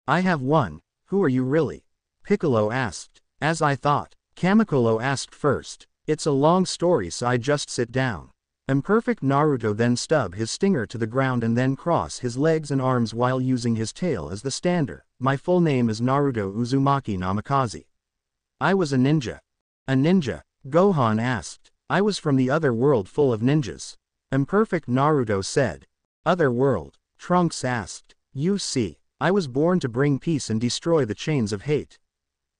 I have one, who are you really? Piccolo asked. As I thought, Kamikolo asked first. It's a long story so I just sit down. Imperfect Naruto then stub his stinger to the ground and then cross his legs and arms while using his tail as the stander. My full name is Naruto Uzumaki Namikaze. I was a ninja. A ninja? Gohan asked. I was from the other world full of ninjas. Imperfect Naruto said. Other world? Trunks asked. You see, I was born to bring peace and destroy the chains of hate.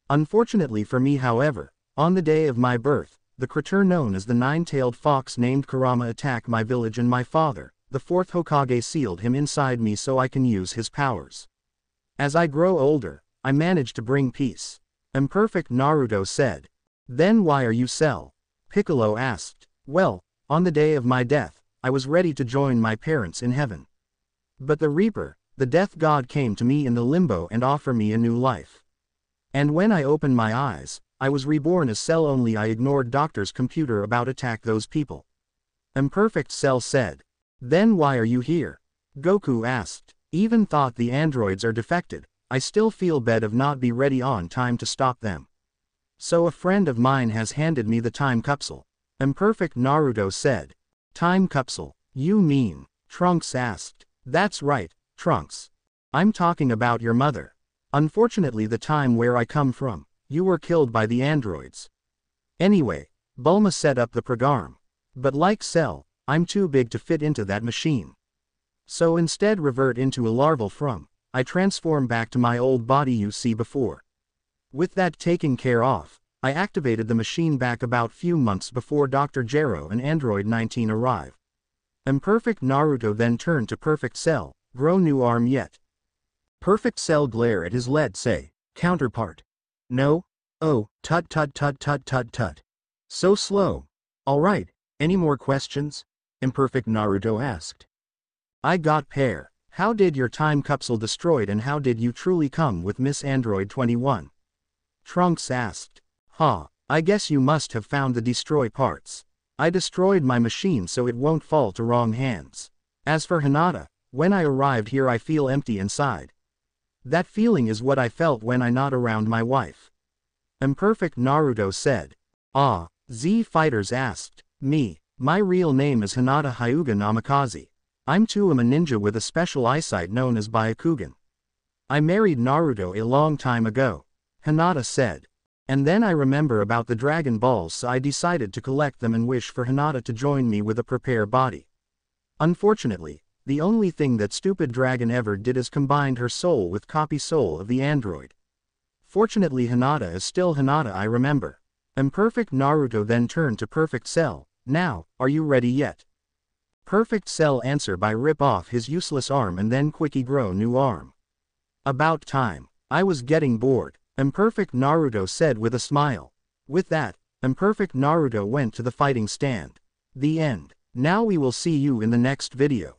Unfortunately for me however, on the day of my birth, the creature known as the nine-tailed fox named Kurama attacked my village and my father, the fourth Hokage sealed him inside me so I can use his powers. As I grow older, I manage to bring peace. Imperfect Naruto said. Then why are you Cell? Piccolo asked. Well, on the day of my death, I was ready to join my parents in heaven. But the Reaper, the death god came to me in the limbo and offer me a new life. And when I opened my eyes, I was reborn as Cell only I ignored doctor's computer about attack those people. Imperfect Cell said. Then why are you here? Goku asked. Even thought the androids are defected, I still feel bad of not be ready on time to stop them. So a friend of mine has handed me the time capsule. Imperfect Naruto said. Time capsule, you mean? Trunks asked. That's right, Trunks. I'm talking about your mother. Unfortunately the time where I come from, you were killed by the androids. Anyway, Bulma set up the program. But like Cell, I'm too big to fit into that machine. So instead revert into a larval from, I transform back to my old body you see before. With that taken care of, I activated the machine back about few months before Dr. Gero and Android 19 arrive. Imperfect Naruto then turned to Perfect Cell, grow new arm yet. Perfect Cell glare at his lead say, counterpart. No? Oh, tut tut tut tut tut tut. So slow. Alright, any more questions? Imperfect Naruto asked. I got pair. How did your time capsule destroyed and how did you truly come with Miss Android 21? Trunks asked. Huh, I guess you must have found the destroy parts. I destroyed my machine so it won't fall to wrong hands. As for Hinata, when I arrived here I feel empty inside. That feeling is what I felt when I not around my wife. Imperfect Naruto said. Ah, Z Fighters asked. Me, my real name is Hinata Hyuga Namikaze. I'm too am a ninja with a special eyesight known as Byakugan. I married Naruto a long time ago. Hinata said. And then I remember about the Dragon Balls so I decided to collect them and wish for Hinata to join me with a prepare body. Unfortunately, the only thing that stupid dragon ever did is combined her soul with copy soul of the android. Fortunately Hinata is still Hinata I remember. Imperfect Naruto then turned to Perfect Cell, now, are you ready yet? Perfect Cell answer by rip off his useless arm and then quickie grow new arm. About time. I was getting bored. Imperfect Naruto said with a smile. With that, Imperfect Naruto went to the fighting stand. The end. Now we will see you in the next video.